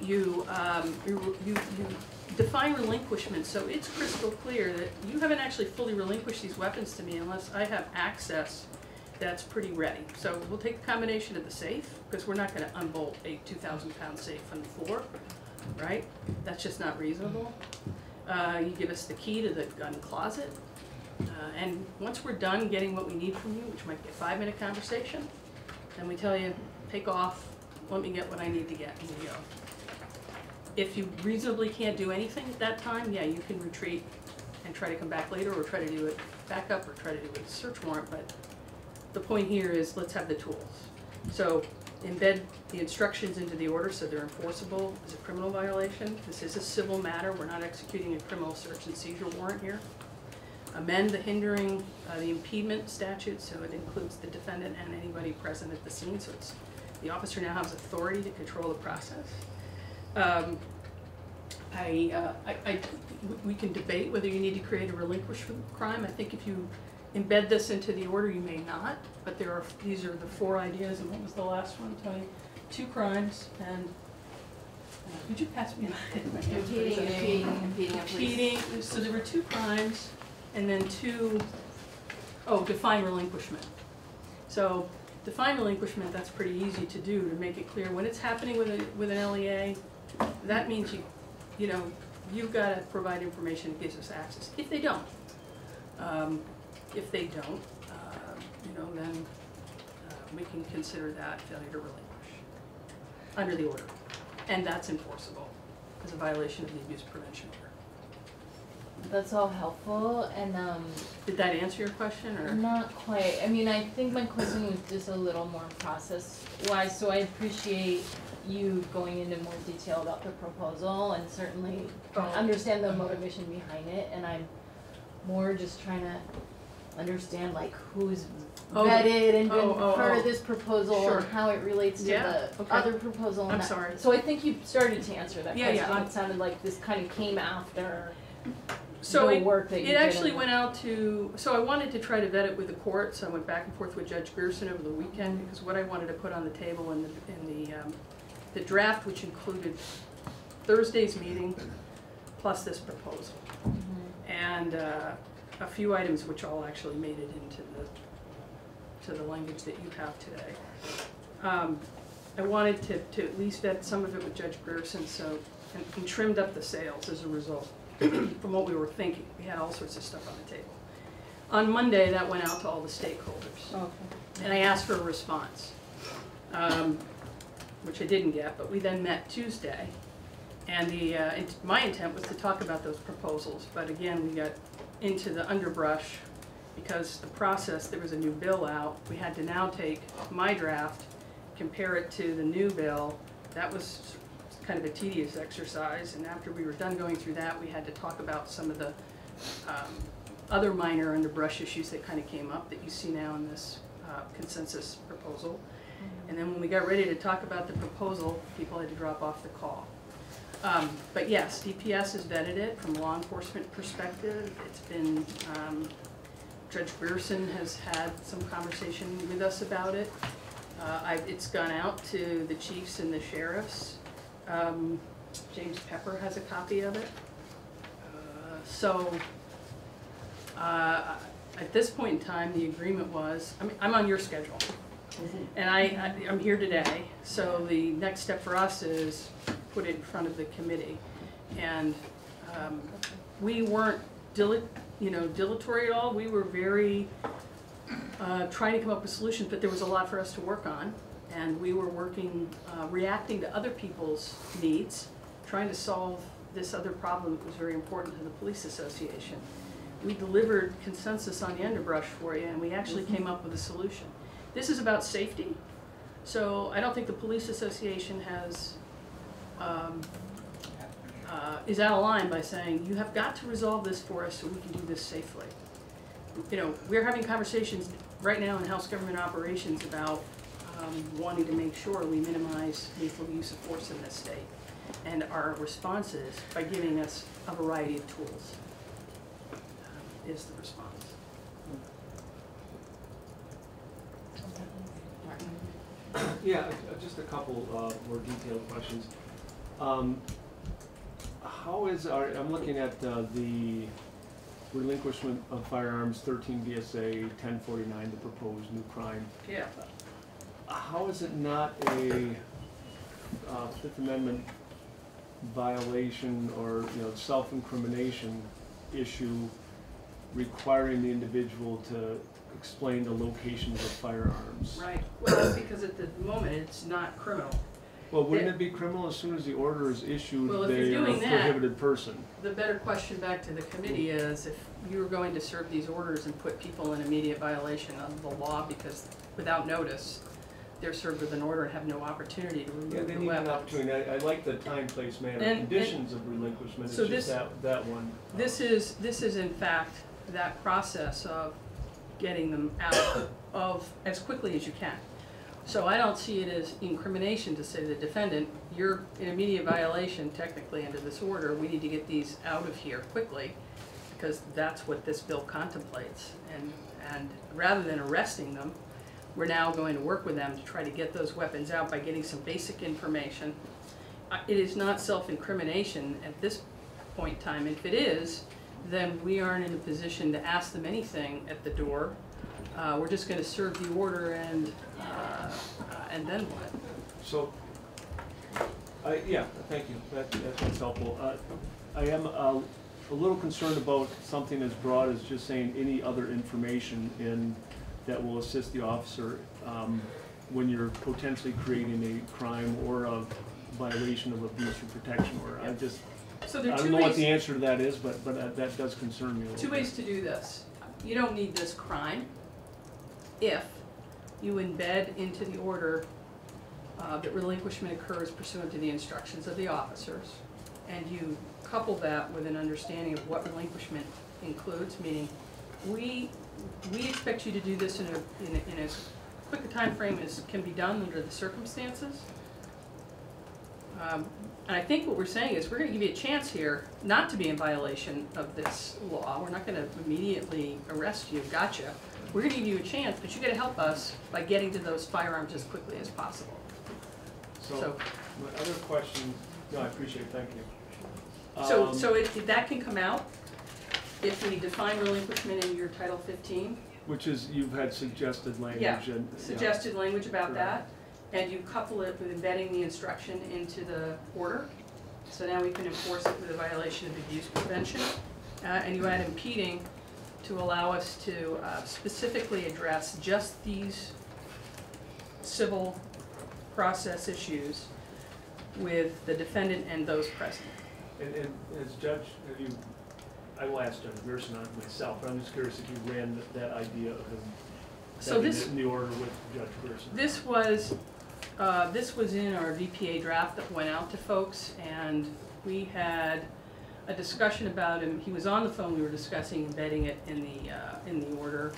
You, um, you, you, you define relinquishment so it's crystal clear that you haven't actually fully relinquished these weapons to me unless I have access that's pretty ready. So we'll take the combination of the safe, because we're not gonna unbolt a two thousand pound safe from the floor, right? That's just not reasonable. Uh, you give us the key to the gun closet, uh, and once we're done getting what we need from you, which might be a five minute conversation, then we tell you, take off, let me get what I need to get, and you go. If you reasonably can't do anything at that time, yeah, you can retreat and try to come back later, or try to do it back up, or try to do a search warrant, but the point here is, let's have the tools. So embed the instructions into the order so they're enforceable as a criminal violation. This is a civil matter, we're not executing a criminal search and seizure warrant here. Amend the hindering, uh, the impediment statute, so it includes the defendant and anybody present at the scene, so it's, the officer now has authority to control the process. Um, I, uh, I, I, we can debate whether you need to create a relinquishment crime. I think if you embed this into the order, you may not, but there are, these are the four ideas, and what was the last one, Tony? Two crimes, and, uh, could you pass me a Impeding, impeding, impeding a police- Impeding, so there were two crimes, and then two, oh, define relinquishment. So, define relinquishment, that's pretty easy to do, to make it clear, when it's happening with a, with an LEA, that means you, you know, you've gotta provide information that gives us access. If they don't, um, if they don't, uh, you know, then, uh, we can consider that failure to relinquish, under the order. And that's enforceable as a violation of the abuse prevention order. That's all helpful, and um. Did that answer your question, or? Not quite, I mean, I think my question was just a little more process wise, so I appreciate you going into more detail about the proposal and certainly Oh. understand the motivation behind it, and I'm more just trying to understand like who's Oh, vetted and been oh, oh, part oh. of this proposal Sure. and how it relates to Yeah, the okay. other proposal and I'm that- sorry. So I think you started to answer that Yeah, yeah, question, I'm- it sounded like this kind of came after So it, work that it actually went out to, so I wanted to try to vet it with the court, so I went back and forth with Judge Grearson over the weekend, because what I wanted to put on the table in the, in the, um, the draft, which included Thursday's meeting, plus this proposal. And, uh, a few items which all actually made it into the, to the language that you have today. Um, I wanted to, to at least vet some of it with Judge Grearson, so, and, and trimmed up the sails as a result [clears throat] from what we were thinking. We had all sorts of stuff on the table. On Monday, that went out to all the stakeholders. And I asked for a response, um, which I didn't get, but we then met Tuesday. And the, uh, int- my intent was to talk about those proposals, but again, we got into the underbrush because the process, there was a new bill out. We had to now take my draft, compare it to the new bill. That was kind of a tedious exercise, and after we were done going through that, we had to talk about some of the um, other minor underbrush issues that kind of came up that you see now in this uh, consensus proposal. And then when we got ready to talk about the proposal, people had to drop off the call. Um, But yes, DPS has vetted it from a law enforcement perspective. It's been, um, Judge Grearson has had some conversation with us about it. Uh, I, it's gone out to the chiefs and the sheriffs. Um, James Pepper has a copy of it. Uh, So, uh, at this point in time, the agreement was, I mean, I'm on your schedule. And I, I- I'm here today, so the next step for us is put it in front of the committee. And um, we weren't dili, you know, dilatory at all, we were very, uh, trying to come up with solutions, but there was a lot for us to work on. And we were working, uh, reacting to other people's needs, trying to solve this other problem that was very important to the police association. We delivered consensus on the underbrush for you, and we actually came up with a solution. This is about safety, so I don't think the police association has, um, uh, is out of line by saying, you have got to resolve this for us so we can do this safely. You know, we're having conversations right now in House Government Operations about um, wanting to make sure we minimize lethal use of force in this state. And our responses by giving us a variety of tools, um, is the response. Yeah, uh, just a couple uh, more detailed questions. Um, How is our, I'm looking at uh, the relinquishment of firearms, thirteen VSA ten forty-nine, the proposed new crime. Yeah. How is it not a uh, Fifth Amendment violation or, you know, self-incrimination issue requiring the individual to explain the locations of firearms? Right, well, because at the moment, it's not criminal. Well, wouldn't it be criminal as soon as the order is issued, Well, if they you're are a doing that- prohibited person? The better question back to the committee is if you were going to serve these orders and put people in immediate violation of the law because without notice, they're served with an order and have no opportunity to Yeah, remove they the need an opportunity, I, I like the time, place, manner, And- and- conditions of relinquishment, it's So just this- that, that one. This is, this is in fact that process of getting them out of, as quickly as you can. So I don't see it as incrimination to say to the defendant, you're in immediate violation technically under this order, we need to get these out of here quickly, because that's what this bill contemplates. And, and rather than arresting them, we're now going to work with them to try to get those weapons out by getting some basic information. Uh, It is not self-incrimination at this point in time. If it is, then we aren't in a position to ask them anything at the door. Uh, we're just gonna serve the order and, uh, and then what? So, I, yeah, thank you, that, that's helpful. Uh, I am, uh, a little concerned about something as broad as just saying any other information in, that will assist the officer, um, when you're potentially creating a crime or a violation of abuse or protection order. I just, So I there are don't two know what ways- the answer to that is, but, but uh, that does concern me a little Two bit. ways to do this. You don't need this crime if you embed into the order uh, that relinquishment occurs pursuant to the instructions of the officers, and you couple that with an understanding of what relinquishment includes, meaning we, we expect you to do this in a, in a, in as quick a time frame as can be done under the circumstances. Um, And I think what we're saying is, we're gonna give you a chance here not to be in violation of this law. We're not gonna immediately arrest you, gotcha. We're gonna give you a chance, but you gotta help us by getting to those firearms as quickly as possible. So, So- my other question, no, I appreciate it, thank you. So, Um, so it, that can come out if we define relinquishment in your Title fifteen. Which is, you've had suggested language Yeah, and. suggested language about Correct. that, and you couple it with embedding the instruction into the order. So now we can enforce it with a violation of abuse prevention. Uh, and you add impeding to allow us to uh, specifically address just these civil process issues with the defendant and those present. And, and as judge, have you, I will ask Judge Grearson on it myself, but I'm just curious if you ran that idea of him So having this- it in the order with Judge Grearson. This was, uh, this was in our VPA draft that went out to folks, and we had a discussion about him. He was on the phone, we were discussing embedding it in the, uh, in the order.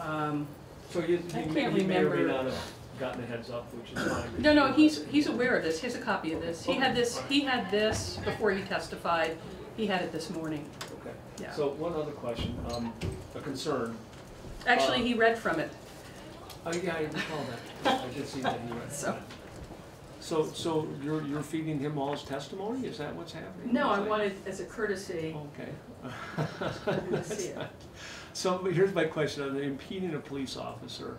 Um, So you, I he may, can't he may or may remember. not have gotten a heads up, which is fine. No, no, he's, he's aware of this, here's a copy of this. He had this, he had this before he testified, he had it this morning. Okay. Yeah. So one other question, um, a concern. Actually, Uh, he read from it. Oh, yeah, I recall that. I did see that he read. So- So, so you're, you're feeding him all his testimony? Is that what's happening? No, I wanted, as a courtesy. Okay. to see it. [laughs] So here's my question, on impeding a police officer.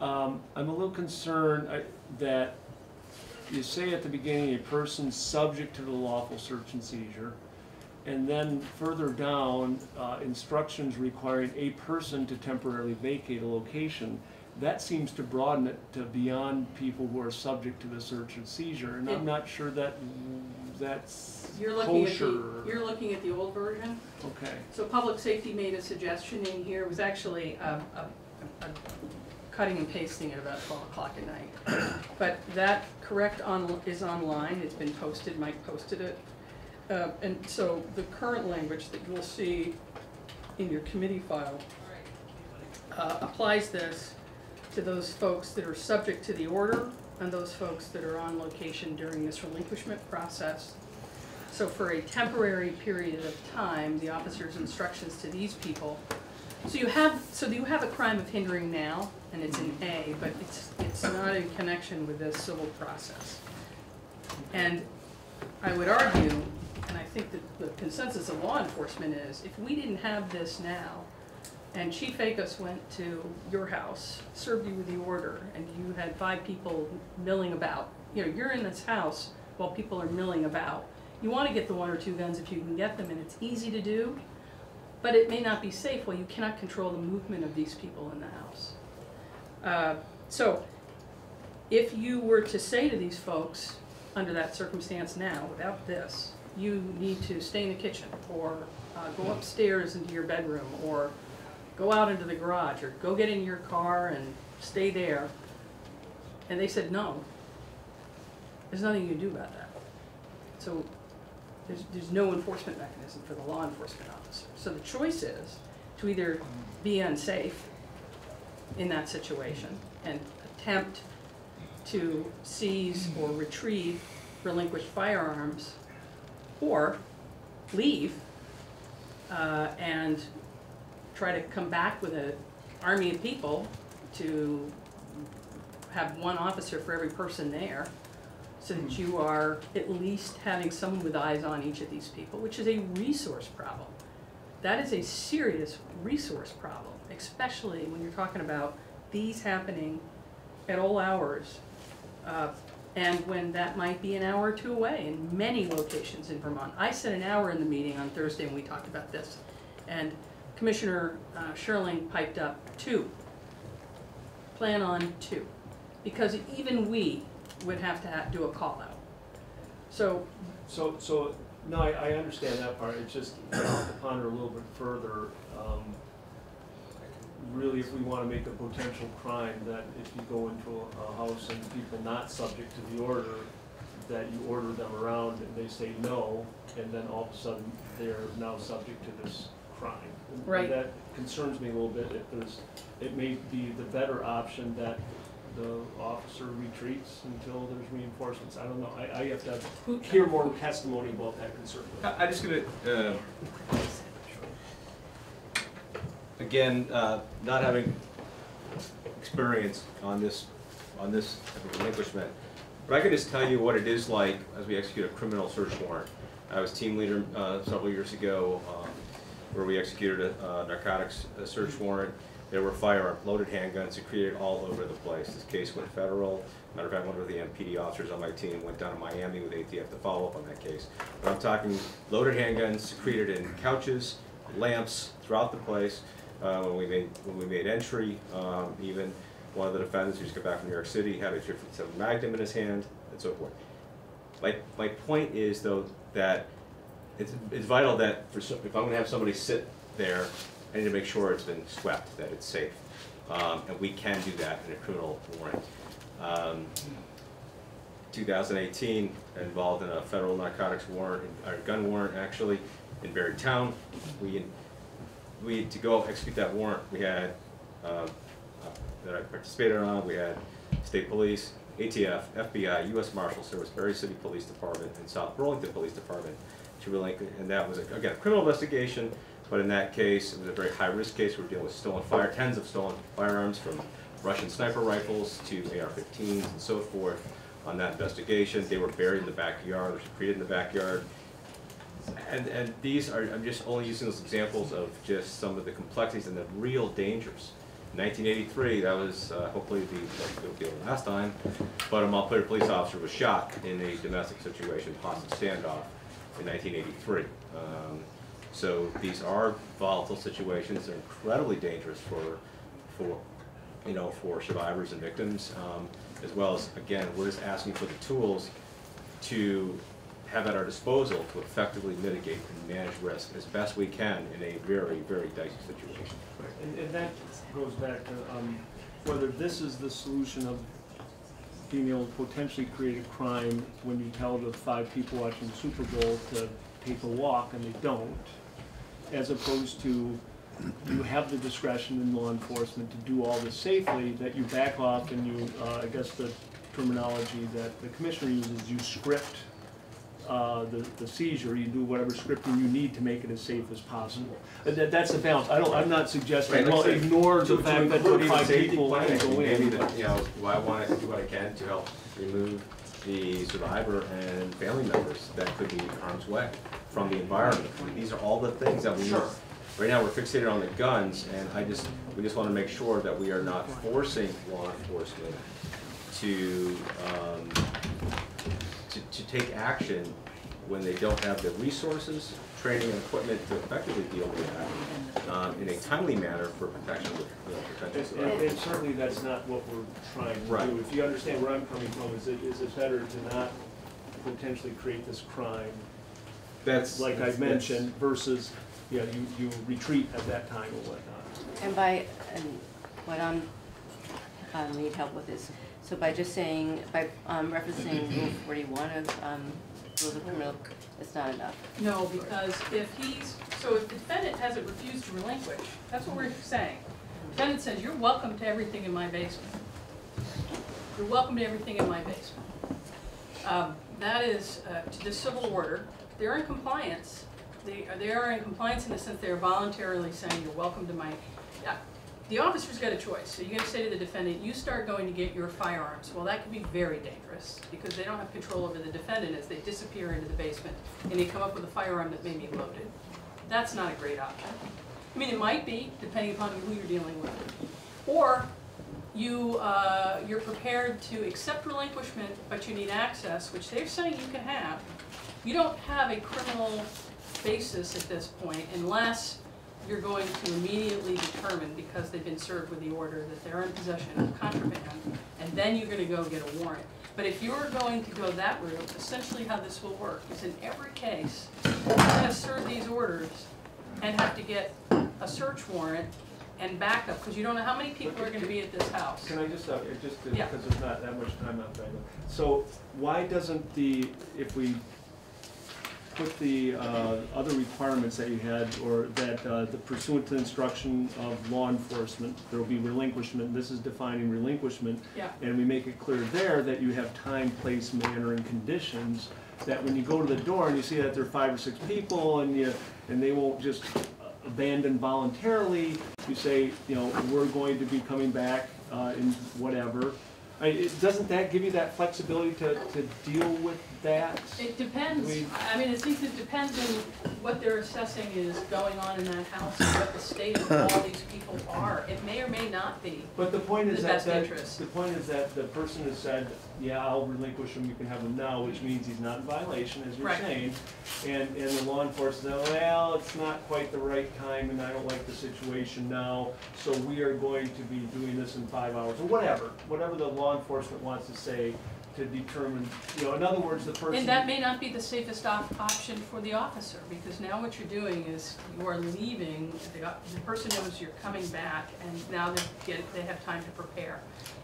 Um, I'm a little concerned I- that you say at the beginning, a person subject to the lawful search and seizure. And then further down, uh, instructions requiring a person to temporarily vacate a location. That seems to broaden it to beyond people who are subject to the search and seizure, and I'm not sure that that's You're looking at the, kosher. you're looking at the old version? Okay. So public safety made a suggestion in here, it was actually um, a, a, a cutting and pasting at about twelve o'clock at night. But that correct on, is online, it's been posted, Mike posted it. Uh, and so the current language that you'll see in your committee file uh, applies this to those folks that are subject to the order and those folks that are on location during this relinquishment process. So for a temporary period of time, the officer's instructions to these people. So you have, so you have a crime of hindering now, and it's in A, but it's, it's not in connection with this civil process. And I would argue, think that the consensus of law enforcement is, if we didn't have this now, and Chief Facos went to your house, served you with the order, and you had five people milling about, you know, you're in this house while people are milling about. You wanna get the one or two guns if you can get them, and it's easy to do, but it may not be safe, well, you cannot control the movement of these people in the house. Uh, so, if you were to say to these folks, under that circumstance now, without this, you need to stay in the kitchen, or uh, go upstairs into your bedroom, or go out into the garage, or go get in your car and stay there, and they said no, there's nothing you can do about that. So there's, there's no enforcement mechanism for the law enforcement officer. So the choice is to either be unsafe in that situation and attempt to seize or retrieve relinquished firearms, or leave uh, and try to come back with an army of people to have one officer for every person there, so that you are at least having someone with eyes on each of these people, which is a resource problem. That is a serious resource problem, especially when you're talking about these happening at all hours. uh, And when that might be an hour or two away in many locations in Vermont. I said an hour in the meeting on Thursday when we talked about this. And Commissioner uh, Schirling piped up two. Plan on two. Because even we would have to do a call out. So So, so, no, I, I understand that part, it's just, to ponder a little bit further, um, really if we wanna make a potential crime, that if you go into a, a house and people not subject to the order, that you order them around and they say no, and then all of a sudden they're now subject to this crime. And- and Right. That concerns me a little bit, if there's, it may be the better option that the officer retreats until there's reinforcements, I don't know, I, I have to hear more testimony about that concern. I- I'm just gonna, uh, again, uh, not having experience on this, on this relinquishment, but I can just tell you what it is like as we execute a criminal search warrant. I was team leader uh, several years ago, um, where we executed a uh, narcotics uh, search warrant. There were firearm, loaded handguns secreted all over the place. This case went federal. Matter of fact, one of the MPD officers on my team went down to Miami with ATF to follow up on that case. But I'm talking loaded handguns secreted in couches, lamps throughout the place. Uh, when we made when we made entry, um, even one of the defendants who just got back from New York City had a 357 Magnum in his hand, and so forth. My my point is though that it's it's vital that for if I'm going to have somebody sit there, I need to make sure it's been swept, that it's safe, um, and we can do that in a criminal warrant. Um, 2018 involved in a federal narcotics warrant, or gun warrant actually, in Barre Town. We we to go execute that warrant, we had uh, uh, that I participated on. We had state police, ATF, FBI, U.S. Marshal Service, Barre City Police Department, and South Burlington Police Department to relinquish. And that was again a criminal investigation, but in that case, it was a very high-risk case. We were dealing with stolen fire, tens of stolen firearms from Russian sniper rifles to AR-15s and so forth. On that investigation, they were buried in the backyard, or secreted in the backyard. And, and these are, I'm just only using those examples of just some of the complexities and the real dangers. 1983, that was uh, hopefully the, the, last time, but a Montpelier police officer was shot in a domestic situation, hostage standoff, in 1983. Um, so these are volatile situations. They're incredibly dangerous for, for, you know, for survivors and victims, um, as well as again, we're just asking for the tools to have at our disposal to effectively mitigate and manage risk as best we can in a very, very dicey situation. And, and that goes back to, um, whether this is the solution of being able to potentially create a crime when you tell the five people watching the Super Bowl to take a walk and they don't, as opposed to you have the discretion in law enforcement to do all this safely, that you back off and you, uh, I guess the terminology that the commissioner uses, you script uh, the, the seizure, you do whatever scripting you need to make it as safe as possible. And that, that's the balance, I don't, I'm not suggesting, Right, well, I ignore to- the to fact that include the safety people want to planning, go Maybe in. that, you know, well, I want to do what I can to help remove the survivor and family members that could be in harm's way from the environment. These are all the things that we, Sure. right now, we're fixated on the guns, and I just, we just want to make sure that we are not forcing law enforcement to, um, to, to take action when they don't have the resources, training, and equipment to effectively deal with that um, in a timely manner for protection of, you know, potential And, and- certainly that's not what we're trying to Right. do. If you understand where I'm coming from, is it, is it better to not potentially create this crime? That's- Like I that's- mentioned, versus, yeah, you, you retreat at that time or whatnot. And by, and what I'm, uh, need help with is, so by just saying, by, um, referencing Rule forty-one of, um, Rules of Criminal, it's not enough. No, because if he's, so if the defendant hasn't refused to relinquish, that's what we're saying. The Defendant says, you're welcome to everything in my basement. You're welcome to everything in my basement. Um, that is, uh, to the civil order, they're in compliance. They, are- they are in compliance in the sense they are voluntarily saying, you're welcome to my, yeah. The officer's got a choice, so you're gonna say to the defendant, you start going to get your firearms. Well, that could be very dangerous, because they don't have control over the defendant as they disappear into the basement, and they come up with a firearm that may be loaded. That's not a great option. I mean, it might be, depending upon who you're dealing with. Or, you, uh, you're prepared to accept relinquishment, but you need access, which they're saying you can have. You don't have a criminal basis at this point unless you're going to immediately determine, because they've been served with the order, that they're in possession of contraband, and then you're gonna go get a warrant. But if you're going to go that route, essentially how this will work is in every case, you're gonna serve these orders and have to get a search warrant and backup, because you don't know how many people are gonna be at this house. Can I just, uh, just, to- Yeah. because there's not that much time left, I know. So why doesn't the, if we put the, uh, other requirements that you had, or that, uh, the pursuant to instruction of law enforcement, there will be relinquishment, this is defining relinquishment. Yeah. And we make it clear there that you have time, place, manner, and conditions, that when you go to the door and you see that there are five or six people, and you, and they won't just abandon voluntarily, you say, you know, we're going to be coming back, uh, in whatever. I, it, doesn't that give you that flexibility to, to deal with that? It depends, We- I mean, I think it depends on what they're assessing is going on in that house, and what the state of all these people are. It may or may not be But the point is the that, best that, the point is that the person has said, yeah, I'll relinquish him, you can have him now, which means he's not in violation, as you're Right. saying. And, and the law enforcement, said, well, it's not quite the right time, and I don't like the situation now, so we are going to be doing this in five hours, or whatever, whatever the law enforcement wants to say to determine, you know, in other words, the person. And that may not be the safest op- option for the officer, because now what you're doing is you are leaving, the, the person knows you're coming back, and now they get, they have time to prepare.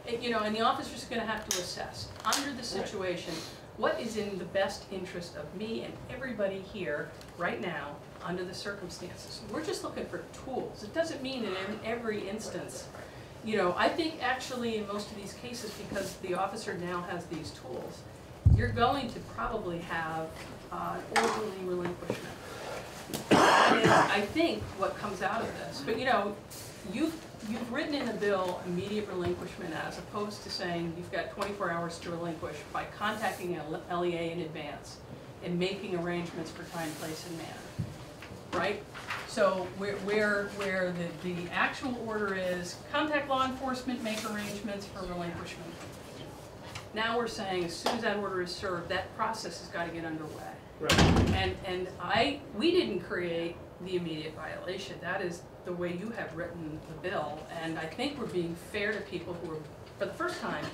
It- you know, and the officer's gonna have to assess, under the situation, what is in the best interest of me and everybody here, right now, under the circumstances. We're just looking for tools. It doesn't mean that in every instance, you know, I think actually in most of these cases, because the officer now has these tools, you're going to probably have uh, orderly relinquishment. Is, I think, what comes out of this. But, you know, you've, you've written in the bill immediate relinquishment as opposed to saying you've got twenty-four hours to relinquish by contacting LEA in advance and making arrangements for time, place, and manner, right? So where, where, where the, the actual order is, contact law enforcement, make arrangements for relinquishment. Now we're saying as soon as that order is served, that process has gotta get underway. Right. And, and I, we didn't create the immediate violation, that is the way you have written the bill. And I think we're being fair to people who are, for the first time,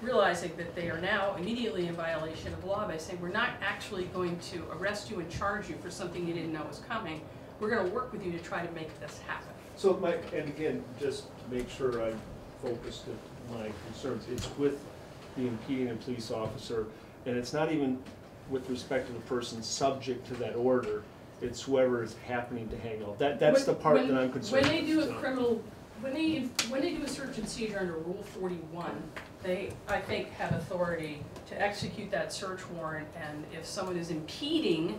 realizing that they are now immediately in violation of law by saying, we're not actually going to arrest you and charge you for something you didn't know was coming. We're gonna work with you to try to make this happen. So my, and again, just to make sure I'm focused at my concerns, it's with the impeding a police officer, and it's not even with respect to the person subject to that order, it's whoever is happening to hang out. That, that's the part when- that I'm concerned When they do a criminal, when they, when they do a search and seizure under Rule forty-one, they, I think, have authority to execute that search warrant, and if someone is impeding,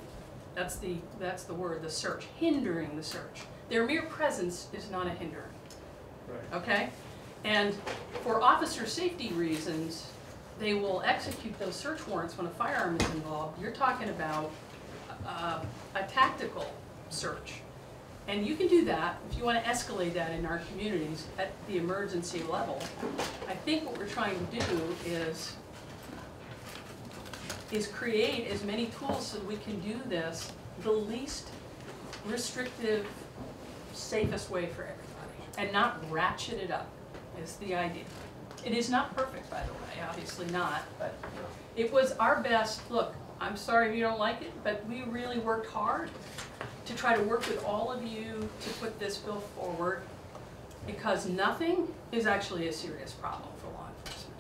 that's the, that's the word, the search, hindering the search. Their mere presence is not a hindrance. Right. okay? And for officer safety reasons, they will execute those search warrants when a firearm is involved. You're talking about uh, a tactical search. And you can do that if you want to escalate that in our communities at the emergency level. I think what we're trying to do is is create as many tools so we can do this the least restrictive, safest way for everybody, and not ratchet it up, is the idea. It is not perfect, by the way, obviously not, but it was our best, look, I'm sorry if you don't like it, but we really worked hard to try to work with all of you to put this bill forward, because nothing is actually a serious problem for law enforcement.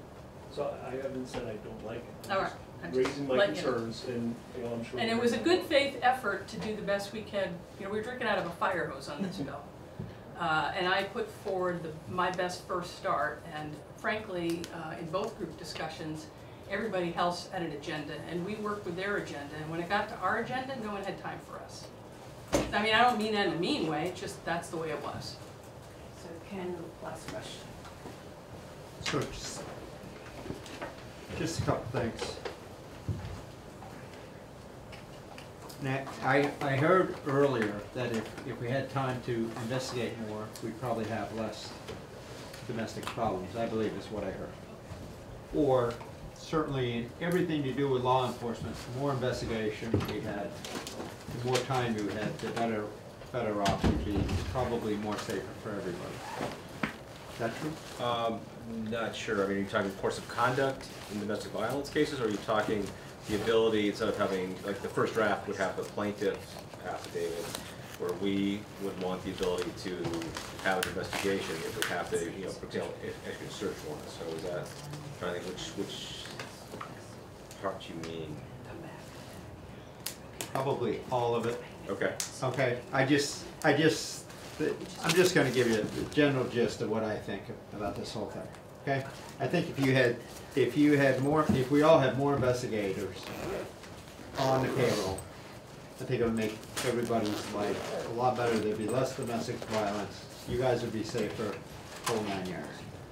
So I haven't said I don't like it. I'm All right. I'm Raising my letting you know. concerns and, you know, I'm sure. And it was a good faith effort to do the best we could, you know, we were drinking out of a fire hose on this [laughs] bill. Uh, and I put forward the, my best first start, and frankly, uh, in both group discussions, everybody else had an agenda, and we worked with their agenda, and when it got to our agenda, no one had time for us. I mean, I don't mean that in a mean way, it's just, that's the way it was. So Ken, last question. So just, just a couple things. Now, I, I heard earlier that if, if we had time to investigate more, we'd probably have less domestic problems, I believe is what I heard. Or certainly in everything to do with law enforcement, the more investigation we had, the more time you had, the better, better off we'd be, probably more safer for everybody. Is that true? Um, not sure, I mean, are you talking course of conduct in domestic violence cases, or are you talking the ability, instead of having, like, the first draft would have the plaintiff's affidavit, where we would want the ability to have an investigation if we have to, you know, for example, search warrant, so is that, trying to think which, which part you mean? Probably all of it. Okay. Okay, I just, I just, I'm just gonna give you the general gist of what I think about this whole thing, okay? I think if you had, if you had more, if we all had more investigators on the payroll, I think it would make everybody's life a lot better, there'd be less domestic violence, you guys would be safer, whole nine yards.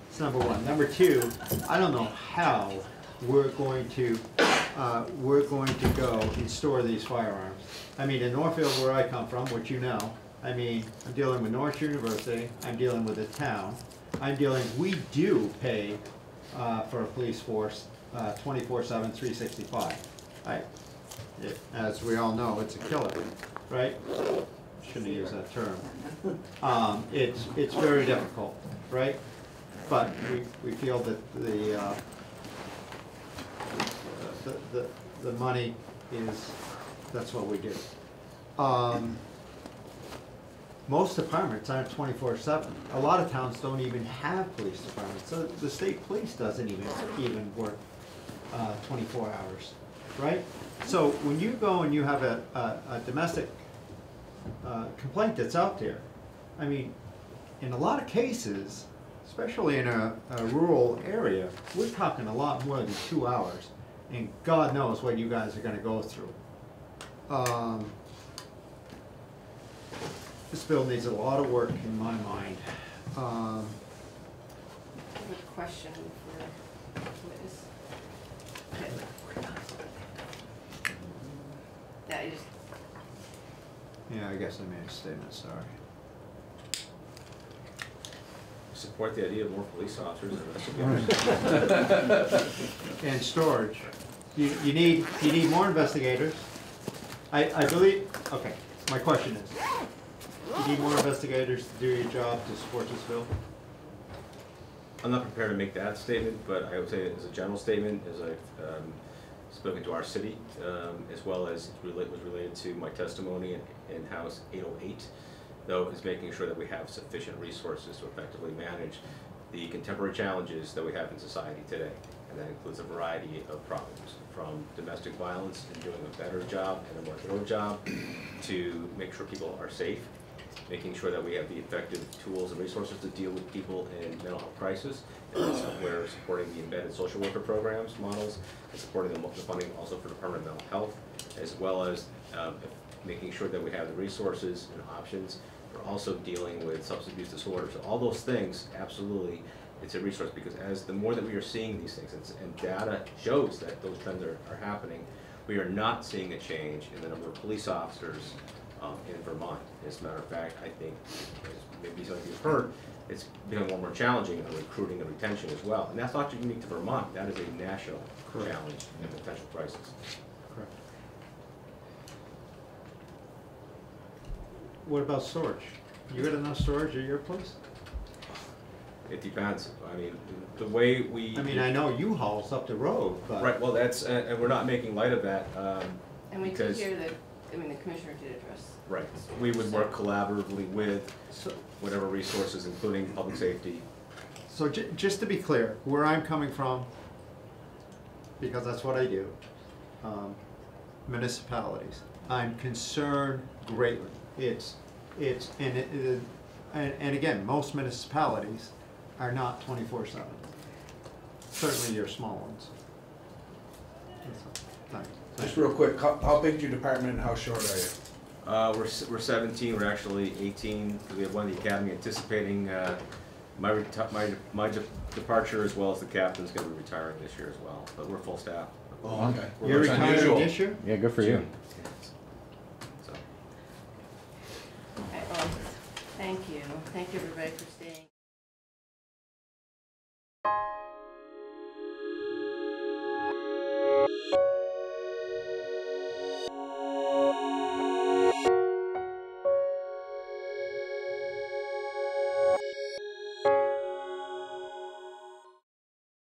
That's number one. Number two, I don't know how we're going to, uh, we're going to go and store these firearms. I mean, in Northfield, where I come from, which you know, I mean, I'm dealing with Norwich University, I'm dealing with the town, I'm dealing, we do pay, uh, for a police force, uh, twenty-four seven, three sixty-five. I, it, as we all know, it's a killer, right? Shouldn't use that term. Um, it's, it's very difficult, right? But we, we feel that the, uh, the, the, the money is, that's what we do. Um, most departments aren't twenty-four seven. A lot of towns don't even have police departments, so the state police doesn't even, even work, uh, twenty-four hours, right? So when you go and you have a, a, a domestic, uh, complaint that's out there, I mean, in a lot of cases, especially in a, a rural area, we're talking a lot more than two hours, and God knows what you guys are gonna go through. Um, this bill needs a lot of work in my mind. Um, I have a question for. Okay. That I just, yeah, I guess I made a statement, sorry. Support the idea of more police officers and investigators. And storage. You, you need, you need more investigators. I, I believe, okay, my question is, you need more investigators to do your job to support this bill? I'm not prepared to make that statement, but I would say as a general statement, as I've um, spoken to our city, um, as well as it was related to my testimony in, in House 808, though, is making sure that we have sufficient resources to effectively manage the contemporary challenges that we have in society today. And that includes a variety of problems, from domestic violence and doing a better job and a more thorough job, to make sure people are safe, making sure that we have the effective tools and resources to deal with people in mental health crisis. And that's where supporting the embedded social worker programs, models, and supporting the funding also for Department of Mental Health, as well as um, making sure that we have the resources and options also dealing with substance abuse disorders. All those things, absolutely, it's a resource, because as the more that we are seeing these things, and, and data shows that those trends are, are happening, we are not seeing a change in the number of police officers um, in Vermont. As a matter of fact, I think, as maybe some of you have heard, it's becoming more and more challenging in recruiting and retention as well. And that's not unique to Vermont, that is a national Correct. challenge and potential crisis. Correct. What about storage? You got enough storage at your place? It depends, I mean, the way we. I mean, I know U-Haul's up the road, but. Right, well, that's, and, and we're not making light of that, um, And we did because, hear that, I mean, the commissioner did address. right, we would work collaboratively with whatever resources, including public safety. So ju- just to be clear, where I'm coming from, because that's what I do, um, municipalities, I'm concerned greatly. It's, it's, and it, it- and, and again, most municipalities are not twenty-four seven. Certainly your small ones. That's all. Thanks. Just real quick, how, how big's your department and how short are you? Uh, we're, s- we're seventeen, we're actually eighteen, because we have one in the academy anticipating, uh, my reti- my, my de- departure as well as the captain's gonna be retiring this year as well, but we're full staff. Oh, okay. You're Looks retiring this year? Yeah, good for you. Okay, thank you, thank you everybody for.